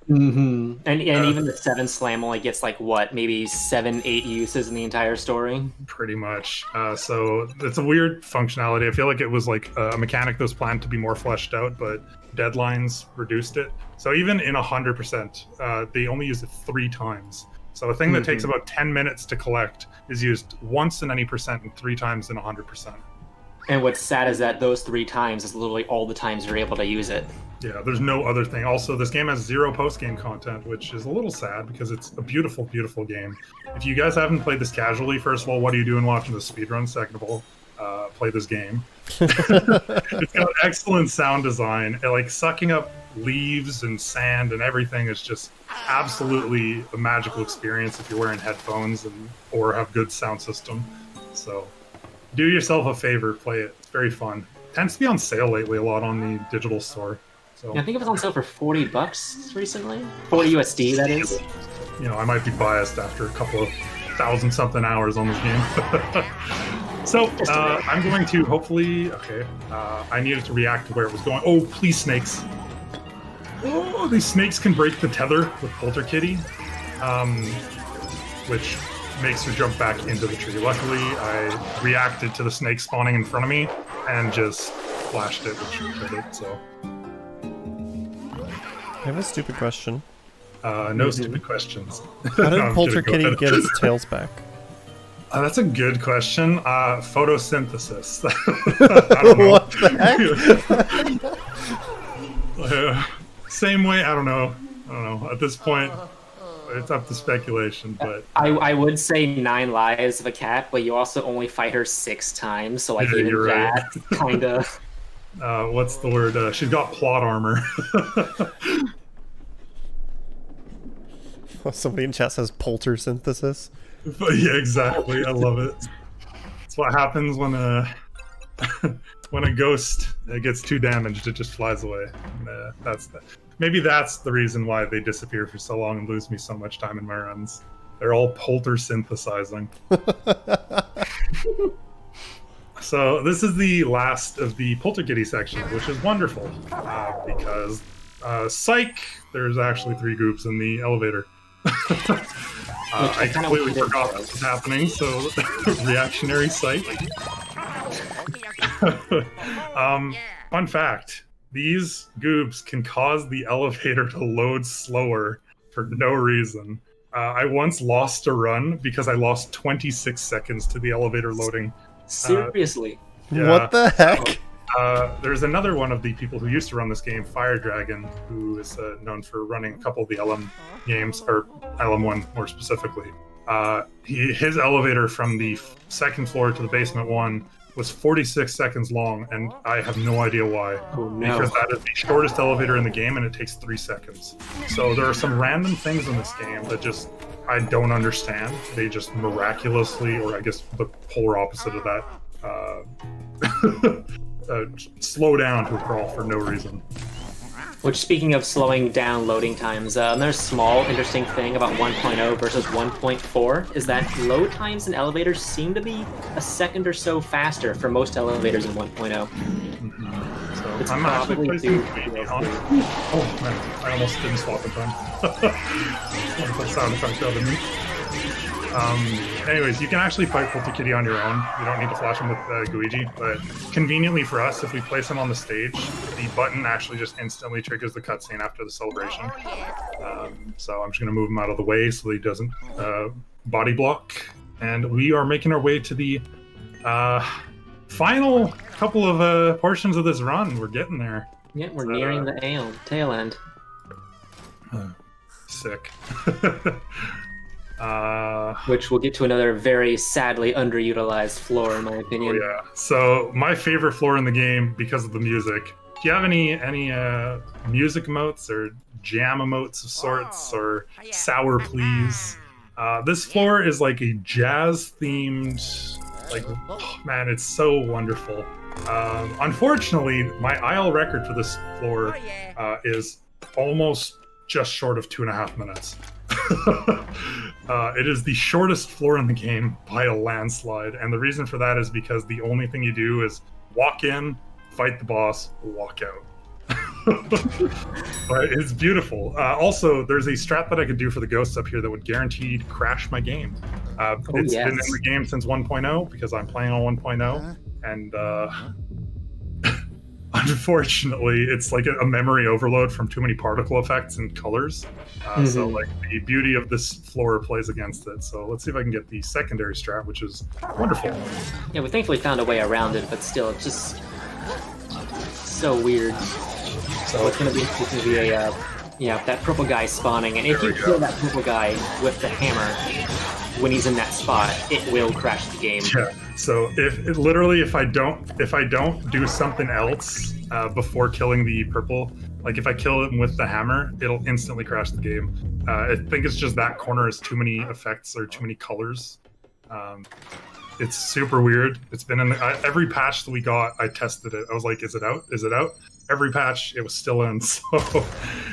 Speaker 5: Hmm And and
Speaker 4: Uh,
Speaker 5: even the seven slam only gets like what, maybe seven, eight uses in the entire story.
Speaker 4: pretty much. Uh, so it's a weird functionality. I feel like it was like a mechanic that was planned to be more fleshed out, but deadlines reduced it. So even in 100%, uh, they only use it three times. So a thing that takes about 10 minutes to collect is used once in any percent and three times in 100%.
Speaker 5: And what's sad is that those three times is literally all the times you're able to use it.
Speaker 4: Yeah, there's no other thing. Also, this game has zero post game content, which is a little sad because it's a beautiful, beautiful game. If you guys haven't played this casually, first of all, what are you doing watching the speedrun? Second of all, uh, play this game. it's got excellent sound design. It, like sucking up leaves and sand and everything is just absolutely a magical experience if you're wearing headphones and or have good sound system. So do yourself a favor, play it. It's very fun. Tends to be on sale lately a lot on the digital store. So
Speaker 5: I think it was on sale for forty bucks recently. Forty USD, that is.
Speaker 4: you know, I might be biased after a couple of thousand something hours on this game. so uh, I'm going to hopefully. Okay, uh, I needed to react to where it was going. Oh, please, snakes! Oh, these snakes can break the tether with Polterkitty, um, which makes her jump back into the tree. Luckily, I reacted to the snake spawning in front of me and just flashed it, which killed it. So,
Speaker 1: I have a stupid question.
Speaker 4: uh, no stupid questions.
Speaker 1: How did
Speaker 4: No, I'm Polterkitty
Speaker 1: get its tails back?
Speaker 4: Uh, that's a good question. Uh, photosynthesis. I don't know.
Speaker 1: What the heck?
Speaker 4: Uh, same way. I don't know. I don't know. At this point, it's up to speculation. But
Speaker 5: I, I would say nine lives of a cat, but you also only fight her six times, so like
Speaker 4: Yeah,
Speaker 5: even
Speaker 4: you're right.
Speaker 5: that kind of.
Speaker 4: Uh, what's the word? Uh, she's got plot armor.
Speaker 1: Somebody in chat says Polter synthesis.
Speaker 4: But yeah, exactly. I love it. It's what happens when a when a ghost gets too damaged, it just flies away. And, uh, that's the, maybe that's the reason why they disappear for so long and lose me so much time in my runs. They're all polter synthesizing. So this is the last of the Polterkitty section, which is wonderful uh, because uh, psych. There's actually three groups in the elevator. uh,
Speaker 5: I
Speaker 4: completely forgot what was happening, so reactionary psych. um, fun fact these goobs can cause the elevator to load slower for no reason. Uh, I once lost a run because I lost 26 seconds to the elevator loading.
Speaker 5: Seriously.
Speaker 4: Yeah.
Speaker 1: What the heck?
Speaker 4: Uh, there's another one of the people who used to run this game, Fire Dragon, who is uh, known for running a couple of the LM games, or LM1 more specifically. Uh, he, his elevator from the f- second floor to the basement one was 46 seconds long, and I have no idea why.
Speaker 5: Oh no.
Speaker 4: Because that is the shortest elevator in the game, and it takes three seconds. So there are some random things in this game that just I don't understand. They just miraculously, or I guess the polar opposite of that, uh, uh, slow down to a crawl for no reason.
Speaker 5: Which, speaking of slowing down loading times, uh, another small interesting thing about 1.0 versus 1.4 is that load times in elevators seem to be a second or so faster for most elevators in 1.0.
Speaker 4: So
Speaker 5: It's
Speaker 4: I'm
Speaker 5: probably due.
Speaker 4: Oh man, I almost didn't swap in time. Sound effect out of me. Um, anyways, you can actually fight Polterkitty on your own. You don't need to flash him with uh, Gooigi, but conveniently for us, if we place him on the stage, the button actually just instantly triggers the cutscene after the celebration. Um, so I'm just going to move him out of the way so that he doesn't uh, body block. And we are making our way to the uh, final couple of uh, portions of this run. We're getting there.
Speaker 5: Yeah, we're
Speaker 4: Uh,
Speaker 5: nearing the tail, tail end.
Speaker 4: Sick. uh,
Speaker 5: Which we'll get to another very sadly underutilized floor, in my
Speaker 4: oh
Speaker 5: opinion.
Speaker 4: yeah. So my favorite floor in the game because of the music. Do you have any any uh, music emotes or jam emotes of sorts or sour please? Uh, this floor is like a jazz themed, like oh, man, it's so wonderful. Um, unfortunately, my IL record for this floor uh, is almost just short of two and a half minutes. uh, it is the shortest floor in the game by a landslide, and the reason for that is because the only thing you do is walk in, fight the boss, walk out. but it's beautiful. Uh, also, there's a strat that I could do for the ghosts up here that would guaranteed crash my game. Uh,
Speaker 5: Oh,
Speaker 4: it's been in the game since 1.0 because I'm playing on 1.0, and uh, unfortunately, it's like a, a memory overload from too many particle effects and colors. Uh, So,
Speaker 5: Mhm.
Speaker 4: like the beauty of this floor plays against it. So let's see if I can get the secondary strat, which is wonderful.
Speaker 5: Yeah, we thankfully found a way around it, but still, it's just so weird. So it's gonna be it's gonna be a uh, yeah that purple guy spawning, and if you
Speaker 4: we
Speaker 5: kill that purple guy with the hammer when he's in that spot, it will crash the game.
Speaker 4: Yeah. So if literally if I don't if I don't do something else uh, before killing the purple, like if I kill him with the hammer, it'll instantly crash the game. Uh, I think it's just that corner has too many effects or too many colors. Um, it's super weird. It's been in the, I, every patch that we got. I tested it. I was like, "Is it out? Is it out?" Every patch, it was still in. So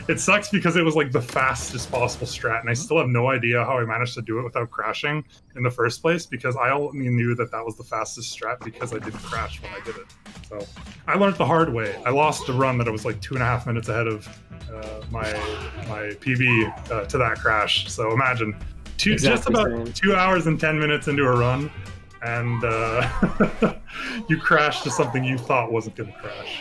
Speaker 4: it sucks because it was like the fastest possible strat, and I still have no idea how I managed to do it without crashing in the first place because I only knew that that was the fastest strat because I didn't crash when I did it. So I learned the hard way. I lost a run that I was like two and a half minutes ahead of uh, my my PB uh, to that crash. So imagine two just about
Speaker 5: same.
Speaker 4: two hours and ten minutes into a run, and uh, you crash to something you thought wasn't going to crash.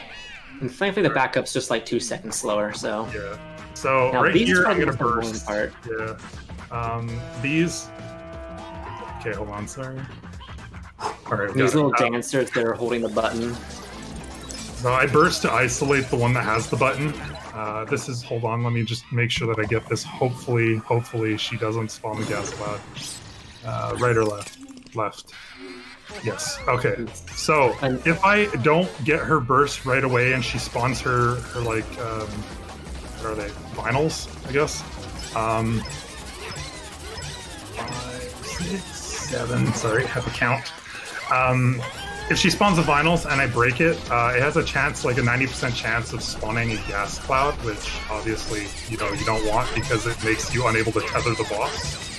Speaker 5: And thankfully, the backup's just like two seconds slower. So
Speaker 4: Yeah. So
Speaker 5: now
Speaker 4: right
Speaker 5: these
Speaker 4: here,
Speaker 5: are
Speaker 4: I'm gonna burst.
Speaker 5: part.
Speaker 4: Yeah. Um, these. Okay, hold on. Sorry. All right.
Speaker 5: These
Speaker 4: got it.
Speaker 5: little
Speaker 4: Uh,
Speaker 5: dancers that are holding the button.
Speaker 4: So I burst to isolate the one that has the button. Uh, this is. Hold on. Let me just make sure that I get this. Hopefully, hopefully she doesn't spawn the gas cloud. Uh, right or left? Left. Yes. Okay. So if I don't get her burst right away and she spawns her her like um, what are they vinyls? I guess. Um, five, six, seven. Sorry, have to count. Um, if she spawns the vinyls and I break it, uh, it has a chance, like a 90% chance of spawning a gas cloud, which obviously you know you don't want because it makes you unable to tether the boss.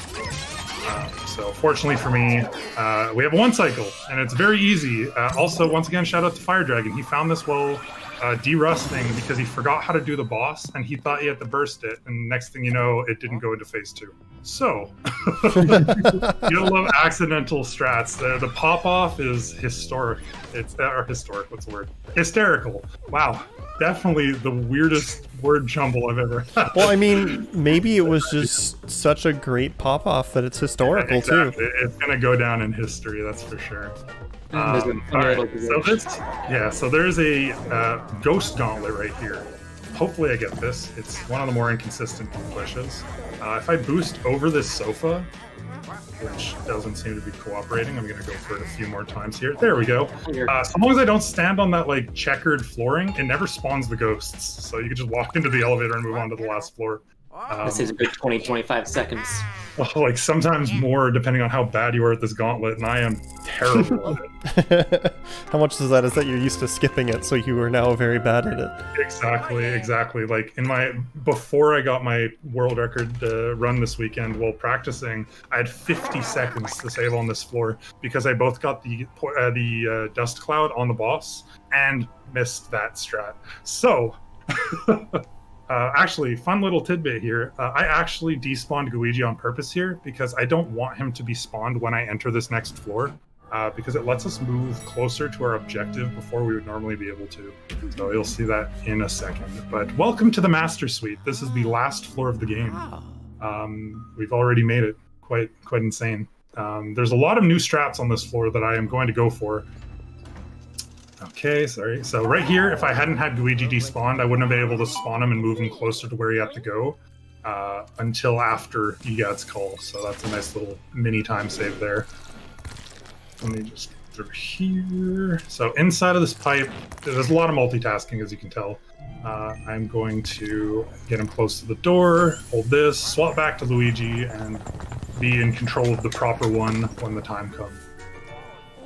Speaker 4: Uh, so fortunately for me, uh, we have one cycle, and it's very easy. Uh, also, once again, shout out to Fire Dragon. He found this while uh, derusting because he forgot how to do the boss, and he thought he had to burst it. And next thing you know, it didn't go into phase two. So you don't love accidental strats. The, the pop off is historic. It's uh, or historic. What's the word? Hysterical. Wow, definitely the weirdest word jumble I've ever. Had.
Speaker 1: Well, I mean, maybe it was just such a great pop off that it's historical too.
Speaker 4: Exactly. It's gonna go down in history, that's for sure.
Speaker 5: There's
Speaker 4: Um,
Speaker 5: funny
Speaker 4: all
Speaker 5: little
Speaker 4: right, so this, yeah, so there's a uh, ghost gauntlet right here. Hopefully, I get this. It's one of the more inconsistent glitches. Uh, if I boost over this sofa, which doesn't seem to be cooperating, I'm gonna go for it a few more times here. There we go. Uh, so long as I don't stand on that like checkered flooring, it never spawns the ghosts. So you can just walk into the elevator and move on to the last floor. Um,
Speaker 5: this is a good 20, 25 seconds.
Speaker 4: Oh, like sometimes more depending on how bad you are at this gauntlet, and I am terrible at it.
Speaker 1: How much does that? Is that you're used to skipping it, so you are now very bad at it?
Speaker 4: Exactly, exactly. Like in my before I got my world record uh, run this weekend while practicing, I had 50 seconds to save on this floor because I both got the uh, the uh, dust cloud on the boss and missed that strat. So. Uh, actually, fun little tidbit here. Uh, I actually despawned Gooigi on purpose here because I don't want him to be spawned when I enter this next floor. Uh, because it lets us move closer to our objective before we would normally be able to. So you'll see that in a second. But welcome to the Master Suite. This is the last floor of the game. Um, we've already made it quite quite insane. Um, there's a lot of new strats on this floor that I am going to go for. Okay, sorry. So right here, if I hadn't had Luigi despawned, I wouldn't have been able to spawn him and move him closer to where he had to go uh, until after Egad's call. So that's a nice little mini time save there. Let me just through here. So inside of this pipe, there's a lot of multitasking, as you can tell. Uh, I'm going to get him close to the door, hold this, swap back to Luigi, and be in control of the proper one when the time comes.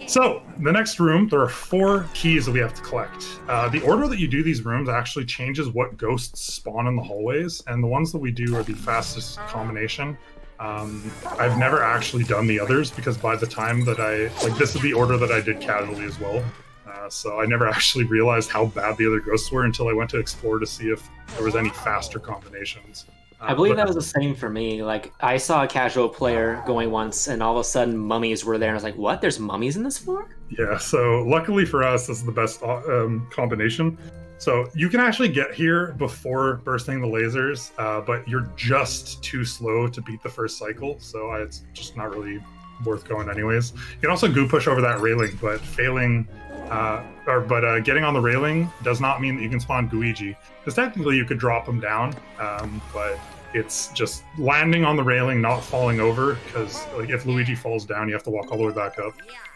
Speaker 4: So, the next room, there are four keys that we have to collect. Uh, the order that you do these rooms actually changes what ghosts spawn in the hallways, and the ones that we do are the fastest combination. Um, I've never actually done the others because by the time that I like, this is the order that I did casually as well. Uh, so I never actually realized how bad the other ghosts were until I went to explore to see if there was any faster combinations. Uh,
Speaker 5: I believe that was the same for me. Like I saw a casual player going once, and all of a sudden mummies were there, and I was like, "What? There's mummies in this floor?"
Speaker 4: Yeah, so luckily for us, this is the best um, combination. So you can actually get here before bursting the lasers, uh, but you're just too slow to beat the first cycle, so it's just not really worth going anyways. You can also goo push over that railing, but failing, uh, or but uh, getting on the railing does not mean that you can spawn Gooigi, because technically you could drop them down, um, but it's just landing on the railing, not falling over, because like if Luigi falls down, you have to walk all the way back up.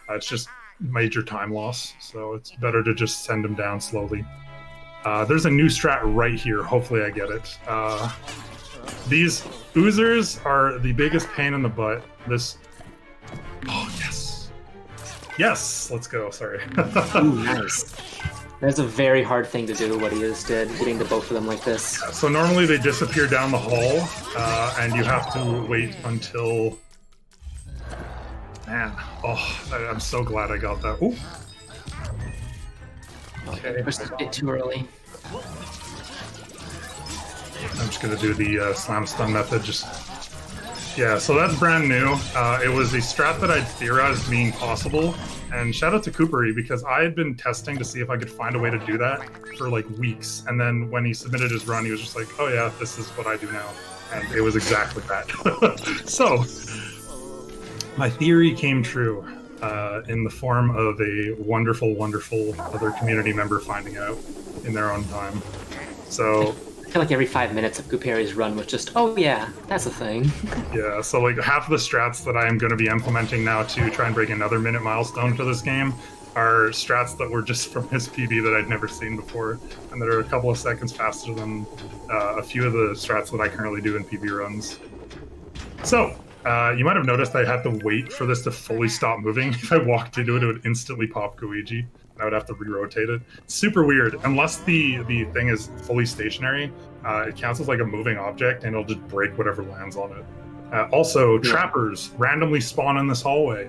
Speaker 4: Uh, it's just major time loss, so it's better to just send him down slowly. Uh, there's a new strat right here. Hopefully, I get it. Uh, these oozers are the biggest pain in the butt. This. Oh yes, yes. Let's go. Sorry.
Speaker 5: Ooh, nice. That's a very hard thing to do. What he just did, getting to both of them like this.
Speaker 4: so normally they disappear down the hall, uh, and you have to wait until. Man, oh, I, I'm so glad I got that. Ooh. Okay.
Speaker 5: Pushed a bit too early.
Speaker 4: I'm just gonna do the uh, slam stun method. Just yeah, so that's brand new. Uh, it was a strat that I'd theorized being possible, and shout out to Coopery because I had been testing to see if I could find a way to do that for like weeks, and then when he submitted his run, he was just like, "Oh yeah, this is what I do now," and it was exactly that. so my theory came true. Uh, in the form of a wonderful, wonderful other community member finding out in their own time. So
Speaker 5: I feel like every five minutes of Kuperi's run was just, oh yeah, that's a thing.
Speaker 4: Yeah, so like half of the strats that I am going to be implementing now to try and break another minute milestone for this game are strats that were just from his PB that I'd never seen before, and that are a couple of seconds faster than uh, a few of the strats that I currently do in PB runs. So, uh, you might have noticed I had to wait for this to fully stop moving. If I walked into it, it would instantly pop Gooigi. I would have to re-rotate it. Super weird. Unless the the thing is fully stationary, uh, it counts as like a moving object, and it'll just break whatever lands on it. Uh, also,
Speaker 5: Yeah.
Speaker 4: trappers randomly spawn in this hallway.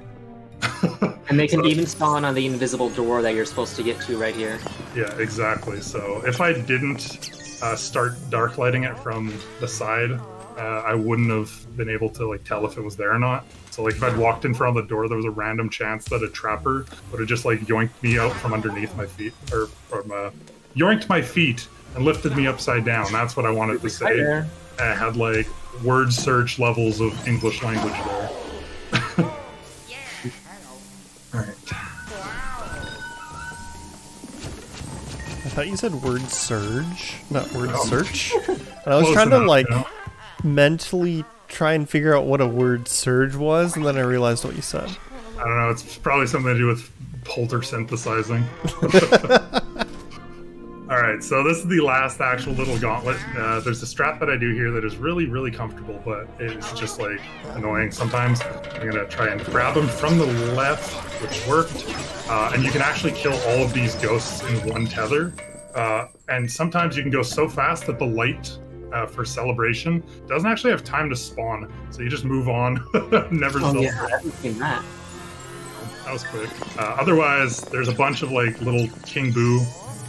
Speaker 5: And they can
Speaker 4: So-
Speaker 5: even spawn on the invisible door that you're supposed to get to right here.
Speaker 4: Yeah, exactly. So if I didn't uh, start dark lighting it from the side, uh, I wouldn't have been able to like tell if it was there or not. So like if I'd walked in front of the door, there was a random chance that a trapper would have just like yoinked me out from underneath my feet, or from uh, yoinked my feet and lifted me upside down. That's what I wanted to say.
Speaker 5: there.
Speaker 4: And I had like word search levels of English language there.
Speaker 6: Yeah.
Speaker 4: All right.
Speaker 1: I thought you said word surge, not word
Speaker 4: Oh.
Speaker 1: search. And I was
Speaker 4: Close
Speaker 1: trying to like
Speaker 4: you know?
Speaker 1: mentally try and figure out what a word surge was, and then I realized what you said.
Speaker 4: I don't know. It's probably something to do with Polter synthesizing. All right, so this is the last actual little gauntlet. Uh, there's a strat that I do here that is really, really comfortable, but it's just like annoying sometimes. I'm gonna try and grab him from the left, which worked, uh, and you can actually kill all of these ghosts in one tether. Uh, and sometimes you can go so fast that the light uh, for celebration doesn't actually have time to spawn, so you just move on. Never
Speaker 5: Oh yeah, I haven't seen that.
Speaker 4: That was quick. Uh, otherwise, there's a bunch of like little King Boo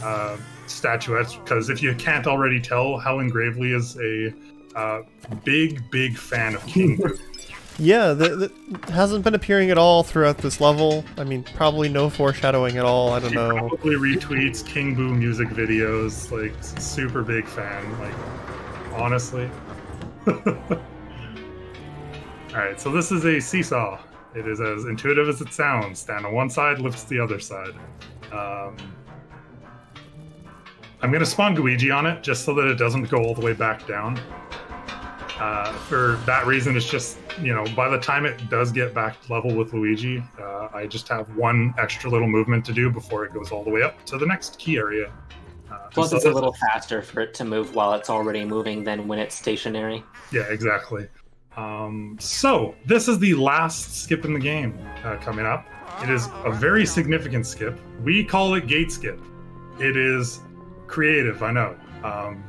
Speaker 4: uh, statuettes because if you can't already tell, Hellen Gravely is a uh, big, big fan of King Boo.
Speaker 1: Yeah, that that hasn't been appearing at all throughout this level. I mean, probably no foreshadowing at all. I don't
Speaker 4: She
Speaker 1: know.
Speaker 4: probably retweets King Boo music videos. Like, super big fan. Like, honestly. All right, so this is a seesaw. It is as intuitive as it sounds. Stand on one side, lifts the other side. Um, I'm gonna spawn Luigi on it just so that it doesn't go all the way back down. Uh, for that reason, it's just you know by the time it does get back to level with Luigi, uh, I just have one extra little movement to do before it goes all the way up to the next key area.
Speaker 5: Plus,
Speaker 4: so
Speaker 5: it's a little faster for it to move while it's already moving than when it's stationary.
Speaker 4: Yeah, exactly. Um, so this is the last skip in the game uh, coming up. It is a very significant skip. We call it gate skip. It is creative, I know. Um,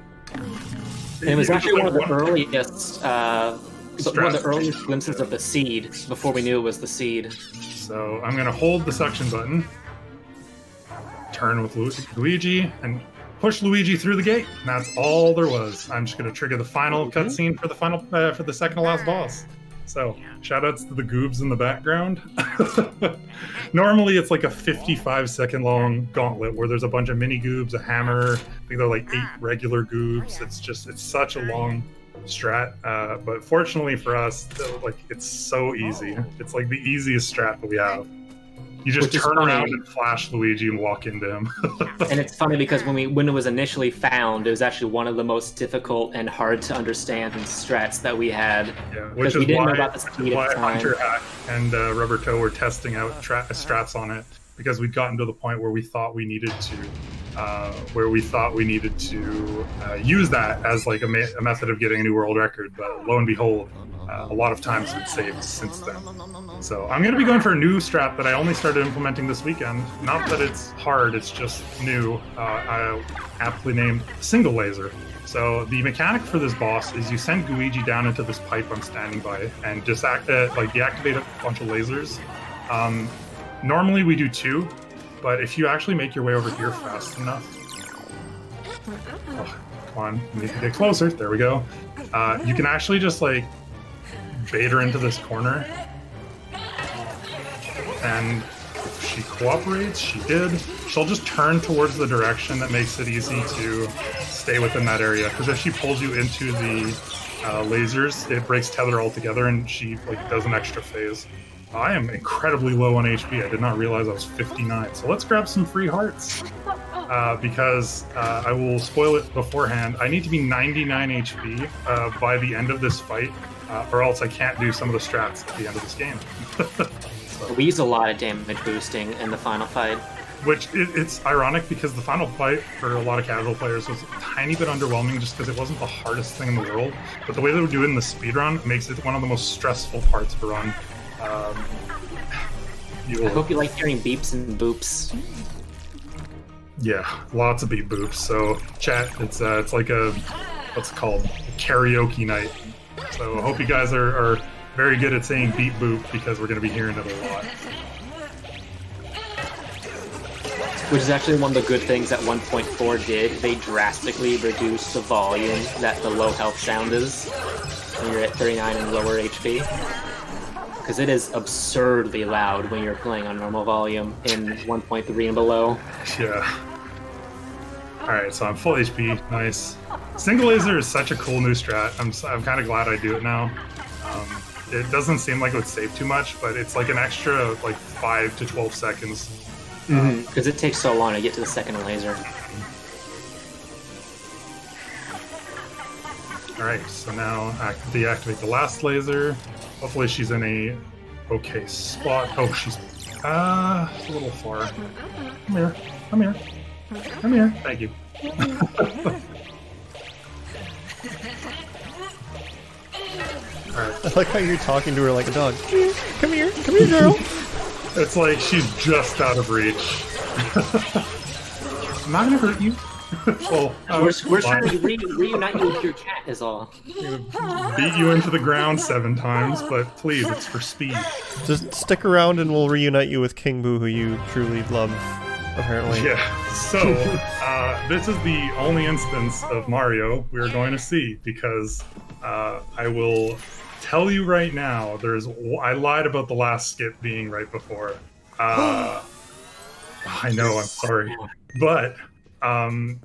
Speaker 5: And it was
Speaker 4: it's
Speaker 5: actually one of the
Speaker 4: like
Speaker 5: earliest, uh, one of the earliest glimpses of the seed before we knew it was the seed.
Speaker 4: So I'm gonna hold the suction button. turn with Lu- Luigi and push Luigi through the gate. And that's all there was. I'm just gonna trigger the final cutscene for the final uh, for the second to last boss. So shoutouts to the goobs in the background. Normally it's like a 55 second long gauntlet where there's a bunch of mini goobs, a hammer. I think they're like eight regular goobs. It's just it's such a long strat. Uh, but fortunately for us, like it's so easy. It's like the easiest strat that we have. You just
Speaker 5: Which
Speaker 4: turn around and flash Luigi and walk into him.
Speaker 5: And it's funny because when we when it was initially found, it was actually one of the most difficult and hard to understand and strats that we had.
Speaker 4: Yeah, which
Speaker 5: we
Speaker 4: is
Speaker 5: didn't know
Speaker 4: why,
Speaker 5: about the speed
Speaker 4: is why
Speaker 5: the time.
Speaker 4: Hunter Hack and uh, Rubber Toe were testing out tra- strats on it because we'd gotten to the point where we thought we needed to, uh, where we thought we needed to uh, use that as like a, ma- a method of getting a new world record. But lo and behold, uh, a lot of times it's saved since then. So I'm going to be going for a new strat that I only started implementing this weekend. Not that it's hard; it's just new. Uh, I aptly named single laser. So the mechanic for this boss is you send Gooigi down into this pipe I'm standing by and just act, uh, like deactivate a bunch of lasers. Um, normally we do two, but if you actually make your way over here fast enough, oh, come on, you need to get closer. There we go. Uh, you can actually just like her into this corner, and she cooperates, she did. She'll just turn towards the direction that makes it easy to stay within that area. Because if she pulls you into the uh, lasers, it breaks tether altogether, and she like does an extra phase. I am incredibly low on HP. I did not realize I was 59. So let's grab some free hearts. Uh, because uh, I will spoil it beforehand. I need to be 99 HP uh, by the end of this fight, uh, or else I can't do some of the strats at the end of this game.
Speaker 5: We use a lot of damage boosting in the final fight.
Speaker 4: Which it, it's ironic because the final fight for a lot of casual players was a tiny bit underwhelming just because it wasn't the hardest thing in the world. But the way they would do it in the speedrun makes it one of the most stressful parts to run. Um,
Speaker 5: I hope you like hearing beeps and boops.
Speaker 4: yeah, lots of beat boops. So chat, it's uh, it's like a what's it called karaoke night. So I hope you guys are, are very good at saying beat boop because we're going to be hearing it a lot.
Speaker 5: Which is actually one of the good things that 1.4 did. They drastically reduced the volume that the low health sound is when you're at 39 and lower HP. Because it is absurdly loud when you're playing on normal volume in 1.3 and below.
Speaker 4: Yeah. Alright, so I'm full HP. Nice. Single laser is such a cool new strat. I'm, s- I'm kind of glad I do it now. Um, it doesn't seem like it would save too much, but it's like an extra like 5 to 12 seconds.
Speaker 5: Because it takes so long to get to the second laser.
Speaker 4: Alright, so now act- deactivate the last laser. Hopefully she's in a okay spot. Oh, she's uh, a little far. Come here. Come here. Come here. Thank you.
Speaker 1: I like how you're talking to her like a dog. Come here, come here, girl.
Speaker 4: It's like she's just out of reach. I'm not gonna hurt you. well, I
Speaker 5: We're, we're
Speaker 4: oh,
Speaker 5: trying to re- reunite you with your cat, is all.
Speaker 4: beat you into the ground seven times, but please, it's for speed.
Speaker 1: Just stick around and we'll reunite you with King Boo, who you truly love, apparently.
Speaker 4: Yeah. So uh, this is the only instance of Mario we are going to see because uh, I will tell you right now. There's I lied about the last skip being right before. Uh, I know. I'm sorry, but um,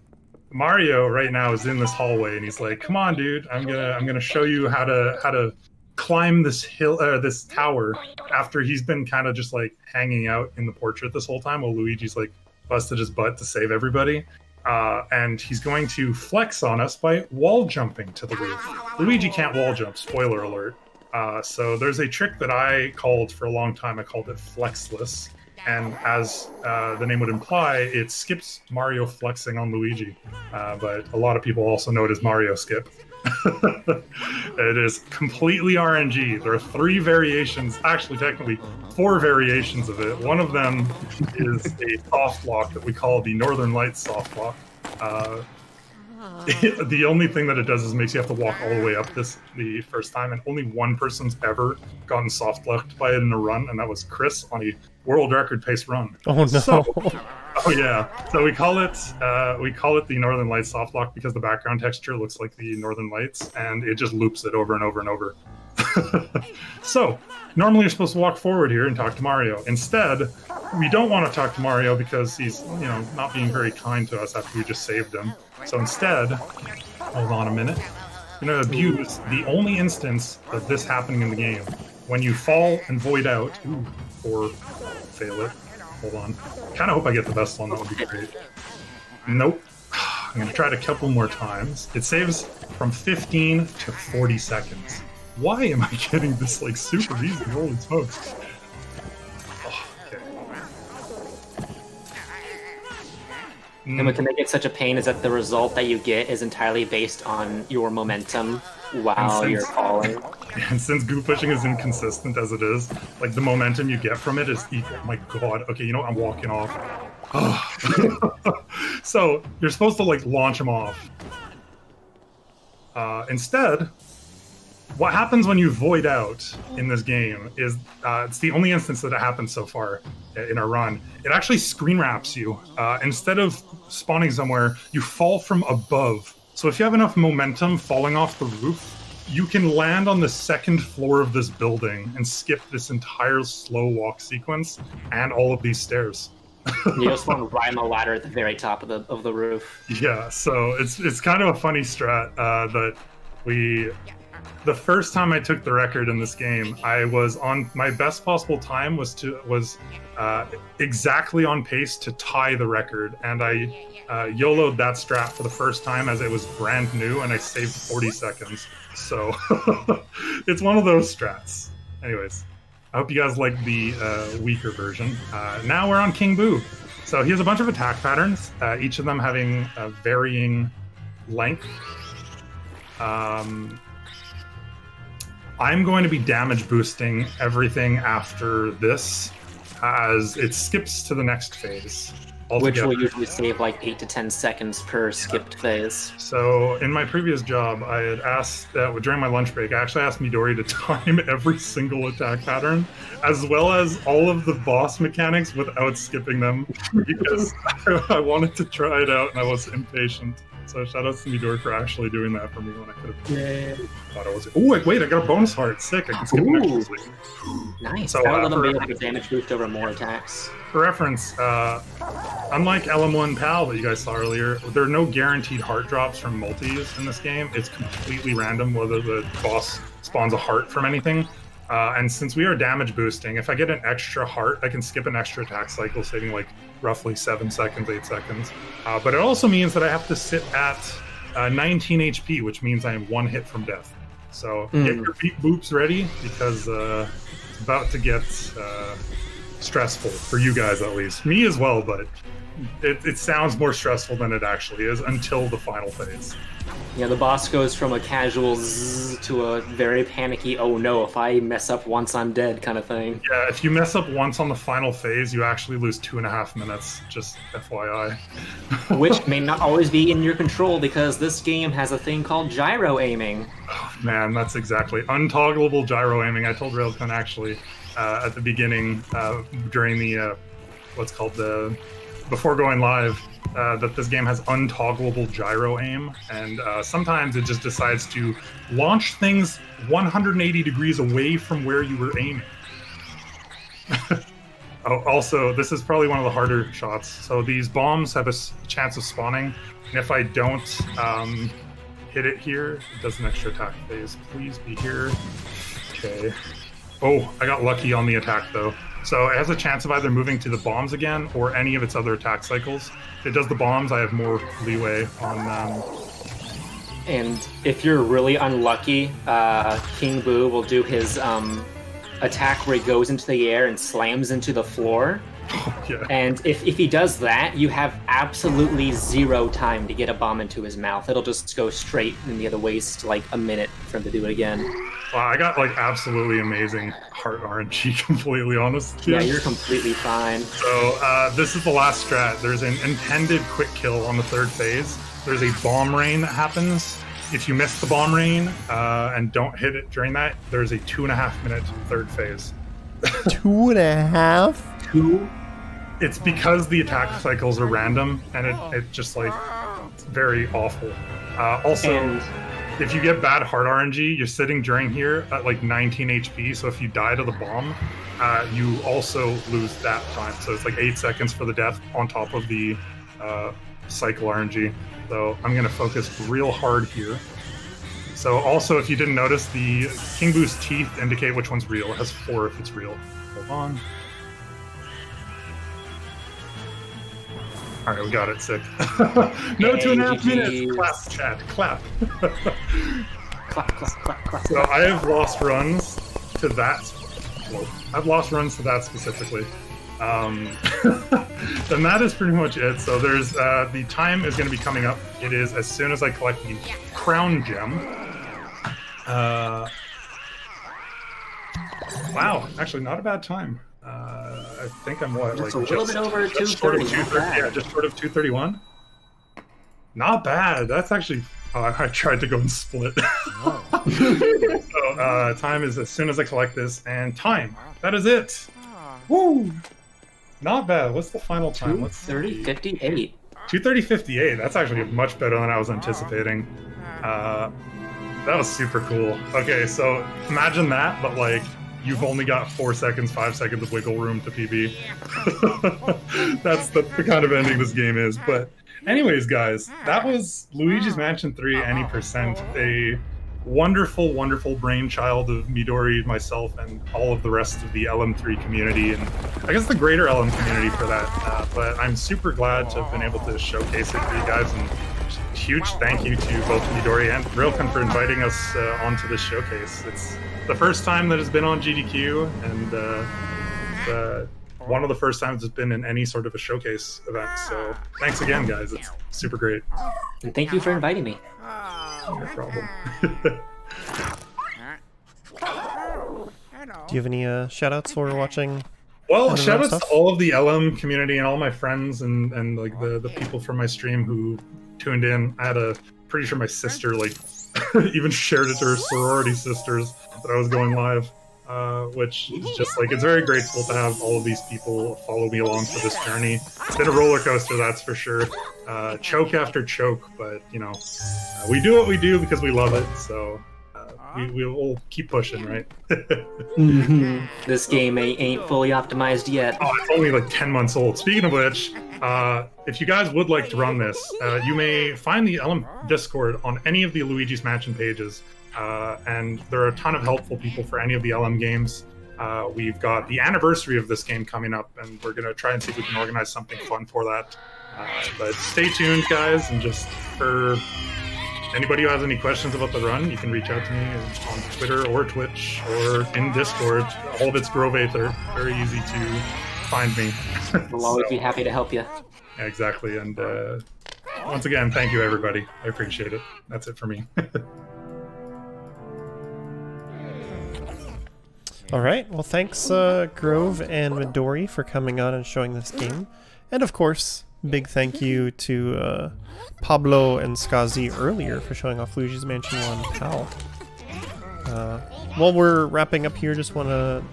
Speaker 4: Mario right now is in this hallway and he's like, "Come on, dude! I'm gonna I'm gonna show you how to how to." climb this hill uh, this tower after he's been kind of just like hanging out in the portrait this whole time while luigi's like busted his butt to save everybody. Uh, and he's going to flex on us by wall jumping to the roof. Luigi can't wall jump spoiler alert. Uh, so there's a trick that i called for a long time. I called it flexless. And as uh, the name would imply it skips mario flexing on luigi. Uh, but a lot of people also know it as mario skip it is completely RNG. There are three variations, actually, technically, four variations of it. One of them is a soft lock that we call the Northern Lights soft lock. Uh, the only thing that it does is makes you have to walk all the way up this the first time, and only one person's ever gotten soft locked by it in a run, and that was Chris on a world record pace run.
Speaker 1: Oh no.
Speaker 4: So, Oh yeah. So we call it uh, we call it the Northern Lights soft lock because the background texture looks like the Northern Lights, and it just loops it over and over and over. so normally you're supposed to walk forward here and talk to Mario. Instead, we don't want to talk to Mario because he's you know not being very kind to us after we just saved him. So instead, hold on a minute. I'm gonna abuse the only instance of this happening in the game. When you fall and void out, ooh, or fail it. Hold on. Kind of hope I get the best one. That would be great. Nope. I'm gonna try it a couple more times. It saves from 15 to 40 seconds. Why am I getting this like super easy? Holy smokes! Oh, okay.
Speaker 5: And
Speaker 4: Mm,
Speaker 5: what can make it such a pain is that the result that you get is entirely based on your momentum while
Speaker 4: And
Speaker 5: you're
Speaker 4: since-
Speaker 5: falling.
Speaker 4: And since goo pushing is inconsistent as it is, like the momentum you get from it is equal. My God. Okay, you know what? I'm walking off. so you're supposed to like launch him off. Uh, instead, what happens when you void out in this game is uh, it's the only instance that it happens so far in our run. It actually screen wraps you. Uh, instead of spawning somewhere, you fall from above. So if you have enough momentum falling off the roof, you can land on the second floor of this building and skip this entire slow walk sequence and all of these stairs.
Speaker 5: You just want to ride on the ladder at the very top of the of the roof.
Speaker 4: Yeah, so it's it's kind of a funny strat uh, that we. The first time I took the record in this game, I was on my best possible time was to was uh, exactly on pace to tie the record, and I uh, YOLO'd that strat for the first time as it was brand new, and I saved 40 seconds. So it's one of those strats. Anyways, I hope you guys like the uh, weaker version. Uh, now we're on King Boo. So he has a bunch of attack patterns, uh, each of them having a varying length. Um, I'm going to be damage boosting everything after this as it skips to the next phase.
Speaker 5: Which will usually save like 8 to 10 seconds per skipped phase.
Speaker 4: So in my previous job, I had asked uh, during my lunch break. I actually asked Midori to time every single attack pattern, as well as all of the boss mechanics without skipping them, because I wanted to try it out and I was impatient. So shout out to Midori for actually doing that for me when I could have yeah. thought I was. Oh wait, wait! I got a bonus heart. Sick! I can skip an extra
Speaker 5: Ooh.
Speaker 4: sleep.
Speaker 5: Nice.
Speaker 4: So,
Speaker 5: that
Speaker 4: uh,
Speaker 5: would let
Speaker 4: for-
Speaker 5: them like a damage boost over more attacks.
Speaker 4: For reference, uh, unlike LM1 PAL that you guys saw earlier, there are no guaranteed heart drops from multis in this game. It's completely random whether the boss spawns a heart from anything. Uh, and since we are damage boosting, if I get an extra heart, I can skip an extra attack cycle, saving like roughly seven seconds, eight seconds. Uh, but it also means that I have to sit at uh, 19 HP, which means I am one hit from death. So get
Speaker 5: Mm.
Speaker 4: your beat boops ready because uh, it's about to get uh, stressful for you guys at least. Me as well, but it, it sounds more stressful than it actually is until the final phase.
Speaker 5: Yeah, the boss goes from a casual zzz to a very panicky, oh no, if I mess up once I'm dead kind of thing.
Speaker 4: Yeah, if you mess up once on the final phase, you actually lose two and a half minutes. Just FYI.
Speaker 5: Which may not always be in your control because this game has a thing called gyro aiming.
Speaker 4: Oh, Man, that's exactly untoggleable gyro aiming. I told Railgun actually uh, at the beginning uh, during the uh, what's called the before going live uh, that this game has untoggleable gyro aim, and uh, sometimes it just decides to launch things 180 degrees away from where you were aiming. oh, also, this is probably one of the harder shots. So these bombs have a chance of spawning, and if I don't um, hit it here, it does an extra attack phase. Please be here. Okay. Oh, I got lucky on the attack though. So it has a chance of either moving to the bombs again or any of its other attack cycles. If it does the bombs, I have more leeway on them.
Speaker 5: And if you're really unlucky, uh, King Boo will do his um, attack where he goes into the air and slams into the floor.
Speaker 4: yeah.
Speaker 5: And if, if he does that, you have absolutely zero time to get a bomb into his mouth. It'll just go straight in the other waist like a minute for him to do it again.
Speaker 4: Wow, I got like absolutely amazing heart RNG. Completely honest.
Speaker 5: Yeah, you're completely fine.
Speaker 4: So uh, this is the last strat. There's an intended quick kill on the third phase. There's a bomb rain that happens. If you miss the bomb rain uh, and don't hit it during that, there's a two and a half minute third phase.
Speaker 1: Two and a half?
Speaker 5: Two
Speaker 4: it's because the attack cycles are random and it, it just like it's very awful. Uh, also,
Speaker 5: And
Speaker 4: if you get bad hard RNG, you're sitting during here at like 19 HP. So if you die to the bomb, uh, you also lose that time. So it's like eight seconds for the death on top of the uh, cycle RNG. So I'm gonna focus real hard here. So also, if you didn't notice, the King Boo's teeth indicate which one's real. It has four if it's real. Hold on. All right, we got it. Sick. no two and a half minutes. Clap, chat. Clap.
Speaker 5: clap, clap, clap, clap.
Speaker 4: So I have lost runs to that. Well, I've lost runs to that specifically. Um, and that is pretty much it. So there's uh, the time is going to be coming up. It is as soon as I collect the crown gem. Uh, wow, actually not a bad time. Uh, I think I'm what
Speaker 5: Just
Speaker 4: like
Speaker 5: a little bit over
Speaker 4: just short of
Speaker 5: 230, not
Speaker 4: 230
Speaker 5: bad.
Speaker 4: Yeah, just short of 231. Not bad. That's actually. Oh, I tried to go and split. so uh, time is as soon as I collect this, and time. That is it. Woo! Not bad. What's the final time? Let's see.
Speaker 5: 230, 58.
Speaker 4: 230.58. That's actually much better than I was anticipating. Uh, that was super cool. Okay, so imagine that, but like you've only got four seconds, five seconds of wiggle room to PB. That's the, the kind of ending this game is. But, anyways, guys, that was Luigi's Mansion 3 Any Percent, a wonderful, wonderful brainchild of Midori, myself, and all of the rest of the LM3 community, and I guess the greater LM community for that. Uh, but I'm super glad to have been able to showcase it for you guys, and huge thank you to both Midori and Rilken for inviting us uh, onto this showcase. It's the first time that it's been on GDQ, and uh, it's, uh, one of the first times it's been in any sort of a showcase event. So thanks again, guys. It's super great.
Speaker 5: And thank you for inviting me.
Speaker 4: No problem.
Speaker 1: Do you have any uh, shout outs for watching?
Speaker 4: Well,
Speaker 1: And
Speaker 4: shout outs
Speaker 1: stuff?
Speaker 4: to all of the LM community and all my friends and, and like the, the people from my stream who tuned in. I had a pretty sure my sister like even shared it to her sorority sisters that I was going live. Uh, which is just like it's very grateful to have all of these people follow me along for this journey. It's been a roller coaster, that's for sure. Uh, choke after choke, but you know, uh, we do what we do because we love it. So we we will keep pushing, right?
Speaker 5: Mhm. This game ain't, ain't fully optimized yet.
Speaker 4: Oh, it's only like 10 months old. Speaking of which, uh, if you guys would like to run this, uh, you may find the LM Discord on any of the Luigi's Mansion pages. Uh, and there are a ton of helpful people for any of the LM games. Uh, we've got the anniversary of this game coming up, and we're going to try and see if we can organize something fun for that. Uh, but stay tuned, guys, and just for anybody who has any questions about the run, you can reach out to me on Twitter or Twitch or in Discord. All of it's Grove Aether. Very easy to find me.
Speaker 5: We'll always
Speaker 4: So-
Speaker 5: be happy to help you.
Speaker 4: Exactly. And uh, once again, thank you, everybody. I appreciate it. That's it for me.
Speaker 1: All right. Well, thanks, uh, Grove and Midori, for coming on and showing this game. And of course, big thank you to uh, Pablo and Skazi earlier for showing off Luigi's Mansion 1 PAL. Uh, while we're wrapping up here, just want to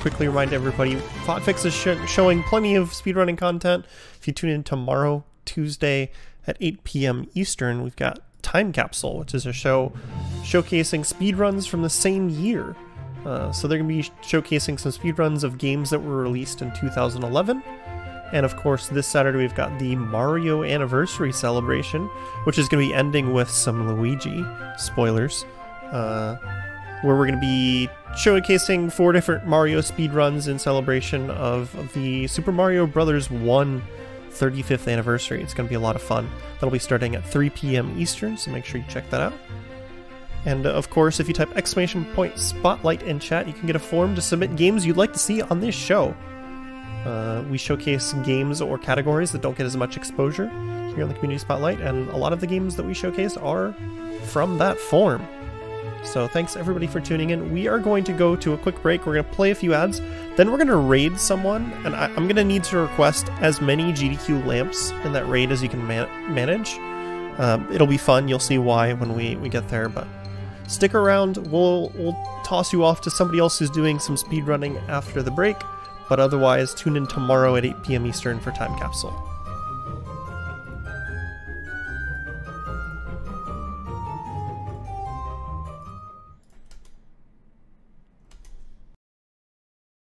Speaker 1: quickly remind everybody HOTFIX is sh- showing plenty of speedrunning content. If you tune in tomorrow, Tuesday at 8 p.m. Eastern, we've got Time Capsule, which is a show showcasing speedruns from the same year. Uh, so they're going to be showcasing some speedruns of games that were released in 2011. And of course, this Saturday we've got the Mario Anniversary Celebration, which is going to be ending with some Luigi spoilers, uh, where we're going to be showcasing four different Mario speedruns in celebration of, the Super Mario Bros. 1 35th anniversary. It's going to be a lot of fun. That'll be starting at 3 p.m. Eastern, so make sure you check that out. And uh, of course, if you type exclamation point spotlight in chat, you can get a form to submit games you'd like to see on this show. Uh, we showcase games or categories that don't get as much exposure here on the Community Spotlight, and a lot of the games that we showcase are from that form. So thanks everybody for tuning in. We are going to go to a quick break. We're going to play a few ads, then we're going to raid someone, and I, I'm going to need to request as many GDQ lamps in that raid as you can man- manage. Um, it'll be fun. You'll see why when we, we get there, but stick around. We'll we'll toss you off to somebody else who's doing some speedrunning after the break. But otherwise, tune in tomorrow at 8 p.m. Eastern for Time Capsule.